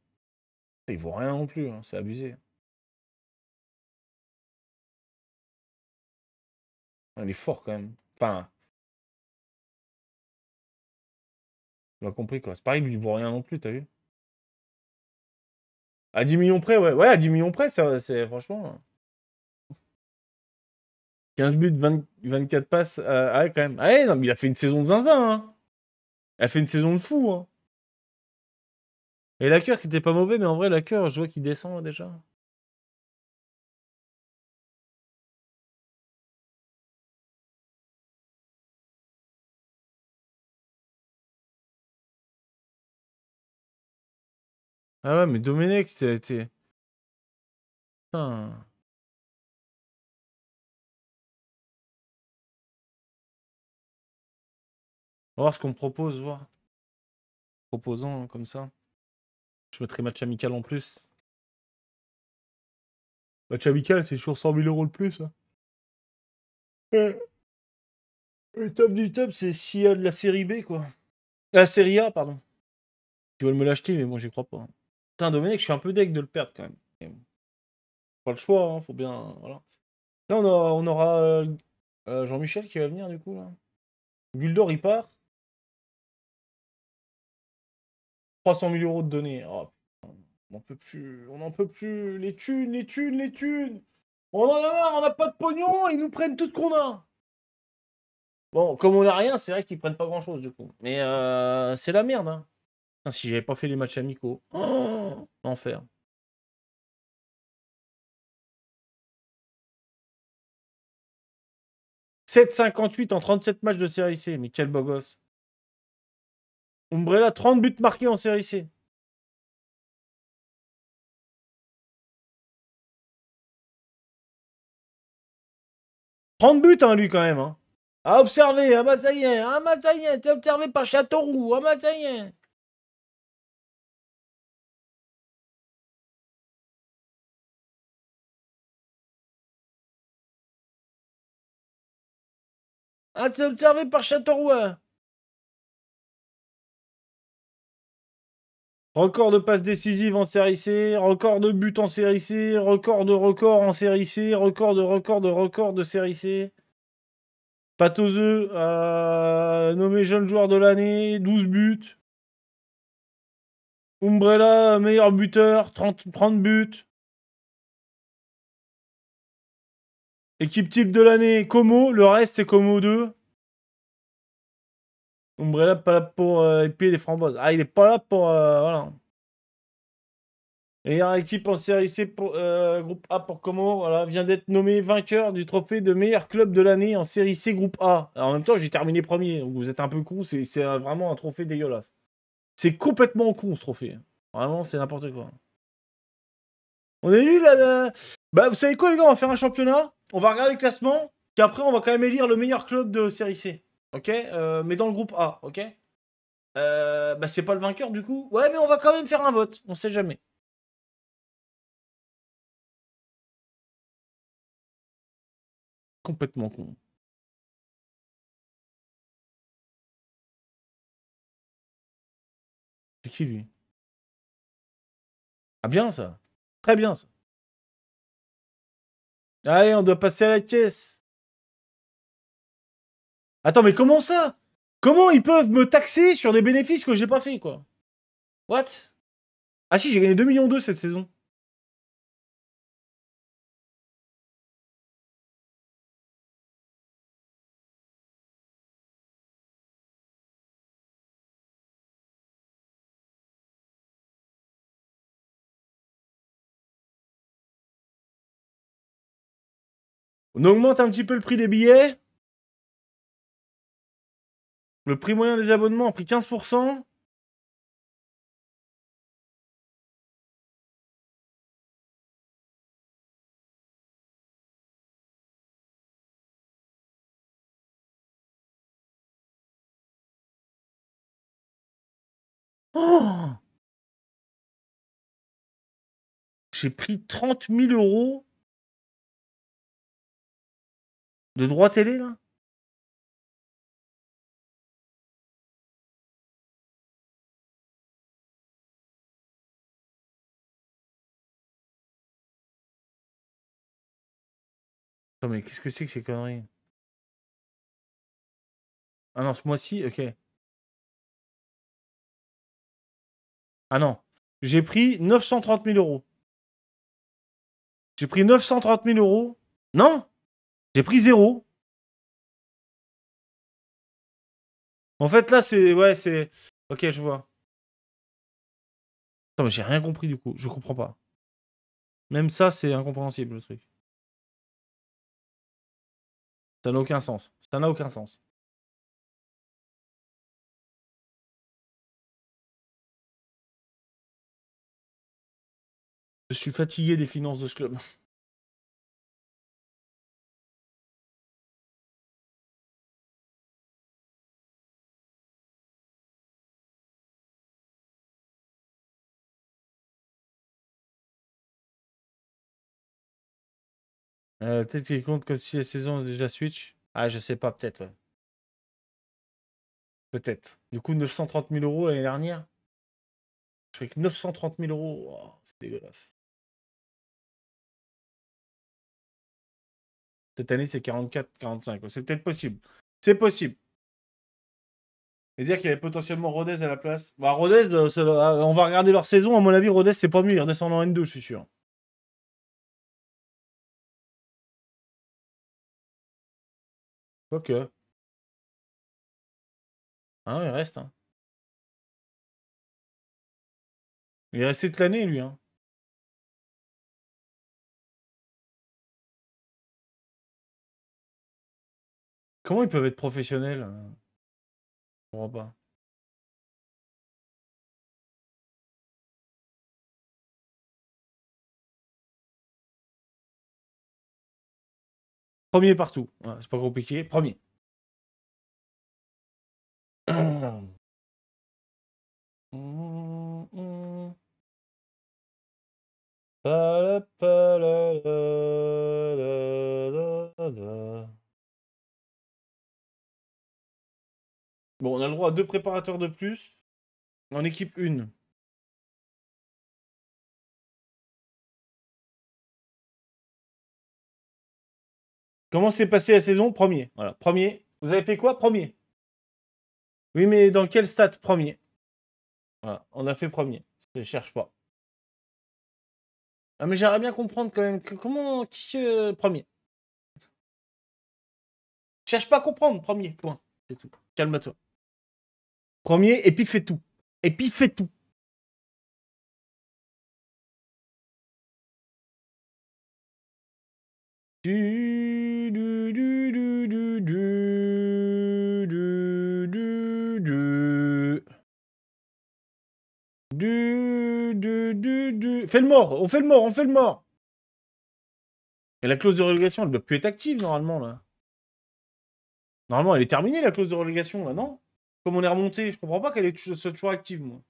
Il vaut rien non plus, hein, c'est abusé. Il est fort quand même. Enfin, Tu m'as compris, quoi. C'est pareil, il vaut rien non plus, t'as vu? À 10 millions près, ouais. Ouais, à 10 millions près, c'est franchement... 15 buts, 20 24 passes. euh, ah ouais, quand même. Ah non, mais il a fait une saison de zinzin, hein. A fait une saison de fou, hein. Et la cœur qui était pas mauvais, mais en vrai, la cœur, je vois qu'il descend là, déjà. Ah ouais, mais Domenech, t'es... t'es- Putain. On va voir ce qu'on me propose, voir. Proposant, hein, comme ça. Je mettrai match amical en plus. Match amical, c'est toujours 100 000 euros le plus. hein. Le top du top, c'est s'il y a de la série B, quoi. La série A, pardon. Ils veulent me l'acheter, mais moi, j'y crois pas. Putain, Dominique, je suis un peu deg de le perdre, quand même. Bon. Pas le choix, hein, faut bien... Voilà. Là, on aura, on aura euh, euh, Jean-Michel qui va venir, du coup, là. Guldor, il part. 300 000 euros de données. Oh, on n'en peut plus. On n'en peut plus. Les thunes, les thunes, les thunes. On en a marre, on n'a pas de pognon, ils nous prennent tout ce qu'on a. Bon, comme on n'a rien, c'est vrai qu'ils prennent pas grand chose du coup. Mais euh, c'est la merde. Hein. Si j'avais pas fait les matchs amicaux. Oh, enfer. « 7,58 en 37 matchs de série C. Mais quel beau gosse. Umbrella, 30 buts marqués en série C. « 30 buts, hein, lui, quand même. Hein. À observer, ah bah ça y t'es observé par Châteauroux, ah bah. Ah, c'est observé par Châteauroux. Record de passes décisives en série C, record de buts en série C, record de record en série C, record de record de record de série C. Pat aux œufs, euh, nommé jeune joueur de l'année, 12 buts. Umbrella, meilleur buteur, 30, 30 buts. Équipe type de l'année, Como, le reste c'est Como 2. Umbrella pas là pour euh, épier les framboises. Ah, il est pas là pour. euh, voilà. Meilleure équipe en série C pour euh, groupe A pour Como, voilà, vient d'être nommé vainqueur du trophée de meilleur club de l'année en série C groupe A. En même temps, j'ai terminé premier, vous êtes un peu con, c'est vraiment un trophée dégueulasse. C'est complètement con ce trophée. Vraiment, c'est n'importe quoi. On est nul là, là. Bah, vous savez quoi, les gars, on va faire un championnat. On va regarder le classement. Puis après, on va quand même élire le meilleur club de série C. Ok Euh, Mais dans le groupe A, ok? Euh, Bah, c'est pas le vainqueur du coup? Ouais, mais on va quand même faire un vote. On sait jamais. Complètement con. C'est qui lui? Ah bien ça. Très bien ça. Allez, on doit passer à la caisse. Attends, mais comment ça? Comment ils peuvent me taxer sur des bénéfices que j'ai pas fait, quoi? What? Ah si, j'ai gagné 2 millions 2 cette saison. On augmente un petit peu le prix des billets. Le prix moyen des abonnements a pris 15%. Oh J'ai pris 30 000 euros de droit télé là Mais qu'est-ce que c'est que ces conneries? Ah non, ce mois-ci, ok. Ah non. J'ai pris 930 000 euros. J'ai pris 930 000 euros. Non J'ai pris zéro. En fait, là, c'est... Ouais, c'est... Ok, je vois. Attends, mais j'ai rien compris, du coup. Je comprends pas. Même ça, c'est incompréhensible, le truc. Ça n'a aucun sens. Ça n'a aucun sens. Je suis fatigué des finances de ce club. Euh, peut-être qu'il compte comme si la saison déjà switch. Ah, je sais pas, peut-être, ouais. Peut-être. Du coup, 930 000 euros l'année dernière. Je fais que 930 000 euros. Oh, c'est dégueulasse. Cette année, c'est 44, 45. C'est peut-être possible. C'est possible. Et dire qu'il y avait potentiellement Rodez à la place. Bah, Rodez, euh, euh, on va regarder leur saison. À mon avis, Rodez, c'est pas mieux. Ils redescendent en N2, je suis sûr. Quoique. Ah non, il reste. hein. Il est resté toute l'année, lui. Hein. Comment ils peuvent être professionnels euh Je comprends pas. Premier partout. C'est pas compliqué. Premier. Bon, on a le droit à deux préparateurs de plus en équipe 1. Comment s'est passée la saison? Premier. Voilà, premier. Vous avez fait quoi? Premier. Oui, mais dans quel stade? Premier. Voilà, on a fait premier. Je cherche pas. Ah, mais j'aimerais bien comprendre quand même. Comment. Qui. Premier? Cherche pas à comprendre. Premier. Point. C'est tout. Calme-toi. Premier, et puis fais tout. Et puis fais tout. Du, Fais le mort, on fait le mort, on fait le mort. Et la clause de relégation, elle doit plus être active normalement là. Normalement, elle est terminée la clause de relégation là, non Comme on est remonté, je comprends pas qu'elle soit toujours active moi.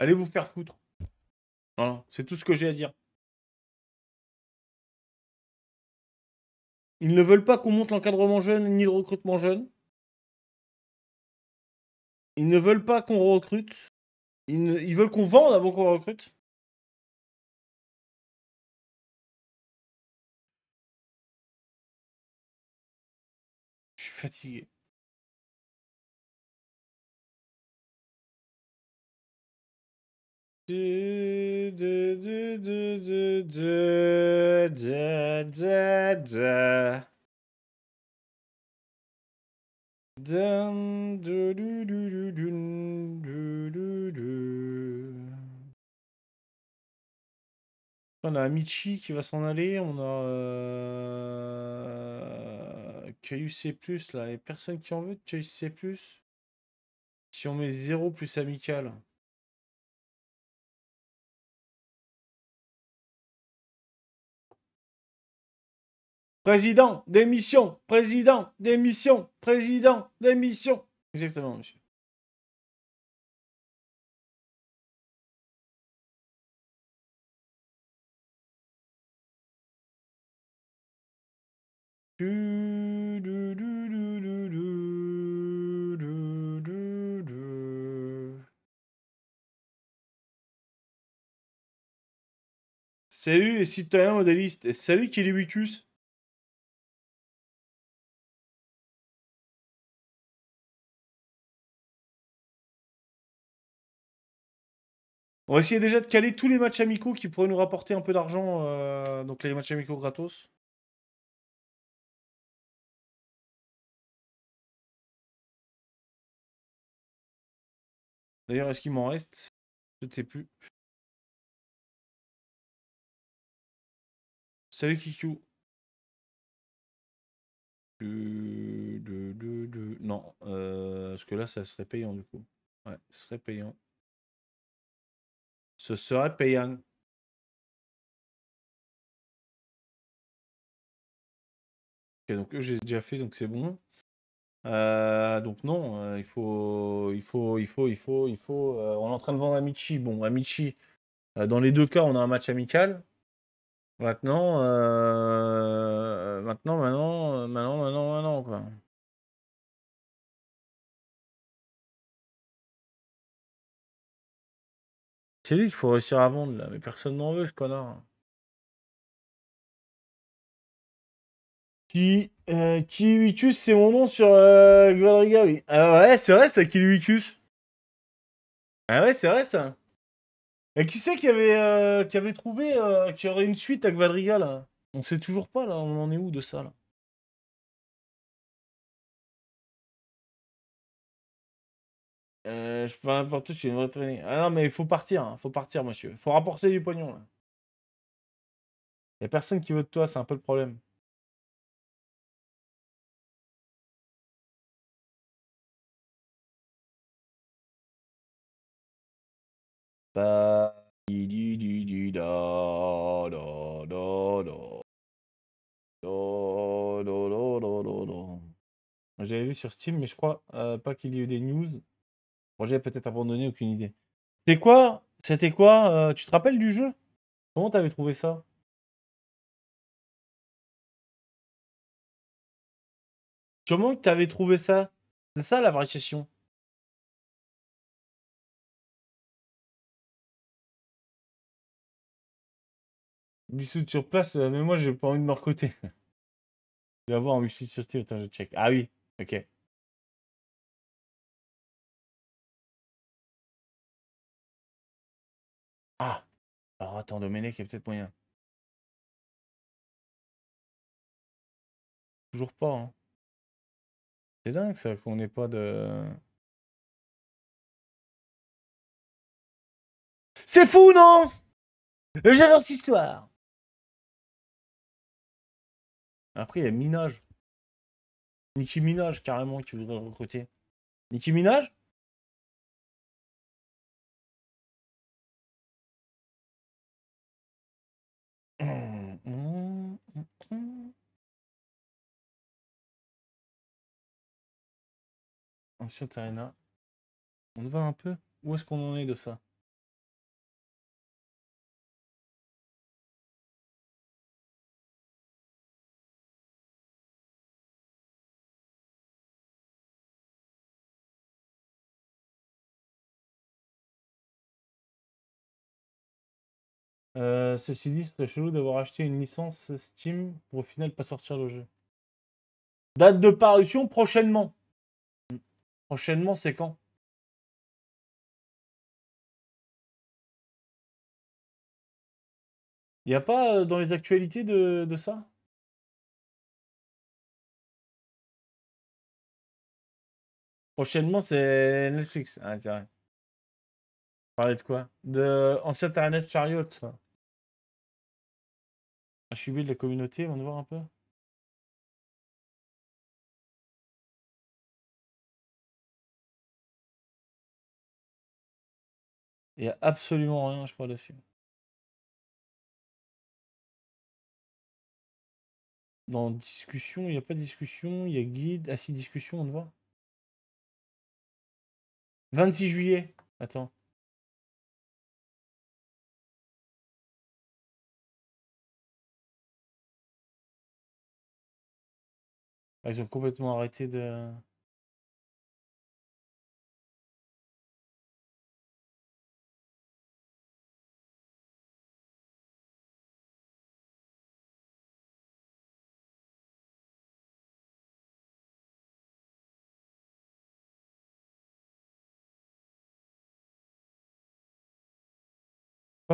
Allez vous faire foutre. Voilà, c'est tout ce que j'ai à dire. Ils ne veulent pas qu'on monte l'encadrement jeune ni le recrutement jeune. Ils ne veulent pas qu'on recrute. Ils, veulent qu'on vende avant qu'on recrute. Je suis fatigué. On a Michi qui va s'en aller, on a euh... KUC+, là, et personne qui en veut de KUC+. Si on met 0 plus amical. Président, démission, président, démission, président, démission. Exactement, monsieur. Salut les citoyens modélistes et salut Kilibicus On va essayer déjà de caler tous les matchs amicaux qui pourraient nous rapporter un peu d'argent. euh, donc les matchs amicaux gratos. D'ailleurs, est-ce qu'il m'en reste? Je ne sais plus. Salut Kikou. Non, euh, parce que là, ça serait payant du coup. Ouais, ce serait payant. Ce serait payant. Ok, donc eux, j'ai déjà fait, donc c'est bon. Euh, donc non, euh, il faut, il faut, il faut, il faut, il faut. euh, on est en train de vendre Amici. Bon, Amici, dans les deux cas, on a un match amical. Maintenant, maintenant, maintenant, maintenant, maintenant, maintenant, quoi. C'est lui qu'il faut réussir à vendre là, mais personne n'en veut ce connard. Qui, euh, Kiwicus, c'est mon nom sur euh, oui. Ah ouais, c'est vrai ça, Kiwicus. Ah ouais, c'est vrai ça. Et qui c'est qui avait, euh, qui avait trouvé euh, qu'il y aurait une suite à Gvalriga là? On sait toujours pas là, on en est où de ça là? Euh, Je pas n'importe où, je suis une vraie traînée. Ah non, mais il faut partir, hein, faut partir, monsieur. faut rapporter du pognon là. Y a personne qui veut de toi, c'est un peu le problème. J'avais vu sur Steam, mais je crois euh, pas qu'il y ait eu des news. J'avais peut-être abandonné, aucune idée. C'était quoi C'était quoi euh, Tu te rappelles du jeu? Comment t'avais trouvé ça? Comment t'avais trouvé ça? C'est ça la vraie question. Sur place, euh, mais moi j'ai pas envie de me recruter. Je vais avoir un sur Steam, attends, je check. Ah oui, ok. Alors attends, Domenech, il y a peut-être moyen. Toujours pas, hein. C'est dingue ça qu'on n'ait pas de. C'est fou, non? J'adore cette histoire. Après, il y a Minage. Nicki Minaj, carrément, qui voudrait le recruter. Nicki Minaj? Ancient Arena. On va un peu Où est-ce qu'on en est de ça? Euh, ceci dit, c'est chelou d'avoir acheté une licence Steam pour au final pas sortir le jeu. Date de parution prochainement. Prochainement, c'est quand? Il n'y a pas euh, dans les actualités de, de ça? Prochainement, c'est Netflix. Ah, c'est vrai. Parler de quoi? De Ancien Internet Chariot, ça. Un chubé de la communauté, on va voir un peu. Il n'y a absolument rien, je crois, dessus. Dans discussion, il n'y a pas de discussion, il y a guide. Ah si, discussion, on le voit. 26 juillet. Attends. Ah, ils ont complètement arrêté de...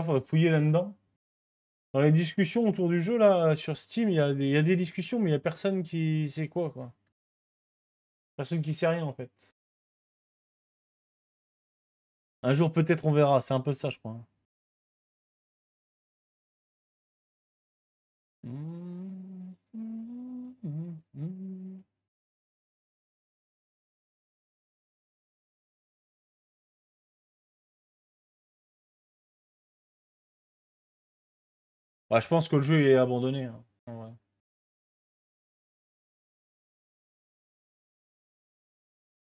Fouiller là-dedans. Dans les discussions autour du jeu, là, sur Steam, il y, a des- discussions, mais il y a personne qui sait quoi, quoi. Personne qui sait rien, en fait. Un jour, peut-être, on verra. C'est un peu ça, je crois. Ouais, je pense que le jeu est abandonné. hein.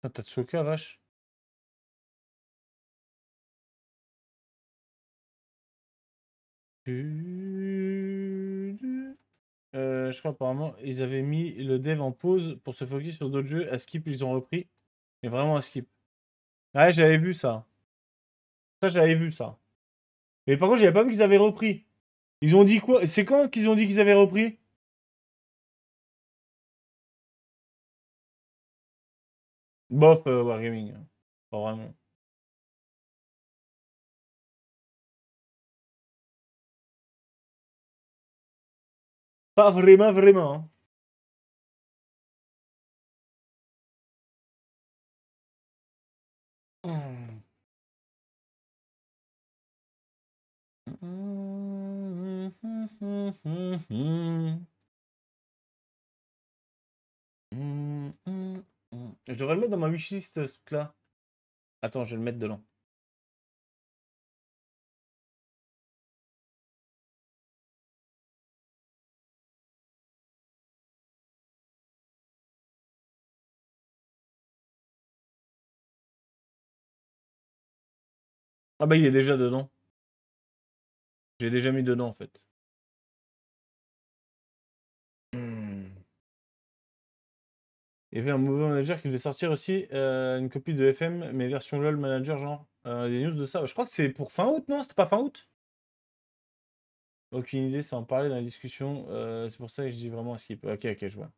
Ah, Tatsuoka, vache. Euh, je crois apparemment ils avaient mis le dev en pause pour se focus sur d'autres jeux. À skip, ils ont repris. Mais vraiment à skip. Ouais, j'avais vu ça. Ça, j'avais vu ça. Mais par contre, j'avais pas vu qu'ils avaient repris. Ils ont dit quoi? C'est quand qu'ils ont dit qu'ils avaient repris? Bof, euh, Wargaming. Pas vraiment. Pas vraiment, vraiment. hein. Je devrais le mettre dans ma wishlist, ce truc-là. Attends, je vais le mettre dedans. Ah bah il est déjà dedans. J'ai déjà mis dedans en fait. Hmm. Il y avait un Mobile Manager qui devait sortir aussi euh, une copie de FM, mais version LOL Manager, genre. Euh, des news de ça. Je crois que c'est pour fin août, non? C'était pas fin août? Aucune idée, ça en parlait dans la discussion. euh, c'est pour ça que je dis vraiment skip. Ok, ok, je vois.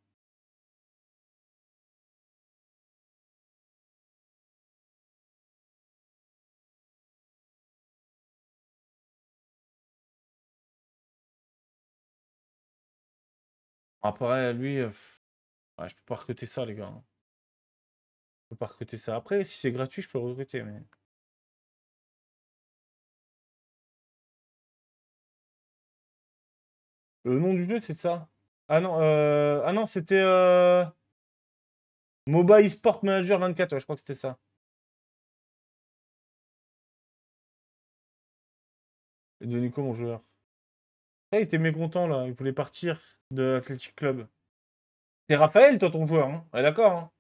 Après, lui, euh, je peux pas recruter ça, les gars. hein. Je peux pas recruter ça. Après, si c'est gratuit, je peux recruter. Le nom du jeu, c'est ça? Ah non, euh... ah non, c'était euh... MOBA eSport Manager 24, ouais, je crois que c'était ça. Est devenu quoi mon joueur Ah, il était mécontent là, il voulait partir de l'Athletic Club. C'est Raphaël, toi, ton joueur, hein d'accord. Hein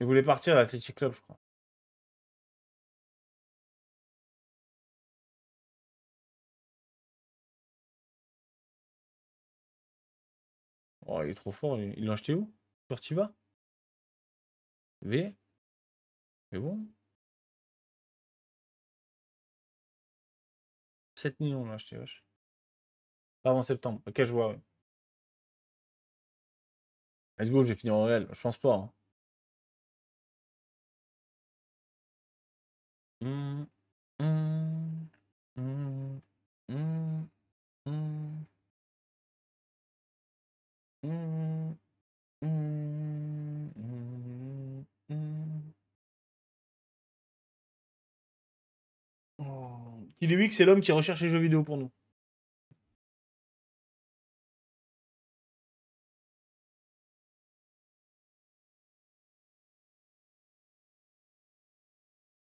il voulait partir à l'Athletic Club, je crois. Oh, il est trop fort. Il l'a acheté où? Sportiva? V? C'est bon 7 millions, acheté, wesh. Pas avant septembre. Ok, je vois. Let's go, j'ai fini en réel. Je pense pas. hein. Hum, hum, hum, Oh. Kiliwix, c'est l'homme qui recherche les jeux vidéo pour nous.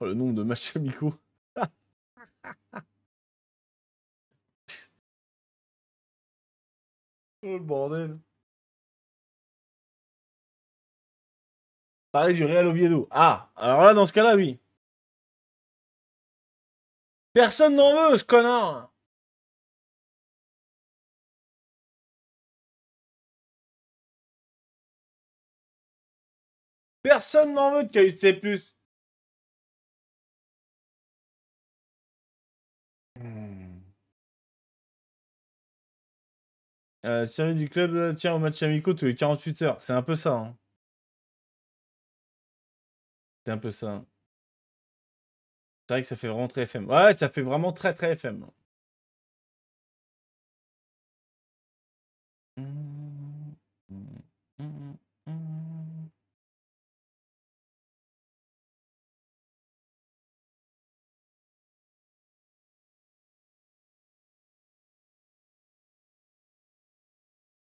Oh, le nombre de matchs amicaux. Oh, le bordel. Parler du Real Oviedo. Ah, alors là, dans ce cas-là, oui. Personne n'en veut, ce connard. Personne n'en veut de KUC+. Hmm. Euh, du club euh, tient au match amicaux tous les 48 heures. C'est un peu ça. hein. C'est un peu ça. C'est vrai que ça fait vraiment très FM. Ouais, ça fait vraiment très très FM.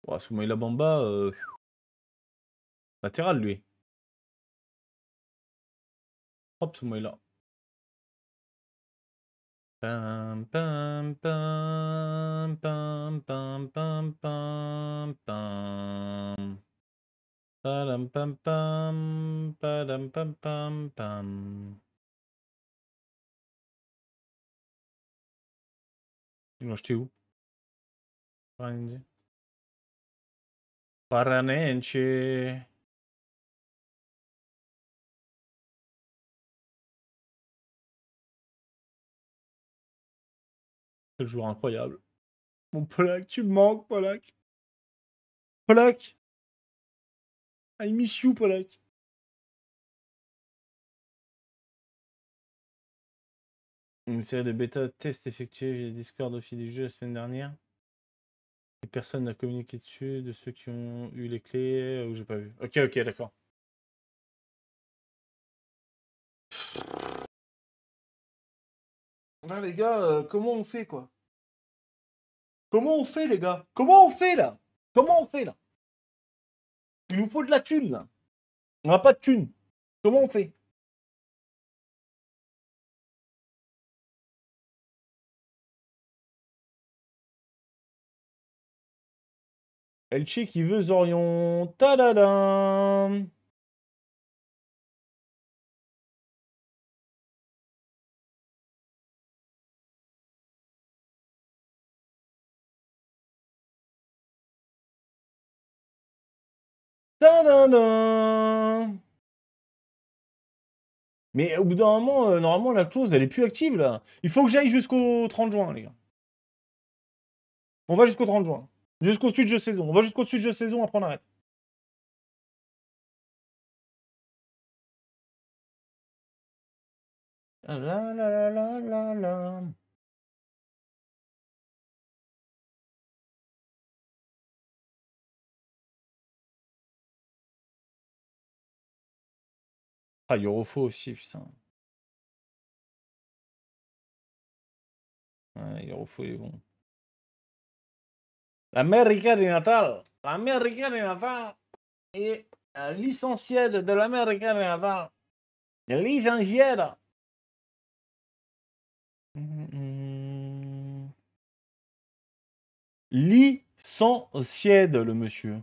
Ouais, Soumaïla Bamba, euh... latéral lui. Hop, Soumaïla. Pam, pam, pam, pam, pam, pam, pam, pam. Padam, pam, pam, padam, pam, pam, pam. Ils l'ont acheté où Paranense. Paranense. Quel joueur incroyable. Mon Polak, tu me manques, Polak. Polak. I miss you, Polak. Une série de bêta tests effectués via Discord au fil du jeu la semaine dernière. Et personne n'a communiqué dessus de ceux qui ont eu les clés euh, ou j'ai pas vu. Ok, ok, d'accord. Là, les gars, euh, comment on fait, quoi? Comment on fait, les gars? Comment on fait, là? Comment on fait, là? Il nous faut de la thune, là. On n'a pas de thune. Comment on fait? Elche qui veut Zorion. Tadadam Mais au bout d'un moment, euh, normalement, la clause, elle est plus active, là. Il faut que j'aille jusqu'au 30 juin, les gars. On va jusqu'au 30 juin. Jusqu'au switch de saison. On va jusqu'au switch de saison, après on arrête. Ah, Eurofo aussi, putain. Ouais, Eurofo, il est bon. L'Américain du Natal. L'Américain du Natal est un licencié de l'Américain du Natal. Licencié. Licencié, le monsieur.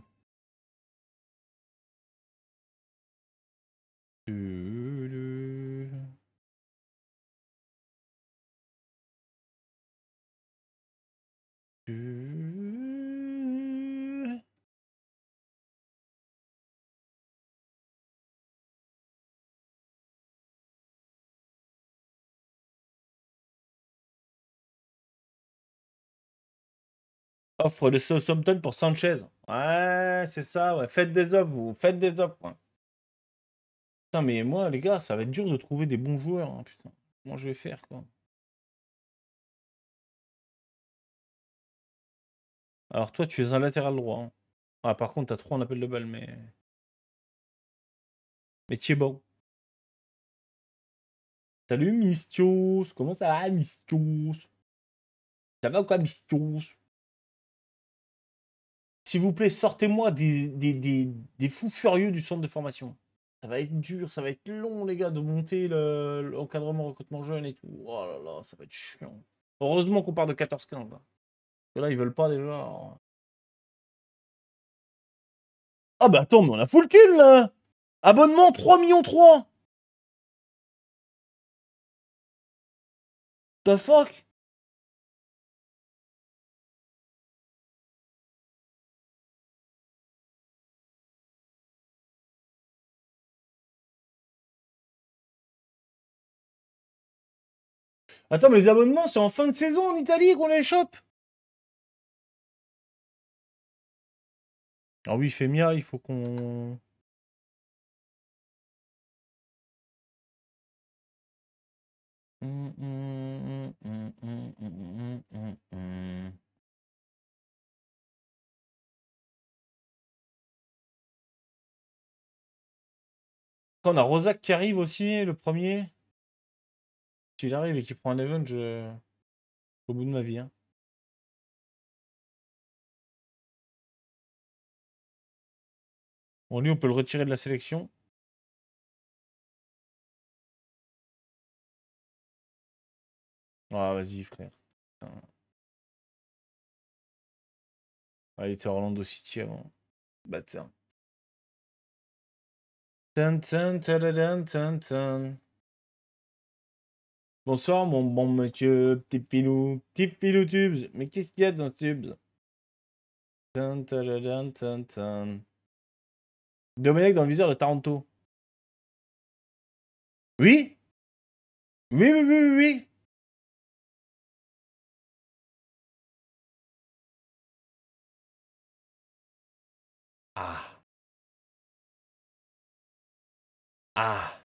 Offre de Southampton pour Sanchez. Ouais, c'est ça, ouais. Faites des offres, vous. Faites des offres. Putain, mais moi, les gars, ça va être dur de trouver des bons joueurs. hein, putain. Comment je vais faire, quoi? Alors, toi, tu es un latéral droit. hein. Ah, par contre, t'as trop en appel de balle, mais. Mais tu bon. Salut, Mistios. Comment ça va, Mistios? Ça va ou quoi, Mistios? S'il vous plaît, sortez-moi des, des, des fous furieux du centre de formation. Ça va être dur, ça va être long, les gars, de monter le- l'encadrement recrutement jeune et tout. Oh là là, ça va être chiant. Heureusement qu'on part de 14-15 là. Que là, ils veulent pas déjà. Ah bah attends, mais on a full kill là Abonnement 3 millions 3 The fuck? Attends, mais les abonnements, c'est en fin de saison en Italie qu'on les chope Ah oui, Femia, il faut qu'on... On a Rosac qui arrive aussi, le premier. S'il arrive et qu'il prend un event, au bout de ma vie. hein. Bon, lui, on peut le retirer de la sélection. Ah, vas-y, frère. Ah, il était Orlando City avant. Tan. Bonsoir, mon bon monsieur, petit filou, petit filou tubes. Mais qu'est-ce qu'il y a dans tubes? Dominique dans le viseur de Taranto. Oui? Oui, oui, oui, oui, oui. Ah. Ah.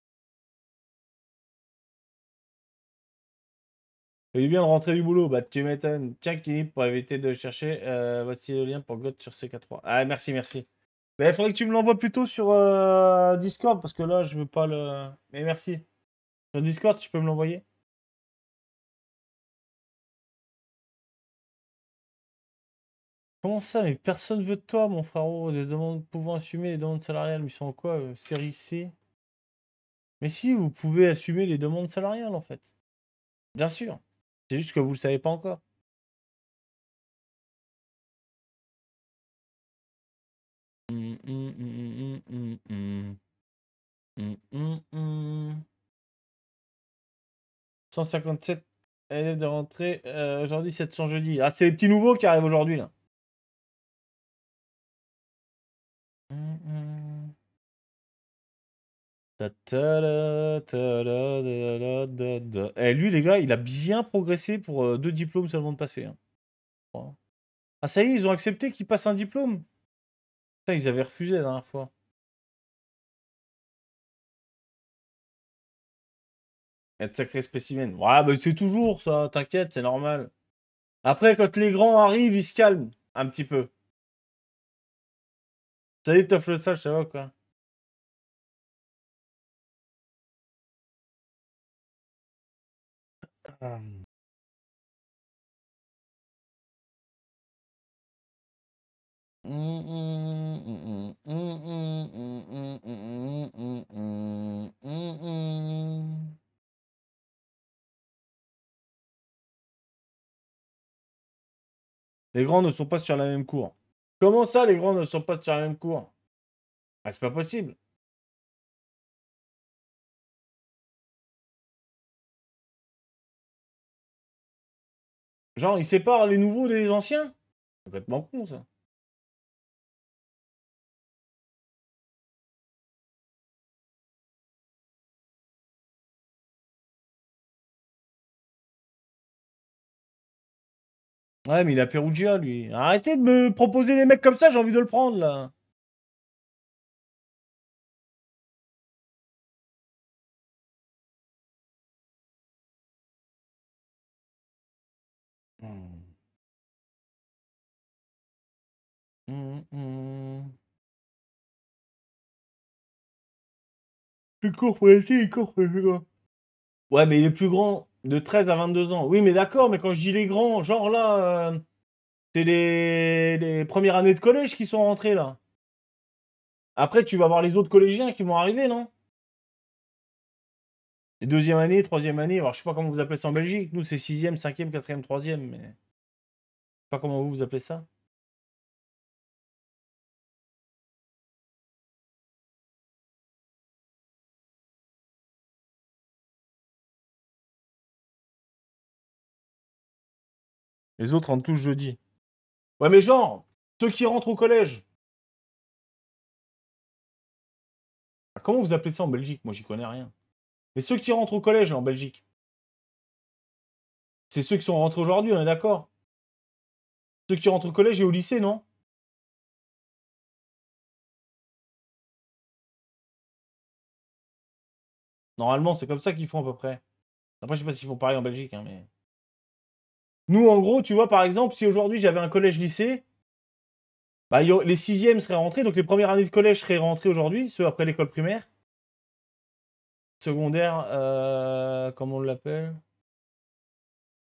Fallait bien rentrer du boulot, bah tu m'étonnes. Tiens, Kini, pour éviter de chercher, euh, voici le lien pour God sur CK3. Ah, merci, merci. Mais il faudrait que tu me l'envoies plutôt sur euh, Discord, parce que là, je veux pas le... Mais merci. Sur Discord, tu peux me l'envoyer? Comment ça, mais personne veut de toi, mon frérot. Des demandes pouvant assumer les demandes salariales, mais sont quoi euh, Série C? Mais si, vous pouvez assumer les demandes salariales, en fait. Bien sûr. C'est juste que vous le savez pas encore. Hum, hum, hum, hum, hum, hum. Hum, hum, hum. 157 élèves de rentrée. euh, aujourd'hui, 700 jeudi. Ah, c'est les petits nouveaux qui arrivent aujourd'hui, là. Da. Eh, lui, les gars, il a bien progressé pour euh, deux diplômes seulement de passé. hein. Ah, ça y est, ils ont accepté qu'il passe un diplôme. Ils avaient refusé la dernière fois. Être sacré spécimen. Ouais, bah c'est toujours ça, t'inquiète, c'est normal. Après, quand les grands arrivent, ils se calment un petit peu. Salut, Toff le sage, ça va quoi? Les grands ne sont pas sur la même cour. Comment ça, les grands ne sont pas sur la même cour ah, C'est pas possible. Genre, ils séparent les nouveaux des anciens? C'est complètement con, ça. Ouais, mais il a Perugia, lui. Arrêtez de me proposer des mecs comme ça, j'ai envie de le prendre, là. Il court pour les il court pour gars. Ouais, mais il est plus grand, de 13 à 22 ans. Oui, mais d'accord, mais quand je dis les grands, genre là, euh, c'est les... les premières années de collège qui sont rentrées là. Après, tu vas voir les autres collégiens qui vont arriver, non? Deuxième année, troisième année, alors je sais pas comment vous appelez ça en Belgique. Nous, c'est sixième, cinquième, quatrième, troisième, mais... Je sais pas comment vous vous appelez ça. Les autres rentrent tous jeudi. Ouais, mais genre, ceux qui rentrent au collège. Ah, Comment vous appelez ça en Belgique? Moi, j'y connais rien. Mais ceux qui rentrent au collège en Belgique. C'est ceux qui sont rentrés aujourd'hui, on est d'accord? Ceux qui rentrent au collège et au lycée, non? Normalement, c'est comme ça qu'ils font à peu près. Après, je sais pas s'ils font pareil en Belgique, hein, mais. Nous, en gros, tu vois, par exemple, si aujourd'hui j'avais un collège-lycée, bah, les sixièmes seraient rentrés, donc les premières années de collège seraient rentrées aujourd'hui, ceux après l'école primaire. Secondaire, euh, comment on l'appelle?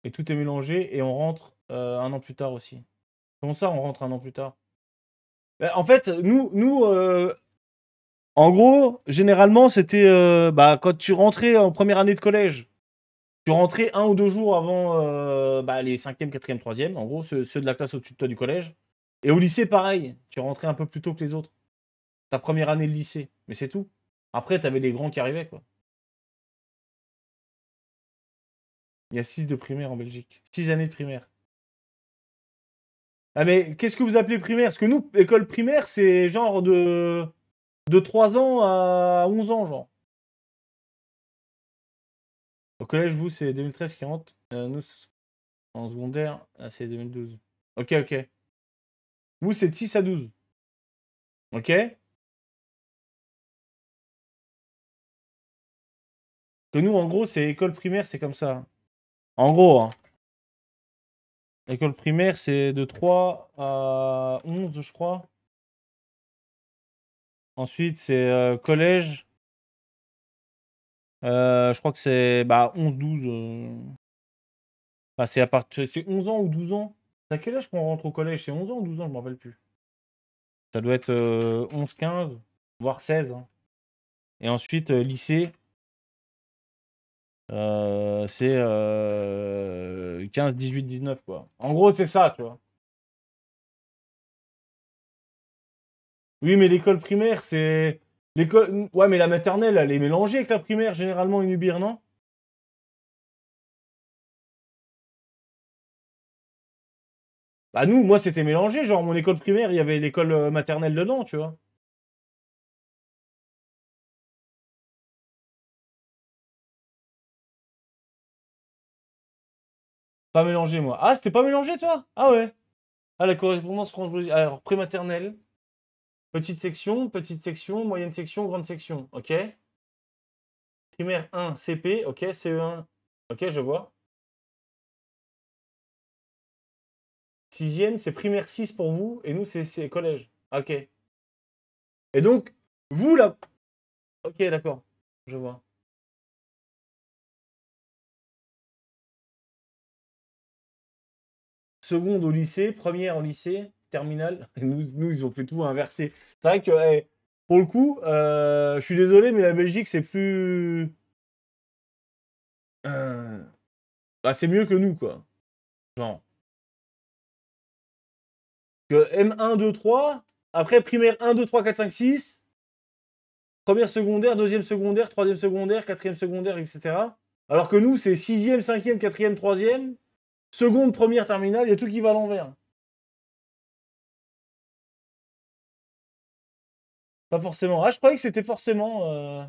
Et tout est mélangé, et on rentre euh, un an plus tard aussi. Comment ça, on rentre un an plus tard? Bah, En fait, nous, nous euh, en gros, généralement, c'était bah, quand tu rentrais en première année de collège, tu rentrais un ou deux jours avant euh, bah, les 5e, 4e, 3e, en gros, ceux, de la classe au-dessus de toi du collège. Et au lycée, pareil, tu rentrais un peu plus tôt que les autres. Ta première année de lycée, mais c'est tout. Après, t'avais les grands qui arrivaient, quoi. Il y a 6 de primaire en Belgique. 6 années de primaire. Ah mais qu'est-ce que vous appelez primaire? Parce que nous, école primaire, c'est genre de... de 3 ans à 11 ans, genre. Au collège, vous, c'est 2013 qui rentre. Euh, nous, en secondaire, ah, c'est 2012. Ok, ok. Vous, c'est de 6 à 12. Ok Que nous, en gros, c'est école primaire, c'est comme ça. En gros, hein. École primaire, c'est de 3 à 11, je crois. Ensuite, c'est euh, collège. Euh, je crois que c'est bah, 11, 12. euh. Enfin, c'est à partir. C'est 11 ans ou 12 ans? C'est à quel âge qu'on rentre au collège? C'est 11 ans ou 12 ans? Je me rappelle plus. Ça doit être euh, 11, 15, voire 16. hein. Et ensuite, euh, lycée. euh, c'est euh, 15, 18, 19, quoi. En gros, c'est ça, tu vois. Oui, mais l'école primaire, c'est. L'école. Ouais, mais la maternelle, elle est mélangée avec la primaire, généralement, Inubir, non? Bah, nous, moi, c'était mélangé. Genre, mon école primaire, il y avait l'école euh, maternelle dedans, tu vois. Pas mélangé, moi. Ah, c'était pas mélangé, toi? Ah ouais. Ah, la correspondance France Alors, prématernelle. Petite section, petite section, moyenne section, grande section. Ok? Primaire 1, CP. Ok, CE1. Ok, je vois. Sixième, c'est primaire 6 pour vous. Et nous, c'est- collège. Ok. Et donc, vous, là... Ok, d'accord. Je vois. Seconde au lycée, première au lycée, terminale. Nous, nous, ils ont fait tout inversé. C'est vrai que, pour le coup, euh, je suis désolé, mais la Belgique, c'est plus. Euh, Bah, c'est mieux que nous, quoi. Genre. Que M1, 2, 3. Après, primaire 1, 2, 3, 4, 5, 6. Première secondaire, deuxième secondaire, troisième secondaire, quatrième secondaire, etc. Alors que nous, c'est sixième, cinquième, quatrième, troisième. Seconde, première, terminale, il y a tout qui va à l'envers. Pas forcément. Ah, je croyais que c'était forcément. euh,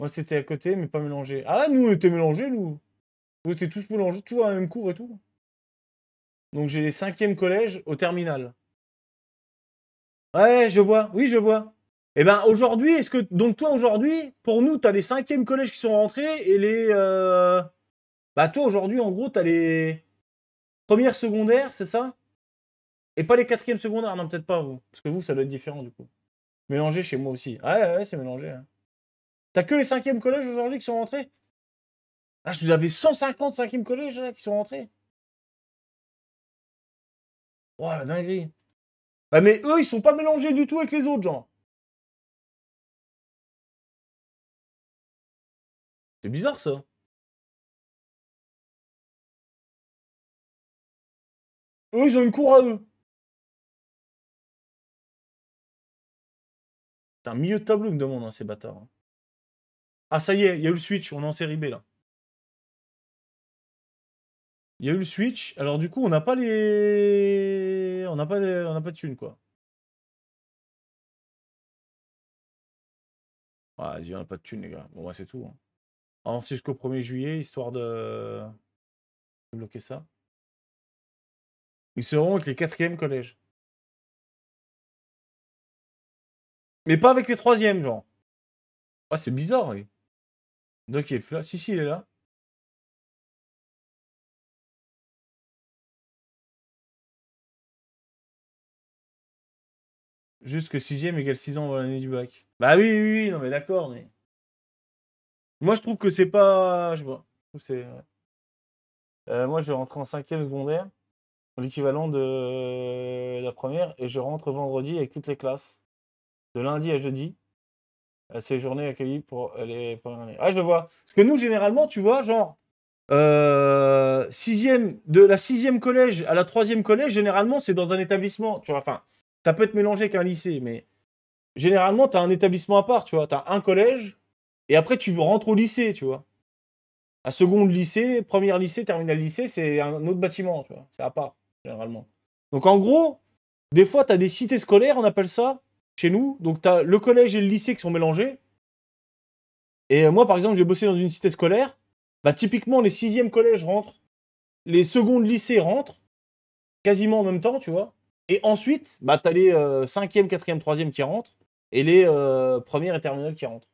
Moi, c'était à côté, mais pas mélangé. Ah, nous, on était mélangés, nous. On était tous mélangés, tout à même cours et tout. Donc, j'ai les cinquièmes collèges au terminal. Ouais, je vois. Oui, je vois. Eh ben, aujourd'hui, est-ce que. Donc, toi, aujourd'hui, pour nous, t'as les cinquièmes collèges qui sont rentrés et les. euh, Bah, toi, aujourd'hui, en gros, t'as les. Premières secondaires, c'est ça? Et pas les quatrièmes secondaires. Non, peut-être pas, vous. Parce que vous, ça doit être différent, du coup. Mélangé chez moi aussi. Ah ouais, ouais, c'est mélangé. hein. T'as que les cinquièmes collèges aujourd'hui qui sont rentrés? Ah, je vous avais 150 cinquièmes collèges qui sont rentrés. Oh la dinguerie. Ah, mais eux, ils sont pas mélangés du tout avec les autres, genre. C'est bizarre ça. Eux, ils ont une cour à eux. Un milieu de tableau, me demandent, hein, ces bâtards. hein. Ah, ça y est, il y a eu le switch, on est en série B là. Il y a eu le switch, alors du coup, on n'a pas les. On n'a pas, les... on n'a pas de thunes, quoi. Ah, vas-y, on n'a pas de thunes, les gars. Bon, bah, c'est tout. Hein. Avancer jusqu'au 1er juillet, histoire de. de bloquer ça. Ils seront avec les quatrièmes collèges. Mais pas avec les troisièmes, genre. Ah, c'est bizarre, oui. Donc il est plus là. Si, si, il est là. Juste que 6 égale 6 ans à l'année du bac. Bah oui, oui, oui, non mais d'accord, mais. Moi je trouve que c'est pas. Je euh, moi je vais rentrer en cinquième secondaire, l'équivalent de euh, la première, et je rentre vendredi avec toutes les classes. De lundi à jeudi. Euh, les journées accueillies pour les premières. Ah, je le vois. Parce que nous, généralement, tu vois, genre. Euh, sixième, de la sixième collège à la troisième collège, généralement, c'est dans un établissement. Tu vois, enfin, ça peut être mélangé avec un lycée, mais généralement, tu as un établissement à part, tu vois. Tu as un collège, et après, tu rentres au lycée, tu vois. À seconde lycée, première lycée, terminale lycée, c'est un autre bâtiment, tu vois. C'est à part, généralement. Donc, en gros, des fois, tu as des cités scolaires, on appelle ça, chez nous. Donc, tu as le collège et le lycée qui sont mélangés. Et euh, moi, par exemple, j'ai bossé dans une cité scolaire. Bah, typiquement, les sixièmes collèges rentrent, les secondes lycées rentrent, quasiment en même temps, tu vois. Et ensuite, bah, t'as les euh, cinquièmes, quatrièmes, troisièmes qui rentrent, et les euh, premières et terminales qui rentrent.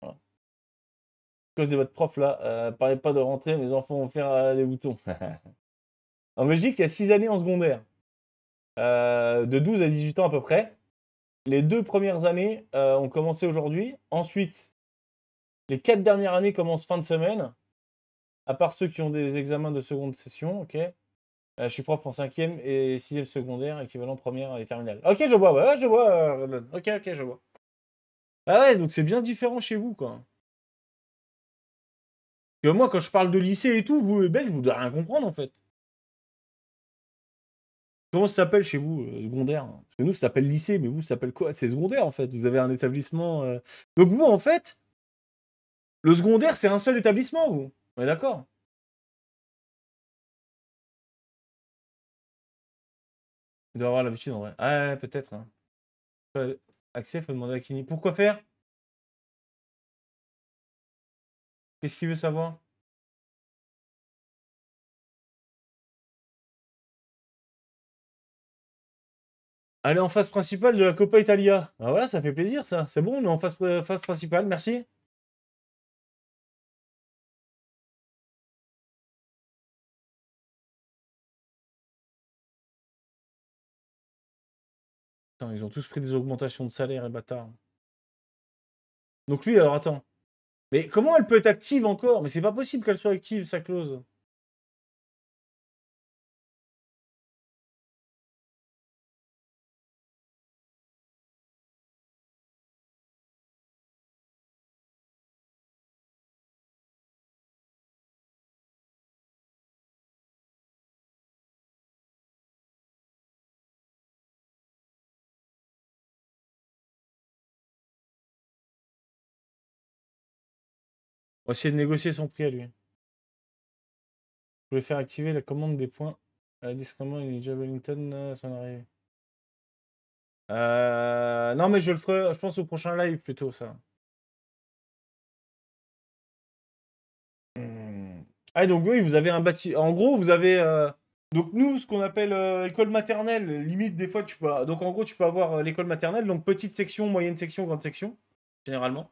Voilà. À cause de votre prof, là, euh, parlez pas de rentrer, mes enfants vont faire des boutons. en Belgique, il y a 6 années en secondaire. De 12 à 18 ans à peu près. Les deux premières années euh, ont commencé aujourd'hui. Ensuite, les quatre dernières années commencent fin de semaine. À part ceux qui ont des examens de seconde session, ok. Euh, je suis prof en cinquième et sixième secondaire, équivalent première et terminale. Ok, je vois, ouais, je vois. euh, ok, ok, je vois. Ah ouais, donc c'est bien différent chez vous, quoi. Moi, quand je parle de lycée et tout, vous, les Belges, vous devez rien comprendre, en fait. Comment ça s'appelle chez vous, euh, secondaire? Parce que nous, ça s'appelle lycée, mais vous, ça s'appelle quoi? C'est secondaire, en fait. Vous avez un établissement... euh, Donc vous, en fait, le secondaire, c'est un seul établissement, vous. On est d'accord? Il doit avoir l'habitude, en vrai. Ah, peut-être. Hein. Euh, Accès, faut demander à Kini. Pourquoi faire? Qu'est-ce qu'il veut savoir? Aller en phase principale de la Coppa Italia. Ah voilà, ça fait plaisir ça. C'est bon, on est en phase, pr- phase principale, merci. Putain, ils ont tous pris des augmentations de salaire, les bâtards. Donc lui, alors attends. Mais comment elle peut être active encore? Mais c'est pas possible qu'elle soit active, sa clause. Essayer de négocier son prix à lui. Je voulais faire activer la commande des points. Euh, discrètement, il est déjà Wellington, en arrive. Euh, non, mais je le ferai, je pense, au prochain live plutôt, ça. Hmm. Ah, donc oui, vous avez un bâti. En gros, vous avez. euh, Donc nous, ce qu'on appelle école maternelle, limite, des fois, tu peux. Donc en gros, tu peux avoir l'école maternelle, donc petite section, moyenne section, grande section, généralement.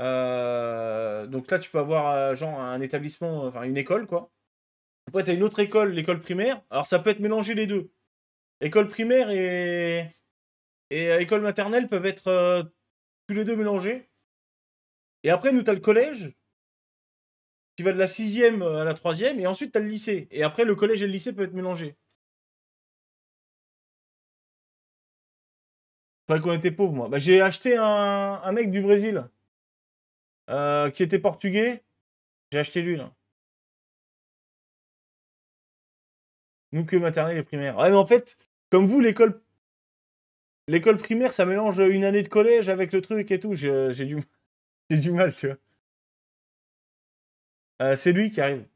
Euh, donc là, tu peux avoir euh, genre un établissement, enfin une école, quoi. Après, tu une autre école, l'école primaire. Alors, ça peut être mélangé les deux. École primaire et, euh, école maternelle peuvent être tous les deux mélangés. Et après, nous, tu le collège, qui va de la sixième à la troisième, et ensuite, tu le lycée. Et après, le collège et le lycée peuvent être mélangés. Pas qu'on était pauvres, moi. Bah, j'ai acheté un mec du Brésil euh, qui était portugais. J'ai acheté lui, là. Nous que maternelle et primaire. Ouais, mais en fait, comme vous, l'école. L'école primaire, ça mélange une année de collège avec le truc et tout. J'ai du... mal, tu vois. Euh, c'est lui qui arrive.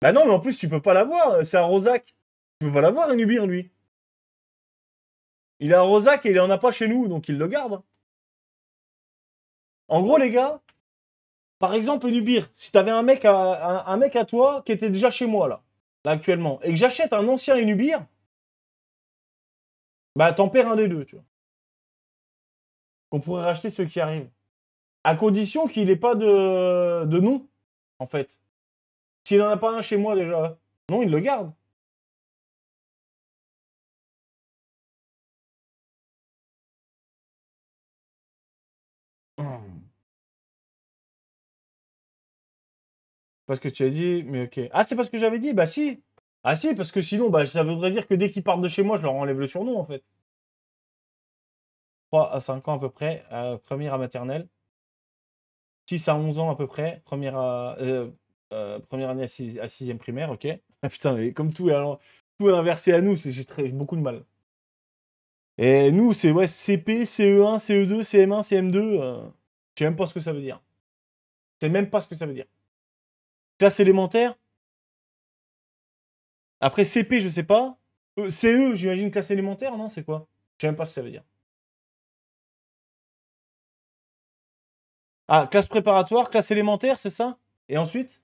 Bah non, mais en plus, tu peux pas l'avoir. C'est un Rosac. Tu peux pas l'avoir, un Ubir, lui. Il est à Rosac et il en a pas chez nous, donc il le garde. En gros, les gars, par exemple, Unibir, si t'avais un mec, à, un, mec à toi qui était déjà chez moi, là, là actuellement, et que j'achète un ancien Unibir, bah t'en perds un des deux, tu vois. Qu'on pourrait racheter ceux qui arrivent. À condition qu'il ait pas de, de nom, en fait. S'il en a pas un chez moi déjà, non, il le garde. Pas ce que tu as dit, mais ok. Ah, c'est pas ce que j'avais dit Bah si Ah si, parce que sinon, bah, ça voudrait dire que dès qu'ils partent de chez moi, je leur enlève le surnom, en fait. 3 à 5 ans à peu près, euh, première à maternelle. 6 à 11 ans à peu près, première, à, euh, euh, première année à 6 à sixième primaire, ok. Ah, putain, mais comme tout est, alors, tout est inversé à nous, c'est- j'ai beaucoup de mal. Et nous, c'est ouais, CP, CE1, CE2, CM1, CM2. euh, je sais même pas ce que ça veut dire. Je sais même pas ce que ça veut dire. Classe élémentaire. Après CP, je sais pas. Euh, CE, j'imagine classe élémentaire, non C'est quoi? Je sais même pas ce que ça veut dire. Ah, classe préparatoire, classe élémentaire, c'est ça? Et ensuite?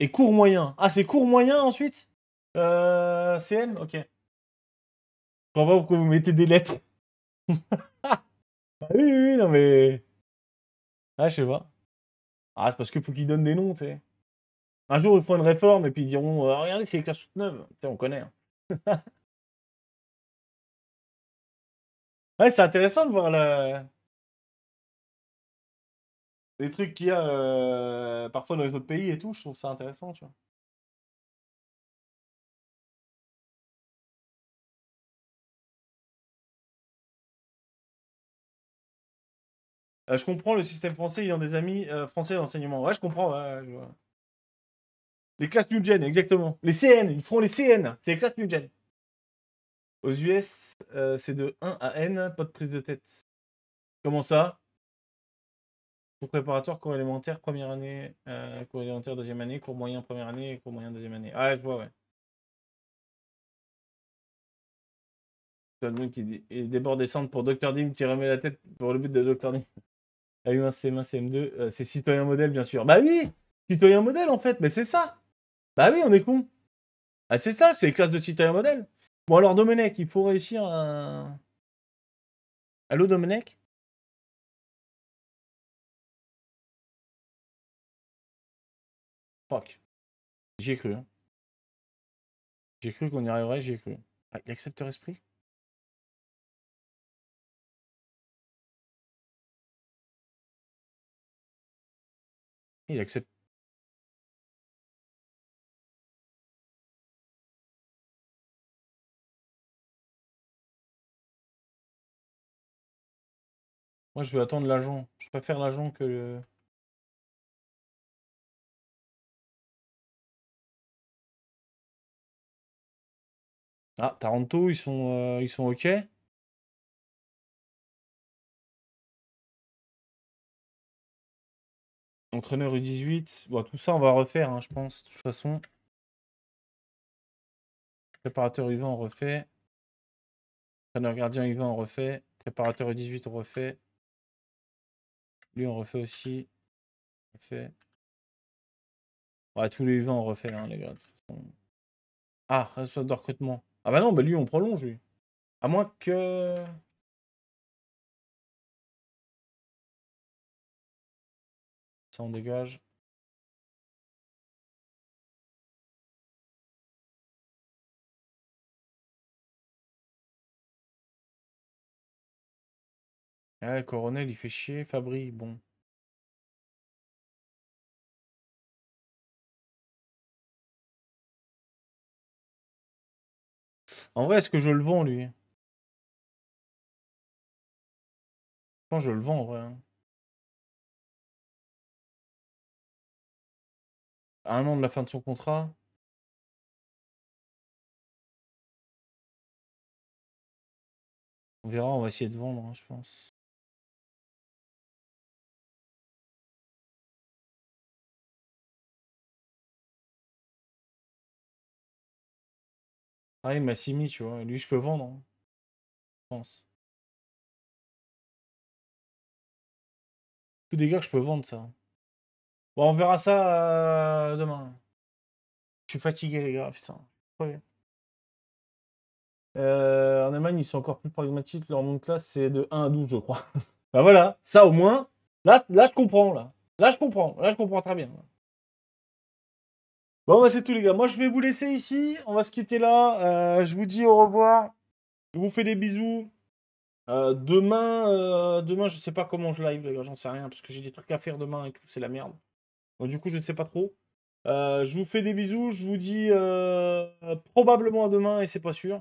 Et cours moyen. Ah, c'est cours moyen ensuite? Euh, CM Ok. Je comprends pas pourquoi vous mettez des lettres. ah oui, oui, oui, non mais... Ah, je sais pas. Ah, c'est parce qu'il faut qu'ils donnent des noms, tu sais. Un jour, ils feront une réforme et puis ils diront euh, Regardez, c'est les classes toutes neuves. Tu sais, on connaît. hein. ouais, c'est intéressant de voir les trucs qu'il y a euh, parfois dans les autres pays et tout. Je trouve ça intéressant, tu vois. Euh, je comprends le système français ayant des amis euh, français d'enseignement. Ouais, je comprends. Les classes New Gen, exactement. Les CN, ils feront les CN. C'est les classes New Gen. Aux US, euh, c'est de 1 à N, pas de prise de tête. Comment ça? Cours préparatoire, cours élémentaire, première année, cours élémentaire, deuxième année, cours moyen, première année, cours moyen, deuxième année. Ah, je vois, ouais. T'as le mec qui pour Dr. Dim qui remet la tête pour le but de Dr. Dim. A1, CM1, CM2, euh, c'est citoyen modèle, bien sûr. Bah oui Citoyen modèle, en fait, mais c'est ça Bah oui, on est con Ah, c'est ça, c'est les classes de citoyen modèle. Bon, alors, Domenech, il faut réussir à... Allô, Domenech? Fuck. J'y ai cru, hein. J'ai cru qu'on y arriverait, j'y ai cru. Ah, il accepte esprit? Il accepte. Moi, je veux attendre l'agent. Je préfère l'agent que le... Ah, Taranto, ils sont, euh, ils sont OK? Entraîneur U18. Bon, tout ça, on va refaire, hein, je pense, de toute façon. Préparateur U20, on refait. Entraîneur gardien U20, on refait. Préparateur U18, on refait. Lui, on refait aussi. On refait. Ouais, tous les U20, on refait, hein, les gars. de toute façon. Ah, responsable de recrutement. Ah bah non, bah lui, on prolonge, lui. À moins que... Dégage. Ouais, Coronel, il fait chier. Fabri, bon. En vrai, est-ce que je le vends, lui? Je pense que je le vends, en vrai. À un an de la fin de son contrat. On verra, on va essayer de vendre, hein, je pense. Ah, il m'a mis, tu vois. Lui, je peux vendre. hein. Je pense. Tous des je peux vendre, ça. Bon, on verra ça euh, demain. Je suis fatigué, les gars, putain. Euh, en Allemagne, ils sont encore plus pragmatiques. Leur nom de classe, c'est de 1 à 12, je crois. bah voilà, ça au moins. Là, là, je comprends, là. Là, je comprends. Là, je comprends très bien. Bon, bah, c'est tout, les gars. Moi, je vais vous laisser ici. On va se quitter là. Euh, je vous dis au revoir. Je vous fais des bisous. Demain, demain, je sais pas comment je live, les gars, j'en sais rien, parce que j'ai des trucs à faire demain et tout, c'est la merde. Du coup, je ne sais pas trop. Euh, je vous fais des bisous, je vous dis euh, probablement à demain, et c'est pas sûr.